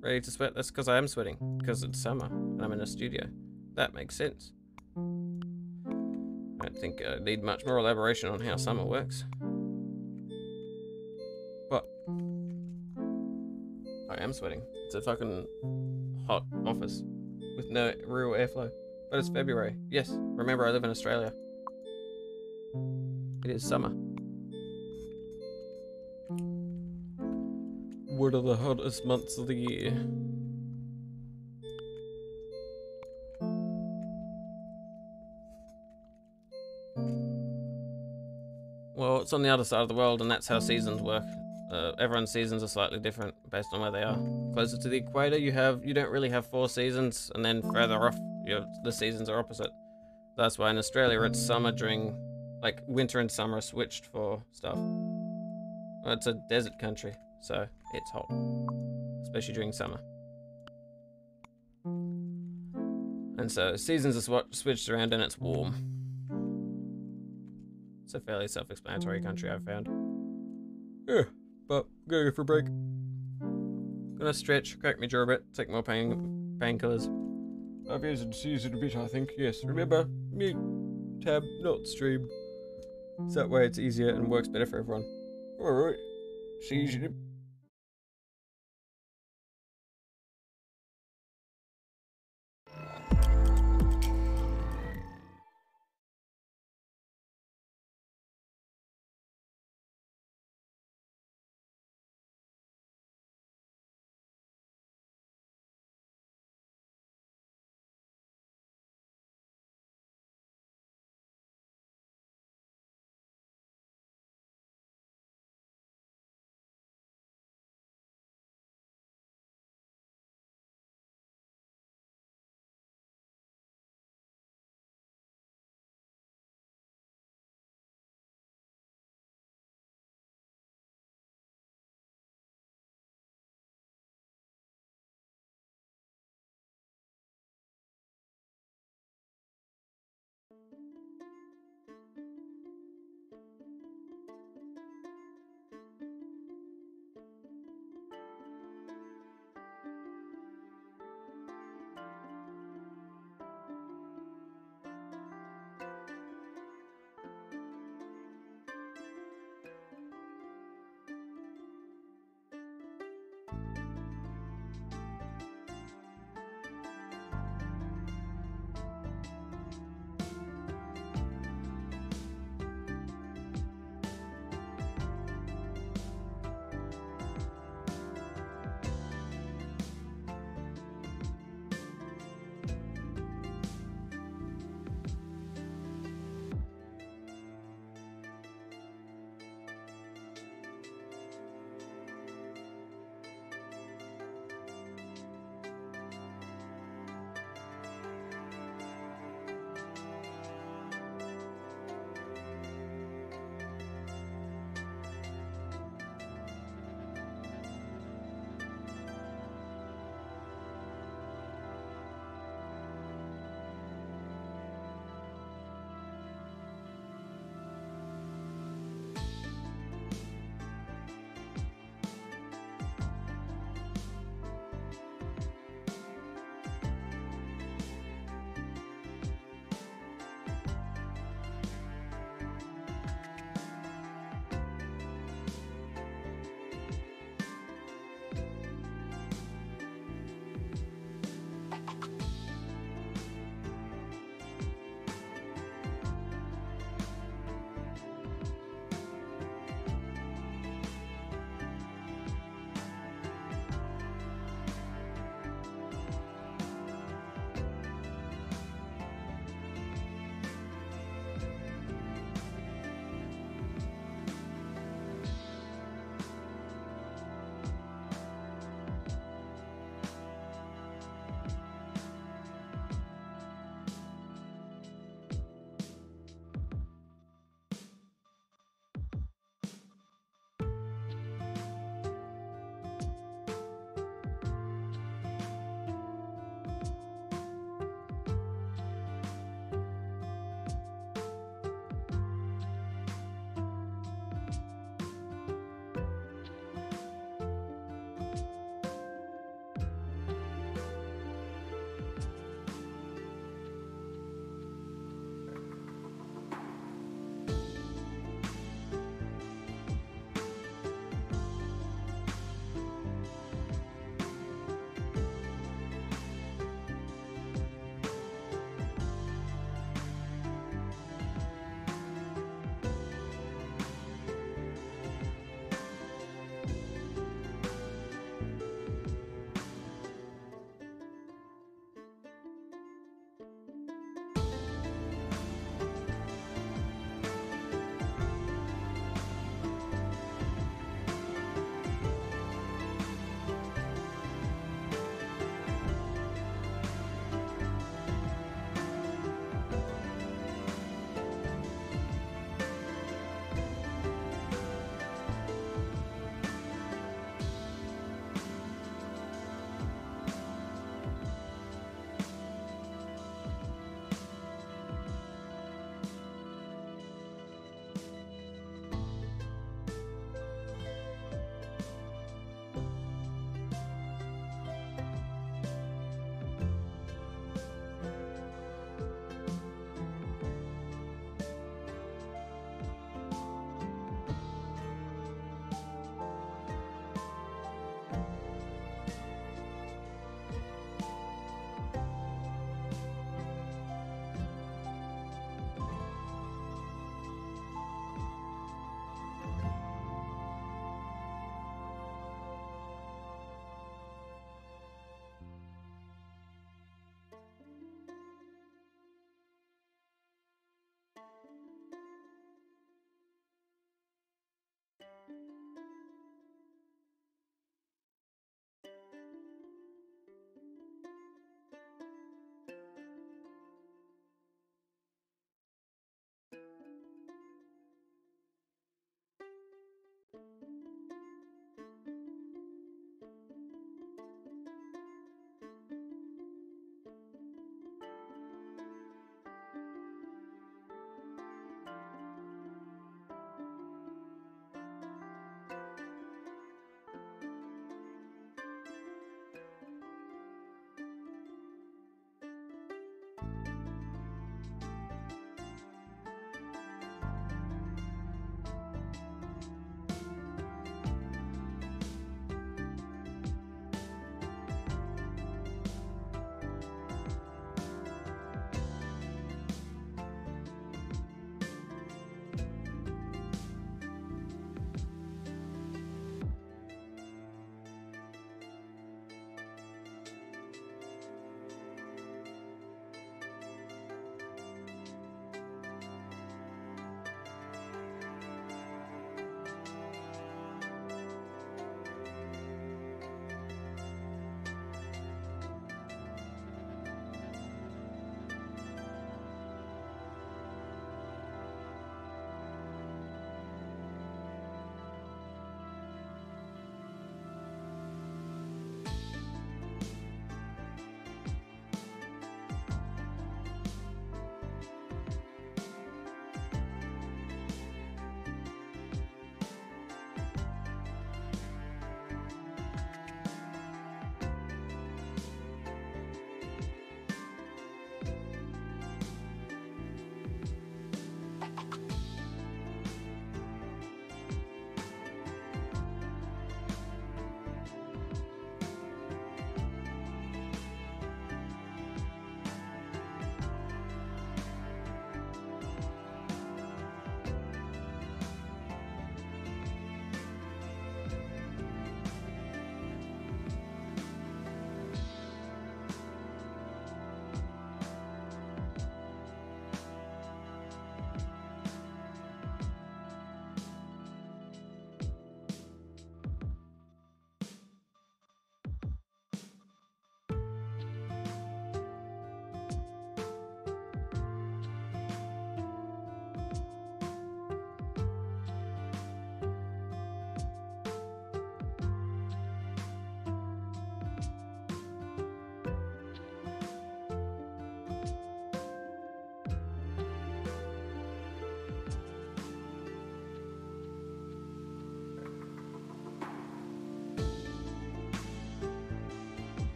Ready to sweat? That's because I am sweating. Because it's summer and I'm in a studio. That makes sense. I don't think I need much more elaboration on how summer works. Am sweating. It's a fucking hot office with no real airflow. But it's February. Yes, remember I live in Australia. It is summer. What are the hottest months of the year? Well, it's on the other side of the world, and that's how seasons work. Uh, everyone's seasons are slightly different based on where they are. Closer to the equator, you have you don't really have four seasons, and then further off, you have, the seasons are opposite. That's why in Australia it's summer during, like winter and summer switched for stuff. Well, it's a desert country, so it's hot, especially during summer. And so seasons are sw switched around, and it's warm. It's a fairly self-explanatory country I've found. Yeah, but gonna go for a break. Gonna stretch, crack my jaw a bit, take more pain painkillers. I've used it, used it a bit, I think. Yes, remember, mute tab, not stream. So that way it's easier and works better for everyone. Alright, see you.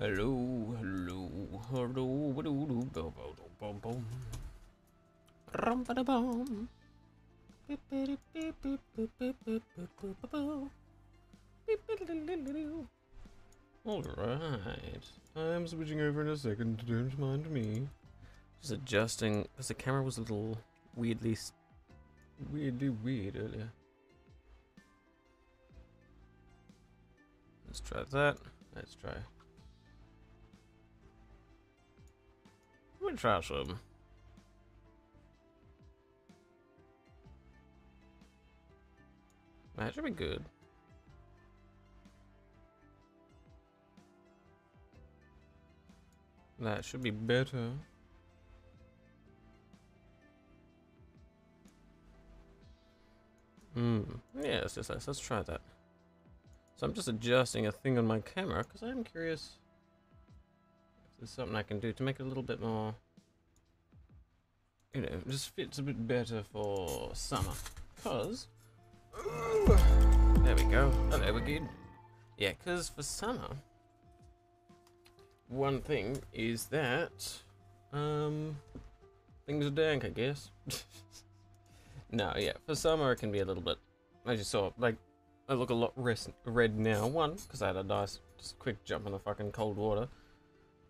Hello, hello, hello, hello, boom, boom, boom. For the bomb. Alright. I'm switching over in a second, don't mind me. Just adjusting, because the camera was a little weirdly, weirdly weird earlier. Let's try that. Let's try. Some. That should be good. That should be better. Hmm. Yes, yes. Let's try that. So I'm just adjusting a thing on my camera because I'm curious if there's something I can do to make it a little bit more, you know, just fits a bit better for summer. Because, there we go. Hello, good. Yeah, because for summer, one thing is that, um, things are dank, I guess. no, yeah, for summer it can be a little bit, as you saw, like, I look a lot red now. One, because I had a nice, just quick jump in the fucking cold water.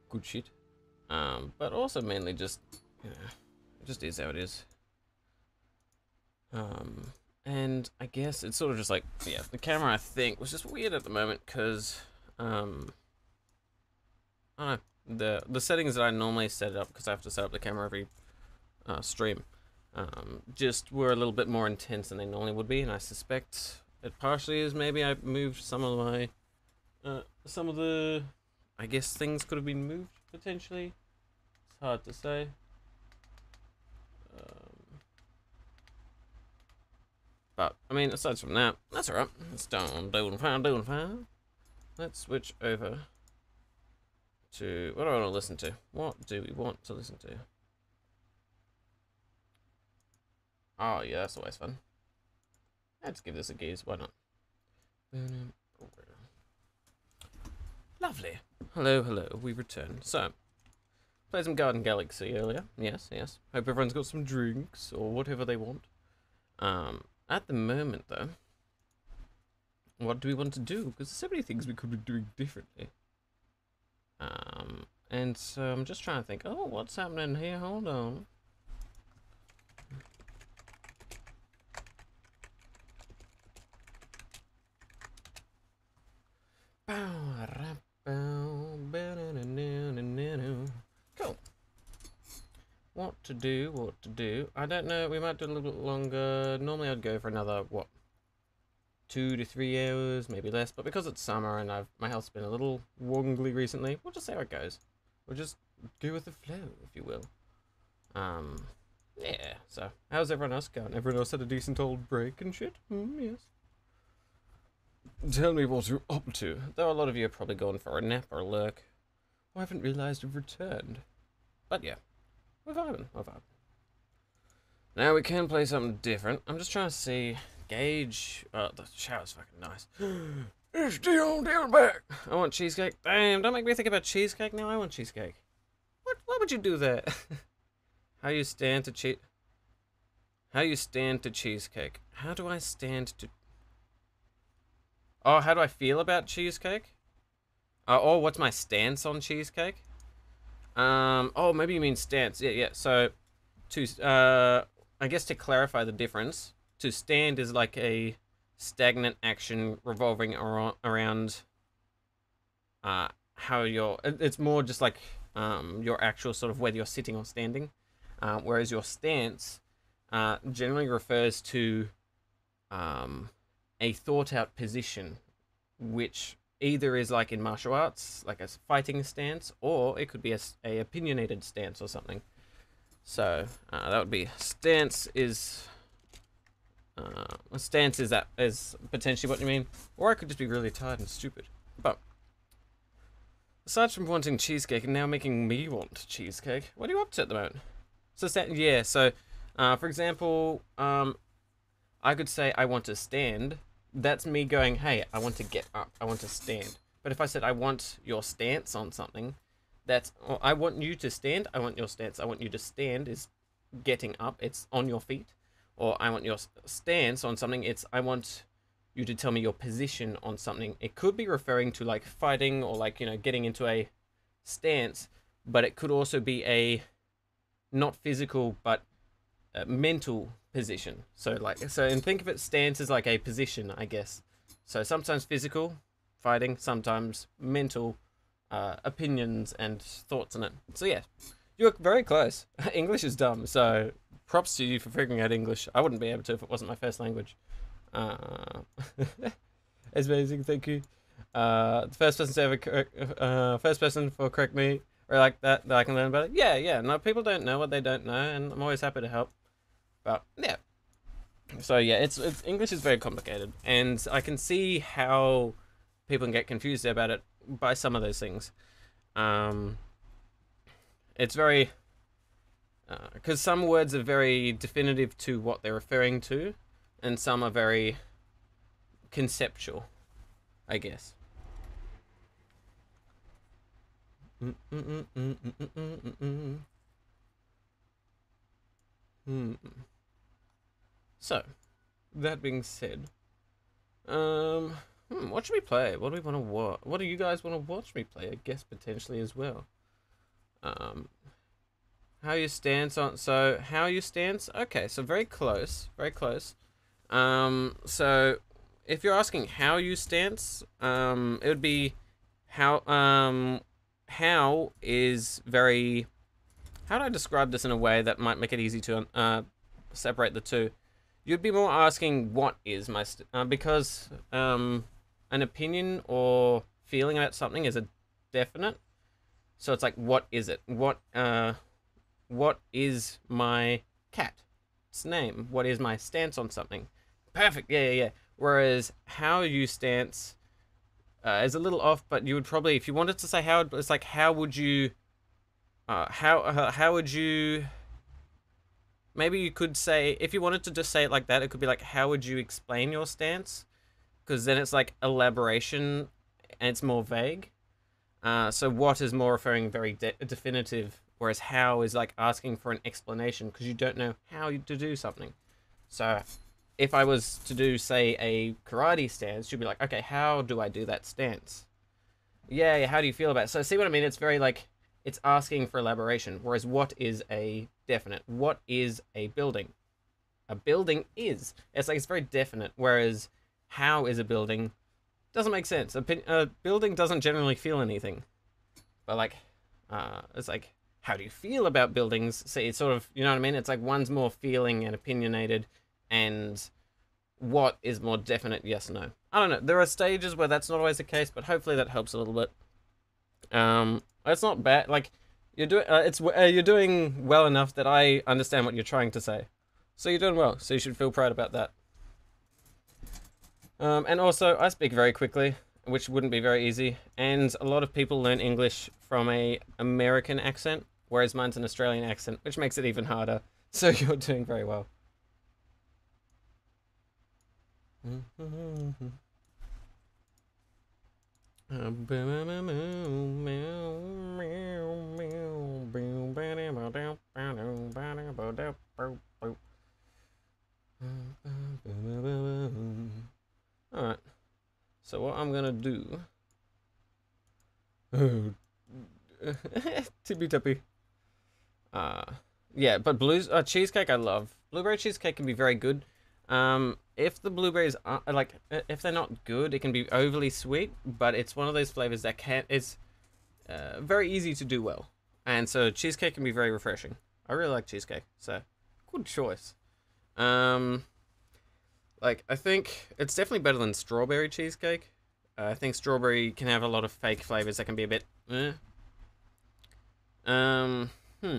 Good shit. Um, but also mainly just, you know, it just is how it is. Um, and I guess it's sort of just like, yeah, the camera I think was just weird at the moment because, um, I don't know, the the settings that I normally set up because I have to set up the camera every uh, stream, um, just were a little bit more intense than they normally would be, and I suspect it partially is maybe I moved some of my, uh, some of the, I guess things could have been moved potentially. It's hard to say. But I mean, aside from that, that's alright. It's done, doing fine, doing fine. Let's switch over to what do I want to listen to? What do we want to listen to? Oh yeah, that's always fun. Let's give this a gaze, why not? Lovely. Hello, hello, we return. So, played some Garden Galaxy earlier. Yes, yes. Hope everyone's got some drinks or whatever they want. Um, at the moment, though, what do we want to do? Because there's so many things we could be doing differently. Um, and so I'm just trying to think, oh, what's happening here? Hold on. Cool. What to do, what to do. I don't know, we might do a little bit longer. Normally I'd go for another, what, two to three hours, maybe less. But because it's summer and I've my health's been a little wongly recently, we'll just see how it goes. We'll just go with the flow, if you will. Um, yeah. So, how's everyone else going? Everyone else had a decent old break and shit. Mm, yes. Tell me what you're up to. Though a lot of you are probably going for a nap or a lurk. I haven't realised you've returned. But yeah, we're vibing. We're vibing. Now we can play something different. I'm just trying to see gauge. Oh, the shower's fucking nice. it's still down back. I want cheesecake. Damn, don't make me think about cheesecake now. I want cheesecake. What? Why would you do that? How you stand to cheese? How you stand to cheesecake? How do I stand to? Oh, how do I feel about cheesecake? Uh, oh, what's my stance on cheesecake? Um. Oh, maybe you mean stance. Yeah, yeah. So, to uh, I guess to clarify the difference, to stand is like a stagnant action revolving around, around uh, how you're. It's more just like um, your actual sort of whether you're sitting or standing, uh, whereas your stance uh, generally refers to um, a thought out position, which either is like in martial arts, like a fighting stance, or it could be a, a opinionated stance or something. So uh, that would be stance is uh, a stance is that is potentially what you mean, or I could just be really tired and stupid. But aside from wanting cheesecake and now making me want cheesecake, what are you up to at the moment? So yeah, so uh, for example, um, I could say I want to stand. That's me going, hey, I want to get up. I want to stand. But if I said I want your stance on something, that's or I want you to stand. I want your stance. I want you to stand is getting up. It's on your feet. Or I want your stance on something. It's I want you to tell me your position on something. It could be referring to like fighting or like you know getting into a stance, but it could also be a not physical but mental position. So like so and think of it stance as like a position, I guess. So sometimes physical, fighting, sometimes mental uh, opinions and thoughts in it. So yeah, you're very close. English is dumb, so props to you for figuring out English. I wouldn't be able to if it wasn't my first language. Uh, it's amazing, thank you. Uh, the first person to ever correct, uh, first person for correct me or like that that I can learn about it. Yeah, yeah. No, people don't know what they don't know, and I'm always happy to help. But yeah. So yeah, it's, it's English is very complicated, and I can see how people can get confused about it by some of those things. Um, it's very because uh, some words are very definitive to what they're referring to, and some are very conceptual, I guess. Mm -mm -mm Hmm. So, that being said, um, hmm, what should we play? What do we want to watch? What do you guys want to watch me play? I guess potentially as well. Um, how you stance on? So how you stance? Okay, so very close, very close. Um, so if you're asking how you stance, um, it would be how um how is very how do I describe this in a way that might make it easy to uh, separate the two? You'd be more asking what is my uh, because um, an opinion or feeling about something is a definite. So it's like, what is it? What uh, what is my cat's name? What is my stance on something? Perfect. Yeah, yeah, yeah. Whereas how you stance uh, is a little off, but you would probably, if you wanted to say how, it's like how would you uh, how uh, how would you? Maybe you could say if you wanted to just say it like that, it could be like, how would you explain your stance? Because then it's like elaboration, and it's more vague. Uh, so what is more referring very de definitive, whereas how is like asking for an explanation because you don't know how to do something. So if I was to do, say, a karate stance, you'd be like, okay, how do I do that stance? Yeah, how do you feel about it? So see what I mean? It's very like it's asking for elaboration. Whereas what is a definite? What is a building? A building is. It's like it's very definite. Whereas how is a building doesn't make sense. A, a building doesn't generally feel anything. But like, uh, it's like, how do you feel about buildings? See, it's sort of, you know what I mean? It's like one's more feeling and opinionated, and what is more definite yes no. I don't know. There are stages where that's not always the case, but hopefully that helps a little bit. Um, it's not bad. Like you're doing, uh, it's uh, you're doing well enough that I understand what you're trying to say. So you're doing well. So you should feel proud about that. Um, and also, I speak very quickly, which wouldn't be very easy. And a lot of people learn English from a American accent, whereas mine's an Australian accent, which makes it even harder. So you're doing very well. Alright. So what I'm gonna do tippy tippy. Uh yeah, but blues uh, cheesecake I love. Blueberry cheesecake can be very good. Um, if the blueberries are like, if they're not good, it can be overly sweet. But it's one of those flavors that can it's uh, very easy to do well, and so cheesecake can be very refreshing. I really like cheesecake, so good choice. Um, like I think it's definitely better than strawberry cheesecake. Uh, I think strawberry can have a lot of fake flavors that can be a bit. Eh. Um, hmm.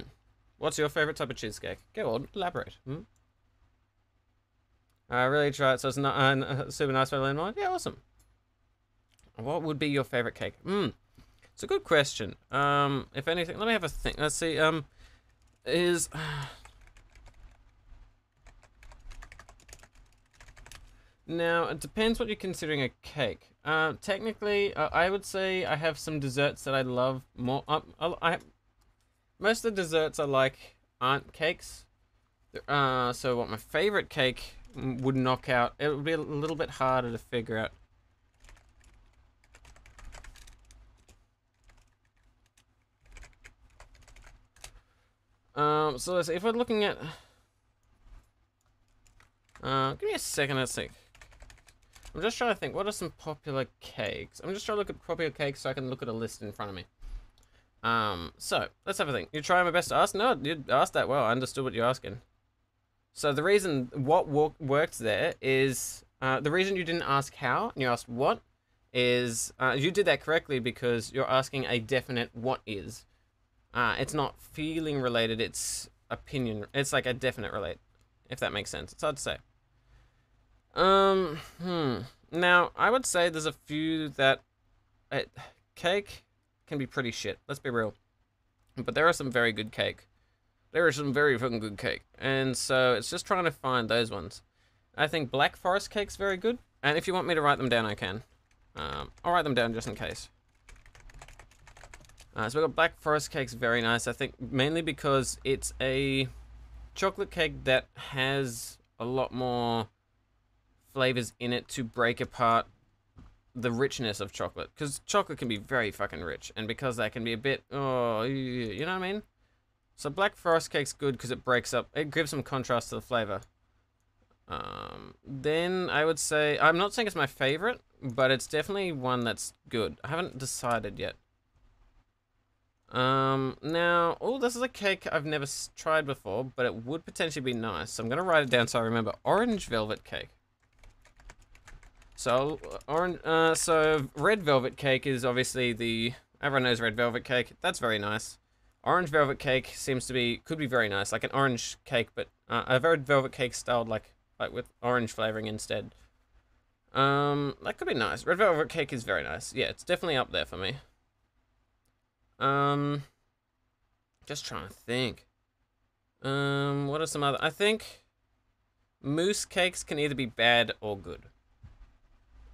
What's your favorite type of cheesecake? Go on, elaborate. Hmm? I really try it. So it's not uh, super nice by Landmine. Yeah, awesome. What would be your favorite cake? Hmm. It's a good question. Um, if anything, let me have a think. Let's see. Um, is Now, it depends what you're considering a cake. Uh, technically, uh, I would say I have some desserts that I love more. Uh, I, most of the desserts I like aren't cakes. Uh, so what my favorite cake would knock out, it would be a little bit harder to figure out. Um, so let's see, if we're looking at... Uh, give me a second, let's see. I'm just trying to think, what are some popular cakes? I'm just trying to look at popular cakes so I can look at a list in front of me. Um, so, let's have a think. You try my best to ask? No, you asked that well. I understood what you're asking. So the reason what worked there is, uh, the reason you didn't ask how, and you asked what, is, uh, you did that correctly because you're asking a definite what is. Uh, it's not feeling related, it's opinion, it's like a definite relate, if that makes sense. It's hard to say. Um, hmm. Now, I would say there's a few that... Uh, cake can be pretty shit. Let's be real. But there are some very good cake. There is some very fucking good cake. And so it's just trying to find those ones. I think Black Forest cake's very good. And if you want me to write them down, I can. Um, I'll write them down just in case. Uh, so we've got Black Forest cake's very nice. I think mainly because it's a chocolate cake that has a lot more flavors in it to break apart the richness of chocolate. Because chocolate can be very fucking rich. And because that can be a bit, oh, you know what I mean? So Black Forest cake's good because it breaks up, it gives some contrast to the flavor. Um, then I would say, I'm not saying it's my favorite, but it's definitely one that's good. I haven't decided yet. Um, now, oh, this is a cake I've never tried before, but it would potentially be nice. So I'm going to write it down so I remember. Orange velvet cake. So, orange, uh, so red velvet cake is obviously the, everyone knows red velvet cake. That's very nice. Orange velvet cake seems to be, could be very nice, like an orange cake, but uh, a red velvet cake styled like, like with orange flavoring instead. Um, that could be nice. Red velvet cake is very nice. Yeah, it's definitely up there for me. Um, just trying to think. Um, what are some other, I think mousse cakes can either be bad or good.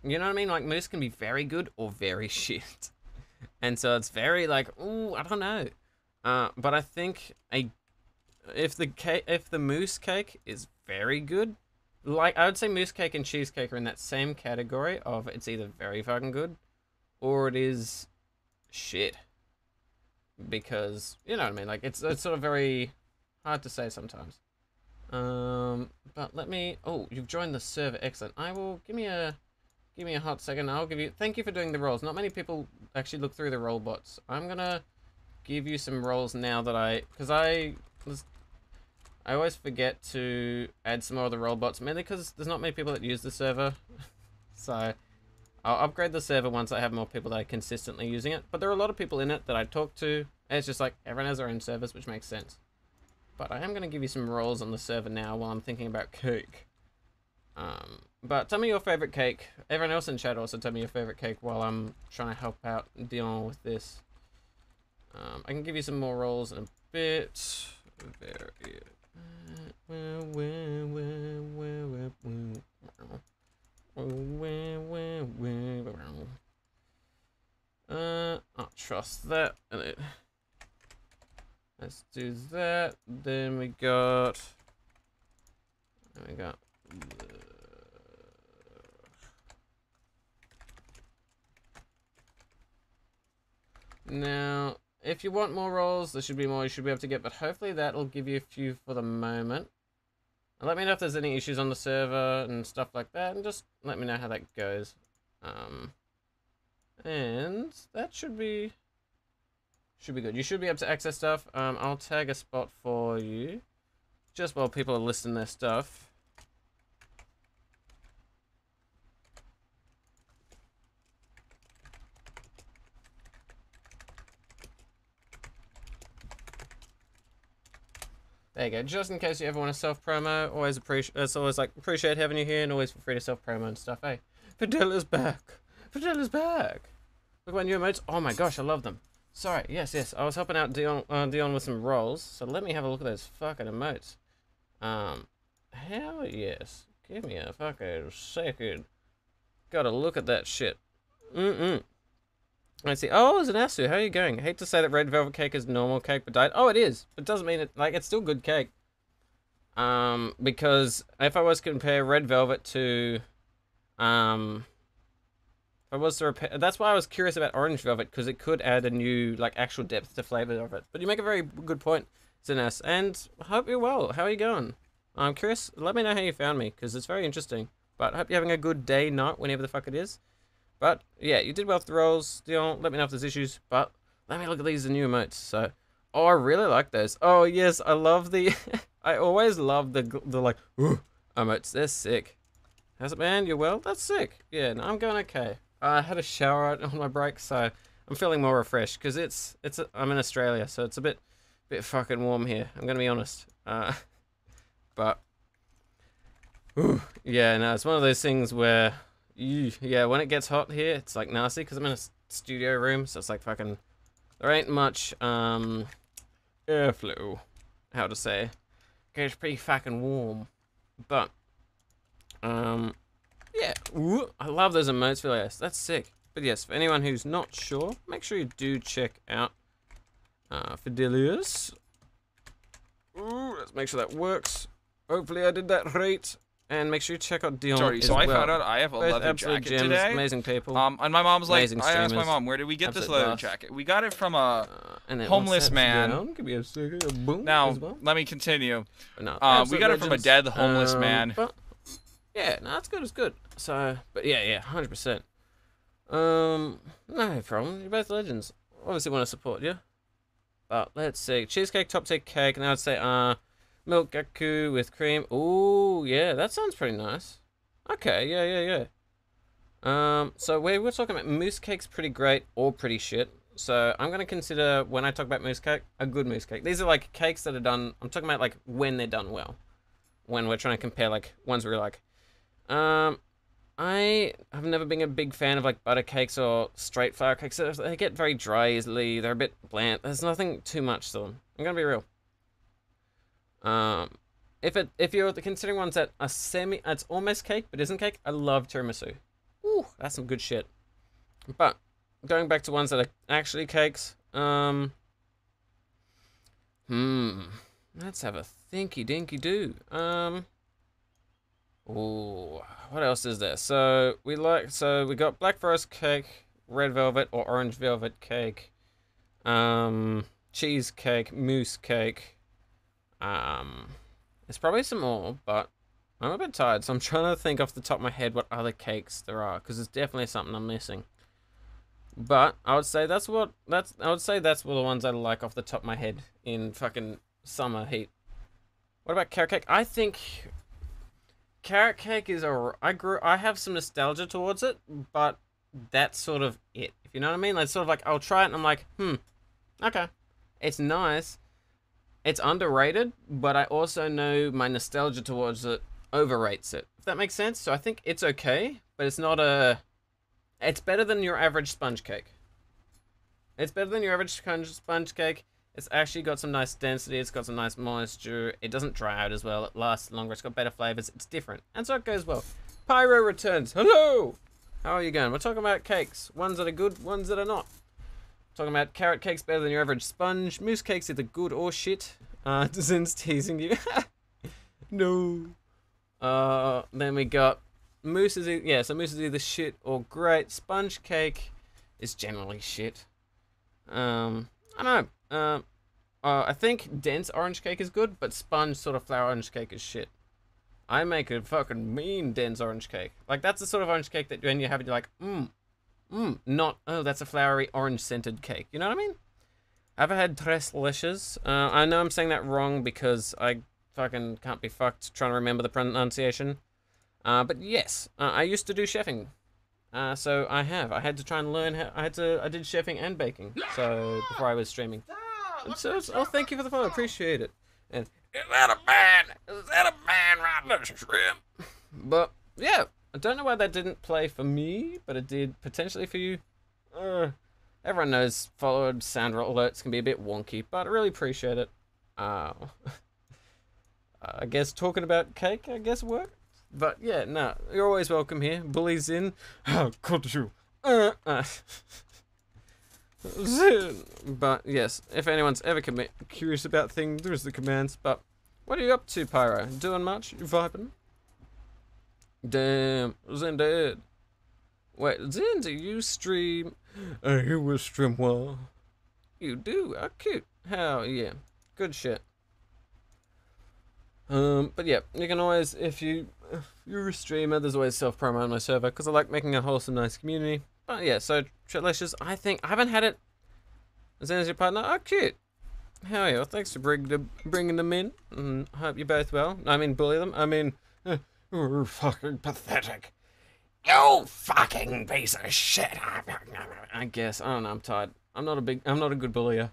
You know what I mean? Like Mousse can be very good or very shit. And so it's very like, ooh, I don't know. Uh, but I think a if the cake if the mousse cake is very good, like I would say mousse cake and cheesecake are in that same category of it's either very fucking good or it is shit. Because you know what I mean? Like it's it's sort of very hard to say sometimes. Um, but let me. Oh, you've joined the server. Excellent. I will give me a Give me a hot second. I'll give you... Thank you for doing the roles. Not many people actually look through the role bots. I'm gonna give you some roles now that I... Because I... I always forget to add some more of the role bots, mainly because there's not many people that use the server. so, I'll upgrade the server once I have more people that are consistently using it. But there are a lot of people in it that I talk to. And it's just like, everyone has their own servers, which makes sense. But I am going to give you some roles on the server now while I'm thinking about cake. Um, but tell me your favorite cake. Everyone else in chat also tell me your favorite cake while I'm trying to help out Dion with this. Um, I can give you some more roles in a bit. Very. Uh, I'll trust that. Let's do that. Then we got. Then we got. Now, if you want more roles, there should be more you should be able to get, but hopefully that'll give you a few for the moment. And let me know if there's any issues on the server and stuff like that, and just let me know how that goes. Um, and that should be should be good. You should be able to access stuff. Um, I'll tag a spot for you, just while people are listing their stuff. There you go. Just in case you ever want to self promo, always appreciate. It's always like appreciate having you here, and always feel free to self promo and stuff. Hey, Fidel is back. Fidel is back. Look at my new emotes. Oh my gosh, I love them. Sorry. Yes, yes. I was helping out Dion, uh, Dion with some roles. So let me have a look at those fucking emotes. Um, hell yes. Give me a fucking second. Gotta look at that shit. Mm-mm. I see. Oh, it's an. How are you going? I hate to say that red velvet cake is normal cake, but diet. Oh, it is. But it doesn't mean it. Like, it's still good cake. Um, because if I was to compare red velvet to, um, if I was to repair, that's why I was curious about orange velvet because it could add a new like actual depth to flavor of it. But you make a very good point, Ziness, and hope you're well. How are you going? I'm curious. Let me know how you found me because it's very interesting. But I hope you're having a good day, night, whenever the fuck it is. But yeah, you did well with the roles. Still, let me know if there's issues. But let me look at these new emotes. So, oh, I really like those. Oh yes, I love the. I always love the the like emotes. They're sick. How's it, man? You well? That's sick. Yeah, no, I'm going okay. I had a shower on my break, so I'm feeling more refreshed because it's it's I'm in Australia, so it's a bit bit fucking warm here. I'm gonna be honest. Uh, but Ooh, yeah, no, it's one of those things where you, yeah, when it gets hot here, it's like nasty because I'm in a studio room, so it's like fucking, there ain't much, um, airflow, how to say. It's pretty fucking warm, but, um, yeah, Ooh, I love those emotes for yes, that's sick. But yes, for anyone who's not sure, make sure you do check out, uh, Fidelius. Ooh, let's make sure that works. Hopefully I did that right. And make sure you check out Dion. Sorry, so I well. found out I have a Both leather absolute jacket gems, today. Amazing people. Um, and my mom's like, Amazing I asked my mom, where did we get this leather boss. jacket? We got it from a. Uh, homeless man. down, give me a second, boom Now, well. let me continue. No, uh, we absolute got it from a dead homeless Um, man. But yeah, no, it's good. It's good. So, but yeah, yeah, hundred percent. Um, no problem. You're both legends. Obviously, want to support you. But let's see, cheesecake, top tier cake, and I'd say uh, milk gaku with cream. Ooh, yeah, that sounds pretty nice. Okay, yeah, yeah, yeah. Um, so we were talking about mousse cake's pretty great or pretty shit. So I'm gonna consider when I talk about mousse cake a good mousse cake. These are like cakes that are done. I'm talking about like when they're done well. When we're trying to compare like ones we like. Um, I have never been a big fan of like butter cakes or straight flour cakes. They they get very dry easily. They're a bit bland. There's nothing too much to them. I'm gonna be real. Um, if it if you're considering ones that are semi, it's almost cake but isn't cake. I love tiramisu. Ooh, that's some good shit. But going back to ones that are actually cakes, um, hmm, let's have a thinky dinky do. Um, ooh, what else is there? So we like, so we got black forest cake, red velvet or orange velvet cake, um, cheesecake, mousse cake, um, there's probably some more, but I'm a bit tired, so I'm trying to think off the top of my head what other cakes there are, because there's definitely something I'm missing. But I would say that's what that's I would say that's one the ones I like off the top of my head in fucking summer heat. What about carrot cake? I think carrot cake is a I grew I have some nostalgia towards it, but that's sort of it. If you know what I mean? Like sort of like I'll try it and I'm like, hmm, okay, it's nice. It's underrated, but I also know my nostalgia towards it overrates it. If that makes sense. So I think it's okay, but it's not a. It's better than your average sponge cake. It's better than your average sponge cake. It's actually got some nice density. It's got some nice moisture. It doesn't dry out as well. It lasts longer. It's got better flavors. It's different, and so it goes well. Pyro returns. Hello. How are you going? We're talking about cakes. Ones that are good, ones that are not. Talking about carrot cakes better than your average sponge. Mousse cakes either good or shit. Uh, Zin's teasing you. no. Uh, then we got mousse is yeah, so mousse is either shit or great. Sponge cake is generally shit. Um, I don't know. Um, uh, I think dense orange cake is good, but sponge sort of flour orange cake is shit. I make a fucking mean dense orange cake. Like that's the sort of orange cake that when you have it, you're like, mmm, mmm, not oh, that's a flowery orange scented cake. You know what I mean? Have I had tres leches? Uh, I know I'm saying that wrong because I fucking can't be fucked trying to remember the pronunciation. Uh, but yes, uh, I used to do chefing. Uh, so I have. I had to try and learn how. I had to. I did chefing and baking. So before I was streaming. So, oh, thank you for the follow. Appreciate it. And is that a man? Is that a man riding a shrimp? But yeah, I don't know why that didn't play for me, but it did potentially for you. Uh, everyone knows followed sound alerts can be a bit wonky, but I really appreciate it. Uh, I guess talking about cake, I guess work. But yeah, no, you're always welcome here. Bullies in. How could you? Uh, uh. but yes, if anyone's ever curious about things, there's the commands. But what are you up to, Pyro? Doing much? You vibing? Damn, Zen dead. Wait, Zen, do you stream? Uh, you will stream well. You do? How cute. Hell yeah. Good shit. Um, but yeah, you can always, if you, if you're a streamer, there's always self-promo on my server, because I like making a wholesome, nice community. But yeah, so Tretlicious, I think, I haven't had it soon as your partner. Oh, cute. Hell yeah, well, thanks for bring the, bringing them in. I hope you're both well. I mean, bully them. I mean, uh, you're fucking pathetic. You fucking piece of shit. I guess. I don't know, I'm tired. I'm not a big, I'm not a good bullier.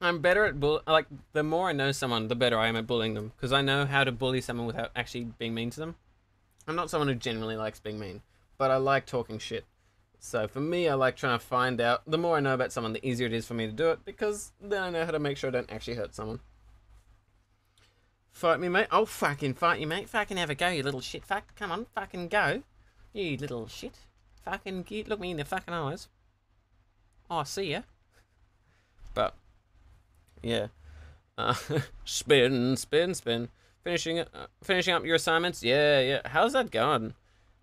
I'm better at bull. Like the more I know someone, the better I am at bullying them because I know how to bully someone without actually being mean to them. I'm not someone who generally likes being mean, but I like talking shit. So for me, I like trying to find out. The more I know about someone, the easier it is for me to do it because then I know how to make sure I don't actually hurt someone. Fight me, mate. I'll fucking fight you, mate. Fucking have a go, you little shit fuck. Come on, fucking go. You little shit. Fucking look me in the fucking eyes. Oh, I see ya. But yeah. Uh, spin, spin, spin. Finishing, uh, finishing up your assignments. Yeah, yeah. How's that going?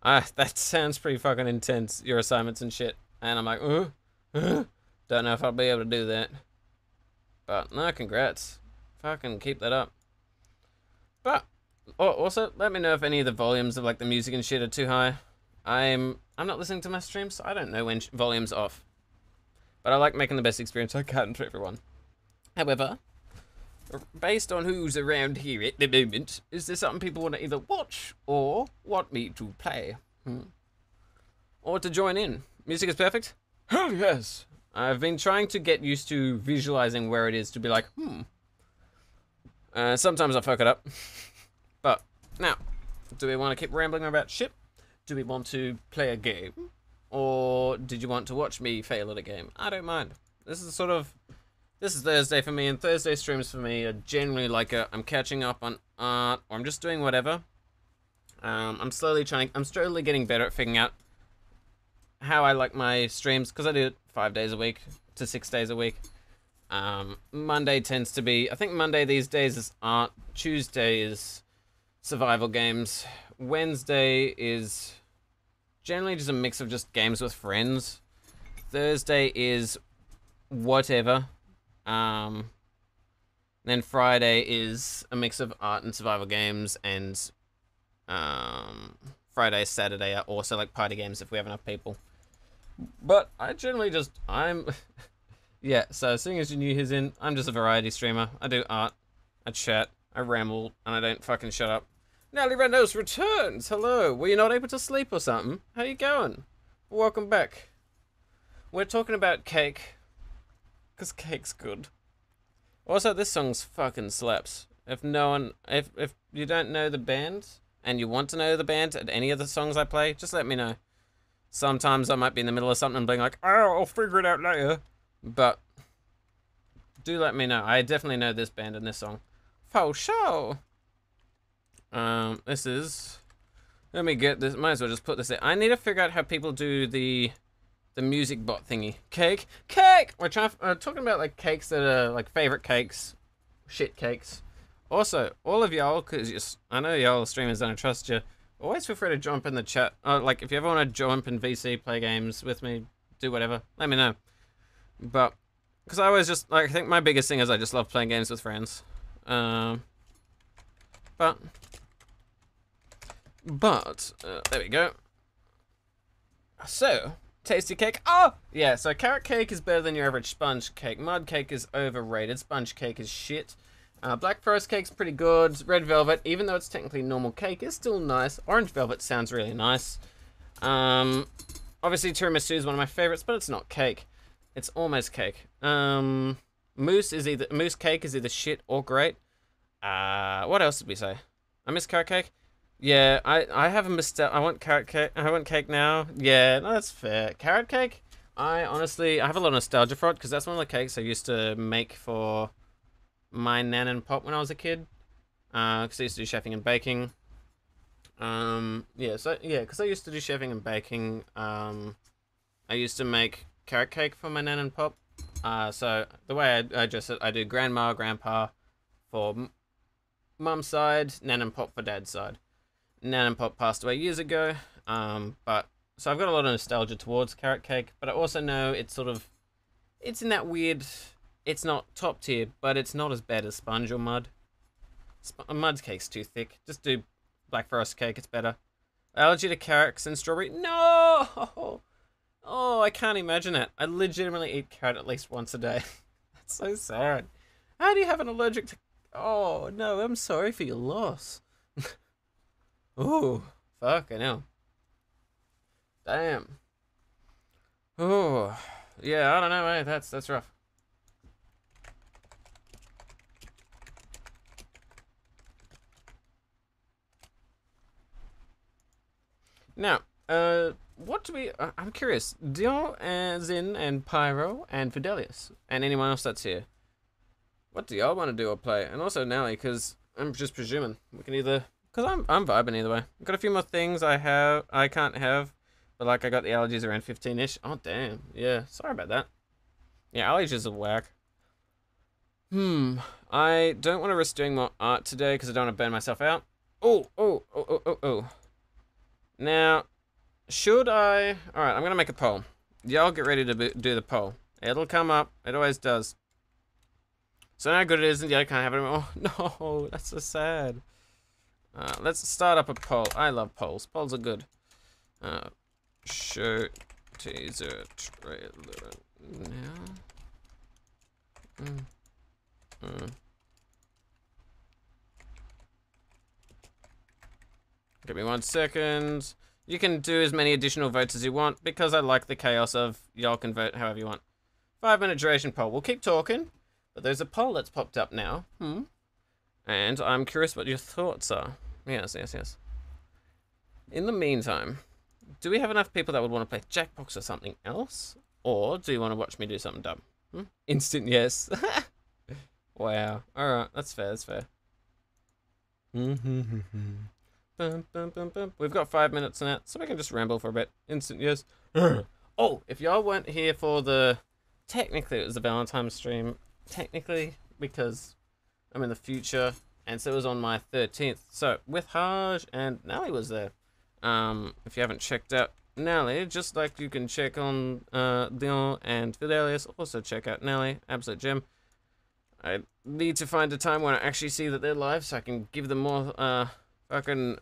Ah, that sounds pretty fucking intense. Your assignments and shit. And I'm like, uh, uh, don't know if I'll be able to do that. But no, congrats. Fucking keep that up. But also, let me know if any of the volumes of like the music and shit are too high. I'm I'm not listening to my streams, so I don't know when volume's off. But I like making the best experience I can for everyone. However, based on who's around here at the moment, is there something people want to either watch or want me to play? Hmm. Or to join in? Music is perfect? Hell yes! I've been trying to get used to visualizing where it is to be like, hmm. Uh, sometimes I fuck it up. but, now, do we want to keep rambling about shit? Do we want to play a game? Or did you want to watch me fail at a game? I don't mind. This is sort of this is Thursday for me, and Thursday streams for me are generally like I'm catching up on art, or I'm just doing whatever. Um, I'm slowly trying. I'm slowly getting better at figuring out how I like my streams because I do it five days a week to six days a week. Um, Monday tends to be. I think Monday these days is art. Tuesday is survival games. Wednesday is generally just a mix of just games with friends. Thursday is whatever. Um, then Friday is a mix of art and survival games, and um, Friday, Saturday are also like party games if we have enough people. But I generally just I'm, yeah. So seeing as you knew he's in, I'm just a variety streamer. I do art, I chat, I ramble, and I don't fucking shut up. Natalie Randos returns. Hello. Were you not able to sleep or something? How you going? Welcome back. We're talking about cake because cake's good. Also, this song's fucking slaps. If no one, if if you don't know the band and you want to know the band and any of the songs I play, just let me know. Sometimes I might be in the middle of something and being like, oh, I'll figure it out later. But do let me know. I definitely know this band and this song. For sure. Um, this is. Let me get this. Might as well just put this in. I need to figure out how people do the the music bot thingy. Cake, cake. We're trying, uh, talking about like cakes that are like favorite cakes, shit cakes. Also, all of y'all, cause I know y'all streamers don't trust you. Always feel free to jump in the chat. Uh, like if you ever want to jump in VC, play games with me, do whatever. Let me know. But because I always just like I think my biggest thing is I just love playing games with friends. Um, but but uh, there we go. So Tasty cake. Oh! Yeah, so carrot cake is better than your average sponge cake. Mud cake is overrated. Sponge cake is shit. Uh, black forest cake's pretty good. Red velvet, even though it's technically normal cake, is still nice. Orange velvet sounds really nice. Um, obviously tiramisu is one of my favorites, but it's not cake. It's almost cake. Um, mousse is either mousse cake is either shit or great. Uh, what else did we say? I miss carrot cake. Yeah, I I have a mistake. I want carrot cake. I want cake now. Yeah, no, that's fair. Carrot cake. I honestly I have a lot of nostalgia for it because that's one of the cakes I used to make for my nan and pop when I was a kid. because I used to do chefing and baking. Um, yeah, so yeah, because I used to do chefing and baking. Um, I used to make carrot cake for my nan and pop. Uh, so the way I, I just I do grandma, grandpa for mum's side, nan and pop for dad's side. Nan and pop passed away years ago. Um, but so I've got a lot of nostalgia towards carrot cake, but I also know it's sort of it's in that weird. It's not top tier, but it's not as bad as sponge or mud. Sp- mud's cake's too thick. Just do black forest cake. It's better. Allergy to carrots and strawberry. No. Oh, I can't imagine it. I legitimately eat carrot at least once a day. That's so sad. How do you have an allergic to? Oh no, I'm sorry for your loss. Ooh, fuck, I know. Damn. Oh, yeah, I don't know? That's that's rough. Now, uh, what do we? Uh, I'm curious. Dio and Zin and Pyro and Fidelius and anyone else that's here. What do y'all want to do or play? And also Nelly, because I'm just presuming we can either. Because I'm I'm vibing either way. I've got a few more things I have I can't have, but like I got the allergies around 15ish. Oh damn. Yeah. Sorry about that. Yeah, allergies are whack. Hmm. I don't want to risk doing more art today because I don't want to burn myself out. Oh, oh, oh, oh, oh, oh. Now, should I? All right, I'm gonna make a poll. Y'all get ready to do the poll. It'll come up. It always does. So how good it is, and I can't have it anymore. No, that's so sad. Uh, let's start up a poll. I love polls. Polls are good. Uh, show teaser trailer now. Mm. Mm. Give me one second. You can do as many additional votes as you want because I like the chaos of y'all can vote however you want. Five minute duration poll. We'll keep talking, but there's a poll that's popped up now. Hmm. And I'm curious what your thoughts are. Yes, yes, yes. In the meantime, do we have enough people that would want to play Jackbox or something else? Or do you want to watch me do something dumb? Hmm? Instant yes. wow. Alright, that's fair, that's fair. We've got five minutes in it, so we can just ramble for a bit. Instant yes. oh, if y'all weren't here for the. Technically, it was the Valentine's stream. Technically, because I'm in the future, and so it was on my 13th. So, with Haj and Nally was there. Um, if you haven't checked out Nelly, just like you can check on uh, Dion and Fidelius, also check out Nelly, absolute gem. I need to find a time when I actually see that they're live so I can give them more uh, fucking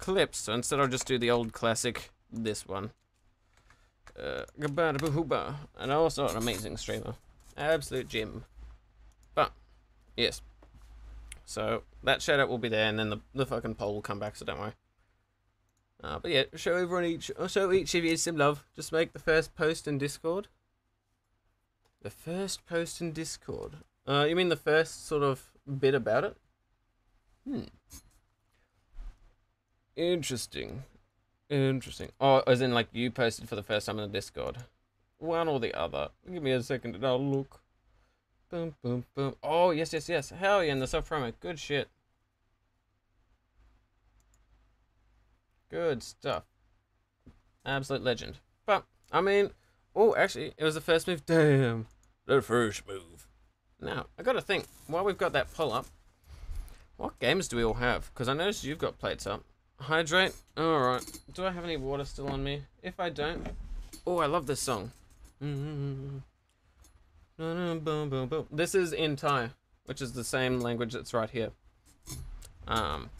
clips. So instead I'll just do the old classic, this one. Uh, and also an amazing streamer. Absolute gem. But, yes. So, that shout out will be there and then the, the fucking poll will come back, so don't worry. Uh, but yeah, show everyone each, show each of you some love. Just make the first post in Discord. The first post in Discord. Uh, you mean the first sort of bit about it? Hmm. Interesting. Interesting. Oh, as in like you posted for the first time in the Discord. One or the other. Give me a second and I'll look. Boom, boom, boom. Oh, yes, yes, yes. Hell yeah, in the self promo. Good shit. Good stuff. Absolute legend. But, I mean, oh, actually, it was the first move. Damn. The first move. Now, I gotta think, while we've got that pull up, what games do we all have? Because I noticed you've got plates up. Hydrate. Alright. Do I have any water still on me? If I don't... Oh, I love this song. This is in Thai, which is the same language that's right here. Um,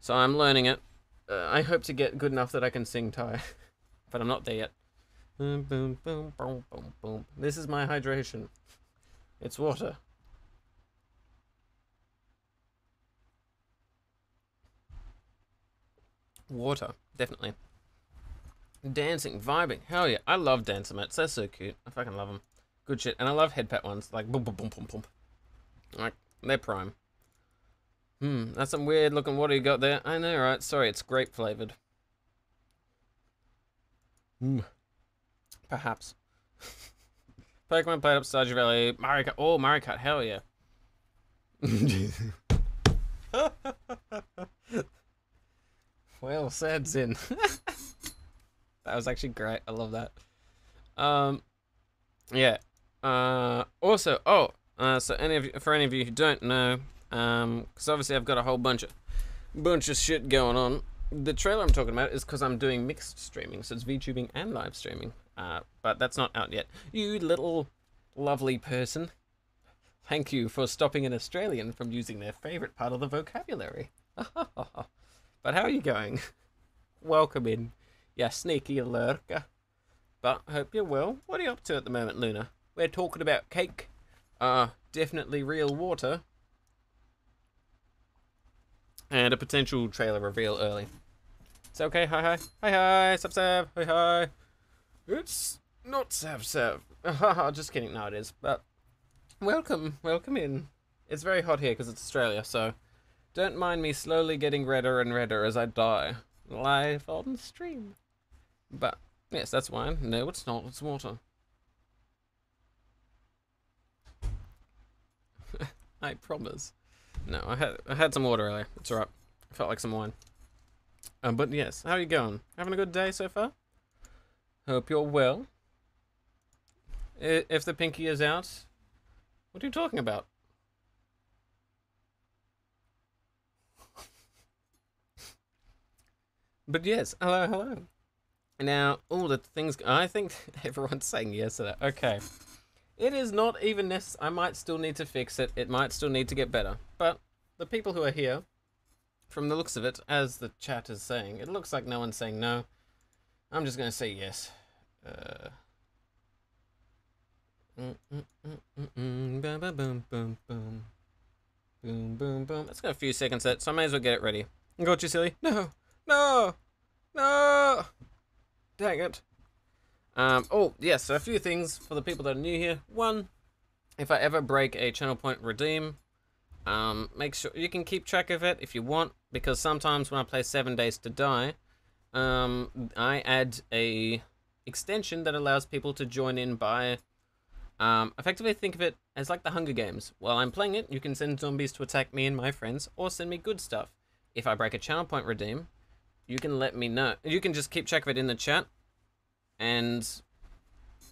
so I'm learning it. Uh, I hope to get good enough that I can sing Thai, but I'm not there yet. This is my hydration. It's water. Water, definitely. Dancing, vibing, hell yeah. I love dancer mats, They're so cute. I fucking love them. Good shit. And I love head pat ones, like boom, boom, boom, boom, boom. Like they're prime. Hmm, that's some weird looking water you got there. I know, right? Sorry, it's grape flavored. Hmm. Perhaps. Pokemon played up Stardew Valley. Mario Kart. Oh, Mario Kart. Hell yeah. little said, Zin. that was actually great. I love that. Um, yeah. Uh, also, oh, uh, so any of you, for any of you who don't know, um, because obviously I've got a whole bunch of bunch of shit going on. The trailer I'm talking about is because I'm doing mixed streaming, so it's VTubing and live streaming. Uh, but that's not out yet. You little lovely person. Thank you for stopping an Australian from using their favourite part of the vocabulary. but how are you going? Welcome in, ya sneaky lurker. But hope you're well. What are you up to at the moment, Luna? We're talking about cake. Uh, definitely real water. And a potential trailer reveal early. It's okay, hi hi. Hi hi, Sab Sab, hi hi. It's not Sav Sav. Just kidding, no it is. But welcome, welcome in. It's very hot here because it's Australia, so don't mind me slowly getting redder and redder as I die. Live on stream. But, yes, that's wine. No, it's not, it's water. I promise. No, I had I had some water earlier. It's alright. Felt like some wine. Um, but yes, how are you going? Having a good day so far? Hope you're well. If the pinky is out, what are you talking about? But yes, hello, hello. Now, all the things I think everyone's saying yes to that. Okay. It is not even necessary. I might still need to fix it. It might still need to get better. But the people who are here, from the looks of it, as the chat is saying, it looks like no one's saying no. I'm just going to say yes. Uh, mm, mm, mm, boom, boom, boom, boom, boom. Boom, boom, boom. Let's go a few seconds set, so I may as well get it ready. Got you, silly? No! No! No! Dang it. Um, oh, yes, so a few things for the people that are new here. One, if I ever break a channel point redeem, um, make sure you can keep track of it if you want, because sometimes when I play Seven Days to Die, um, I add a extension that allows people to join in by um, effectively think of it as like the Hunger Games. While I'm playing it, you can send zombies to attack me and my friends, or send me good stuff. If I break a channel point redeem, you can let me know. You can just keep track of it in the chat, and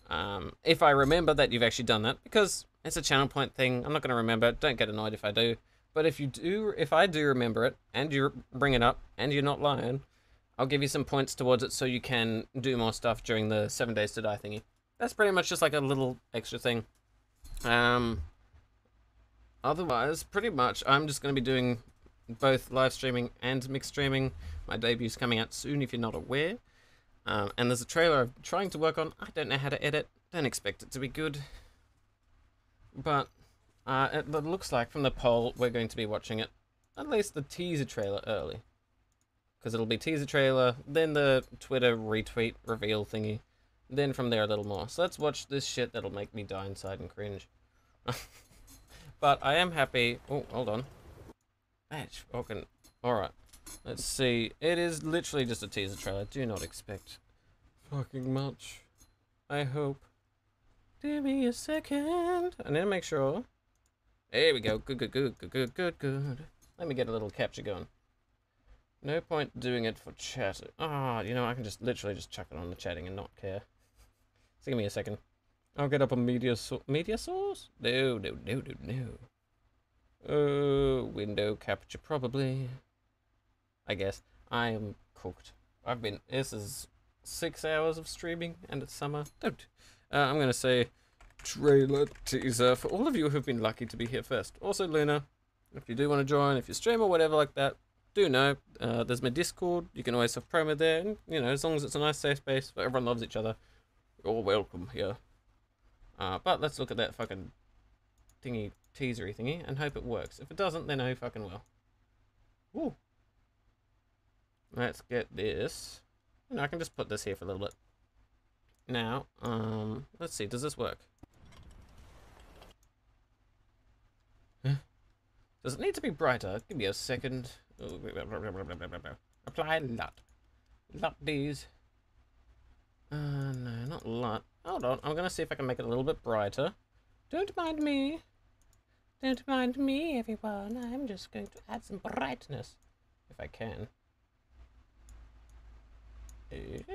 um, if I remember that you've actually done that, because it's a channel point thing, I'm not going to remember. Don't get annoyed if I do. But if you do, if I do remember it, and you bring it up, and you're not lying, I'll give you some points towards it so you can do more stuff during the seven days to die thingy. That's pretty much just like a little extra thing. Um, otherwise, pretty much, I'm just going to be doing both live streaming and mixed streaming. My debut's coming out soon if you're not aware. Um, and there's a trailer I'm trying to work on. I don't know how to edit. Don't expect it to be good. But uh, it looks like from the poll we're going to be watching it. At least the teaser trailer early because it'll be teaser trailer, then the Twitter retweet reveal thingy, then from there a little more. So let's watch this shit that'll make me die inside and cringe. but I am happy. Oh, hold on. Match fucking. Alright. Let's see. It is literally just a teaser trailer. Do not expect fucking much. I hope. Give me a second. Need to make sure. There we go. Good, good, good, good, good, good, good. Let me get a little capture going. No point doing it for chat. Ah, oh, you know, I can just literally just chuck it on the chatting and not care. So give me a second. I'll get up a media so media source. No, no, no, no, no. Oh, window capture probably. I guess I am cooked. I've been. This is six hours of streaming, and it's summer. Don't. Uh, I'm gonna say trailer teaser for all of you who've been lucky to be here first. Also, Luna, if you do want to join, if you stream or whatever like that, do know uh, there's my Discord. You can always have promo there, and you know as long as it's a nice safe space where everyone loves each other, you're all welcome here. Uh, but let's look at that fucking thingy teasery thingy and hope it works. If it doesn't, then oh fucking well. Woo. Let's get this. I can just put this here for a little bit. Now, um, let's see, does this work? Does it need to be brighter? Give me a second. Apply LUT. LUT these. Uh, no, not LUT. Hold on, I'm gonna see if I can make it a little bit brighter. Don't mind me. Don't mind me, everyone. I'm just going to add some brightness. If I can. Let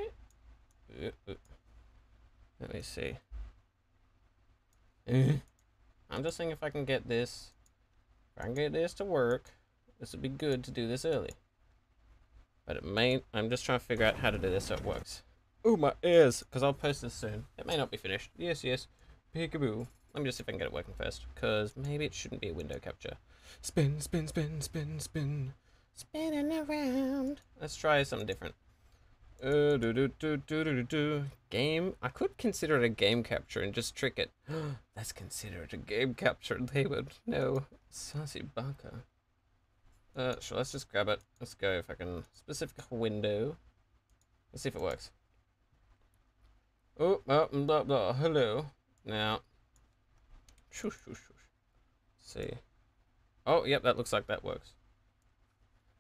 me see. Mm-hmm. I'm just seeing if I can get this. If I can get this to work, this would be good to do this early. But it may. I'm just trying to figure out how to do this so it works. Oh, my ears! Because I'll post this soon. It may not be finished. Yes, yes. Peekaboo. Let me just see if I can get it working first. Because maybe it shouldn't be a window capture. Spin, spin, spin, spin, spin. Spinning around. Let's try something different. Uh, do, do, do, do, do, do. Game. I could consider it a game capture and just trick it. Let's consider it a game capture. They would know. Sassy baka. Uh, sure, let's just grab it. Let's go if I can. Specific window. Let's see if it works. Oh, oh blah, blah, hello. Now. Shush, shush, shush. see. Oh, yep, that looks like that works.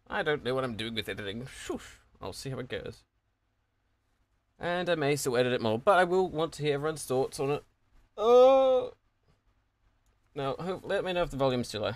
I don't know what I'm doing with editing. Shush. I'll see how it goes. And I may still edit it more, but I will want to hear everyone's thoughts on it. Uh, oh! No, let me know if the volume's too low.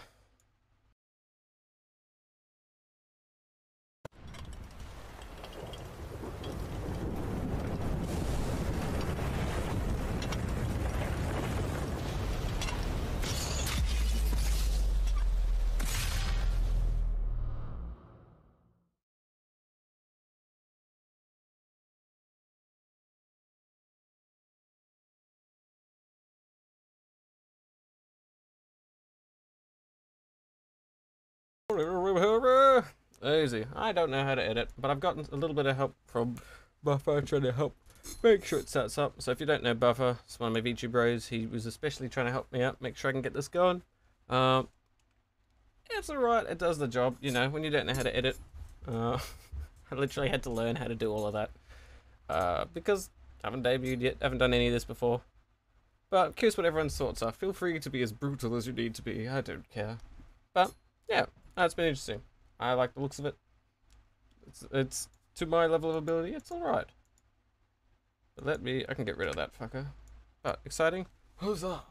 Easy. I don't know how to edit, but I've gotten a little bit of help from Buffer trying to help make sure it sets up. So if you don't know Buffer, it's one of my VTube bros. He was especially trying to help me out, make sure I can get this going. Um, it's alright, it does the job, you know, when you don't know how to edit. Uh, I literally had to learn how to do all of that. Uh, because I haven't debuted yet, haven't done any of this before. But curious what everyone's thoughts are. Feel free to be as brutal as you need to be, I don't care. But, yeah, that's been interesting. I like the looks of it. It's it's to my level of ability, it's alright. Let me I can get rid of that fucker. But exciting. Huzzah!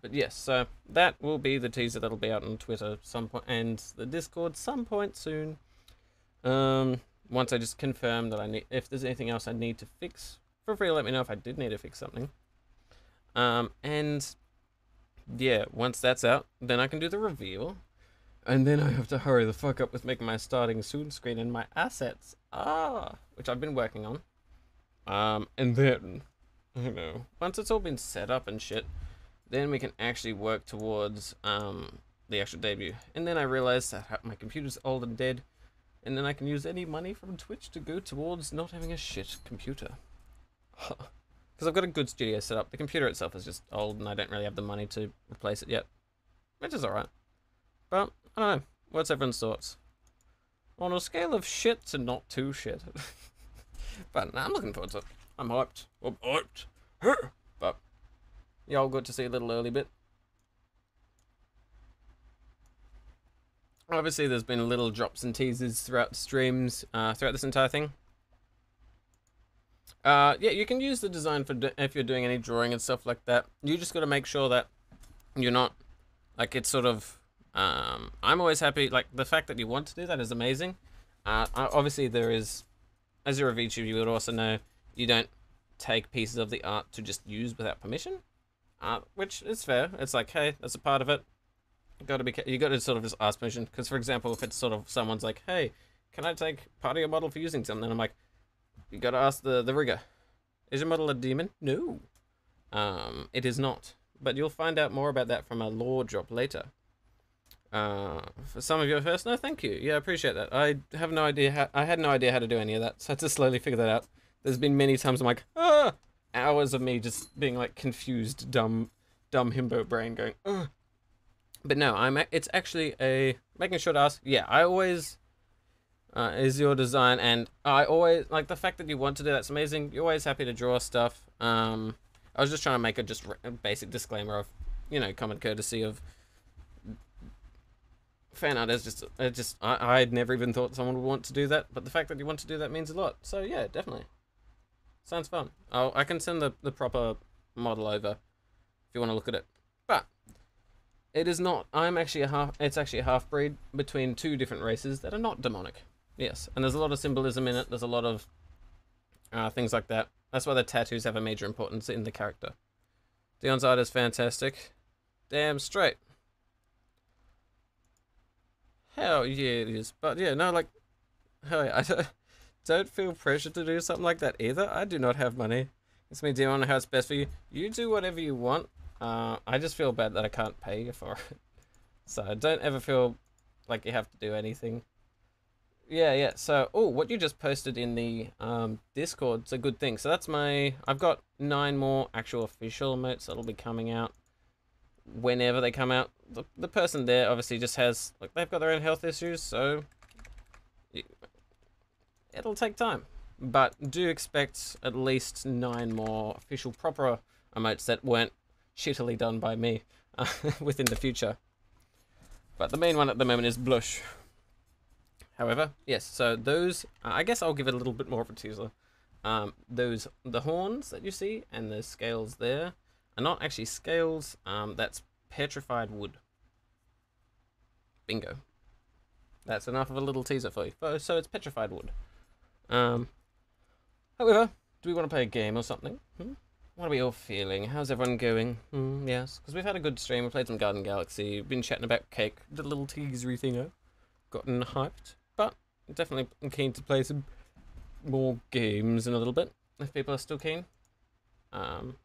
But yes, so that will be the teaser that'll be out on Twitter some point and the Discord some point soon. Um once I just confirm that I need if there's anything else I need to fix, feel free to let me know if I did need to fix something. Um and yeah, once that's out, then I can do the reveal and then I have to hurry the fuck up with making my starting soon screen and my assets. Ah, which I've been working on. Um, and then, you know, once it's all been set up and shit, then we can actually work towards um, the actual debut. And then I realized that my computer's old and dead, and then I can use any money from Twitch to go towards not having a shit computer. Because I've got a good studio set up. The computer itself is just old, and I don't really have the money to replace it yet. Which is alright. But I don't know. What's everyone's thoughts? On a scale of shit to not too shit. but nah, I'm looking forward to it. I'm hyped. I'm hyped. but y'all got to see a little early bit. Obviously, there's been little drops and teasers throughout streams, uh, throughout this entire thing. Uh, yeah, you can use the design for if you're doing any drawing and stuff like that. You just got to make sure that you're not, like, it's sort of um, I'm always happy. Like the fact that you want to do that is amazing. Uh, obviously, there is, as you're a VTuber, you would also know you don't take pieces of the art to just use without permission, uh, which is fair. It's like, hey, that's a part of it. You got to be. You got to sort of just ask permission. Because, for example, if it's sort of someone's like, hey, can I take part of your model for using something? I'm like, you got to ask the the rigger. Is your model a demon? No. Um, it is not. But you'll find out more about that from a lore drop later. Uh, for some of you first, no, thank you. Yeah, I appreciate that. I have no idea how, I had no idea how to do any of that, so I had to slowly figure that out. There's been many times I'm like, ah, hours of me just being like confused, dumb, dumb himbo brain going, Ugh. But no, I'm. It's actually a making sure to ask. Yeah, I always uh, is your design, and I always like the fact that you want to do that's amazing. You're always happy to draw stuff. Um, I was just trying to make a just basic disclaimer of, you know, common courtesy of fan art is just, it just I, I'd never even thought someone would want to do that, but the fact that you want to do that means a lot. So yeah, definitely. Sounds fun. I'll, I can send the, the proper model over if you want to look at it. But it is not. I'm actually a half. It's actually a half breed between two different races that are not demonic. Yes, and there's a lot of symbolism in it. There's a lot of uh, things like that. That's why the tattoos have a major importance in the character. Dion's art is fantastic. Damn straight. Hell yeah, it is. But yeah, no, like, hell yeah, I don't, don't feel pressure to do something like that either. I do not have money. It's me, Dion, how it's best for you. You do whatever you want. Uh, I just feel bad that I can't pay you for it. So don't ever feel like you have to do anything. Yeah, yeah. So, oh, what you just posted in the um, Discord's a good thing. So that's my. I've got nine more actual official emotes that'll be coming out whenever they come out. The, the person there obviously just has like they've got their own health issues, so it'll take time. But do expect at least nine more official proper emotes that weren't shittily done by me uh, within the future. But the main one at the moment is Blush. However, yes, so those, uh, I guess I'll give it a little bit more of a teaser. Um, those, the horns that you see and the scales there are not actually scales, um, that's petrified wood. Bingo. That's enough of a little teaser for you. So it's petrified wood. Um, however, do we want to play a game or something? Hmm? What are we all feeling? How's everyone going? Hmm, yes, because we've had a good stream. We played some Garden Galaxy. Been chatting about cake. The little teasery thingo. Gotten hyped. But definitely keen to play some more games in a little bit. If people are still keen. Um,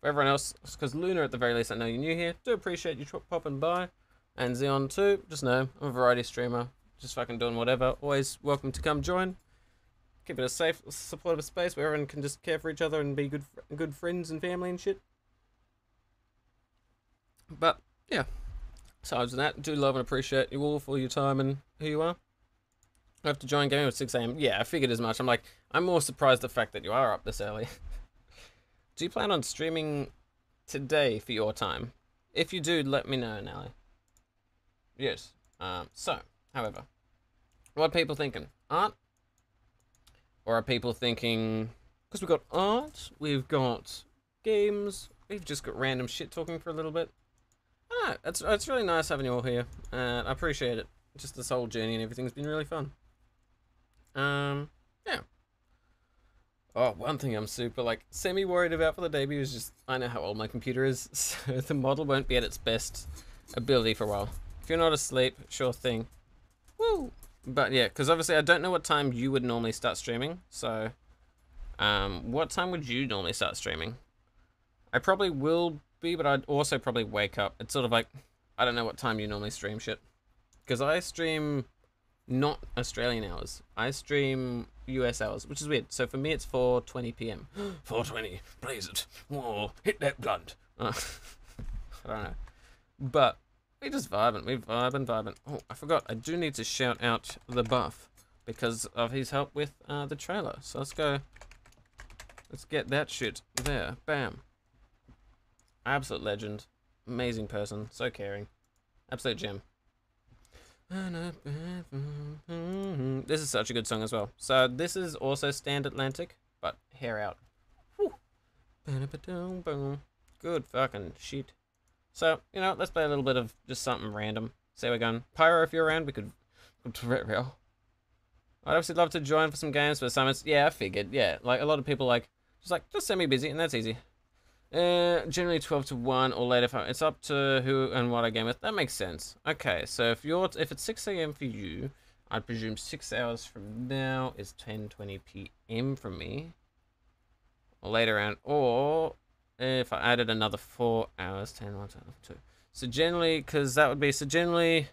for everyone else, because Luna at the very least, I know you're new here. Do appreciate you popping by. And Xeon too. Just know I'm a variety streamer. Just fucking doing whatever. Always welcome to come join keep it a safe, supportive space where everyone can just care for each other and be good, good friends and family and shit. But yeah, besides that, do love and appreciate you all for your time and who you are. I have to join gaming at 6 a.m. Yeah, I figured as much. I'm like, I'm more surprised the fact that you are up this early. do you plan on streaming today for your time? If you do, let me know, Nelly. Yes. Um, so, however, what people thinking? Art or are people thinking, because we've got art, we've got games, we've just got random shit talking for a little bit. Ah, it's, it's really nice having you all here. Uh, I appreciate it. Just this whole journey and everything's been really fun. Um, yeah. Oh, one thing I'm super, like, semi-worried about for the debut is just, I know how old my computer is, so the model won't be at its best ability for a while. If you're not asleep, sure thing. Woo! But yeah, because obviously I don't know what time you would normally start streaming. So, um, what time would you normally start streaming? I probably will be, but I'd also probably wake up. It's sort of like, I don't know what time you normally stream shit. Because I stream not Australian hours. I stream US hours, which is weird. So for me, it's 4.20 p.m. 4.20, blaze it. Whoa, hit that blunt. Uh, I don't know. But we just vibing, we vibing, vibing. Oh, I forgot, I do need to shout out the buff because of his help with uh, the trailer. So let's go, let's get that shit there. Bam. Absolute legend. Amazing person, so caring. Absolute gem. This is such a good song as well. So this is also Stand Atlantic, but hair out. Good fucking shit. So, you know, let's play a little bit of just something random. Say we're going Pyro if you're around, we could real. I'd obviously love to join for some games, but some yeah, I figured, yeah. Like a lot of people like just like just send me busy and that's easy. Uh, generally 12 to 1 or later. It's up to who and what I game with. That makes sense. Okay, so if you're if it's 6 a.m. for you, I'd presume 6 hours from now is 10:20 p.m. for me. Or later on, or if I added another four hours, 10, 1, 2. So generally, because that would be, so generally,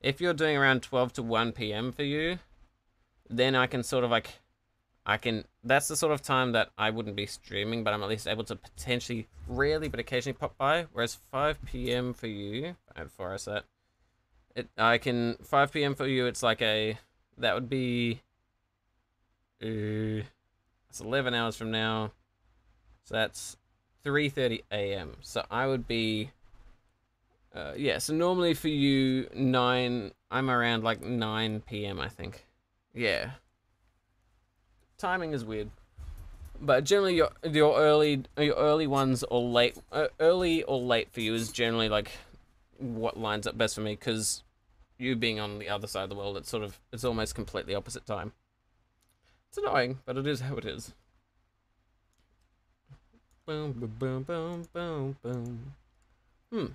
if you're doing around 12 to 1 p.m. for you, then I can sort of like, I can, that's the sort of time that I wouldn't be streaming, but I'm at least able to potentially, rarely, but occasionally pop by. Whereas 5 p.m. for you, add 4 hours that, it, I can, 5 p.m. for you, it's like a, that would be, uh, it's 11 hours from now. So that's 3.30 a.m. So I would be... Uh, yeah, so normally for you, 9... I'm around like 9 p.m., I think. Yeah. Timing is weird. But generally, your your early your early ones or late uh, early or late for you is generally like what lines up best for me because you being on the other side of the world, it's sort of it's almost completely opposite time. It's annoying, but it is how it is. Boom, boom, boom, boom, boom, boom. Hmm.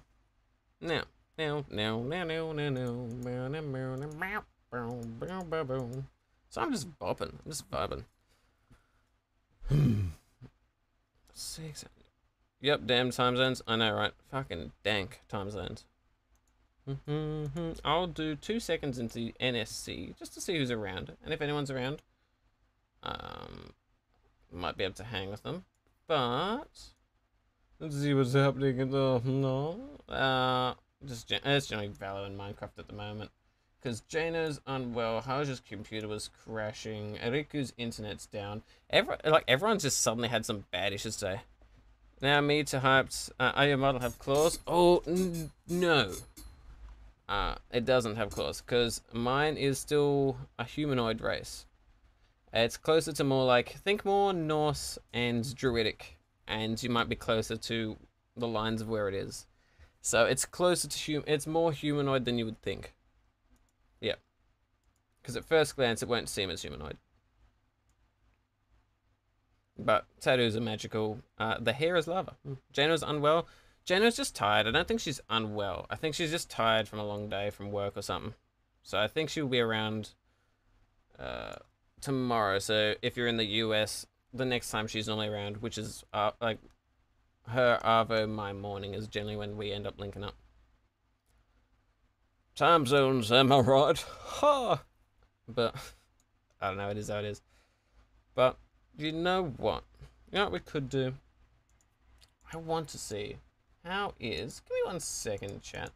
Now, now, now, now, now, now, now, now, now, now, now, now, boom, boom, boom, boom. So I'm just bopping. I'm just vibing. Hmm. Six. Yep, damn time zones. I know, right? Fucking dank time zones. I'll do two seconds into the NSC just to see who's around, and if anyone's around, um, might be able to hang with them. But let's see what's happening in the no. Uh, just it's generally Valo in Minecraft at the moment. Because Jano's unwell, Haj's computer was crashing, Eriku's internet's down. Every, like everyone's just suddenly had some bad issues today. Now me to hyped. Uh, are your model have claws? Oh no. Uh, it doesn't have claws because mine is still a humanoid race. It's closer to more like think more Norse and Druidic, and you might be closer to the lines of where it is. So it's closer to hum. It's more humanoid than you would think. Because at first glance it won't seem as humanoid. But tattoos are magical. Uh, the hair is lava. Jano's unwell. Jano's just tired. I don't think she's unwell. I think she's just tired from a long day from work or something. So I think she'll be around uh, tomorrow. So if you're in the US, the next time she's normally around, which is uh, like her Arvo, my morning is generally when we end up linking up. Time zones, am I right? Ha! But I don't know. It is how it is. But you know what? You know what we could do? I want to see how is. Give me one second, chat.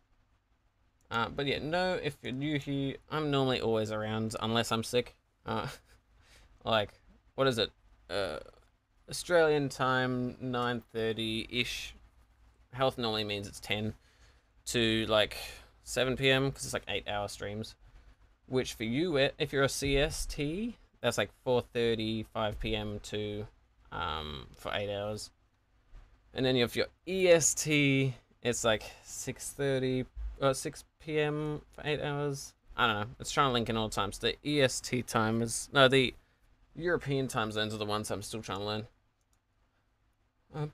Uh, but yeah, no, if you're new here, I'm normally always around unless I'm sick. Uh, like, what is it? Uh, Australian time, 9.30-ish. Health normally means it's 10 to like 7 p.m. because it's like 8-hour streams. Which for you, if you're a CST, that's like 4:30, 5 p.m. to um, for eight hours. And then if you're EST, it's like 6:30 or 6 p.m. for eight hours. I don't know. It's trying to link in all times. The EST time is no the European time zones are the ones I'm still trying to learn. I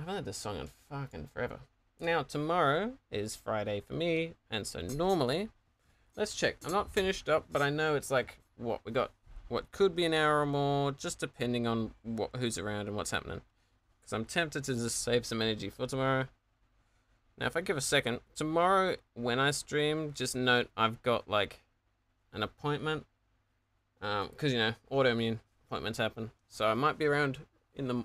haven't had this song in fucking forever. Now tomorrow is Friday for me, and so normally, let's check. I'm not finished up, but I know it's like what we got what could be an hour or more, just depending on what who's around and what's happening. Because I'm tempted to just save some energy for tomorrow. Now, if I give a second, tomorrow when I stream, just note I've got like an appointment. Um, because you know autoimmune appointments happen, so I might be around in the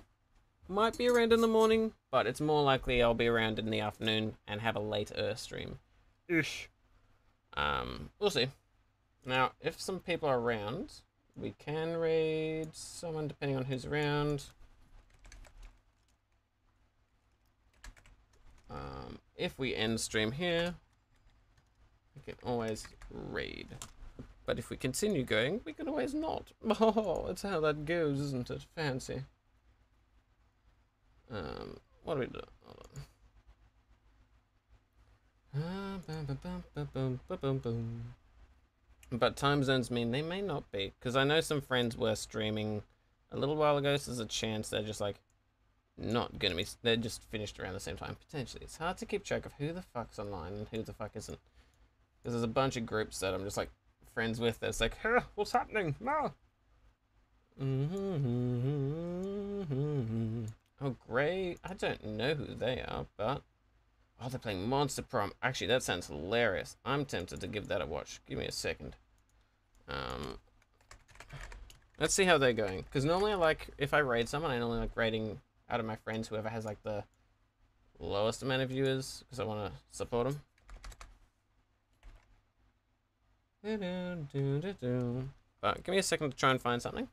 might be around in the morning, but it's more likely I'll be around in the afternoon and have a later stream. Ish. Um, we'll see. Now, if some people are around, we can raid someone depending on who's around. Um, if we end stream here, we can always raid. But if we continue going, we can always not. Oh, that's how that goes, isn't it? Fancy. Um, what do we do? But time zones mean they may not be. Because I know some friends were streaming a little while ago, so there's a chance they're just like not gonna be. They're just finished around the same time. Potentially. It's hard to keep track of who the fuck's online and who the fuck isn't. Because there's a bunch of groups that I'm just like friends with that's like, huh, what's happening? No. Mm-hmm, mm-hmm, mm-hmm, oh, great. I don't know who they are, but. Oh, they're playing Monster Prom. Actually, that sounds hilarious. I'm tempted to give that a watch. Give me a second. Um, let's see how they're going. Because normally I like, if I raid someone, I normally like raiding out of my friends whoever has like the lowest amount of viewers. Because I want to support them. But give me a second to try and find something.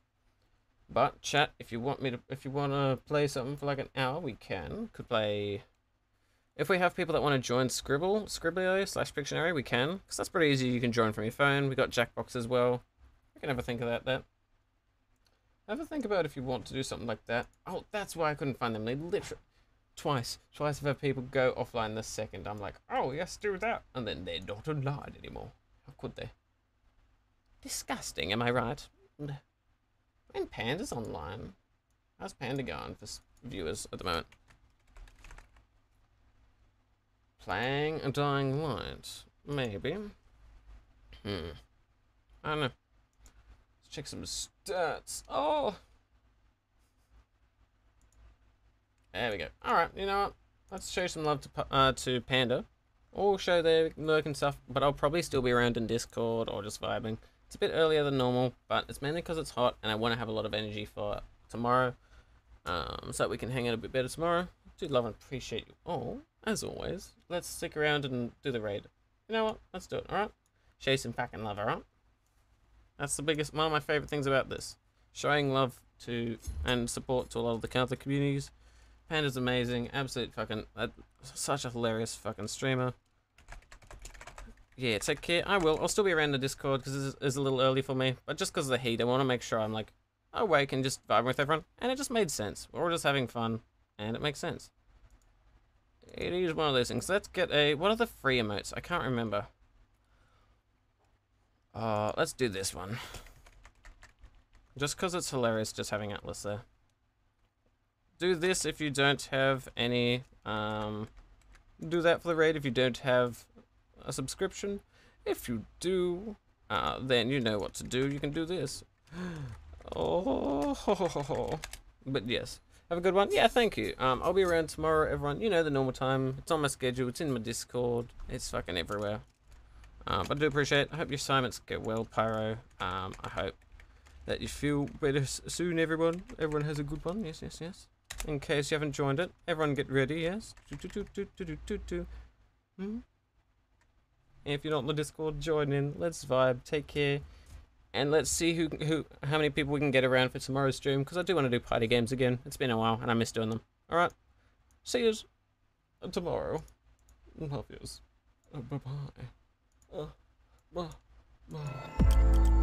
But chat, if you want me to, if you want to play something for like an hour, we can. Could play. If we have people that want to join Scribble, skribbl.io slash Pictionary, we can. Because that's pretty easy. You can join from your phone. We got Jackbox as well. You can have a think about that. A think about if you want to do something like that. Oh, that's why I couldn't find them. They literally twice, twice have had people go offline the second. I'm like, oh yes, do that, and then they're not online anymore. How could they? Disgusting, am I right? When Panda's online. How's Panda going for viewers at the moment? Playing a Dying Light. Maybe. Hmm. I don't know. Let's check some stats. Oh! There we go. Alright, you know what? Let's show some love to, uh, to Panda. Or show their lurk and stuff, but I'll probably still be around in Discord or just vibing. It's a bit earlier than normal, but it's mainly because it's hot and I want to have a lot of energy for tomorrow. Um, so we can hang out a bit better tomorrow. Do love and appreciate you all, as always. Let's stick around and do the raid. You know what? Let's do it, alright? Show pack and love, alright? That's the biggest, one of my favorite things about this. Showing love to, and support to a lot of the counter communities. Panda's amazing, absolute fucking, uh, such a hilarious fucking streamer. Yeah, take care. I will. I'll still be around the Discord because it's a little early for me. But just because of the heat, I want to make sure I'm like awake and just vibing with everyone. And it just made sense. We're all just having fun. And it makes sense. It is one of those things. Let's get a... What are the free emotes? I can't remember. Uh, let's do this one. Just because it's hilarious just having Atlas there. Do this if you don't have any... Um, do that for the raid if you don't have a subscription. If you do, uh, then you know what to do. You can do this. Oh, ho, ho, ho, but yes. Have a good one. Yeah, thank you. Um, I'll be around tomorrow, everyone. You know the normal time. It's on my schedule. It's in my Discord. It's fucking everywhere. Um, but I do appreciate it. I hope your assignments get well, Pyro. Um, I hope that you feel better soon, everyone. Everyone has a good one. Yes, yes, yes. In case you haven't joined it, everyone get ready, yes? Do, do, do. Hmm? If you're not in the Discord, join in. Let's vibe. Take care and let's see who who how many people we can get around for tomorrow's stream because I do want to do party games again. It's been a while and I miss doing them. All right, see yous tomorrow. Love yous. Bye bye. Uh, bye bye.